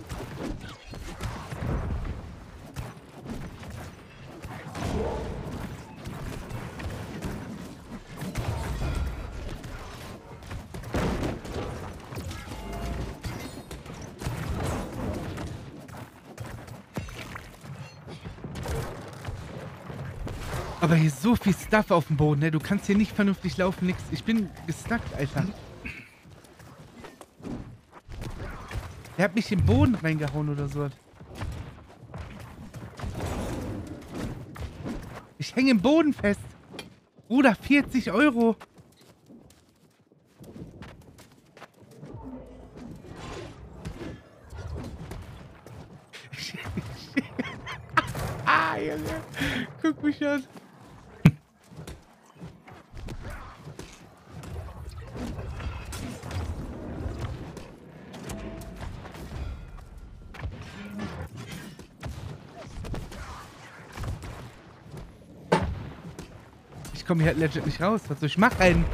Stuff auf dem Boden, ne? Du kannst hier nicht vernünftig laufen, nix. Ich bin gestuckt, Alter. Der hat mich im Boden reingehauen oder so. Ich hänge im Boden fest. Bruder, 40 Euro. ah, Junge. Guck mich an. Komme hier halt legit nicht raus. Was soll ich machen?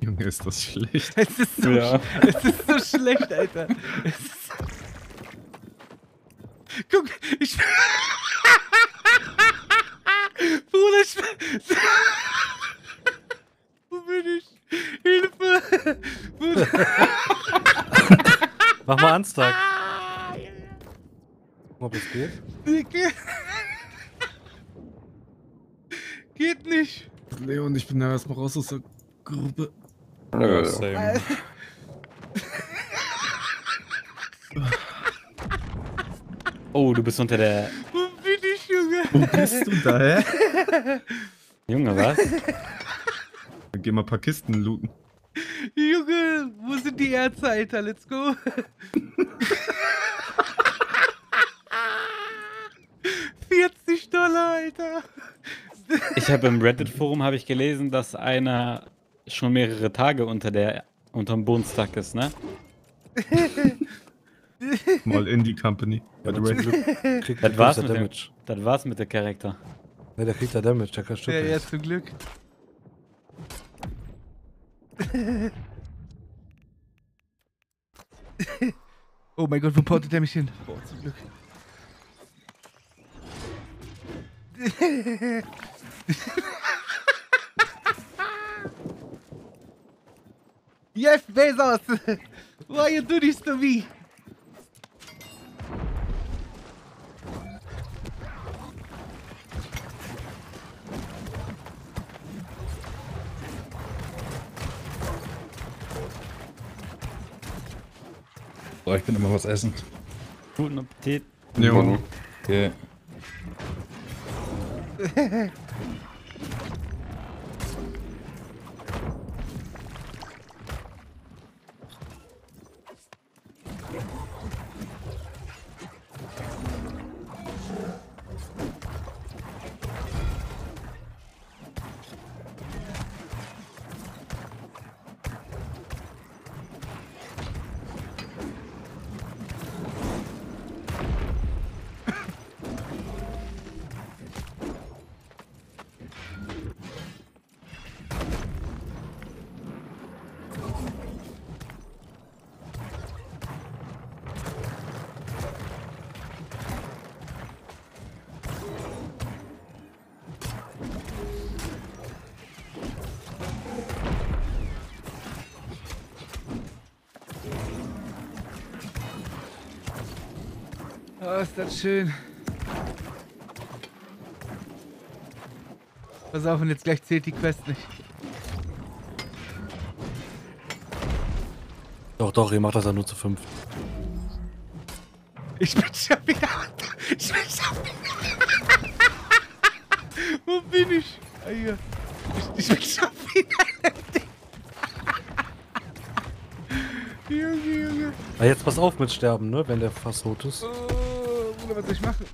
Junge, ist das schlecht. Es ist so, Ja. es ist so schlecht, Alter. Es ist Guck, ich. Bruder, ich. Wo bin ich? Hilfe! Bruder. Mach mal Anstag. Ob es geht? Geht- Geht nicht. Leon, ich bin da erstmal raus aus der Gruppe. Nö. Alter. Oh, du bist unter der. Wo bin ich, Junge? Wo bist du da, hä? Junge, was? Dann geh mal ein paar Kisten looten. Junge, wo sind die Ärzte, Alter? Let's go. ...40 Dollar, Alter. Ich habe im Reddit-Forum habe ich gelesen, dass einer schon mehrere Tage unter der unterm Boden stuck ist, ne? Mal Indie Company. By the way. Kriegt Das war's, der mit dem, das war's mit der Charakter. Ne, der kriegt da Damage, der kann Ja, ja, zum Glück. oh mein Gott, wo portet der mich hin? Boah, zum Glück. Bezos! Why you do this to me? So, ich bin immer was essen. Guten Appetit. Jo. Okay. das schön. Pass auf, und jetzt gleich zählt die Quest nicht. Doch, doch, ihr macht das ja nur zu fünf. Ich bin schon wieder. Ich bin schon wieder. Wo bin ich? Ah, hier. Ich, ich bin schon wieder. Junge, Junge. Ah, jetzt pass auf mit Sterben, ne? Wenn der fast tot ist. Oh, Ich machen?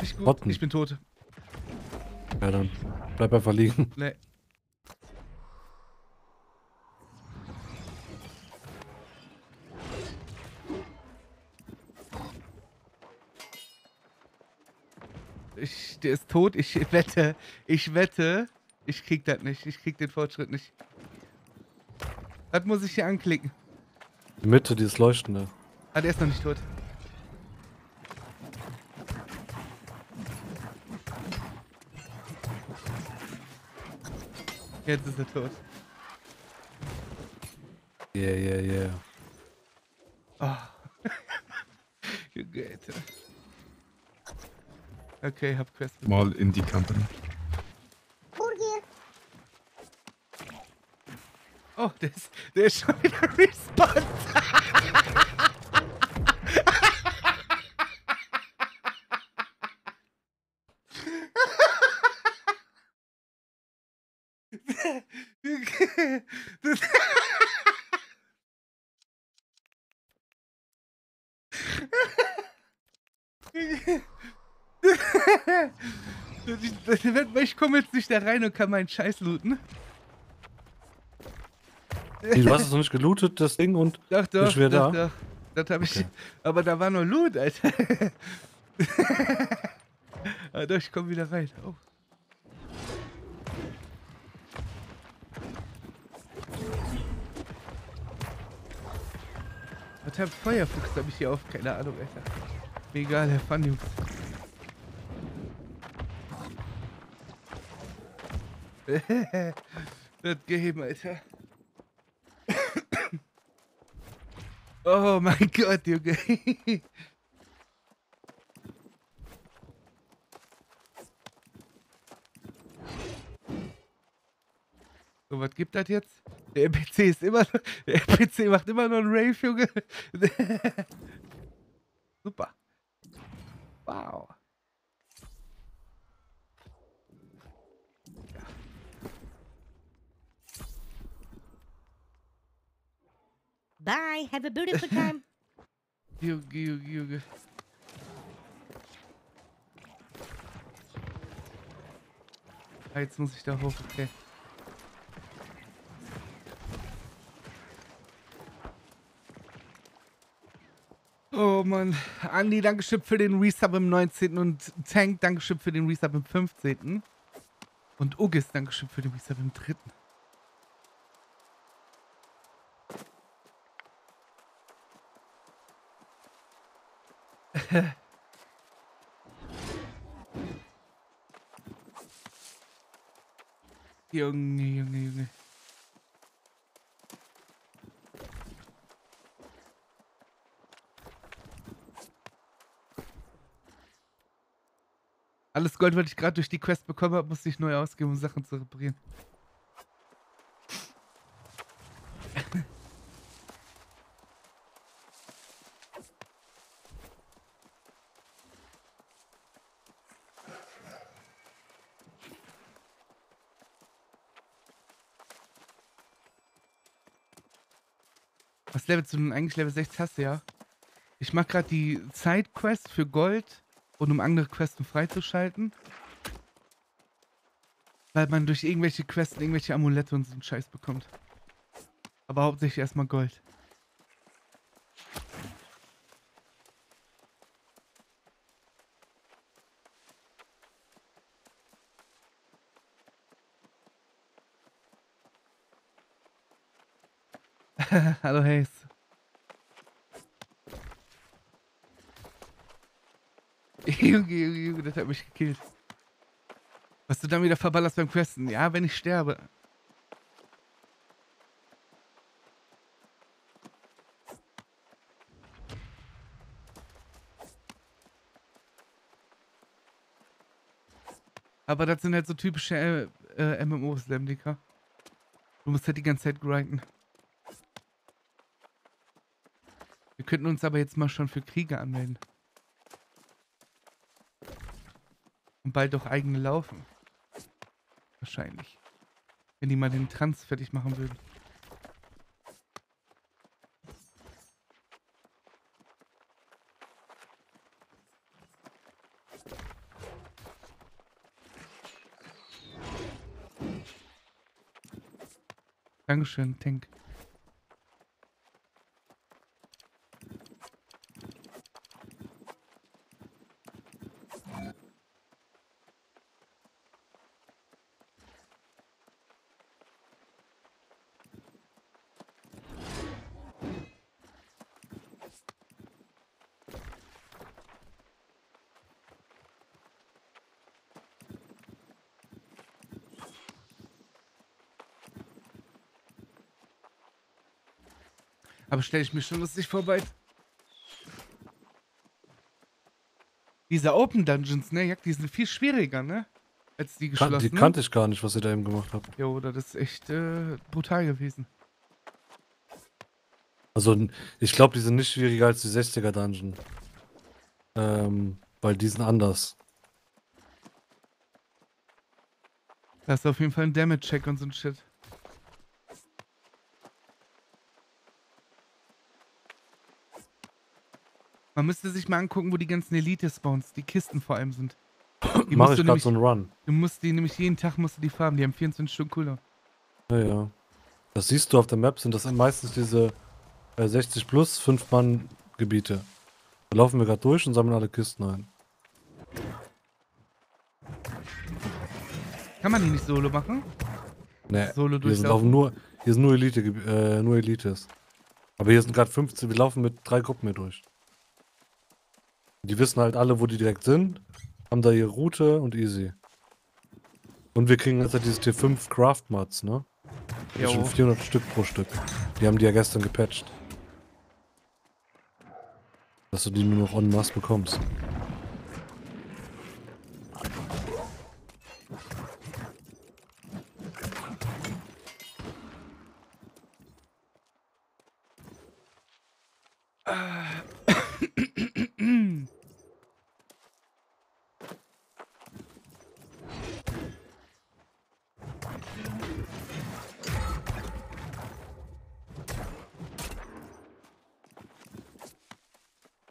Nicht gut. Rotten. Ich bin tot. Ja, dann bleib einfach liegen. Nee. Ich, der ist tot. Ich wette, ich wette, ich krieg das nicht. Ich krieg den Fortschritt nicht. Das muss ich hier anklicken. Die Mitte, dieses Leuchtende. Ah, der ist noch nicht tot. Jetzt ist er tot. Yeah, yeah, yeah. Oh. Junge, Alter. Okay, hab Quest. Mal in die Company. Oh, der ist, der ist schon wieder respawned. Ich komme jetzt nicht da rein und kann meinen Scheiß looten. Du hast es noch nicht gelootet, das Ding, und Doch, doch, bist wieder doch, da? doch. Das habe ich. Okay. Aber da war noch Loot, Alter. ah, doch, ich komme wieder rein. Oh. Was hat Feuerfuchs habe ich hier auf? Keine Ahnung, Alter. Egal, Herr Fun, das Game, Alter. Oh mein Gott, Junge. So, was gibt das jetzt? Der NPC ist immer noch, der NPC macht immer noch einen Rave, Junge. Super. Wow. Bye. Have a beautiful time. Junge, Junge, Junge. Ah, jetzt muss ich da hoch, okay. Oh Mann. Andi, Dankeschön für den Resub im 19. und Tank, Dankeschön für den Resub im 15. Und Ugis, Dankeschön für den Resub im 3. Junge, Junge, Junge. Alles Gold, was ich gerade durch die Quest bekommen habe, musste ich neu ausgeben, um Sachen zu reparieren. Du denn eigentlich? Level 6 hast du ja. Ich mache gerade die Side-Quest für Gold und um andere Questen freizuschalten. Weil man durch irgendwelche Questen irgendwelche Amulette und so einen Scheiß bekommt. Aber hauptsächlich erstmal Gold. das hat mich gekillt. Was du dann wieder verballerst beim Questen. Ja, wenn ich sterbe. Aber das sind halt so typische äh, äh, MMOs, Lemdicker. Du musst halt die ganze Zeit grinden. Wir könnten uns aber jetzt mal schon für Kriege anmelden. Bald auch eigene laufen. Wahrscheinlich. Wenn die mal den Trans fertig machen würden. Dankeschön, Tank. Aber stelle ich mir schon lustig vor bei. Diese Open Dungeons, ne, Jack, die sind viel schwieriger, ne? Als die geschlossenen. die kannte ich gar nicht, was ihr da eben gemacht habt. Jo, das ist echt äh, brutal gewesen. Also, ich glaube, die sind nicht schwieriger als die 60er Dungeon. Ähm, weil die sind anders. Da ist auf jeden Fall ein Damage-Check und so ein Shit. Man müsste sich mal angucken, wo die ganzen Elite-Spawns, die Kisten vor allem sind. Die Mach ich nämlich- so einen Run. Du musst die nämlich jeden Tag musst du die farben, die haben 24 Stunden Cooldown. Ja, ja. Das siehst du auf der Map, sind das meistens diese äh, 60 plus 5 Mann Gebiete. Da laufen wir gerade durch und sammeln alle Kisten ein. Kann man die nicht solo machen? Nee, Solo hier sind, laufen nur, hier sind nur Elite, äh, nur Elites. Aber hier sind gerade 15, wir laufen mit drei Gruppen hier durch. Die wissen halt alle, wo die direkt sind, haben da ihre Route und easy. Und wir kriegen jetzt halt dieses T5 Craft Mods, ne? Ist schon Jo. 400 Stück pro Stück. Die haben die ja gestern gepatcht. Dass du die nur noch en masse bekommst.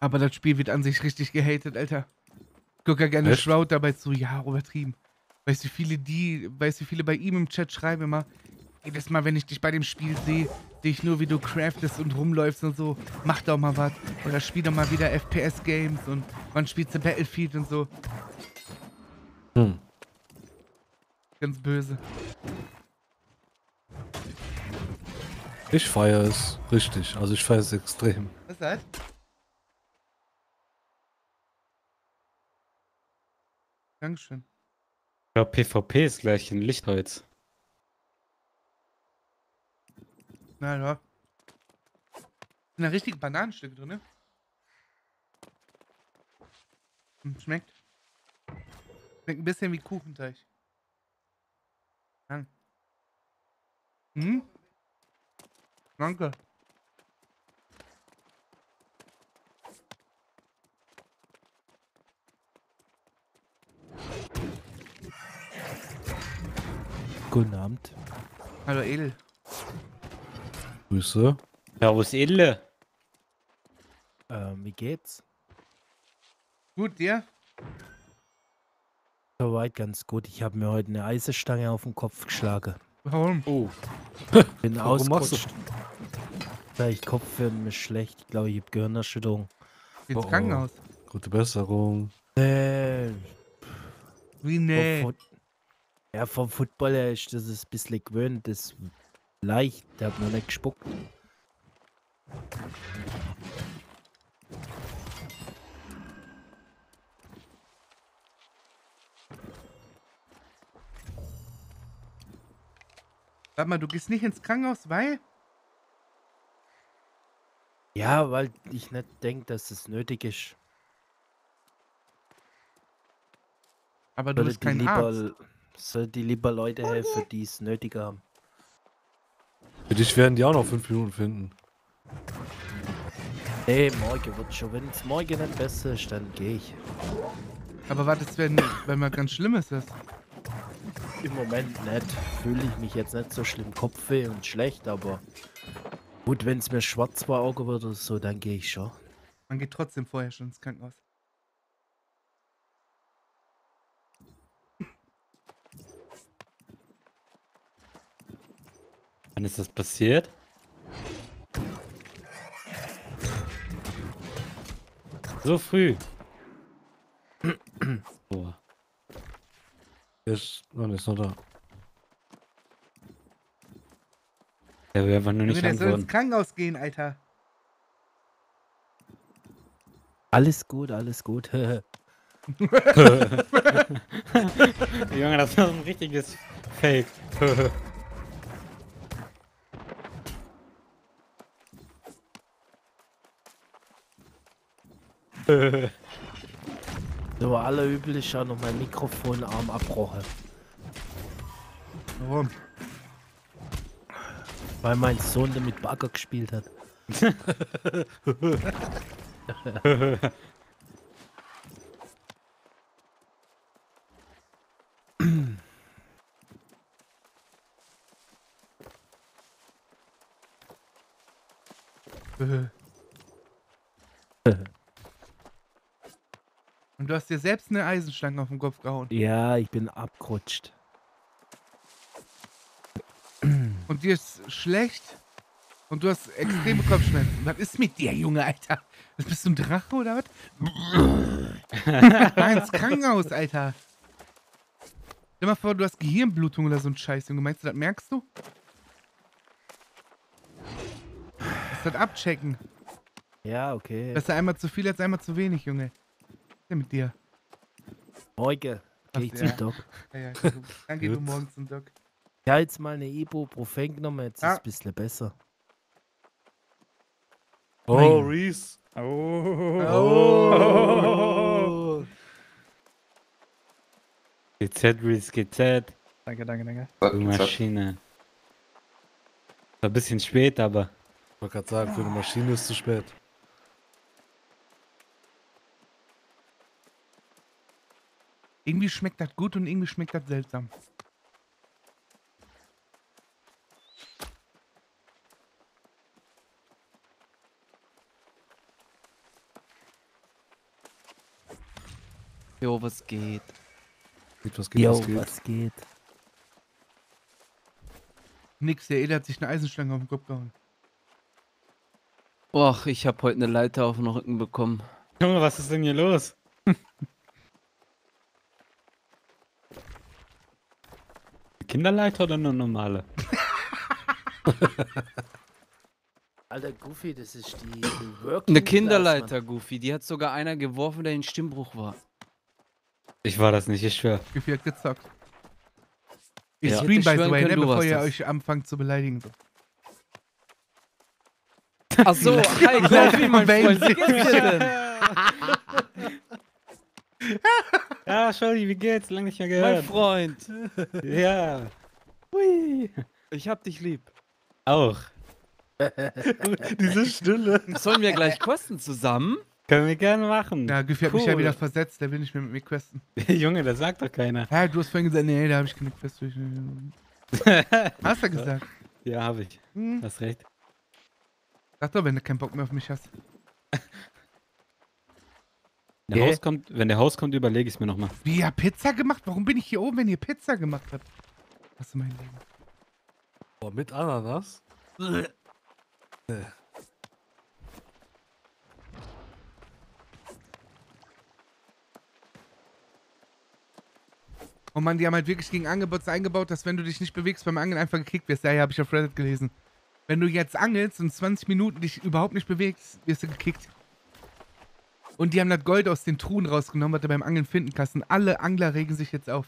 Aber das Spiel wird an sich richtig gehatet, Alter. Guck ja gerne Echt? Shroud dabei zu, ja, übertrieben. Weißt du, wie viele die, weißt du, wie viele bei ihm im Chat schreiben immer, jedes Mal, wenn ich dich bei dem Spiel sehe, sehe ich nur, wie du craftest und rumläufst und so, mach doch mal was. Oder spiel doch mal wieder FPS-Games und wann spielst du Battlefield und so. Hm. Ganz böse. Ich feiere es. Richtig. Also ich feiere es extrem. Was ist Dankeschön. Ja, PvP ist gleich ein Lichtholz. Na ja. Sind da richtige Bananenstücke drin, ne? Hm, schmeckt. Schmeckt ein bisschen wie Kuchenteig. Ja. Hm? Danke. Guten Abend. Hallo Edel. Grüße. Ja, wo ist Edle? Ähm, wie geht's? Gut, dir? Soweit ganz gut. Ich habe mir heute eine Eisenstange auf den Kopf geschlagen. Warum? Oh. Bin Warum ausgerutscht. Vielleicht Kopfwärme ist schlecht. Ich glaube, ich habe Gehirnerschütterung. Ins Oh. Krankenhaus. Gute Besserung. Nee. Wie nee? Fut- ja, vom Football her ist das ein bisschen gewöhnt. Das ist leicht. Der hat noch nicht gespuckt. Warte mal, du gehst nicht ins Krankenhaus, weil? Ja, weil ich nicht denke, dass es nötig ist. Aber du Sollte bist kein lieber, Arzt. Sollte die lieber Leute helfen, die es nötig haben. Für dich werden die auch noch fünf Minuten finden. Nee, morgen wird schon. Wenn es morgen nicht besser ist, dann gehe ich. Aber was ist, wenn, wenn mal ganz Schlimmes ist? Im Moment nicht. Fühle ich mich jetzt nicht so schlimm Kopfweh und schlecht, aber gut, wenn es mir schwarz vor Augen wird oder so, dann gehe ich schon. Man geht trotzdem vorher schon ins Krankenhaus. Wann ist das passiert? So früh. Der ist, der ist noch da. Der will einfach nur nicht der soll ins. Krankenhaus gehen, Alter. Alles gut, alles gut. Junge, das war so ein richtiges Fake. so, aller üblich auch noch mein Mikrofonarm abbrochen. Warum? Weil mein Sohn damit Bagger gespielt hat. du hast dir selbst eine Eisenstange auf den Kopf gehauen. Ja, ich bin abgerutscht. Und dir ist schlecht. Und du hast extreme Kopfschmerzen. Was ist mit dir, Junge, Alter? Bist du ein Drache oder was? Nein, ins Krankenhaus, Alter. Stell mal vor, du hast Gehirnblutung oder so ein Scheiß, Junge. Meinst du, das merkst du? Lass das abchecken. Ja, okay. Besser einmal zu viel als einmal zu wenig, Junge. Denn mit dir? Morgen Ach, geh ich ja. zum Doc. Ja, ja, dann, dann geh du morgen zum Doc. Ich habe jetzt mal eine Ibuprofen genommen, jetzt Ah. ist es ein bisschen besser. Oh, Reese. Oh. GZ, Reese, GZ. Danke, danke, danke. Du Maschine. War ein bisschen spät, aber. Ich wollte gerade sagen, für eine Maschine ist es zu spät. Irgendwie schmeckt das gut und irgendwie schmeckt das seltsam. Jo, was geht? Was Jo, was geht? Nix, der Ede hat sich eine Eisenstange auf den Kopf gehauen. Och, ich habe heute eine Leiter auf den Rücken bekommen. Junge, was ist denn hier los? Kinderleiter oder nur normale? Alter, Goofy, das ist die, Working Eine Kinderleiter, Mann. Goofy. Die hat sogar einer geworfen, der in Stimmbruch war. Ich war das nicht, ich schwör. Gefühl hat gezockt. Ich Ja. stream, by the way, ne, bevor ihr das. euch anfangt zu beleidigen. So. Ach so, hi, Goofy, mein Freund. Wie geht's dir denn? Ja, Scholli, wie geht's? Lang nicht mehr Mein gehört. Freund. Ja. Hui. Ich hab dich lieb. Auch. Diese Stille. Sollen wir gleich kosten zusammen? Können wir gerne machen. Ja, Gefühl hat mich ja Cool. wieder versetzt, der will nicht mehr mit mir questen. Junge, das sagt doch keiner. Ja, du hast vorhin gesagt, nee, da habe ich keine Quest durch. Hast du gesagt? Ja, hab ich. Hm. Hast recht. Sag doch, wenn du keinen Bock mehr auf mich hast. Wenn der, Haus kommt, wenn der Haus kommt, überlege ich es mir nochmal. Wie, ihr Pizza gemacht? Warum bin ich hier oben, wenn ihr Pizza gemacht habt? Was ist mein Leben? Boah, mit Ananas? Nee. Oh Mann, die haben halt wirklich gegen Angebots eingebaut, dass wenn du dich nicht bewegst beim Angeln einfach gekickt wirst. Ja, ja, habe ich auf Reddit gelesen. Wenn du jetzt angelst und 20 Minuten dich überhaupt nicht bewegst, wirst du gekickt. Und die haben das Gold aus den Truhen rausgenommen, was du beim Angeln finden kannst. Und alle Angler regen sich jetzt auf.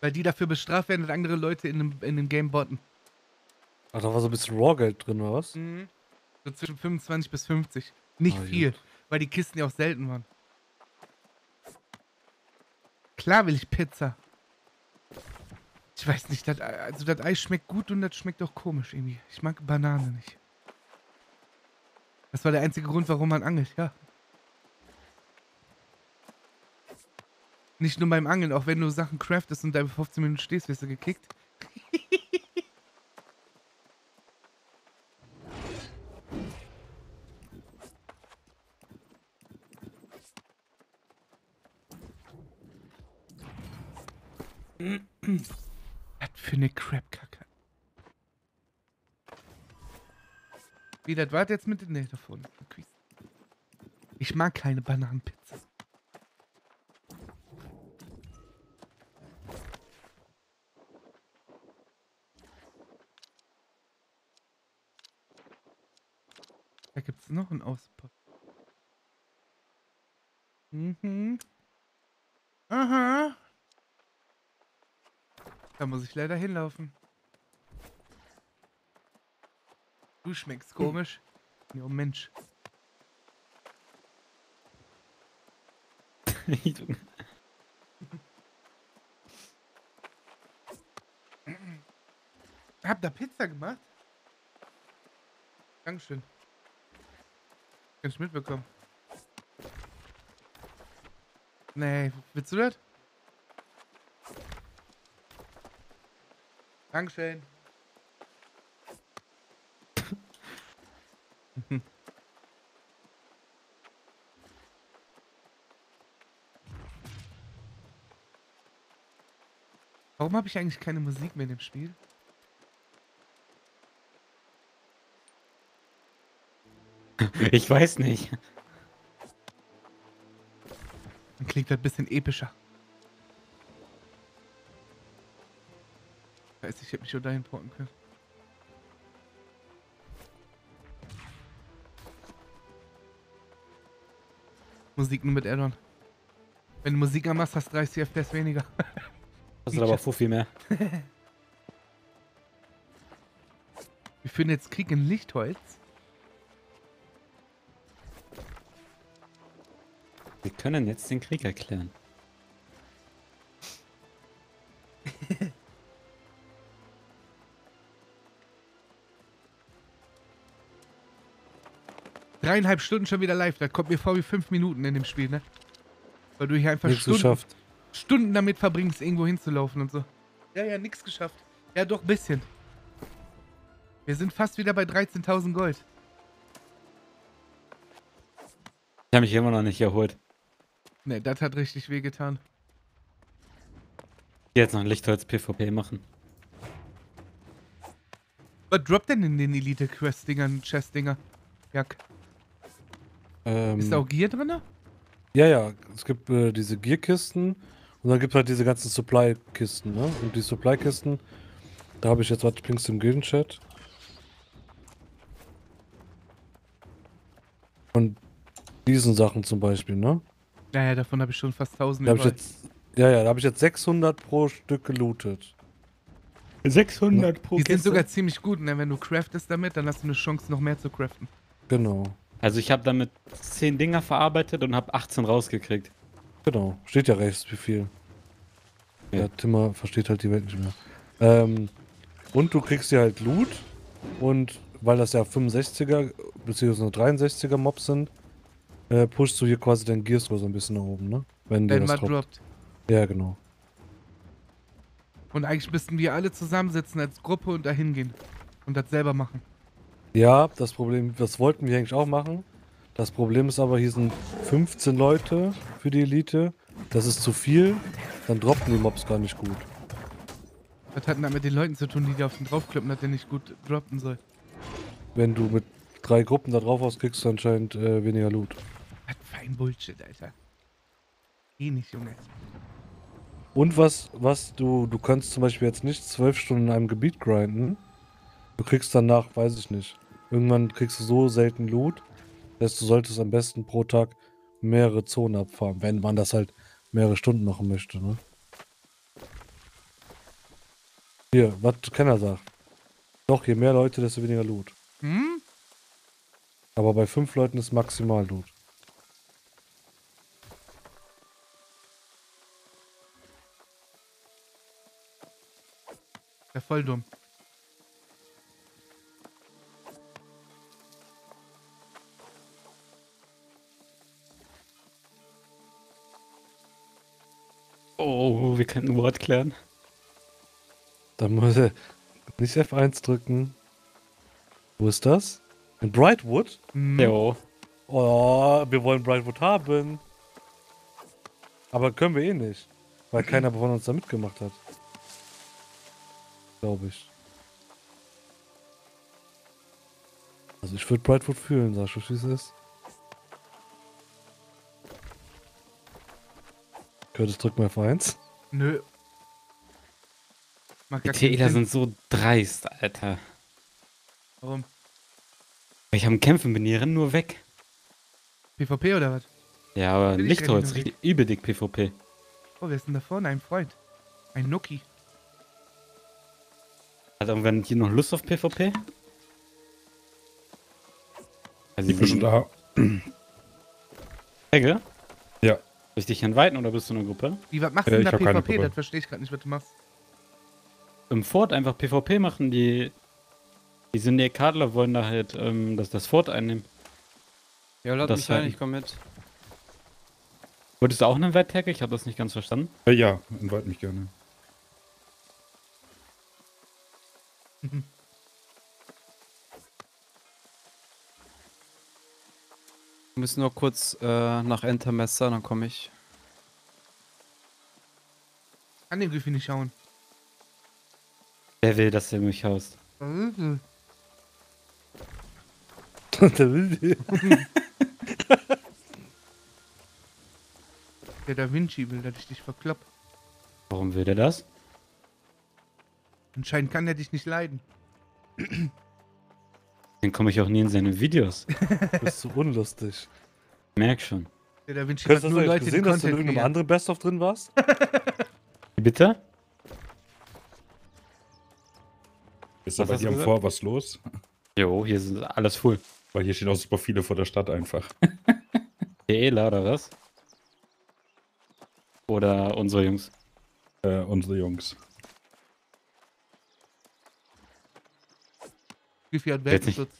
Weil die dafür bestraft werden, dass andere Leute in dem, in dem Game botten. Ach, da war so ein bisschen Raw-Geld drin, oder was? Mhm. So zwischen 25 bis 50. Nicht Ah, viel, gut. weil die Kisten ja auch selten waren. Klar will ich Pizza. Ich weiß nicht, das, also das Eis schmeckt gut und das schmeckt auch komisch irgendwie. Ich mag Banane nicht. Das war der einzige Grund, warum man angelt, ja. Nicht nur beim Angeln, auch wenn du Sachen craftest und da 15 Minuten stehst, wirst du gekickt. Was für eine Crap-Kacke. Wie, das war jetzt mit den nee, davon. Ich mag keine Bananenpizza. Da gibt's noch einen Auspuff. Mhm. Aha. Da muss ich leider hinlaufen. Du schmeckst komisch. Jo, Mensch. Hab da Pizza gemacht? Dankeschön. Kann ich mitbekommen. Nee, willst du das? Dankeschön. Warum habe ich eigentlich keine Musik mehr in dem Spiel? Ich weiß nicht. Dann klingt das ein bisschen epischer. Ich weiß, ich hätte mich schon dahin porten können. Musik nur mit Addon. Wenn du Musik anmachst, hast du 30 FPS weniger. Das ist aber viel mehr. Wir führen jetzt Krieg in Lichtholz. Wir können jetzt den Krieg erklären. Dreieinhalb Stunden schon wieder live. Das kommt mir vor wie fünf Minuten in dem Spiel, ne? Weil du hier einfach Stunden. Stunden damit verbringst, irgendwo hinzulaufen und so. Ja, ja, nix geschafft. Ja, doch, bisschen. Wir sind fast wieder bei 13.000 Gold. Ich habe mich immer noch nicht erholt. Ne, das hat richtig wehgetan. Jetzt noch ein Lichtholz PvP machen. Was droppt denn in den Elite-Quest-Dingern, Chest-Dinger? Jack. Ähm, Ist da auch Gear drin? Ja, ja, es gibt äh, diese Gearkisten und dann gibt es halt diese ganzen Supply-Kisten, ne? Und die Supply-Kisten, da habe ich jetzt, warte, ich bring's im Gilden-Chat. Und diesen Sachen zum Beispiel, ne? Ja, ja, davon habe ich schon fast 1000 Da hab ich jetzt, ja, ja, da habe ich jetzt 600 pro Stück gelootet. 600 pro Die sind sogar ziemlich gut, ne? Wenn du craftest damit, dann hast du eine Chance, noch mehr zu craften. Genau. Also ich habe damit 10 Dinger verarbeitet und habe 18 rausgekriegt. Genau, steht ja rechts, wie viel. Ja. Timmer versteht halt die Welt nicht mehr. Ähm, und du kriegst ja halt Loot und weil das ja 65er bzw. 63er Mobs sind, äh, pushst du hier quasi dein Gearscore so ein bisschen nach oben, ne? Wenn Wenn man droppt. droppt. Ja, genau. Und eigentlich müssten wir alle zusammensitzen als Gruppe und dahin gehen. Und das selber machen. Ja, das Problem, das wollten wir eigentlich auch machen. Das Problem ist aber, hier sind 15 Leute für die Elite. Das ist zu viel. Dann droppen die Mobs gar nicht gut. Das hat dann mit den Leuten zu tun, die da auf den draufklippen, dass der nicht gut droppen soll. Wenn du mit drei Gruppen da drauf hast, kriegst du anscheinend äh, weniger Loot. Was für ein Bullshit, Alter. Geh nicht, Junge. Und was, was du, du kannst zum Beispiel jetzt nicht zwölf Stunden in einem Gebiet grinden. Du kriegst danach, weiß ich nicht. Irgendwann kriegst du so selten Loot, dass du solltest am besten pro Tag mehrere Zonen abfahren, wenn man das halt mehrere Stunden machen möchte. Ne? Hier, was Kenner sagt. Doch, je mehr Leute, desto weniger Loot. Hm? Aber bei fünf Leuten ist maximal Loot. Ja, voll dumm. Oh, wir könnten ein Wort klären. Da muss er nicht F1 drücken. Wo ist das? In Brightwood? Mhm. Jo. Oh, wir wollen Brightwood haben. Aber können wir eh nicht. Weil keiner von uns da mitgemacht hat. Glaube ich. Also ich würde Brightwood fühlen, sag ich, wie es ist. Curtis, drück mal F1. Nö. Die TEler sind so dreist, Alter. Warum? Ich am Kämpfen bin, die rennen nur weg. PvP oder was? Ja, aber ich Lichtholz, richtig übel dick PvP. Oh, wer ist denn da vorne? Ein Freund. Ein Nuki. Hat irgendwann hier noch Lust auf PvP? Also Die bist da. Helge? Ja. Soll ich dich inviten oder bist du in der Gruppe? Wie, was machst Äh, du denn ich da PvP? Gruppe. Das verstehe ich gerade nicht, was du machst. Im Fort einfach PvP machen, die. Die Syndikatler wollen da halt ähm, das, das Fort einnehmen. Ja, lad Das mich ein, halten. ich komm mit. Wolltest du auch einen Wetttag? Ich habe das nicht ganz verstanden. Äh, ja, invite mich gerne. Wir müssen nur kurz äh, nach Entermesser, dann komme ich. Kann den Griffin nicht schauen. Wer will, dass du mich haust? Der will die. Der Da Vinci will, dass ich dich verklopp. Warum will der das? Anscheinend kann er dich nicht leiden. Dann komme ich auch nie in seine Videos. Du bist so unlustig. Merk schon. Der Da Vinci Hast hat du nur das Leute, die gesehen, dass du in irgendeinem anderen Best-of drin warst? Bitte? Ist hast hier du am? Vor was los? Jo, hier sind alles full. Weil hier stehen auch super viele vor der Stadt einfach. TEler oder was? Oder unsere Jungs? Äh, unsere Jungs. Hat Jetzt nicht. Welpenschutz.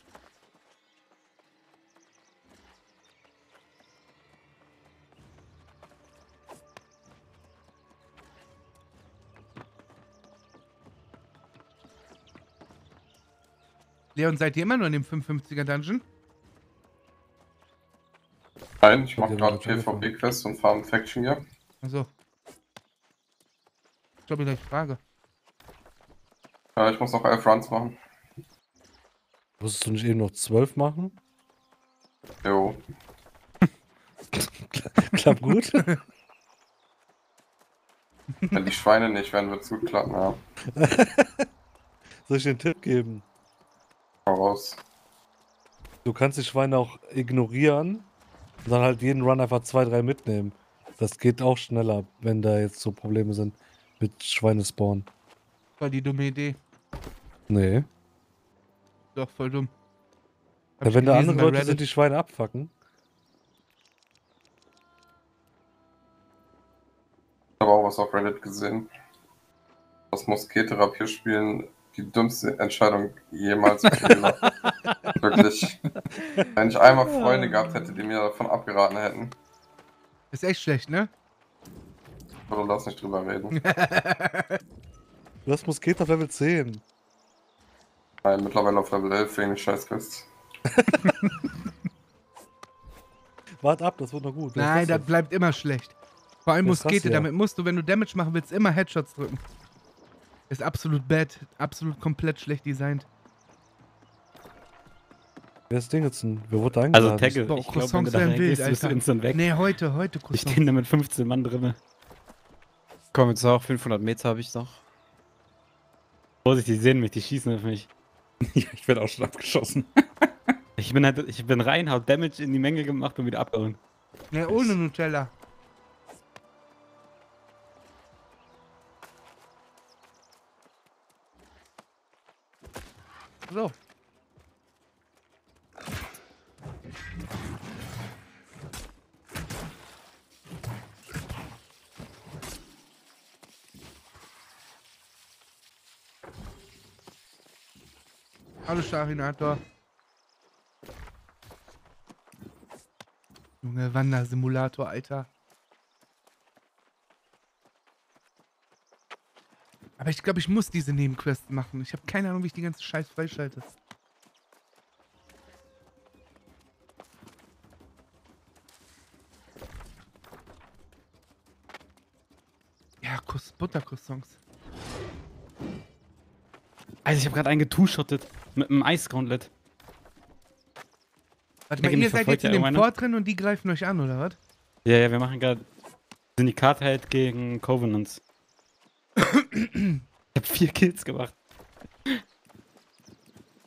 Leon, seid ihr immer nur in dem 55er Dungeon? Nein, ich mache gerade. PvP-Quest und Farm Faction hier. Also. Ich glaube, gleich Frage. Äh, ich muss noch elf Runs machen. Musstest du nicht eben noch zwölf machen? Jo. Klappt gut. Wenn die Schweine nicht werden, wird's gut klappen, ja. Soll ich dir einen Tipp geben? Hau raus. Du kannst die Schweine auch ignorieren und dann halt jeden Run einfach zwei, drei mitnehmen. Das geht auch schneller, wenn da jetzt so Probleme sind mit Schweinespawn. War die dumme Idee. Nee. Doch, voll dumm. Hab Ja, wenn da andere Leute sind, die Schweine abfacken. Ich habe auch was auf Reddit gesehen. Das Mosketerapier spielen die dümmste Entscheidung jemals. Wirklich. Wenn ich einmal Freunde gehabt hätte, die mir davon abgeraten hätten, Ist echt schlecht, ne? würde lass nicht drüber reden. Du hast auf Level 10. Nein, mittlerweile auf Level 11 wegen Scheißquests. Wart ab, das wird noch gut. Vielleicht Nein, das du- bleibt immer schlecht. Vor allem hast Muskete, damit musst du, wenn du Damage machen willst, immer Headshots drücken. Ist absolut bad, absolut komplett schlecht designt. Wer ist Dingleton? Wer wurde eingeladen? Also Tackle, Boah, ich glaube, wenn du da reingehst, bist du instant weg. Nee, heute, heute Ich Croissants. stehe da mit 15 Mann drinne. Komm, jetzt auch 500 Meter habe ich noch. Vorsicht, die sehen mich, die schießen auf mich. ja, ich werde auch schon abgeschossen. Ich bin halt, ich bin rein, hab Damage in die Menge gemacht und wieder abgehauen. Nee, ohne Nutella. So. Hallo Starinator. Junge, Wandersimulator, Alter. Aber ich glaube, ich muss diese Nebenquests machen. Ich habe keine Ahnung, wie ich die ganze Scheiß freischalte. Ja, Kuss, Butterkuss-Songs. Also ich habe gerade einen getushottet mit einem Eisgauntlet. Warte Ja, mal, ihr seid jetzt in dem. Fort drin und die greifen euch an, oder was? Ja, ja, wir machen gerade Syndikat halt gegen Covenants. ich hab vier Kills gemacht.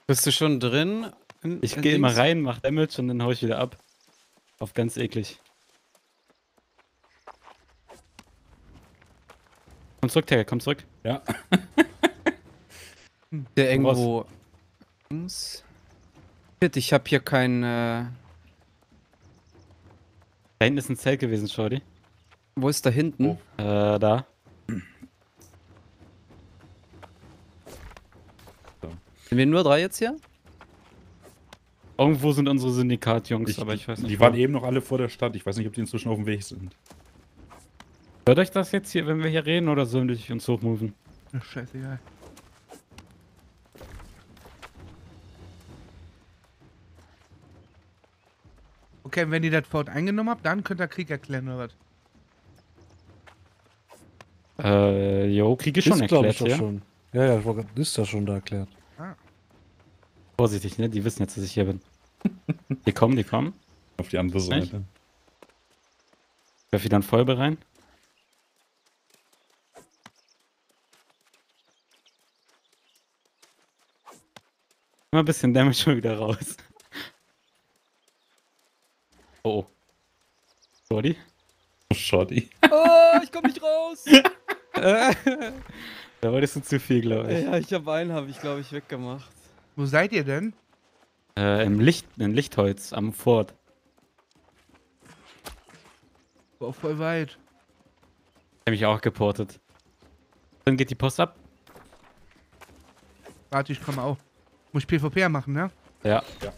Bist du schon drin? in- Ich gehe immer rein, mach Damage und dann hau ich wieder ab. Auf ganz eklig. Komm zurück, Tagger, komm zurück. Ja. Der irgendwo. Dings? Shit, ich hab hier kein. Äh... Da hinten ist ein Zelt gewesen, Shorty. Wo ist da hinten? Äh, da. Sind wir nur drei jetzt hier? Irgendwo sind unsere Syndikat-Jungs, aber ich weiß nicht. die wo. waren eben noch alle vor der Stadt. Ich weiß nicht, ob die inzwischen auf dem Weg sind. Hört euch das jetzt hier, wenn wir hier reden, oder sollen wir uns hochmoven? Scheißegal. Okay, wenn ihr das Fort eingenommen habt, dann könnt ihr Krieg erklären, oder was? Äh, jo, Krieg ist schon Ist, glaub erklärt, ich, ja? schon. Ja, ja, ich ist das schon da erklärt. Vorsichtig, ne? Die wissen jetzt, dass ich hier bin. Die kommen, die kommen. Auf die andere? Seite. Werf wieder ein Feuerbeer rein. Mal ein bisschen Damage schon wieder raus. Oh. oh. Sorry. Shoddy. Oh, ich komm nicht raus! Da wolltest du zu viel, glaube ich. ja, ich hab einen, habe ich glaube ich weggemacht. Wo seid ihr denn? Äh, im Licht, in Lichtholz, am Fort. Boah, voll weit. Hab ich auch geportet. Dann geht die Post ab. Warte, ich komme auch. Muss ich PvP machen, ne? Ja. Ja.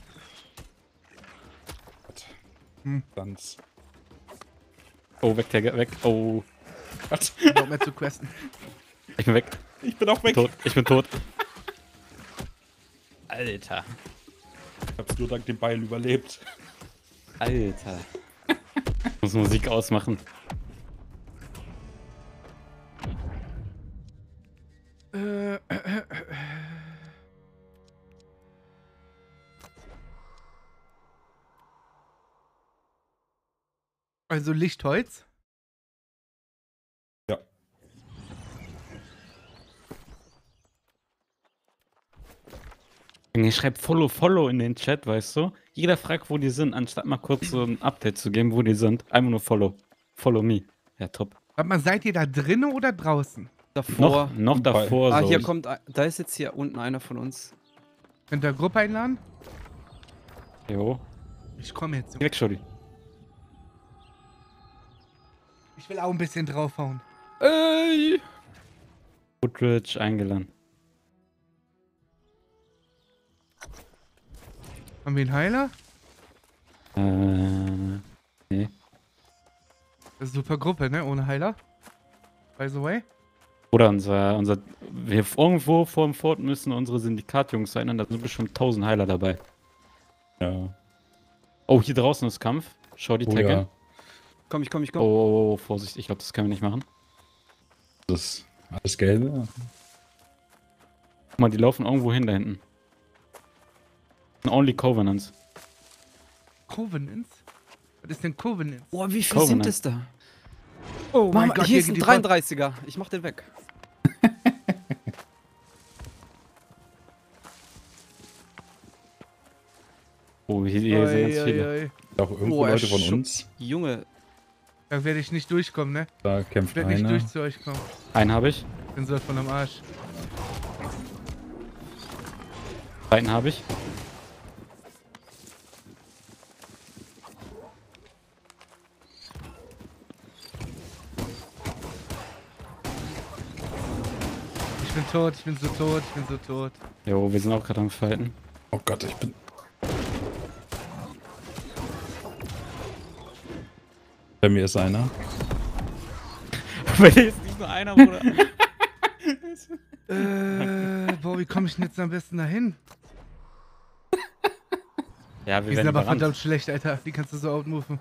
Hm. Tanz. Oh, weg, der weg. Oh. Was? Noch mehr zu questen. Ich bin weg. Ich bin auch weg. Tot. Ich bin tot. Alter. Ich hab's nur dank dem Beil überlebt. Alter. Ich muss Musik ausmachen. Äh, äh, äh, Also Lichtholz? Ja. Ich schreibe Follow, Follow in den Chat, weißt du? Jeder fragt, wo die sind, anstatt mal kurz so ein Update zu geben, wo die sind. Einfach nur Follow. Follow me. Ja, top. Warte mal, seid ihr da drinnen oder draußen? Davor. Noch, noch davor Ah, so. hier kommt. Da ist jetzt hier unten einer von uns. Könnt ihr Gruppe einladen? Jo. Ich komme jetzt. Weg, Shorty. Ich will auch ein bisschen draufhauen. Ey! Woodridge eingeladen. Haben wir einen Heiler? Äh. Nee. Das ist super Gruppe, ne? Ohne Heiler. By the way. Oder unser, unser. Wir irgendwo vor dem Fort müssen unsere Syndikatjungs sein und da sind bestimmt 1000 Heiler dabei. Ja. Oh, hier draußen ist Kampf. Schau die Oh, Tagge. ja. Komm, ich komm, ich komm. Oh, oh, oh, Vorsicht, ich glaube, das können wir nicht machen. Das ist alles Gelbe. Guck mal, die laufen irgendwo hin da hinten. Only Covenants. Covenants? Was ist denn Covenants? Boah, wie viel Covenant. sind es da? Oh Mach mein Gott, hier hier ist ein geht die Post- 33er. Ich mach den weg. Oh, hier, hier sind ganz Oi, viele. oi. Auch irgendwo Oh, Leute von uns. Junge. Da werde ich nicht durchkommen, ne? Da Ich kämpft werde nicht einer. durch zu euch kommen. Einen habe ich. Bin so von am Arsch. Einen habe ich. Ich ich bin tot, ich bin so tot, ich bin so tot. Jo, wir sind auch gerade am Fighten. Oh Gott, ich bin. Bei mir ist einer. Bei dir ist nicht nur einer, Bruder. Äh, boah, wie komme ich denn jetzt am besten dahin? Ja, wir Die sind aber überrannt. verdammt schlecht, Alter. Wie kannst du so outmoven?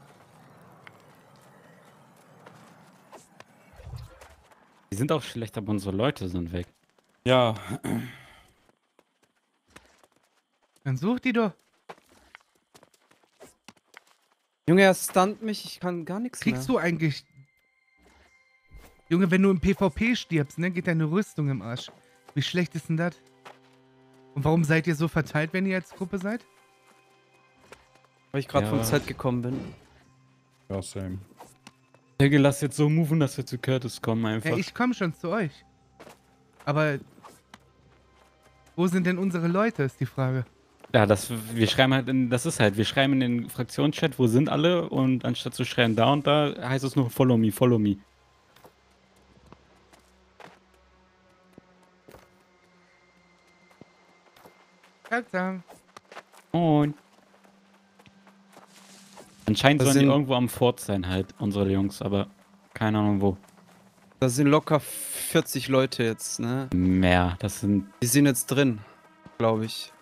Die sind auch schlecht, aber unsere Leute sind weg. Ja. Dann such die doch. Junge, er stunt mich, ich kann gar nichts mehr. Kriegst du eigentlich. Junge, wenn du im PvP stirbst, ne, geht deine Rüstung im Arsch. Wie schlecht ist denn das? Und warum seid ihr so verteilt, wenn ihr als Gruppe seid? Weil ich gerade Ja. vom Set gekommen bin. Ja, same. Helge, lass jetzt so moven, dass wir zu Curtis kommen einfach. Ja, ich komme schon zu euch. Aber. Wo sind denn unsere Leute, ist die Frage. Ja, das, wir schreiben halt in, das ist halt, wir schreiben in den Fraktionschat, wo sind alle und anstatt zu schreiben da und da, heißt es nur follow me, follow me. Langsam. Und anscheinend Das sollen die irgendwo am Fort sein halt, unsere Jungs, aber keine Ahnung wo. Da sind locker 40 Leute jetzt, ne? Mehr, das sind, Die sind jetzt drin, glaube ich.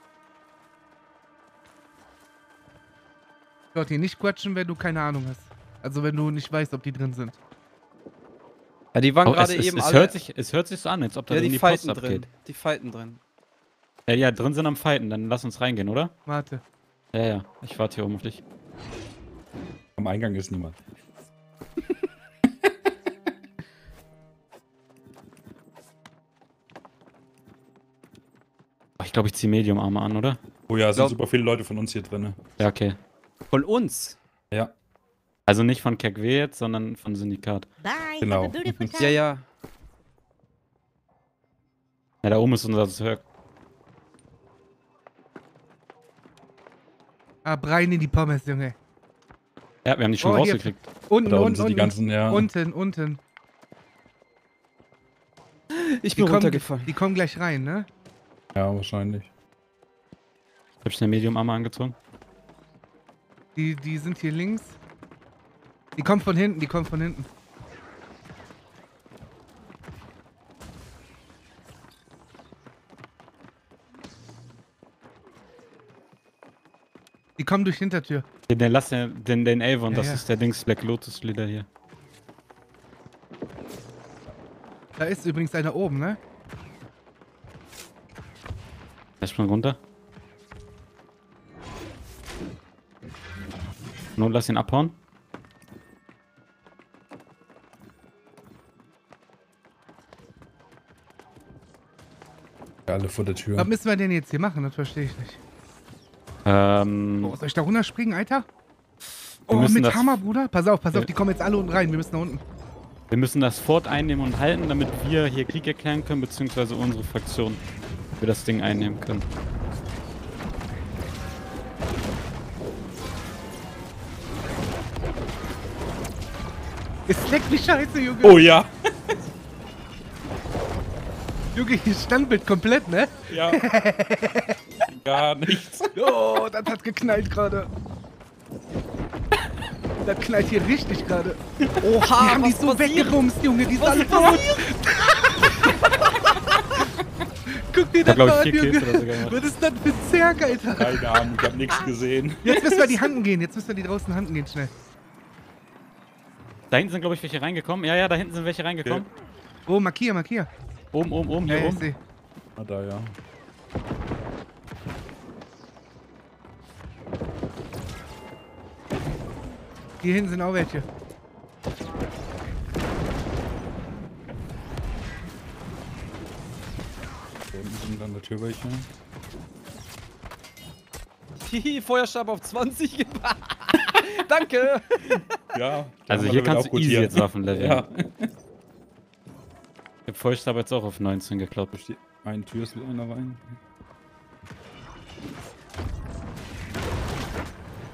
Dort hier nicht quatschen, wenn du keine Ahnung hast. Also wenn du nicht weißt, ob die drin sind. Ja, die waren Oh, gerade es, eben es, es alle. hört sich, es hört sich so an, als ob da ja, die die Post drin. abgeht. Die fighten drin. Ja, ja, drin sind am Fighten, dann lass uns reingehen, oder? Warte. Ja, ja, ich warte hier oben auf dich. Am Eingang ist niemand. Oh, Ich glaube, ich ziehe Medium-Arme an, oder? Oh ja, es sind super viele Leute von uns hier drin. Ja, okay. Von uns? Ja. Also nicht von KW jetzt, sondern von Syndikat. Bye. Genau. Ja, ja. Ja, da oben ist unser Cirque. Ah, rein in die Pommes, Junge. Ja, wir haben die schon Oh, hier. rausgekriegt. Unten, Da unten unten, sind die unten. ganzen, ja. Unten, unten. Ich Die bin kommen, runtergefallen. die kommen gleich rein, ne? Ja, wahrscheinlich. Ich hab schnell Medium-Arme angezogen. Die, die sind hier links. Die kommen von hinten, die kommen von hinten. Die kommen durch Hintertür. Den, den lass den, den, den Avon, Ja, das ja. ist der Dings Black Lotus Leader hier. Da ist übrigens einer oben, ne? Er springt runter. Nun lass ihn abhauen. Ja, alle vor der Tür. Was müssen wir denn jetzt hier machen? Das verstehe ich nicht. Ähm, Oh, soll ich da runterspringen, Alter? Oh, mit Hammer, Bruder. Pass auf, pass auf, die kommen jetzt alle unten rein. Wir müssen da unten. wir müssen das Fort einnehmen und halten, damit wir hier Krieg erklären können, beziehungsweise unsere Fraktion. Wir das Ding einnehmen können. Es leckt mich scheiße, Junge. Oh ja. Junge, hier Standbild komplett, ne? Ja. Gar nichts. Oh, das hat geknallt gerade. Das knallt hier richtig gerade. Oha, die haben die so passiert? weggebumst, Junge. Die sind alle ist tot. Guck dir Da das mal an, Junge. Was ist das für ein Zerg, Alter? Keine Ahnung, ich hab nichts gesehen. Jetzt müssen wir die Handen gehen. Jetzt müssen wir die draußen Handen gehen, schnell. Da hinten sind, glaube ich, welche reingekommen. Ja, ja, da hinten sind welche reingekommen. Oh, markier, markier. Oben, oben, oben, Ja, hier ja, oben. Ah, da ja. Hier hinten sind auch welche. Da unten sind an der Tür welche. Hihi, Feuerstab auf 20 gebracht. Danke. Ja. Also hier kannst du easy hier. jetzt Waffen leveln. Ja. Ich hab Vollstab jetzt auch auf 19 geklaut. Durch die eine Tür ist einer rein.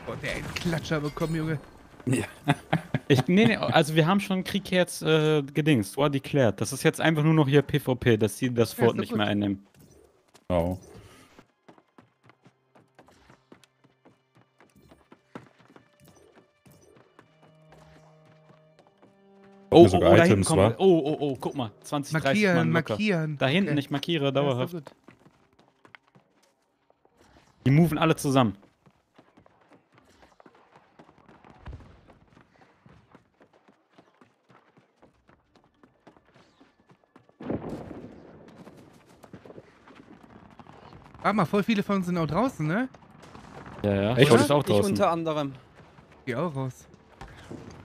Oh, der hat einen Klatscher bekommen, Junge. Ja. Ich, nee, nee, also wir haben schon Krieg jetzt äh, gedingst, war declared. Das ist jetzt einfach nur noch hier PvP, dass sie das Ja, Fort doch nicht gut. mehr einnehmen. Oh. Oh, oh, sogar oh, da hinten Items, kommt. Oh, oh, oh, guck mal. 20, 30 Markieren, Mann locker. markieren. Da hinten, Okay. ich markiere dauerhaft. Die moven alle zusammen. Warte mal, voll viele von uns sind auch draußen, ne? Ja, ja. Ford ist auch Ich draußen. unter anderem. Geh auch raus.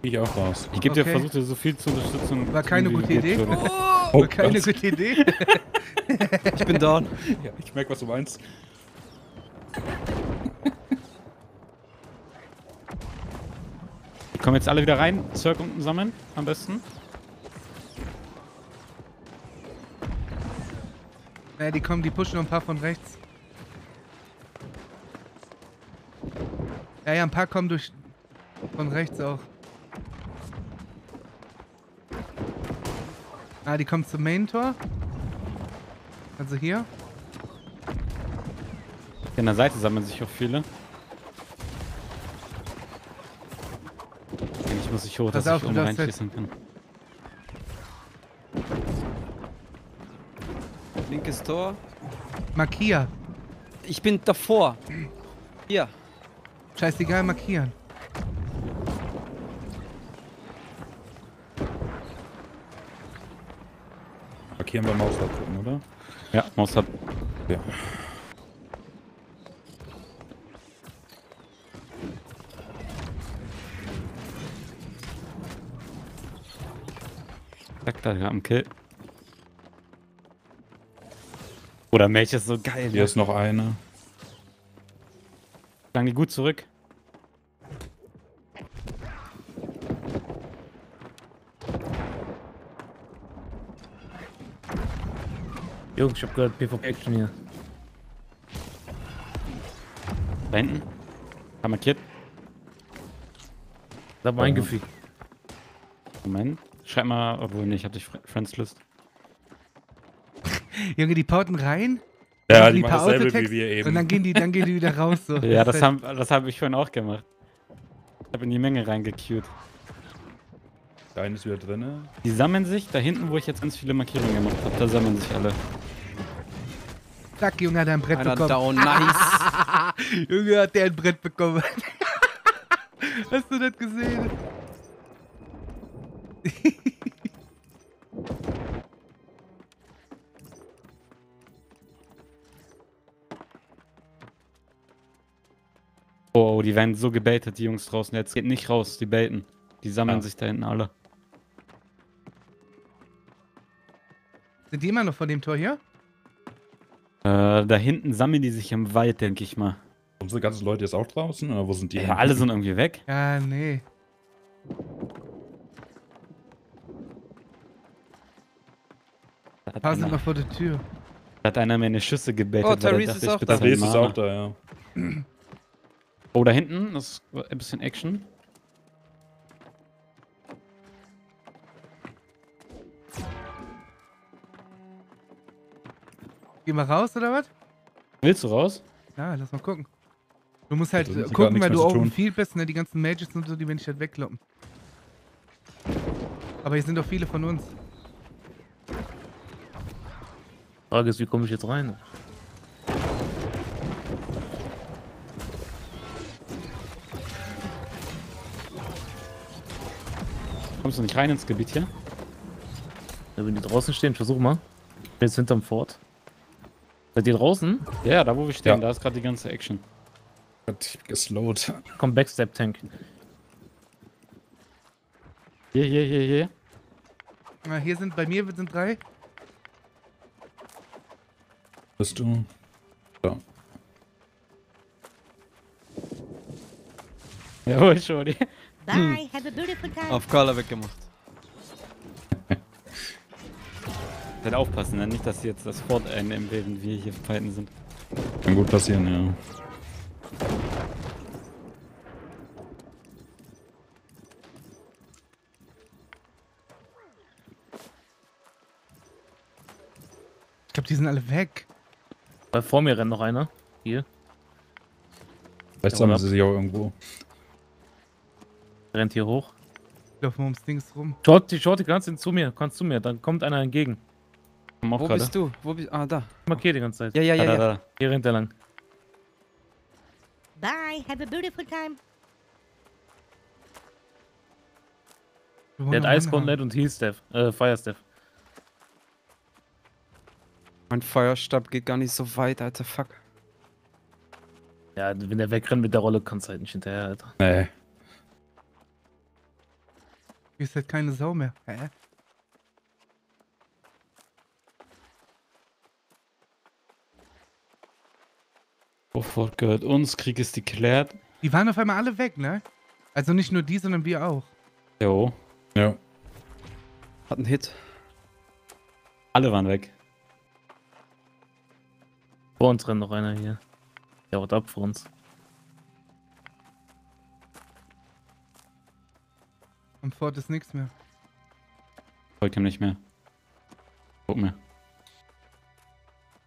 Ich auch raus. Ich gebe dir Okay. versucht dir so viel zu unterstützen. War keine gute Idee. Jody. Oh, war keine gute Idee. Ich bin down. Ja, ich merke, was du meinst. Die kommen jetzt alle wieder rein. Cirque unten sammeln, am besten. naja, die kommen, die pushen noch ein paar von rechts. Ja, ja, ein paar kommen durch von rechts auch. Ah, die kommen zum Main-Tor. Also hier. An der Seite sammeln sich auch viele. Eigentlich muss ich hoch, Pass dass auf, ich oben halt- reinschießen kann. Linkes Tor. Markier. Ich bin davor. Hier. Scheißegal, markieren. Markieren wir Maus drücken, oder? Ja, Maus hat. Ja. Zack, da am Kill. Oder Melch ist so geil. Hier ist noch eine. Lang die gut zurück. Jungs, ich hab gehört PvP-Action hier. Da hinten. Hab markiert. Da haben wir eingefügt. Moment. Schreib mal, obwohl nicht, ich hab dich Fr- Friends List. Junge, die pauten rein. Ja, die ein machen dasselbe wie wir eben. Und dann gehen die, dann gehen die wieder raus. So. Ja, das haben, das hab ich vorhin auch gemacht. Ich hab in die Menge reingequeued. Der eine ist wieder drinne. Die sammeln sich da hinten, wo ich jetzt ganz viele Markierungen gemacht habe. Da sammeln sich alle. Zack, Junge, hat er ein Brett Einer bekommen. down, nice. Junge, hat der ein Brett bekommen. Hast du das gesehen? Oh, die werden so gebaitet, die Jungs draußen. Jetzt geht nicht raus, die baiten. Die sammeln Ja. sich da hinten alle. Sind die immer noch vor dem Tor hier? Äh, da hinten sammeln die sich im Wald, denke ich mal. Unsere ganzen Leute jetzt auch draußen? Oder wo sind die? Ja, alle sind irgendwie weg. Ja, nee. Da sind einer, noch vor der Tür. da hat einer meine Schüsse gebaitet. Oh, er Therese ist auch da. Therese ist auch da, ja. Oh, da hinten ist ein bisschen Action. Geh mal raus, oder was? Willst du raus? Ja, lass mal gucken. Du musst halt gar gucken, weil du dem tun. Field bist, ne? Die ganzen Mages und so, die werden dich halt wegkloppen. Aber hier sind doch viele von uns. Frage ist, wie komme ich jetzt rein? Kommst du nicht rein ins Gebiet hier? Ja, wenn die draußen stehen, versuch mal. Ich bin jetzt hinterm Fort. Seid ihr draußen? Ja, da wo wir stehen, Ja. da ist gerade die ganze Action. Hat geslowt. Komm, Backstep Tank. Hier, hier, hier, hier. Na, hier sind, bei mir sind drei. Bist du? Ja. Jawohl, Shorty. Bye. Have a beautiful time. Auf Carla weggemacht. Zeit aufpassen, ne? nicht, dass sie jetzt das Fort einnehmen, während wir hier fighten sind. Kann gut passieren, ja. Ich glaube, die sind alle weg. Äh, vor mir rennt noch einer. Hier. Vielleicht sammeln sie sich auch irgendwo. Rennt hier hoch. Ich laufe mal ums Dings rum. Shorty, Shorty, kannst du zu mir, kannst zu mir, dann kommt einer entgegen. Wo gerade. bist du? Wo bist Ah, da. Ich markiere die ganze Zeit. Ja, ja, ja, Da, ja. da, da. Hier rennt er lang. Bye. Have a beautiful time. Der hat Ice ranhauen. Gauntlet und Heal Staff. Äh, Fire Staff. Mein Feuerstab geht gar nicht so weit, Alter. Fuck. Ja, wenn der wegrennt mit der Rolle, kannst du halt nicht hinterher, Alter. Nee. Hier ist halt keine Sau mehr. Hä? Sofort gehört uns, Krieg ist deklärt. Die waren auf einmal alle weg, ne? Also nicht nur die, sondern wir auch. Jo. Ja. Hat einen Hit. Alle waren weg. Vor uns rennt noch einer hier. Der haut ab vor uns. Am Fort ist nichts mehr. Folgt ihm nicht mehr. Guck mir.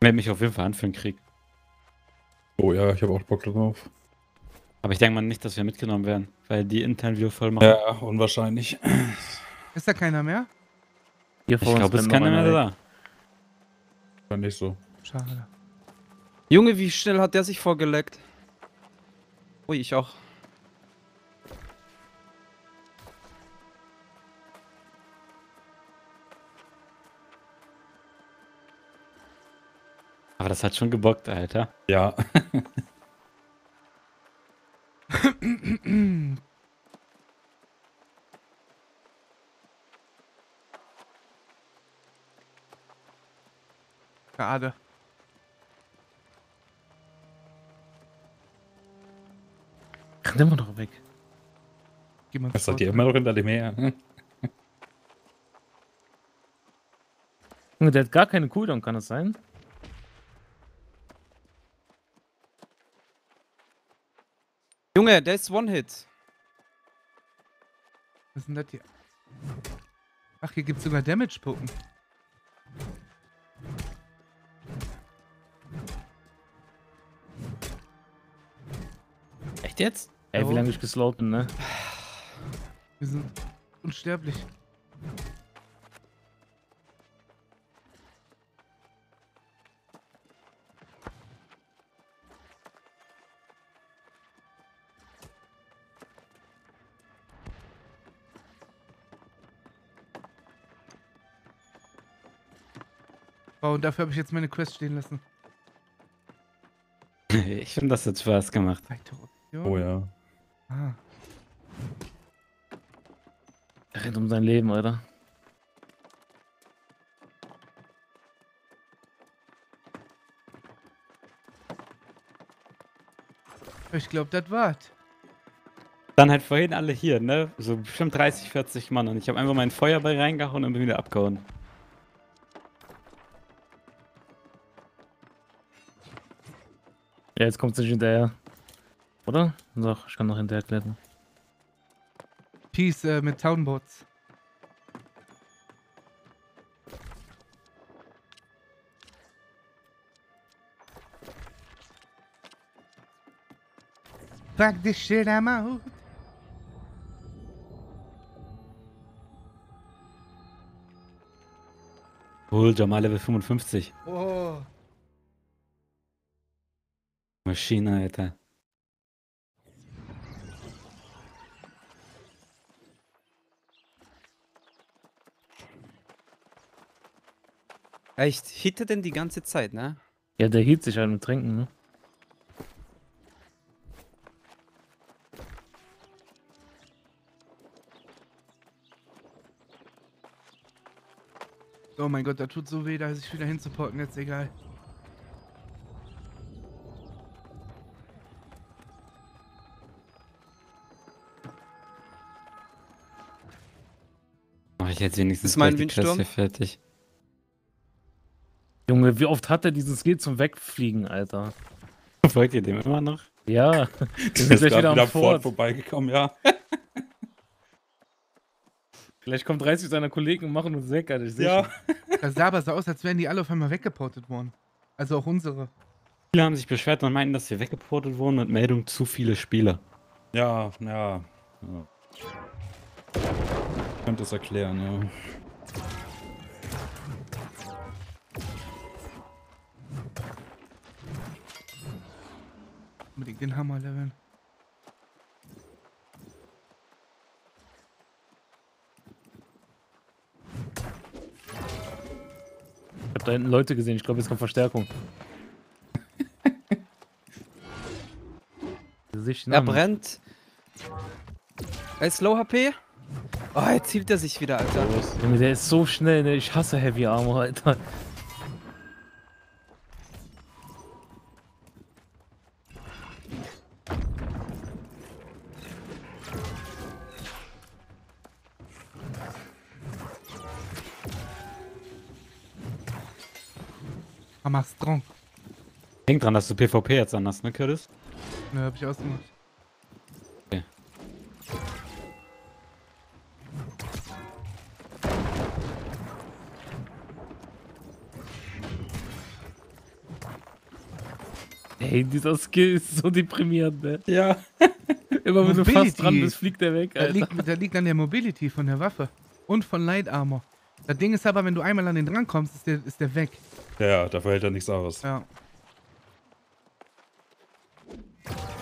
Meld mich auf jeden Fall an für den Krieg. Oh ja, ich habe auch Bock drauf. Aber ich denke mal nicht, dass wir mitgenommen werden, weil die intern wieder voll machen. Ja, unwahrscheinlich. Ist da keiner mehr? Hier Ich glaube, es ist keiner mehr da. War nicht so. Schade. Junge, wie schnell hat der sich vorgeleckt? Ui, ich auch. Aber das hat schon gebockt, Alter. Ja. Schade. Rennt immer noch weg. Geh mal Das seid ihr immer noch hinter dem her. Junge, der hat gar keine Cooldown, kann das sein? Junge, der ist One-Hit. Was ist denn das hier? Ach, hier gibt's sogar Damage-Puppen. Echt jetzt? Ey, wie lange ich geslowt bin, ne? Wir sind unsterblich. Wow, und dafür habe ich jetzt meine Quest stehen lassen. Ich finde, das hat Spaß gemacht. Oh ja. Ah. Er rennt um sein Leben, oder? Ich glaube, das war's. Dann halt vorhin alle hier, ne? So bestimmt 30, 40 Mann. Und ich habe einfach meinen Feuerball reingehauen und bin wieder abgehauen. Ja, jetzt kommt nicht hinterher. Oder? Doch, ich kann noch hinterher klettern. Peace äh, mit Townbots. Fuck this shit, I'm out. Cool, Jamal Level 55. Oh. Maschine, Alter. Echt, hitte denn die ganze Zeit, ne? Ja, der hielt sich halt mit Trinken, ne? Oh mein Gott, da tut so weh, da sich wieder hinzuporten, jetzt egal. Ich jetzt wenigstens Ist mein Windsturm? hier fertig. Junge, wie oft hat er dieses Skill zum Wegfliegen, Alter? Folgt ihr dem immer noch? Ja, wir Der sind ist gleich grad wieder am wieder am Fort Fort. vorbeigekommen, ja. Vielleicht kommen 30 seiner Kollegen und machen uns weg, Alter. Ich Ja. Das sah aber so aus, als wären die alle auf einmal weggeportet worden. Also auch unsere. Viele haben sich beschwert und meinten, dass sie weggeportet wurden mit Meldung zu viele Spieler. Ja, ja. ja. Ich könnte es erklären, ja. Unbedingt den Hammer leveln. Ich hab da hinten Leute gesehen, ich glaube, jetzt kommt Verstärkung. Er brennt. Er ist Low HP. Oh, jetzt hielt er sich wieder, Alter. Junge, der ist so schnell, ne? Ich hasse Heavy Armor, Alter. Hammer strong. Denk dran, dass du PvP jetzt an hast, ne, Curtis? Ne, hab ich ausgemacht. Ey, dieser Skill ist so deprimierend, ne? Ja. Immer wenn du fast dran bist, fliegt der weg, Das Alter. liegt, das liegt an der Mobility von der Waffe. Und von Light Armor. Das Ding ist aber, wenn du einmal an den dran kommst, ist der, ist der weg. Ja, ja, dafür hält er nichts aus. Ja.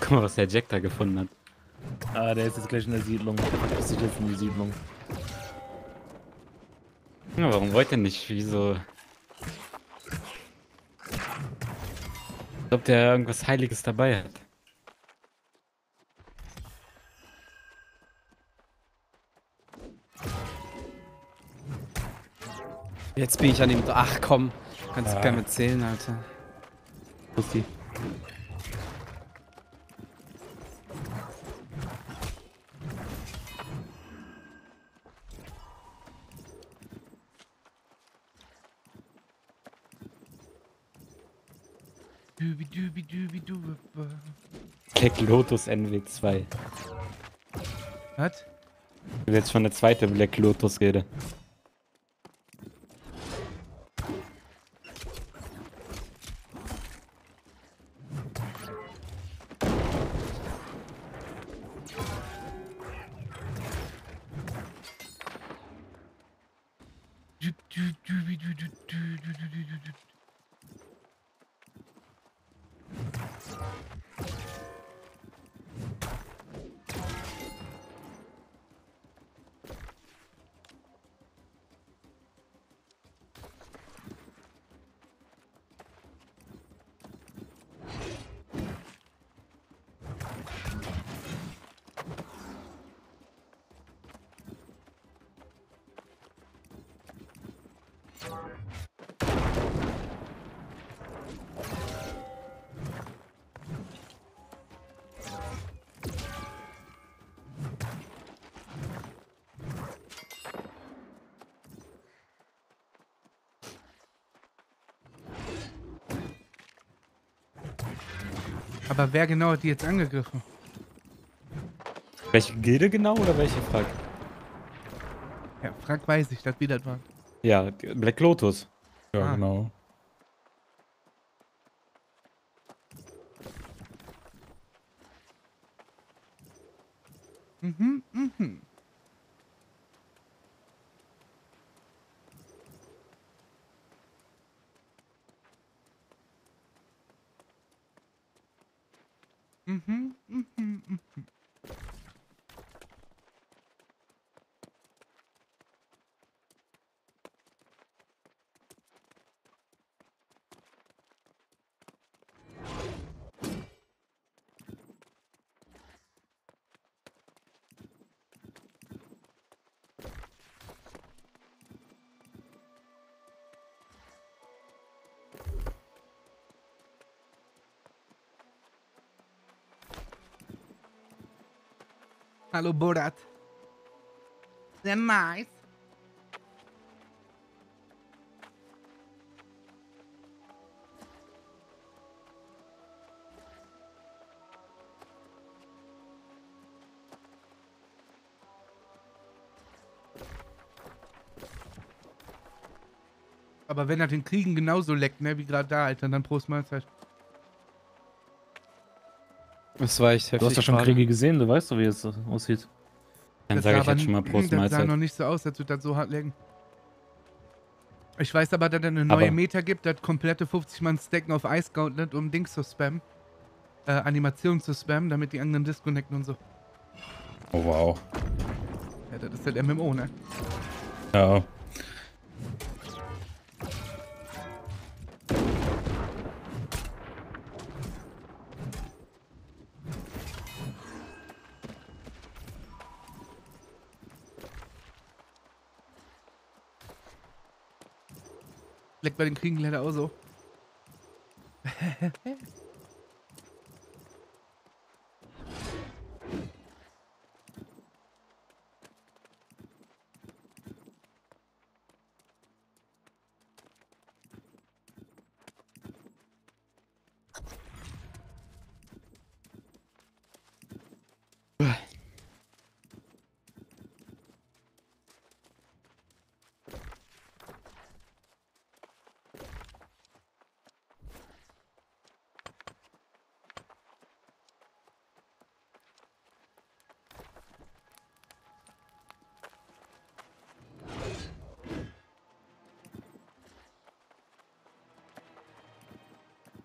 Guck mal, was der Jack da gefunden hat. Ah, der ist jetzt gleich in der Siedlung. Der verpisst sich jetzt in die Siedlung. Ja, warum wollt ihr nicht? Wieso? Glaube, der irgendwas Heiliges dabei hat. Jetzt bin ich an ihm. Ach komm. Kannst du Ah. keinem erzählen, Alter. Pussy. Dübi, Black Lotus NW2. Was? Ich will jetzt von der zweiten Black Lotus rede. Aber wer genau hat die jetzt angegriffen? Welche Gilde genau oder welche Frag? Ja, frag weiß ich, dass wir das waren. Ja, Black Lotus. Ja, Ah. genau. Mhm, mhm. Mhm, mhm, mhm. Hallo Borat. Sehr nice. Aber wenn er den Kriegen genauso leckt, ne, wie gerade da, Alter, dann Prost Mahlzeit. Das war echt heftig. Du hast ja schon gerade. Kriege gesehen, du weißt doch, wie es aussieht. Dann Das sage sah ich jetzt aber schon mal Prost Das sah noch nicht so aus, als würde das so hart lecken. Ich weiß aber, dass es eine neue Aber- Meta gibt, das komplette 50 Mann Stacken auf Ice Gauntlet, um Dings zu spammen. Äh, Animationen zu spammen, damit die anderen disconnecten und so. Oh wow. Ja, das ist halt MMO, ne? Ja. Bei den Kriegen leider auch so.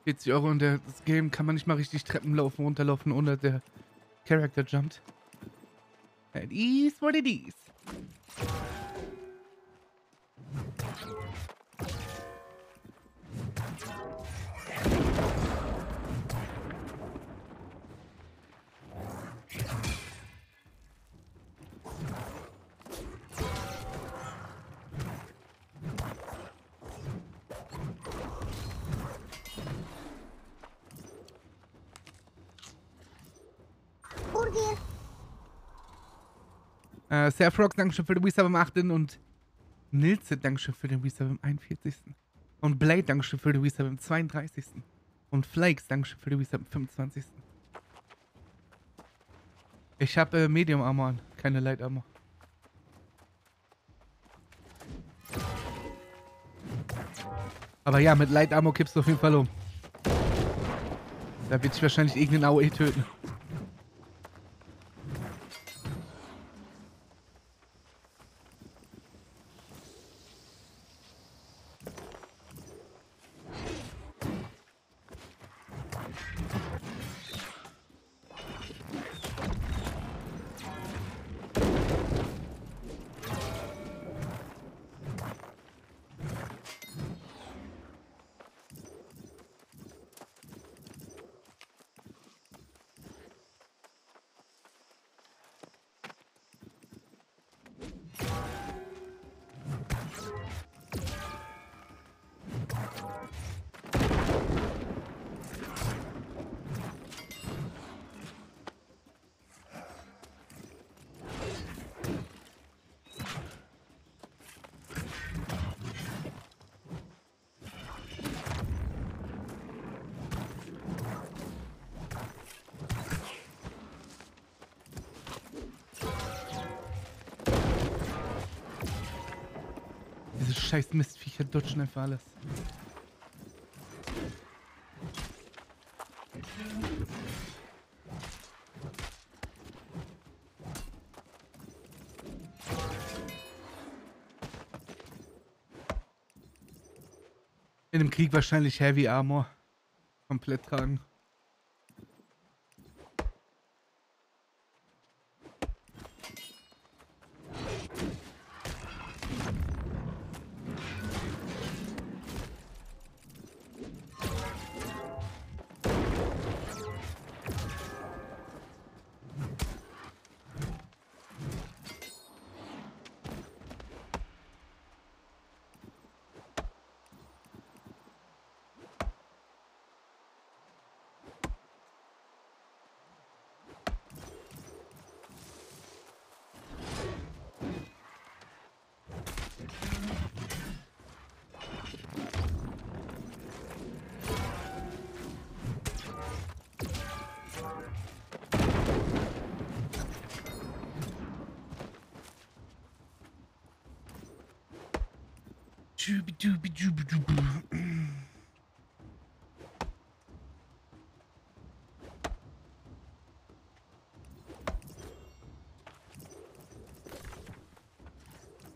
...40 Euro und das Game kann man nicht mal richtig Treppen laufen, runterlaufen, ohne der Character jumpt. It is what it is. Äh, Serfrock, Dankeschön für den Wisdom am 8. und Nilze, Dankeschön für den Wisdom am 41. Und Blade, Dankeschön für den Wisdom am 32. Und Flakes, Dankeschön für den Wisdom am 25. Ich habe äh, Medium Armor an, keine Light Armor. Aber ja, mit Light Armor kippst du auf jeden Fall um. Da wird sich wahrscheinlich irgendein AOE töten. Mistviecher dutschen einfach alles. In dem Krieg wahrscheinlich Heavy Armor. Komplett tragen.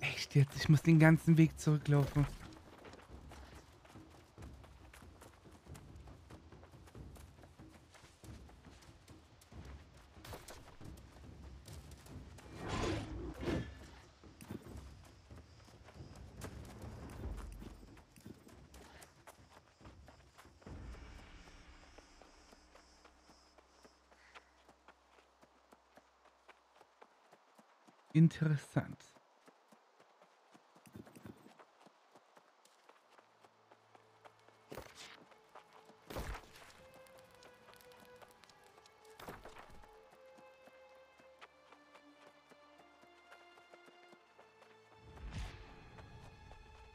Echt jetzt? Ich muss den ganzen Weg zurücklaufen. Interessant.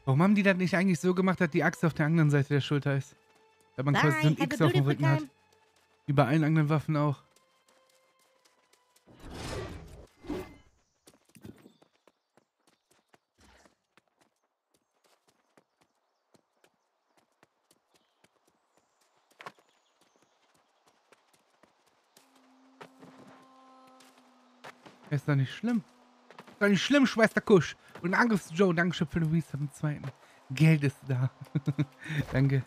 Warum haben die das nicht eigentlich so gemacht, dass die Axt auf der anderen Seite der Schulter ist? Weil man quasi so ein have X auf dem Rücken hat. Wie bei allen anderen Waffen auch. Ist doch nicht schlimm. Ist doch nicht schlimm, Schwester Kusch. Und Angriffs Joe, Dankeschön für den Reset am zweiten. Geld ist da. Danke.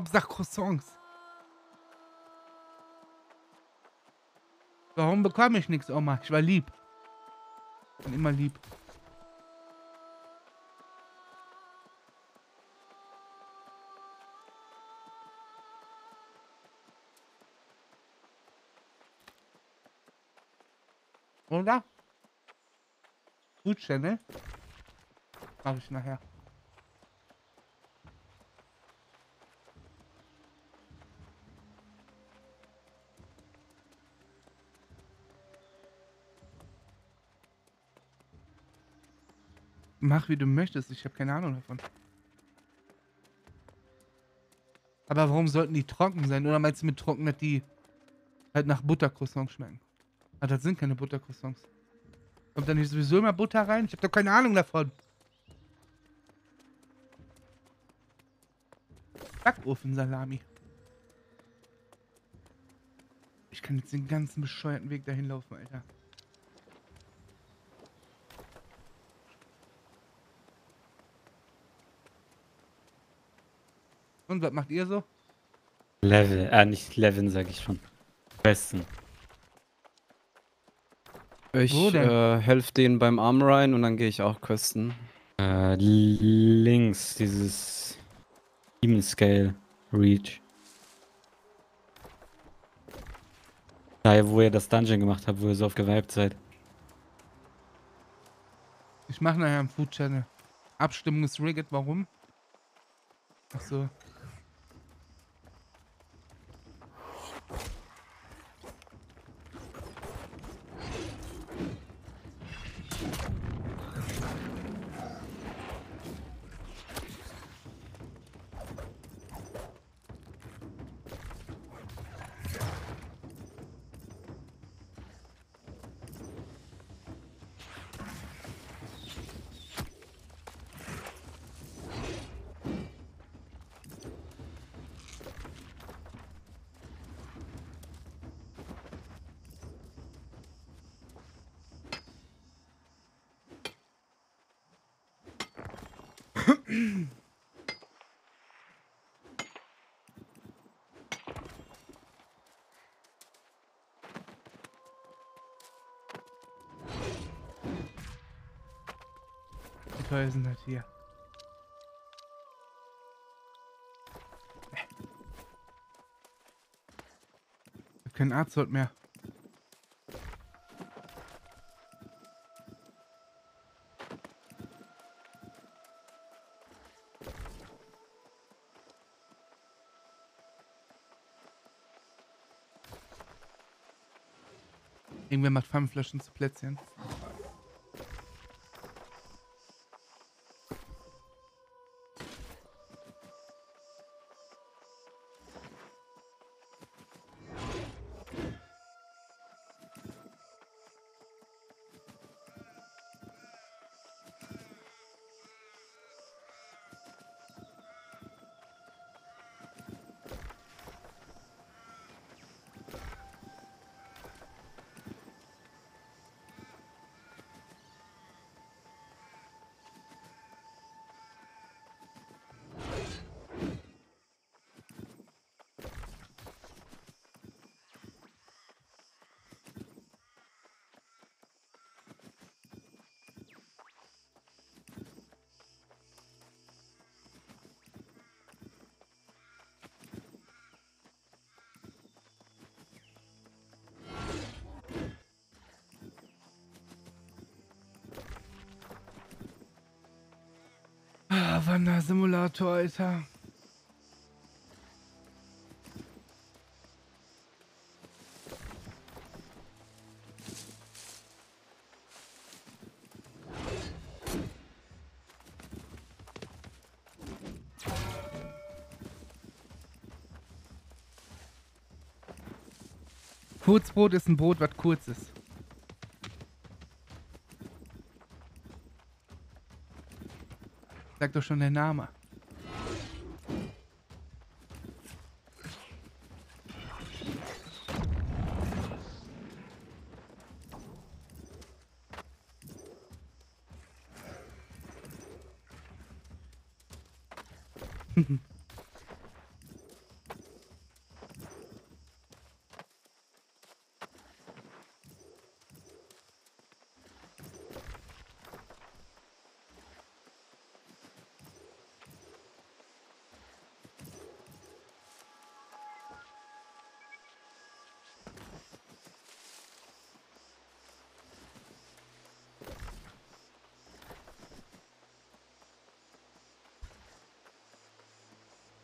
Hauptsache Croissants. Warum bekomme ich nichts, Oma? Ich war lieb. Bin immer lieb. Oder? Gutscheine? Mach ich nachher. Mach wie du möchtest, ich habe keine Ahnung davon. Aber warum sollten die trocken sein? Oder meinst du mit trocken, dass die halt nach Buttercroissants schmecken? Ah, das sind keine Buttercroissants. Kommt da nicht sowieso immer Butter rein? Ich habe doch keine Ahnung davon. Backofensalami. Ich kann jetzt den ganzen bescheuerten Weg dahin laufen, Alter. Und was macht ihr so? Level, äh, nicht Levin, sag ich schon. Besten. Ich äh, helfe denen beim Arm rein und dann gehe ich auch questen. Äh, links, dieses Demon Scale Reach. Da, wo ihr das Dungeon gemacht habt, wo ihr so oft geweibt seid. Ich mache nachher einen Food Channel. Abstimmung ist rigged, warum? Ach teuer sind das hier? Ich hab keinen Arztort mehr. Irgendwer macht Pfannenflaschen zu Plätzchen. Ah, Wandersimulator, Alter. Kurzbrot ist ein Brot, was kurz ist. Sagt doch schon der Name.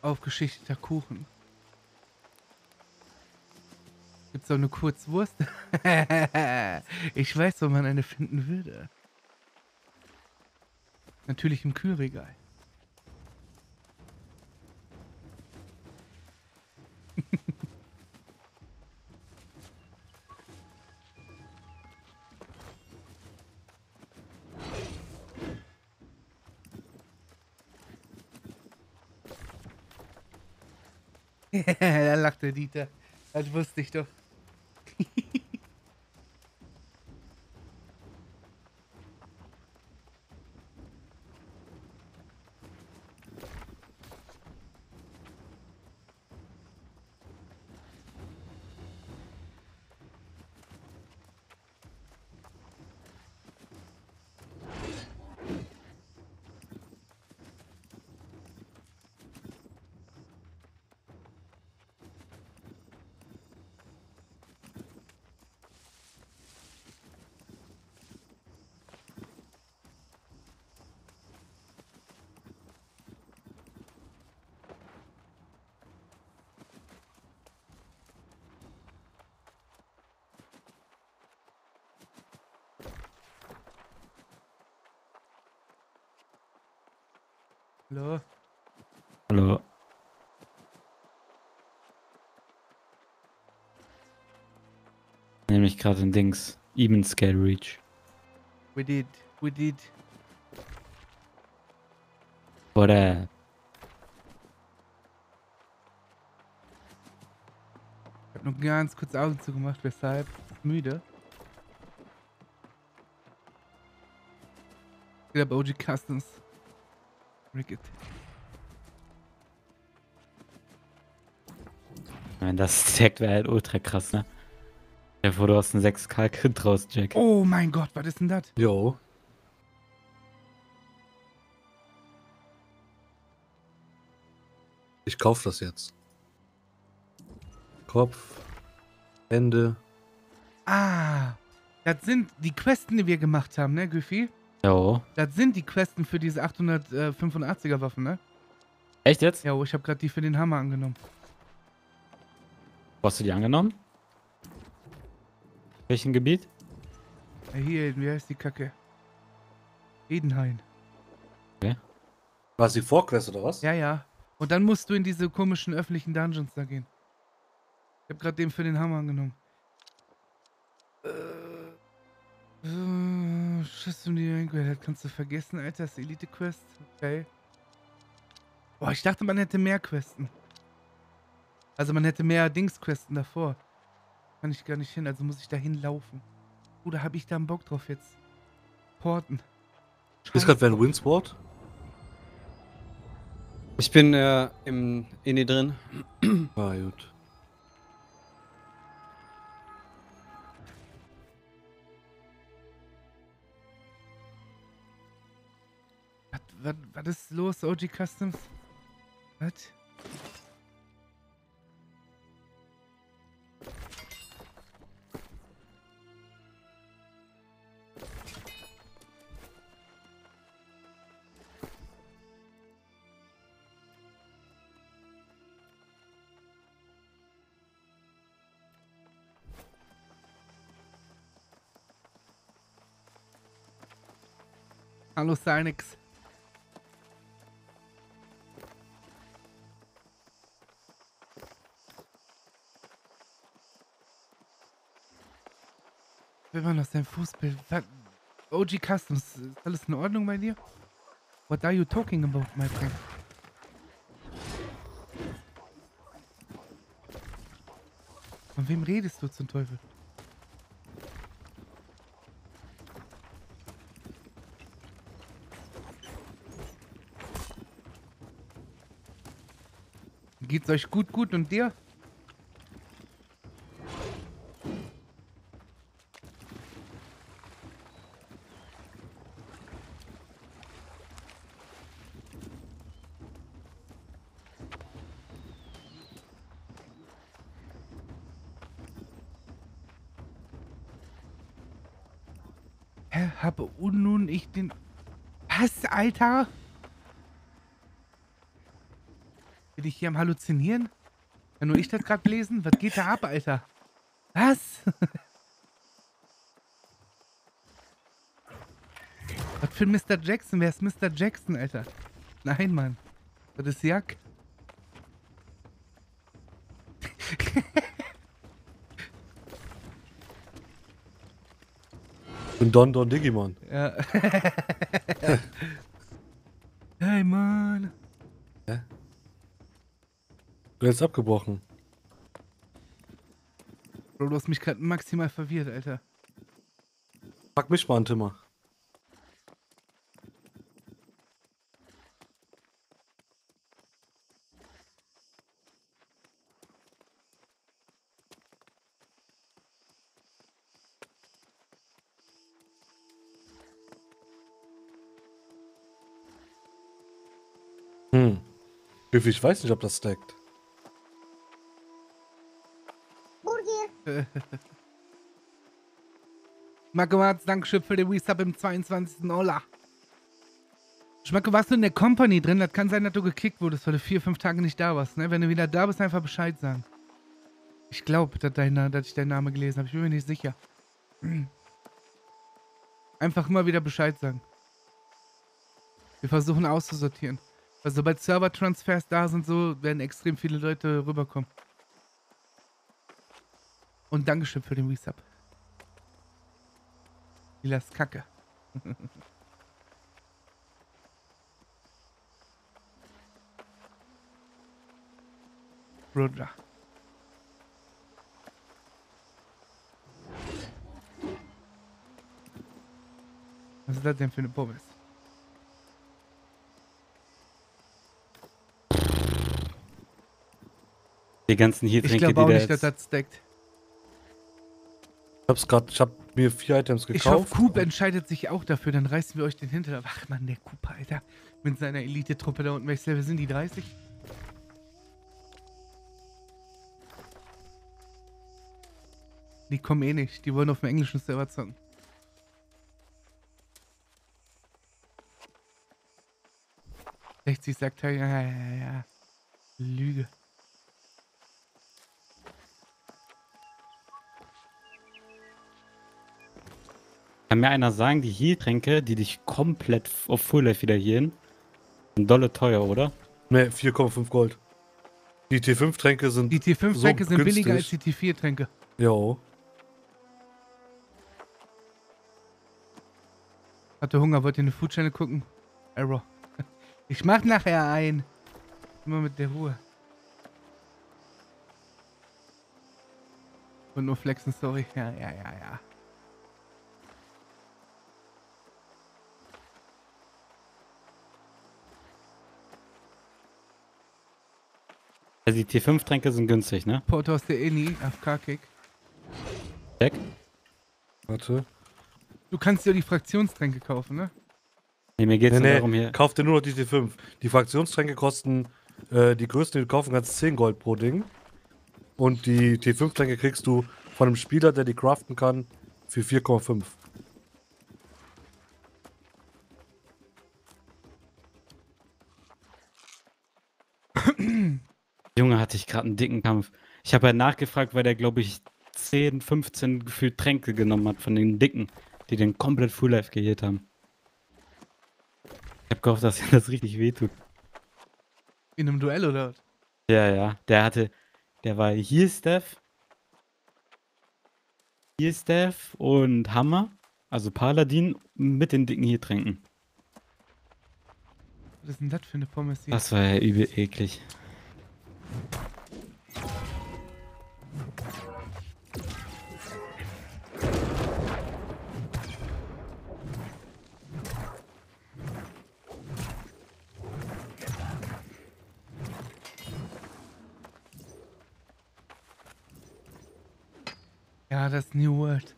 Aufgeschichteter Kuchen. Gibt's auch eine Kurzwurst? ich weiß, wo man eine finden würde. Natürlich im Kühlregal. da lachte Dieter. Das wusste ich doch. Gerade ein Dings. Even Scale Reach. We did, we did. Oder. Ich hab nur ganz kurz Augen zugemacht, weshalb? Müde. Geht ab OG Customs. Ricket. Wenn das stackt, wäre halt ultra krass, ne? Ja, vor du hast einen 6K-Crit raus, Jack. Oh mein Gott, was ist denn das? Jo. Ich kauf das jetzt. Kopf, Hände. Ah, das sind die Questen, die wir gemacht haben, ne, Güffi? Jo. Das sind die Questen für diese 885er Waffen, ne? Echt jetzt? Ja, ich habe gerade die für den Hammer angenommen. Wo hast du die angenommen? Welchen Gebiet? Ja, hier, wie heißt die Kacke? Edenhain. War es die Vorquest oder was? Ja, ja. Und dann musst du in diese komischen öffentlichen Dungeons da gehen. Ich hab grad den für den Hammer genommen. Äh, äh, Schiss um die Einquelle, kannst du vergessen, Alter, das ist Elite-Quest. Okay. Boah, ich dachte, man hätte mehr Questen. Also man hätte mehr Dings-Questen davor. Kann ich gar nicht hin, also muss ich da hinlaufen. Oder habe ich da einen Bock drauf jetzt? Porten. Ist gerade wer ein Windsword? Ich bin äh, im Inni drin. Ah, gut. Was, was, was ist los, OG Customs? Was? Hallo Cynix. Wer war noch sein Fußbild? OG Customs, ist alles in Ordnung bei dir? What are you talking about, my friend? Von wem redest du zum Teufel? Geht's euch gut, gut und dir? Hä, habe nun ich den... Was, Alter? Bin ich hier am Halluzinieren? Kann nur ich das gerade lesen? Was geht da ab, Alter? Was? Was für ein Mr. Jackson? Wer ist Mr. Jackson, Alter? Nein, Mann. Das ist Jack. Ich bin Don Don Digimon. Ja. Du hast abgebrochen. Bro, du hast mich gerade maximal verwirrt, Alter. Pack mich mal an, Timmer. Hm. Ich weiß nicht, ob das stackt. Marco Marz, Dankeschön für den Resub im 22. Ola. Schmacke, warst du in der Company drin? Das kann sein, dass du gekickt wurdest, weil du vier, fünf Tage nicht da warst. Ne? Wenn du wieder da bist, einfach Bescheid sagen. Ich glaube, dass, dass ich deinen Namen gelesen habe. Ich bin mir nicht sicher. Einfach immer wieder Bescheid sagen. Wir versuchen auszusortieren. Weil sobald Server-Transfers da sind, so werden extrem viele Leute rüberkommen. Und Dankeschön für den Resub. Lila ist Kacke. Roger. Was ist das denn für eine Pommes? Die ganzen Ich Heatrinke, glaube auch die da nicht, dass das stackt. Ich hab's grad, ich hab mir vier Items Ich gekauft. hoffe, Coop entscheidet sich auch dafür, dann reißen wir euch den Hinterleib. Ach man, der Coop, Alter. Mit seiner Elite-Truppe da unten. Welches Level sind die? 30? Die kommen eh nicht. Die wollen auf dem englischen Server zocken. Sechzig sagt er, ja, ja, ja, ja. Lüge. Kann mir einer sagen, die Heal-Tränke, die dich komplett auf Full Life wieder healen, sind dolle teuer, oder? Ne, 4,5 Gold. Die T5-Tränke sind. Die T5-Tränke so sind billiger als günstig. die T4-Tränke. Jo. Hatte Hunger, wollt ihr eine Food Channel gucken? Error. Ich mach nachher ein. Immer mit der Ruhe. Und nur flexen, sorry. Ja, ja, ja, ja. Also die T5-Tränke sind günstig, ne? Porto aus der Inni, AFK-Kick. Check. Warte. Du kannst dir die Fraktionstränke kaufen, ne? Nee, mir geht's nee, nur nee, darum hier. Kauf dir nur noch die T5. Die Fraktionstränke kosten, äh, die größten, die du kaufen kannst, 10 Gold pro Ding. Und die T5-Tränke kriegst du von einem Spieler, der die craften kann, für 4,5. Junge, hatte ich gerade einen dicken Kampf. Ich habe ja nachgefragt, weil der, glaube ich, 10, 15 gefühlt Tränke genommen hat von den Dicken, die den komplett Full Life geheilt haben. Ich habe gehofft, dass ihm das richtig wehtut. In einem Duell oder was? Ja, ja. Der hatte, der war hier Steph, hier Steph und Hammer, also Paladin mit den dicken hier tränken. Was ist denn das für eine Pommes hier? Das war ja übel eklig. Ja, das New World.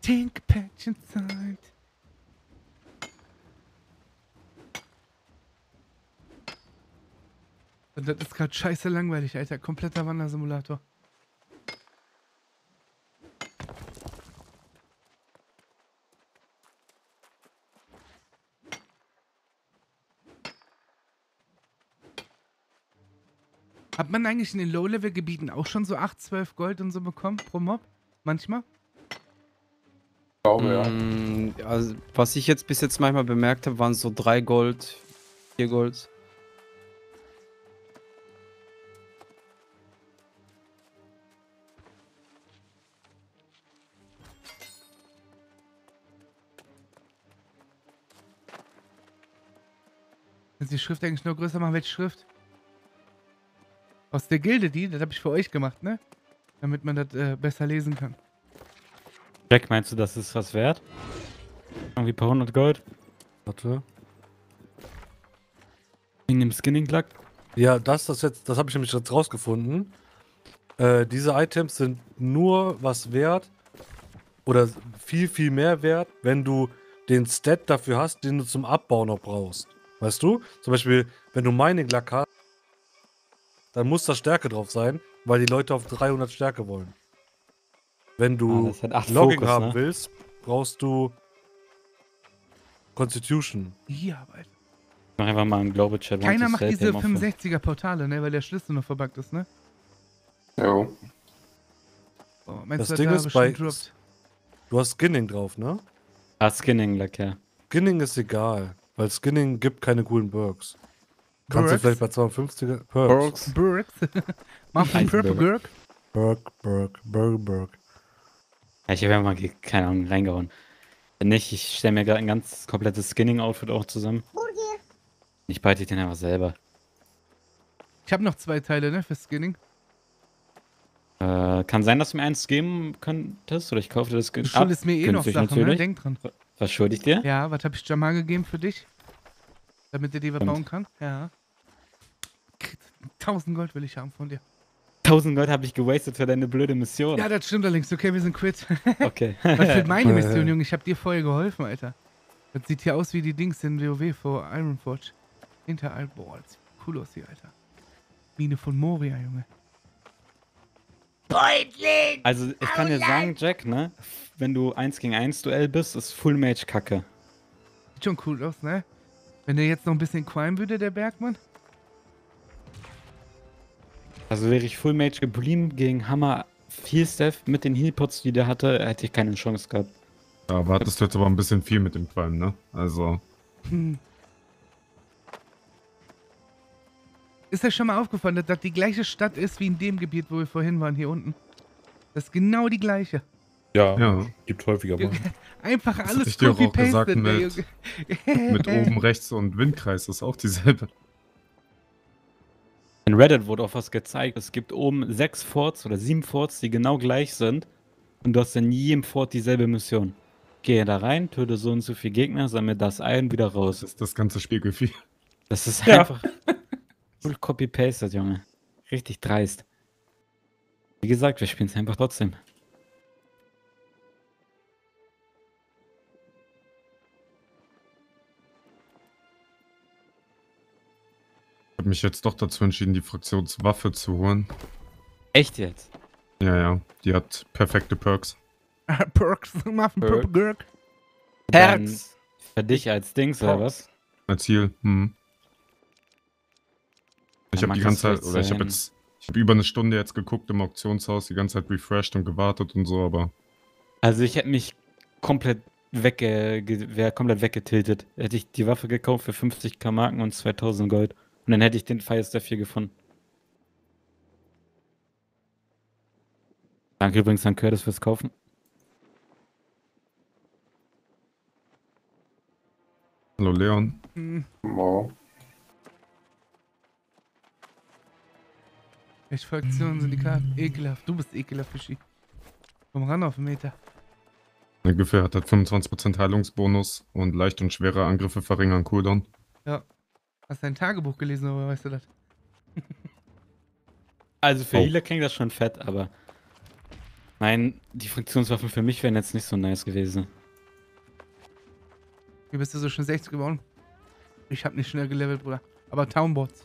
Think Patch Inside. Und das ist gerade scheiße langweilig, Alter. Kompletter Wandersimulator. Hat man eigentlich in den Low-Level-Gebieten auch schon so 8, 12 Gold und so bekommen pro Mob? Manchmal? glaube, ja. Mm, Also, was ich jetzt bis jetzt manchmal bemerkt habe, waren so 3 Gold, 4 Gold. Kannst die Schrift eigentlich nur größer machen? Welche Schrift? Aus der Gilde die? Das habe ich für euch gemacht, ne? Damit man das äh, besser lesen kann. Jack, meinst du, das ist was wert? Irgendwie ein paar hundert Gold? Warte. Wegen dem Skinning-Lack? Ja, das, das jetzt, das habe ich nämlich jetzt rausgefunden. Äh, diese Items sind nur was wert oder viel, viel mehr wert, wenn du den Stat dafür hast, den du zum Abbau noch brauchst. Weißt du? Zum Beispiel, wenn du Mining Lack hast, dann muss da Stärke drauf sein, weil die Leute auf 300 Stärke wollen. Wenn Ah, du acht Logging Fokus, haben ne? willst, brauchst du Constitution. Ja, aber. Mach einfach mal einen Global Chat. Keiner macht diese 65er Portale, ne? Weil der Schlüssel noch verbuggt ist, ne? Jo. Oh, meinst Das du, Ding da ist bei. droppt? Du hast Skinning drauf, ne? Ah, Skinning-Lack, ja. Skinning ist egal, weil Skinning gibt keine coolen Perks. Kannst du Perks? vielleicht bei 250er Perks. Burks. Mach einen Purple Gurk. Berg, Berg, Berg, Berg. Ja, ich habe ja mal, keine Ahnung, reingehauen. Wenn nicht, ich stelle mir gerade ein ganz komplettes Skinning-Outfit auch zusammen. Ich behalte den einfach selber. Ich habe noch zwei Teile, ne? Für Skinning. Äh, kann sein, dass du mir eins geben könntest oder ich kaufe dir das Du ge- schuldest mir eh noch Sachen, ne? Denk dran. Was schulde ich dir? Ja, was habe ich Jamal gegeben für dich? Damit er dir was bauen kann? Ja. 1000 Gold will ich haben von dir. 1000 Gold habe ich gewastet für deine blöde Mission. Ja, das stimmt allerdings. Okay, wir sind quit. Okay. Was für meine Mission, Junge? Ich habe dir vorher geholfen, Alter. Das sieht hier aus wie die Dings in WoW vor Ironforge. Hinter Al Boah, das sieht cool aus hier, Alter. Mine von Moria, Junge. Beutlin! Also, ich kann dir sagen, Jack, ne? Wenn du 1 gegen 1 Duell bist, ist Full Mage kacke. Sieht schon cool aus, ne? Wenn der jetzt noch ein bisschen qualmen würde, der Bergmann. Also wäre ich Full Mage geblieben gegen Hammer viel Steph mit den Healpots, die der hatte, hätte ich keine Chance gehabt. Da wartest du jetzt aber ein bisschen viel mit dem Qualm, ne? Also. Hm. Ist euch schon mal aufgefallen, dass das die gleiche Stadt ist wie in dem Gebiet, wo wir vorhin waren, hier unten? Das ist genau die gleiche. Ja, Ja. gibt häufiger mal. Einfach Das alles hatte ich dir auch gesagt copy-pasted, mit, mit oben rechts und Windkreis ist auch dieselbe. In Reddit wurde auch was gezeigt. Es gibt oben sechs Forts oder sieben Forts, die genau gleich sind. Und du hast in jedem Fort dieselbe Mission. Gehe da rein, töte so und so viele Gegner, sammle das ein, wieder raus. Das ist das ganze Spielgefühl. Das ist Ja. einfach full copy-pasted, Junge. Richtig dreist. Wie gesagt, wir spielen es einfach trotzdem. Habe mich jetzt doch dazu entschieden, die Fraktionswaffe zu holen. Echt jetzt? Ja, ja. Die hat perfekte Perks. Perks, Muffin, Perk. Dann Perks. Für dich als Dings, oder was? Als Ziel. Hm. Ich Ja, habe die ganze Zeit, oder ich habe jetzt, ich habe über eine Stunde jetzt geguckt im Auktionshaus, die ganze Zeit refreshed und gewartet und so, aber Also ich hätte mich komplett wegge wäre komplett weggetiltet. Hätte ich die Waffe gekauft für 50k Marken und 2000 Gold. Und dann hätte ich den Firestaff hier gefunden. Danke übrigens an Curtis fürs Kaufen. hallo Leon. Hm. Wow. Welche Fraktionen sind die Karten? Ekelhaft. Du bist ekelhaft, Fischi. Komm ran auf den Meter. Der Giffey hat halt 25% Heilungsbonus und leicht und schwere Angriffe verringern Cooldown. Ja. Hast dein Tagebuch gelesen, oder weißt du das? Also für Oh. Healer klingt das schon fett, aber. Nein, die Fraktionswaffen für mich wären jetzt nicht so nice gewesen. Wie bist du so schon 60 geworden? Ich hab nicht schnell gelevelt, Bruder. Aber Townbots.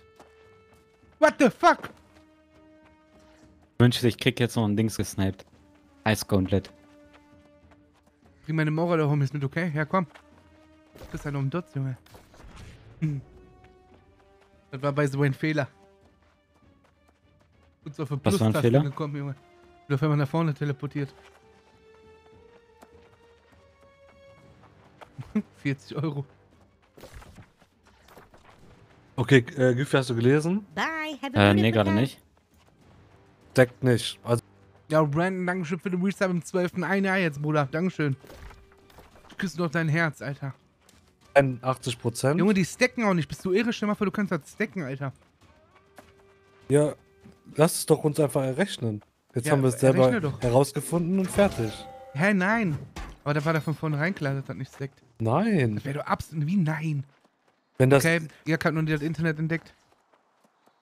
What the fuck? Ich wünschte, ich krieg jetzt noch ein Dings gesniped. Ice Gauntlet. Bring meine Moral Homies mit, okay? Ja, komm. Du bist halt noch ein Dutz, Junge. Hm. Das war bei so ein Fehler. Uns auf Was war ein Fehler? gekommen, Junge. Du auf einmal nach vorne teleportiert. 40 Euro. Okay, äh, Giffy, hast du gelesen? Bye. Have Äh, nee, gerade nicht. Deckt nicht. Also, Ja, Brandon, Dankeschön für den Resub im 12. Ein Jahr jetzt, Bruder. Dankeschön. Ich küsse doch dein Herz, Alter. 81 Prozent. Junge, die stacken auch nicht. Bist du irre? Stell mal vor, du kannst das stacken, Alter. Ja, lass es doch uns einfach errechnen. Jetzt Ja, haben wir es selber herausgefunden und fertig. Hä, nein. Aber da war da von vornherein klar, dass das nicht stackt. Nein. Das wäre doch absolut. Wie nein? Wenn das. Okay, ihr habt nur das Internet entdeckt.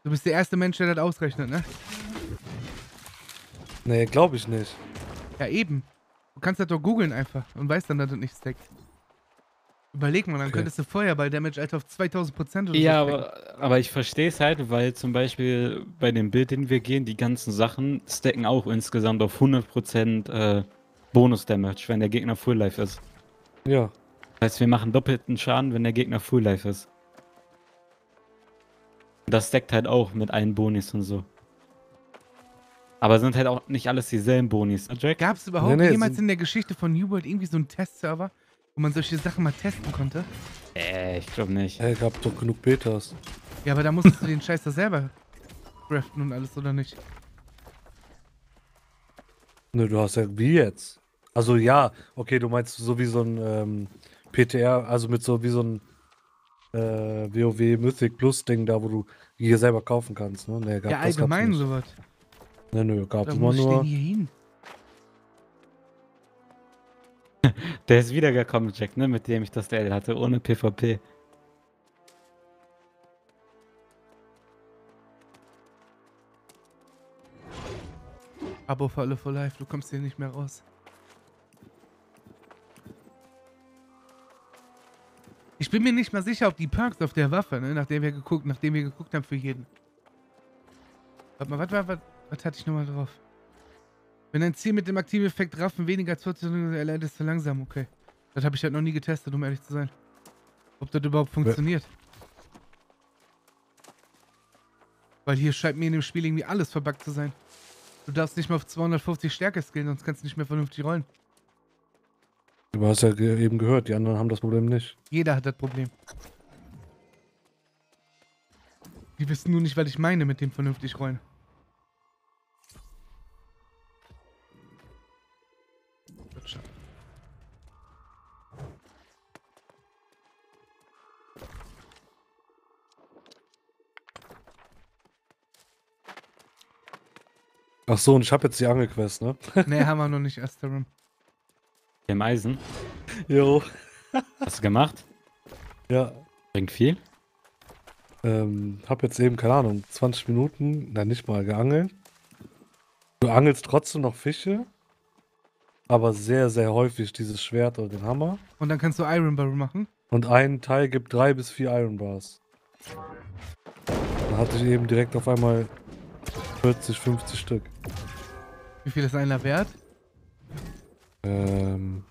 Du bist der erste Mensch, der das ausrechnet, ne? Nee, glaube ich nicht. Ja, eben. Du kannst das doch googeln einfach und weißt dann, dass das nicht stackt. Überleg mal, dann Okay. könntest du Feuerball-Damage Alter auf 2000 Prozent oder Ja, so stacken. aber, aber ich verstehe es halt, weil zum Beispiel bei dem Bild, den wir gehen, die ganzen Sachen stacken auch insgesamt auf 100% äh, Bonus-Damage, wenn der Gegner Full Life ist. Ja. Das heißt, wir machen doppelten Schaden, wenn der Gegner Full Life ist. Und Das stackt halt auch mit allen Bonis und so. Aber sind halt auch nicht alles dieselben Bonis. Jack? Gab es überhaupt Nee, nee, jemals in der Geschichte von New World irgendwie so einen Testserver, wo man solche Sachen mal testen konnte? Äh, ich glaube nicht. Hey, gab doch genug Betas. Ja, aber da musstest du den Scheiß da selber craften und alles, oder nicht? Ne, du hast ja wie jetzt. Also ja, okay, du meinst so wie so ein ähm, PTR, also mit so wie so ein äh, WoW Mythic Plus Ding da, wo du hier selber kaufen kannst, ne? Nee, gab, ja, gab's allgemein sowas. Ne, nö, gab Da immer muss ich nur. denn hier hin? Der ist wiedergekommen, Jack, ne, mit dem ich das Duell hatte, ohne PvP. Abo für alle for life, du kommst hier nicht mehr raus. Ich bin mir nicht mal sicher, ob die Perks auf der Waffe, ne, nachdem wir geguckt, nachdem wir geguckt haben für jeden. Warte mal, was, war- was, was hatte ich nochmal drauf? Wenn ein Ziel mit dem aktiven Effekt Raffen weniger als 40 Sekunden erleidet, ist zu langsam, okay. Das habe ich halt noch nie getestet, um ehrlich zu sein. Ob das überhaupt funktioniert. Weil hier scheint mir in dem Spiel irgendwie alles verbuggt zu sein. Du darfst nicht mal auf 250 Stärke skillen, sonst kannst du nicht mehr vernünftig rollen. Du hast ja eben gehört, die anderen haben das Problem nicht. Jeder hat das Problem. Die wissen nur nicht, was ich meine mit dem vernünftig rollen. Ach so, und ich habe jetzt die Angelquest, ne? Nee, haben wir noch nicht, Asterum. Im Eisen. Jo. Hast du gemacht? Ja. Bringt viel? Ähm, hab jetzt eben, keine Ahnung, 20 Minuten, na nicht mal geangelt. Du angelst trotzdem noch Fische, aber sehr, sehr häufig dieses Schwert oder den Hammer. Und dann kannst du Iron Barrel machen. Und ein Teil gibt drei bis vier Iron Bars. Dann hatte ich eben direkt auf einmal 40, 50 Stück. Wie viel ist einer wert? Ähm.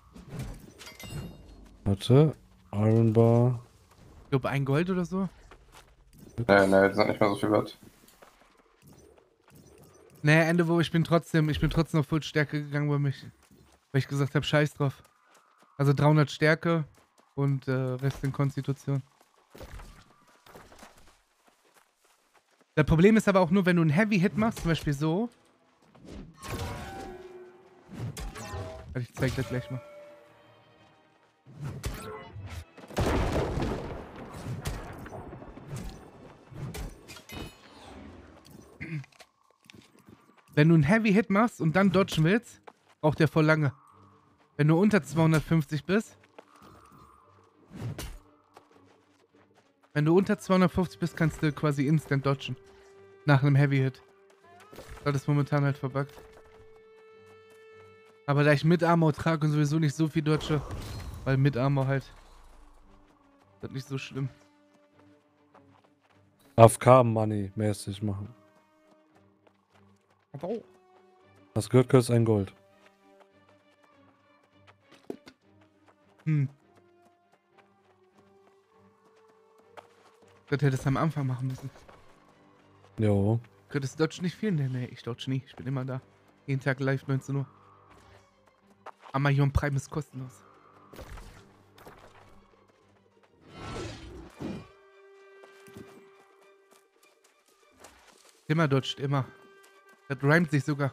Warte. Iron Bar. Ich glaube ein Gold oder so. Nee, nee, die sind nicht mehr so viel wert. Naja, Ende wo ich bin trotzdem, ich bin trotzdem auf Full Stärke gegangen bei mich. Weil ich gesagt habe, scheiß drauf. Also 300 Stärke und äh, Rest in Konstitution. Das Problem ist aber auch nur, wenn du einen Heavy Hit machst, zum Beispiel so. Ich zeig das gleich mal. Wenn du einen Heavy Hit machst und dann dodgen willst, braucht der voll lange. Wenn du unter 250 bist. Wenn du unter 250 bist, kannst du quasi instant dodgen. Nach einem Heavy Hit. Das ist momentan halt verbuggt. Aber da ich mit Armor trage und sowieso nicht so viel dodge, weil mit Armor halt. Das ist nicht so schlimm. AFK-Money mäßig machen. Oh. Das gehört kostet ein Gold. Hm. Das hättest du am Anfang machen müssen. Jo. Könntest du Dodge nicht fehlen? Nee, nee, ich dodge nie. Ich bin immer da. Jeden Tag live 19 Uhr. Amazon Prime ist kostenlos. Immer dodgt, immer. Das reimt sich sogar.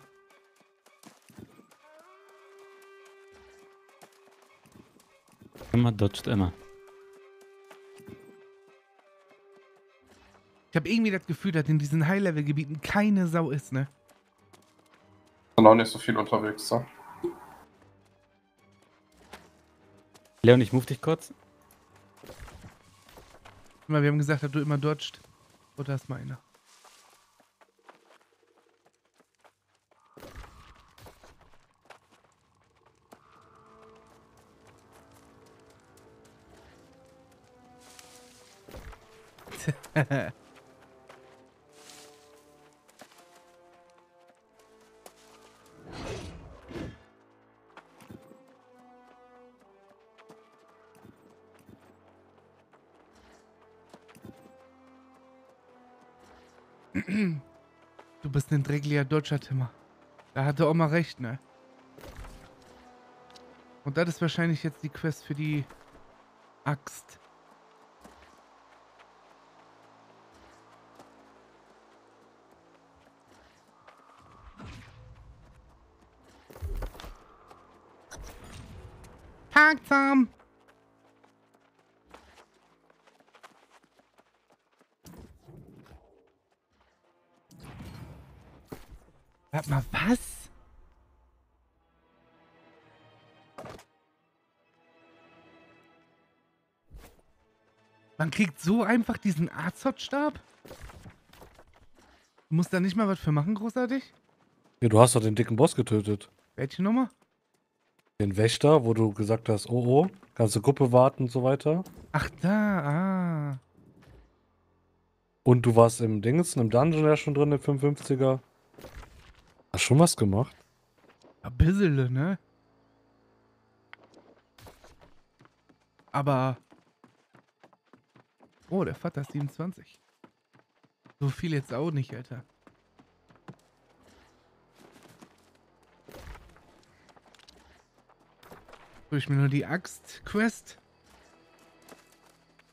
Immer dodgt immer. Ich habe irgendwie das Gefühl, dass in diesen High-Level-Gebieten keine Sau ist, ne? Sind auch nicht so viel unterwegs, so. Leon, ich move dich kurz. Mal, wir haben gesagt, dass du immer dodgst. Oder ist meiner? bist ein dreckiger deutscher Timmer. Da hatte Oma recht, ne? Und das ist wahrscheinlich jetzt die Quest für die Axt. So einfach diesen Azot-Stab? Du musst da nicht mal was für machen, großartig? Ja, du hast doch den dicken Boss getötet. Welche Nummer? Den Wächter, wo du gesagt hast, oh oh, ganze Gruppe warten und so weiter. Ach da, ah. Und du warst im Dings, im Dungeon ja schon drin, im 55er. Hast schon was gemacht? Ein bisschen, ne? Aber. Oh, der Vater ist 27. So viel jetzt auch nicht, Alter. Hol ich mir nur die Axt-Quest.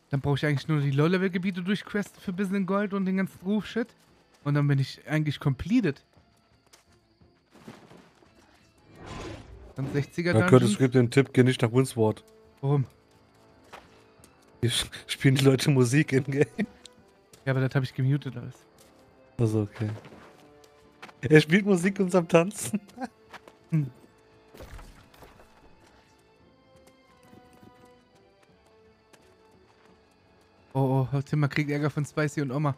Dann brauche ich eigentlich nur die Low-Level-Gebiete durchquesten für bisschen Gold und den ganzen Rufshit. Und dann bin ich eigentlich completed. Dann 60er Dann könntest du gibt den Tipp, geh nicht nach Winsward. Warum? Hier spielen die Leute Musik in Game. Ja, aber das habe ich gemutet alles. Also okay. Er spielt Musik und am Tanzen. Oh, oh, Timmer kriegt Ärger von Spicy und Oma.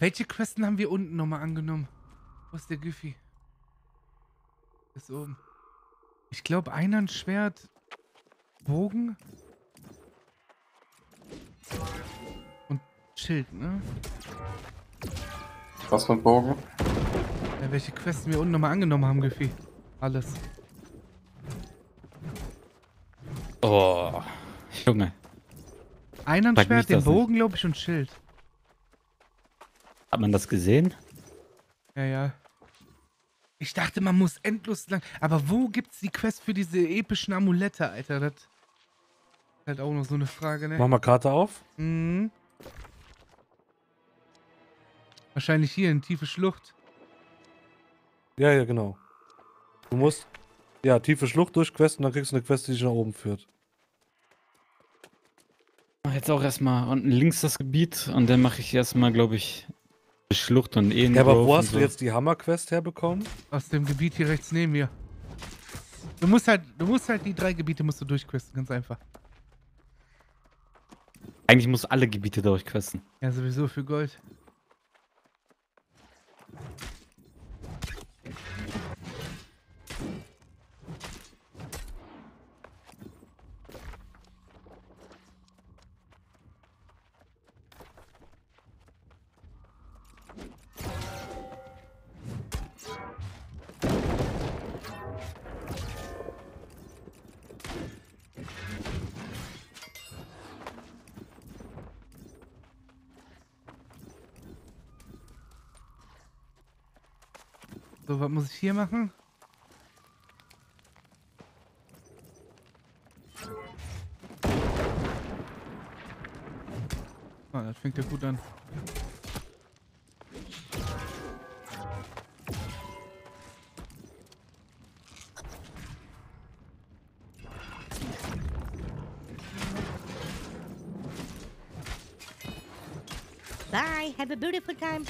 Welche Questen haben wir unten nochmal angenommen? Wo ist der Giffy? Ist oben. Ich glaube, einer ein Schwert, Bogen und Schild, ne? Was mit Bogen? Ja, welche Questen wir unten nochmal angenommen haben, Giffy. Alles. Oh, Junge. Einer ein Schwert, den. Bogen, glaube ich, und Schild. Hat man das gesehen? Ja, ja. Ich dachte, man muss endlos lang. Aber wo gibt's die Quest für diese epischen Amulette, Alter? Das ist halt auch noch so eine Frage, ne? Mach mal Karte auf. Mhm. Wahrscheinlich hier in tiefe Schlucht. Ja, ja, genau. Du musst, ja, tiefe Schlucht durchquesten, dann kriegst du eine Quest, die dich nach oben führt. Mach jetzt auch erstmal unten links das Gebiet und dann mache ich erstmal, glaube ich, Schlucht und Ehen. Ja, aber wo hast du jetzt die Hammer-Quest herbekommen? Aus dem Gebiet hier rechts neben mir. Du musst halt, du musst halt die drei Gebiete musst du durchquesten, ganz einfach. Eigentlich muss alle Gebiete durchquesten. Ja, sowieso für Gold. Was muss ich hier machen? Ah, das fängt ja gut an. Bye. Have a beautiful time.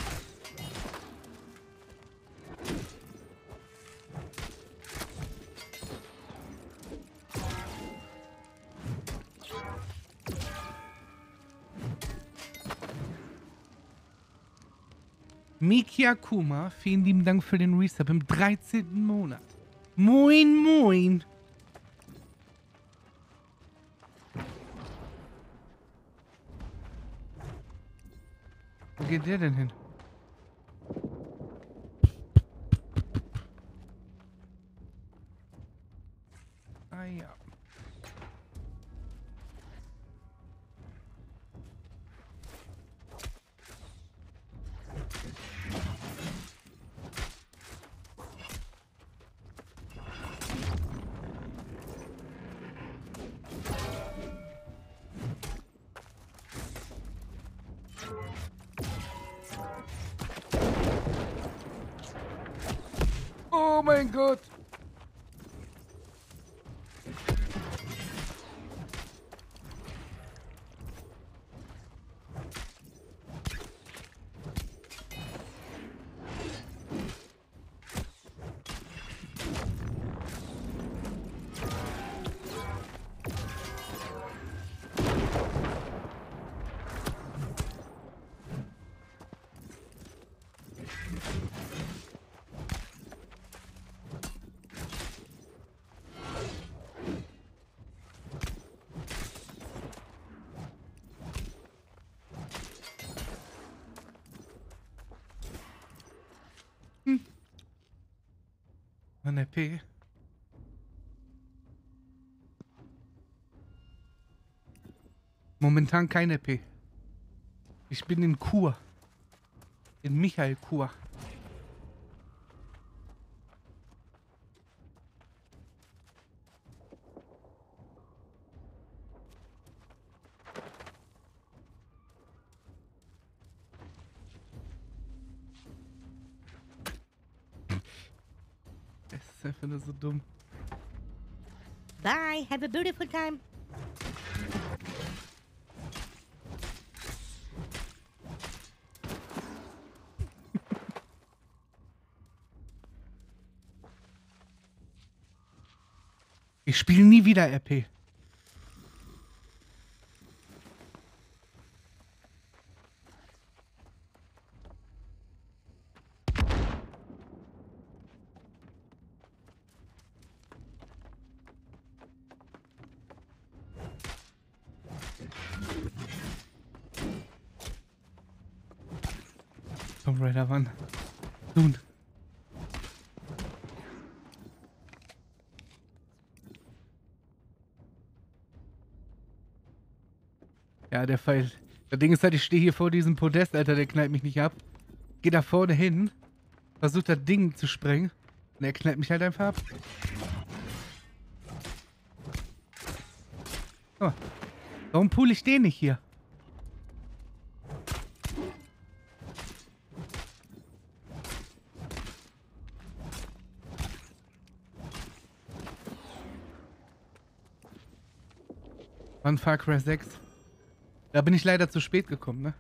Miki Akuma, vielen lieben Dank für den Resub im 13. Monat. Moin, moin. Wo geht der denn hin? Momentan kein RP. Ich bin in Kur. In Michael Kur. Es ist einfach nur so dumm. Bye. Have a beautiful time. Spiele nie wieder RP. Der Pfeil. Das Ding ist halt, ich stehe hier vor diesem Podest, Alter, der knallt mich nicht ab. Geh da vorne hin, versucht das Ding zu sprengen. Und er knallt mich halt einfach ab. Oh. Warum pool ich den nicht hier? Wann Far Cry 6? Da bin ich leider zu spät gekommen, ne?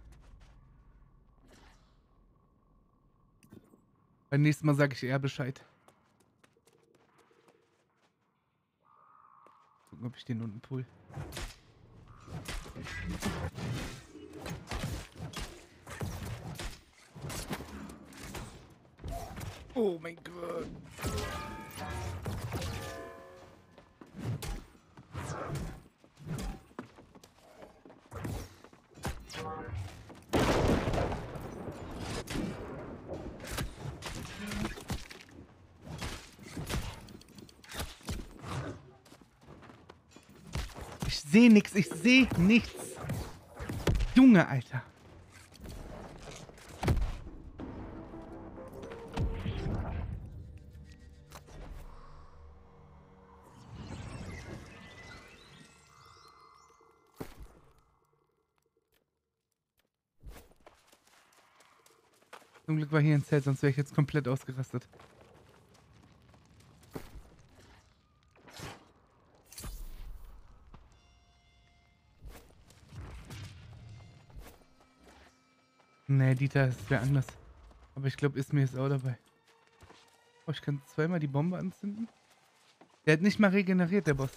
Beim nächsten Mal sage ich eher Bescheid. Gucken, ob ich den unten pool. Oh mein Gott. Sehe nichts, ich sehe nichts. Junge, Alter. Zum Glück war hier ein Zelt, sonst wäre ich jetzt komplett ausgerastet. Dieter, es wäre anders. Aber ich glaube, ist auch dabei. Oh, ich kann zweimal die Bombe anzünden. Der hat nicht mal regeneriert, der Boss.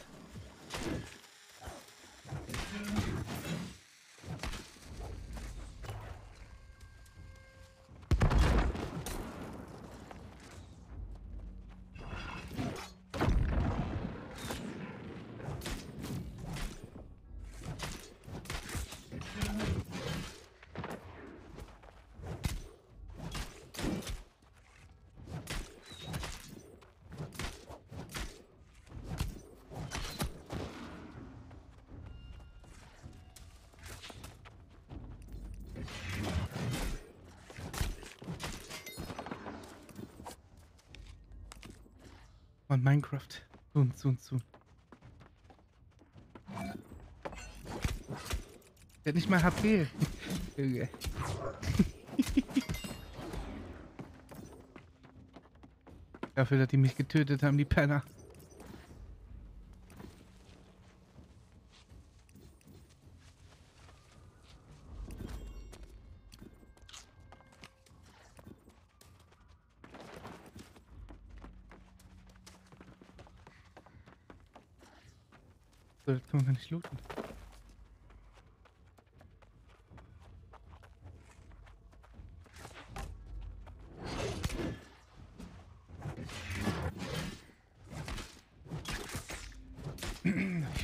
Minecraft. Soon, soon, soon. Der hat nicht mal HP. Junge. Dafür, dass die mich getötet haben, die Penner. So, das kann man gar nicht looten.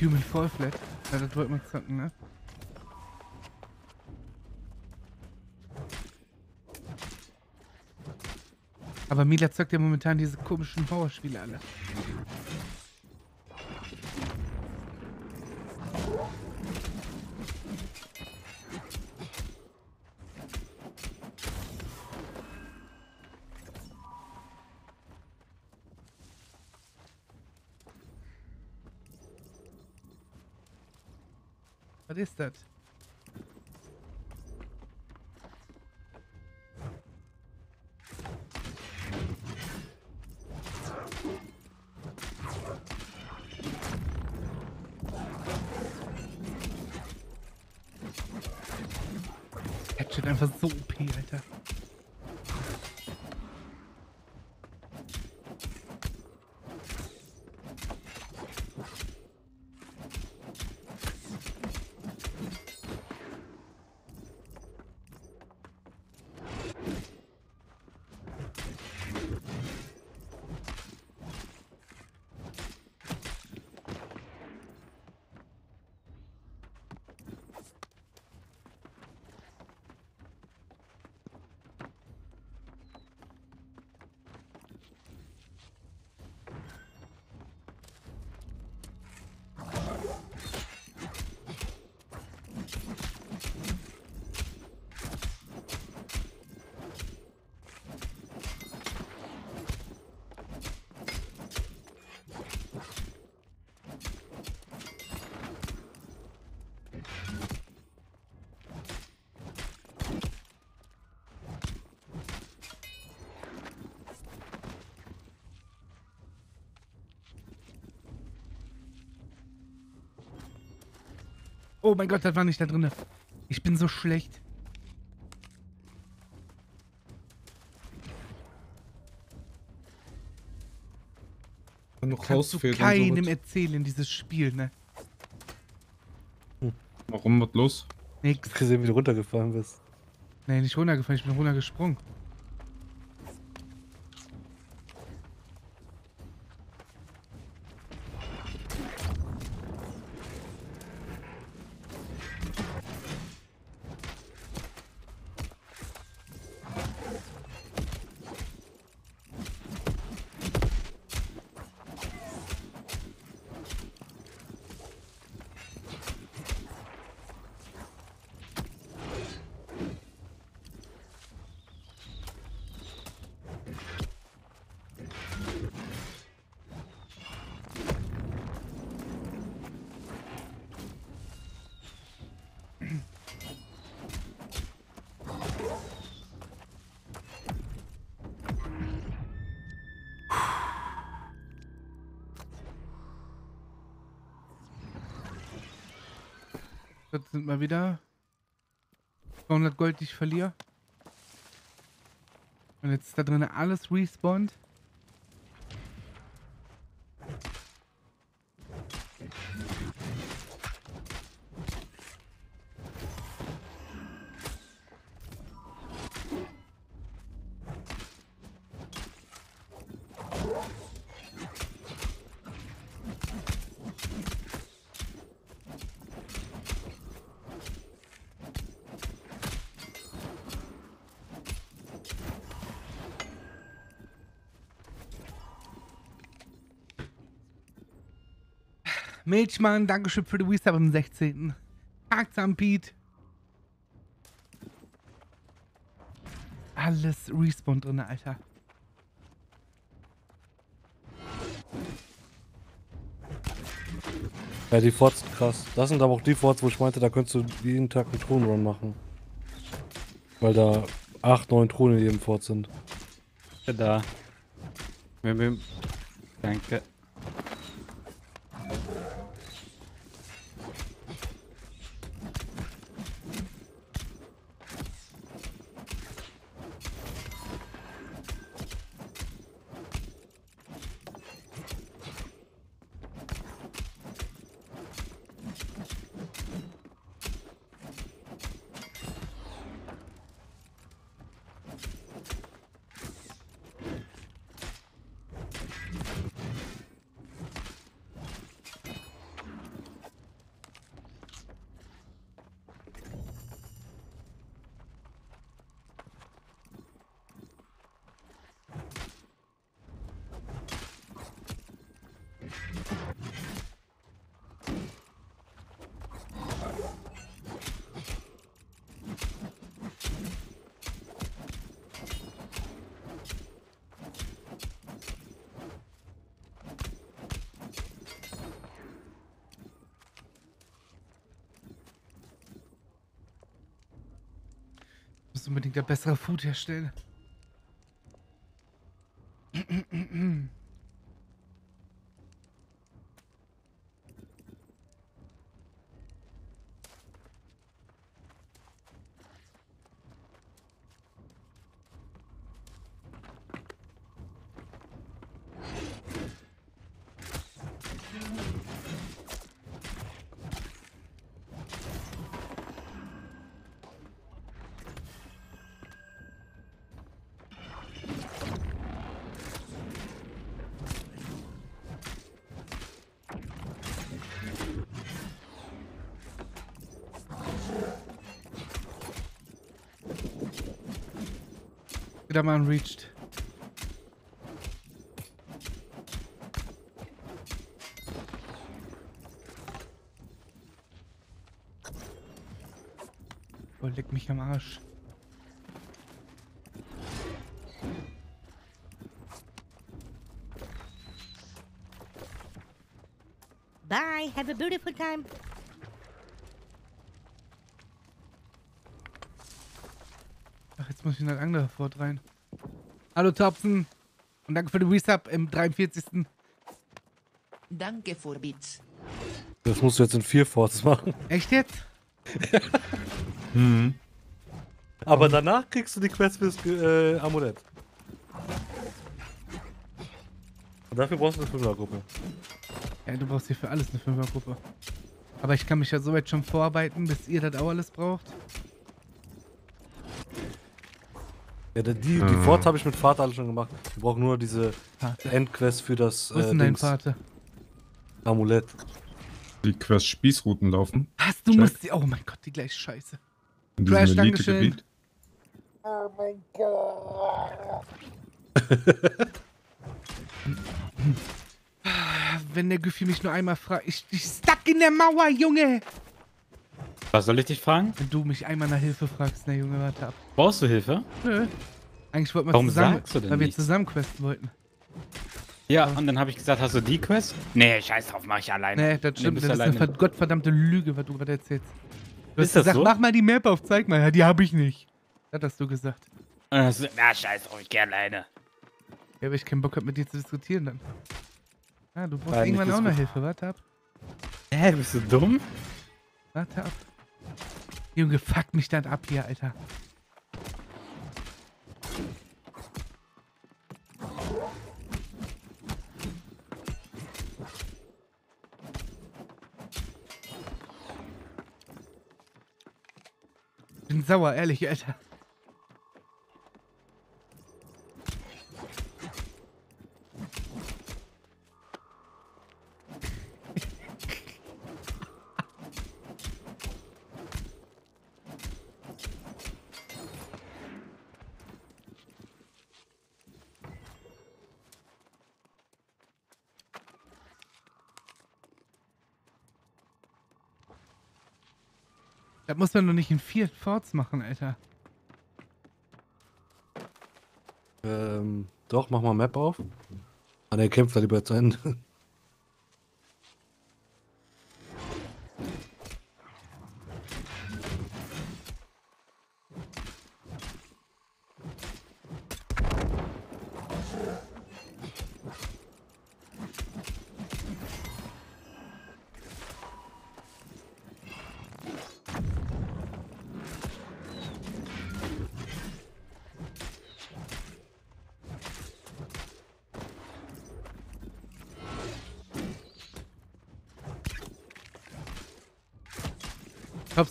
Human Fall Flat. Ja, das wollte man zocken, ne? Aber Mila zockt ja momentan diese komischen Horrorspiele alle. Oh mein Gott, das war nicht da drin. Ich bin so schlecht. Noch Kannst du keinem erzählen, dieses Spiel, ne? Warum, was los? Nix. Gesehen, wie du runtergefallen bist. Nee, nicht runtergefallen, ich bin runtergesprungen. 200 Gold, die ich verliere. Und jetzt ist da drin alles respawnt. Milchmann, Dankeschön für die Resub am 16. Hagsam Pete. Alles Respawn drin, Alter. Ja, die Forts sind krass. Das sind aber auch die Forts, wo ich meinte, da könntest du jeden Tag einen Thronrun machen. Weil da 8, 9 Thronen in jedem Fort sind. Ja, da. Danke. Bessere Food herstellen. Wieder mal unreached. Oh, leck mich am Arsch. Bye. Have a beautiful time. Ach, jetzt muss ich in ein anderer Fort rein. Hallo Topfen. Und danke für den Resub im 43. Danke für Bits. Das musst du jetzt in vier Forts machen. Echt jetzt? Mhm. Aber danach kriegst du die Quest fürs äh, Amulett. Und dafür brauchst du eine Fünfergruppe. Ja, du brauchst hier für alles eine Fünfergruppe. Aber ich kann mich ja soweit schon vorarbeiten, bis ihr das auch alles braucht. Ja, die, die Mhm. Forts habe ich mit Vater alle schon gemacht. Wir brauchen nur diese Endquest für das Wo ist äh, denn dein Dings. Vater? Amulett. Die Quest Spießrouten laufen. Was, du Check. musst die... Oh mein Gott, die gleiche Scheiße. In diesem Crash, Dankeschön. Elite-Gebiet. Oh mein Gott. Wenn der Güffi mich nur einmal fragt, ich, ich stuck in der Mauer, Junge! Was soll ich dich fragen? Wenn du mich einmal nach Hilfe fragst, na Junge, warte ab. Brauchst du Hilfe? Nö. Eigentlich wollten wir Warum zusammen, sagst du denn weil wir nichts? zusammen questen wollten. Ja, und dann habe ich gesagt, hast du die Quest? Nee, scheiß drauf, mach ich alleine. Nee, das stimmt, bist das ist eine gottverdammte Lüge, was du gerade erzählst. Du Ist hast das gesagt, so? mach mal die Map auf, zeig mal. Ja, die habe ich nicht. Das hast du gesagt. Und dann hast du, na, scheiß drauf, ich geh alleine. Ja, aber ich keinen Bock hab, mit dir zu diskutieren dann. Ah, du brauchst Weil nicht irgendwann auch noch Hilfe. Warte ab. Hä, bist du dumm? Warte ab. Junge, fuck mich dann ab hier, Alter. Bin sauer, ehrlich, Alter. Das muss man doch nicht in vier Forts machen, Alter. Ähm, doch, mach mal Map auf. Ah, ne, kämpft da lieber zu Ende.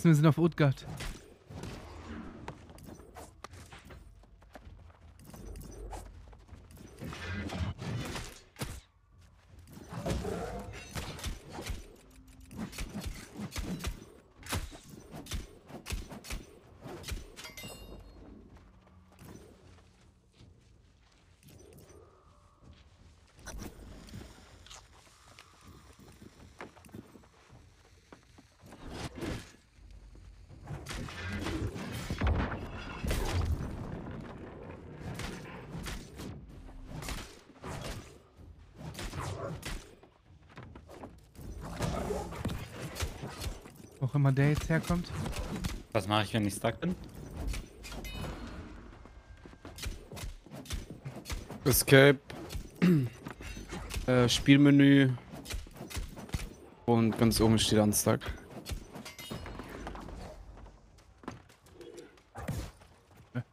Wir sind auf Utgard? mal der jetzt herkommt. Was mache ich, wenn ich stuck bin? Escape. äh, Spielmenü. Und ganz oben steht Unstuck. Hab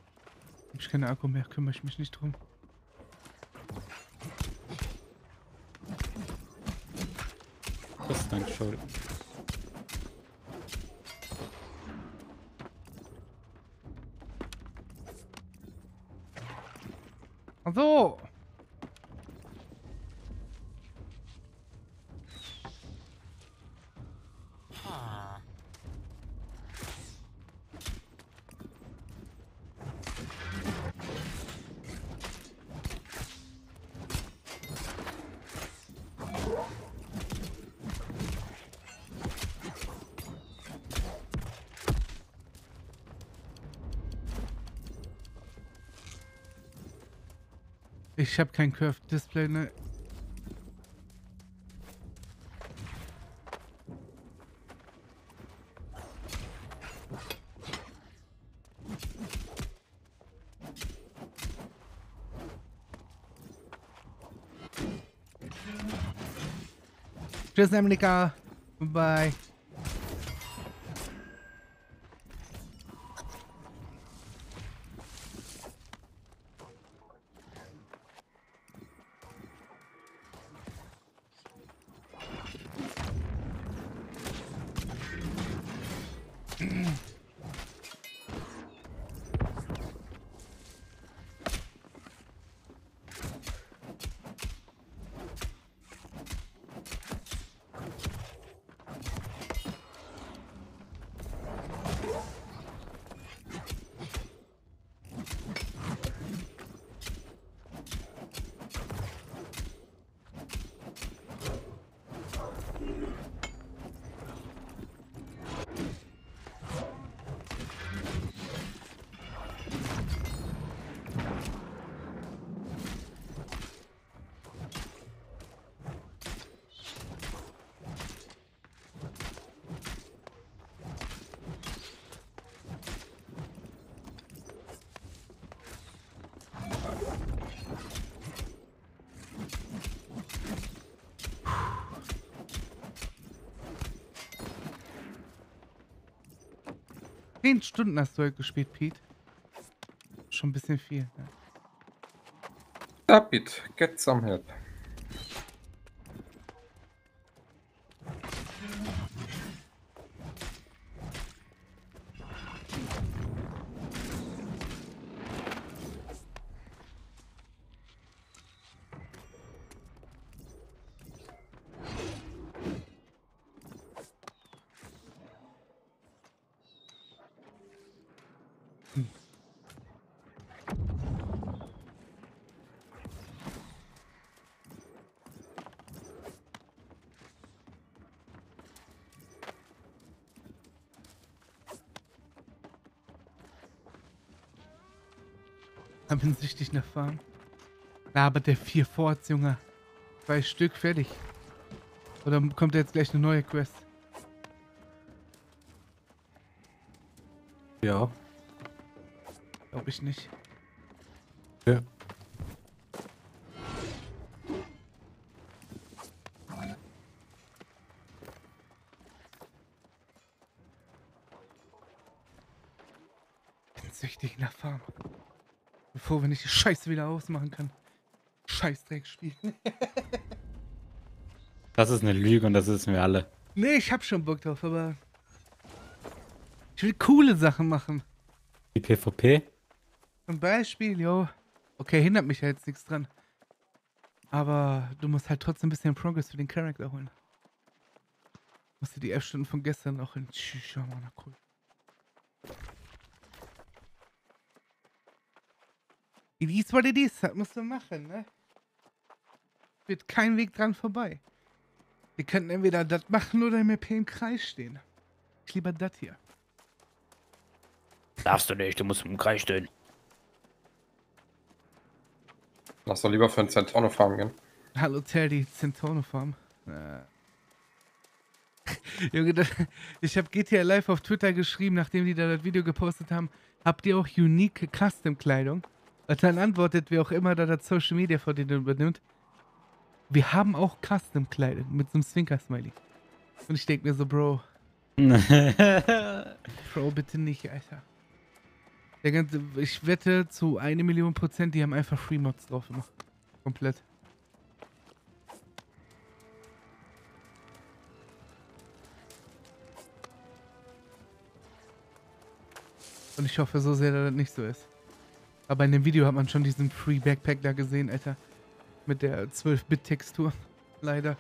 ich keine Akku mehr, kümmere ich mich nicht drum. Das ist dein Schuld. Ich habe kein Curved Display, ne? Tschüss, Amerika. Bye. Stunden hast du heute gespielt, Pete. Schon ein bisschen viel. Ne? David, get some help. Süchtig nach Farm. Na, aber der vier Forts, Junge. Zwei Stück fertig. Oder kommt jetzt gleich eine neue Quest? Ja. Glaube ich nicht. Ja. Bin süchtig nach Farm. Bevor wenn ich die Scheiße wieder ausmachen kann. Scheißdreckspiel. Das ist eine Lüge und das wissen wir alle. nee, ich hab schon Bock drauf, aber. Ich will coole Sachen machen. Die PvP? Zum Beispiel, jo. Okay, hindert mich ja jetzt nichts dran. Aber du musst halt trotzdem ein bisschen Progress für den Charakter holen. Musst du die F-Stunden von gestern auch in. Tschüss, schau mal, na cool. It is what it is, das musst du machen, ne? Wird kein Weg dran vorbei. Wir könnten entweder das machen oder im EP im Kreis stehen. Ich lieber das hier. Darfst du nicht, du musst im Kreis stehen. Lass doch lieber für einen Centauno farmen gehen. Hallo Teddy, Centauno Farm. Äh. Junge, das, ich habe GTA Live auf Twitter geschrieben, nachdem die da das Video gepostet haben. Habt ihr auch unique Custom Kleidung? Und dann antwortet, wer auch immer da das Social Media vor denen übernimmt. Wir haben auch Custom-Kleidung mit so einem Zwinker-Smiley. Und ich denke mir so, Bro. Bro, bitte nicht, Alter. Der ganze, ich wette zu eine Million Prozent, die haben einfach Free Mods drauf immer. Komplett. Und ich hoffe so sehr, dass das nicht so ist. Aber in dem Video hat man schon diesen Free Backpack da gesehen, Alter. Mit der 12-Bit-Textur. Leider.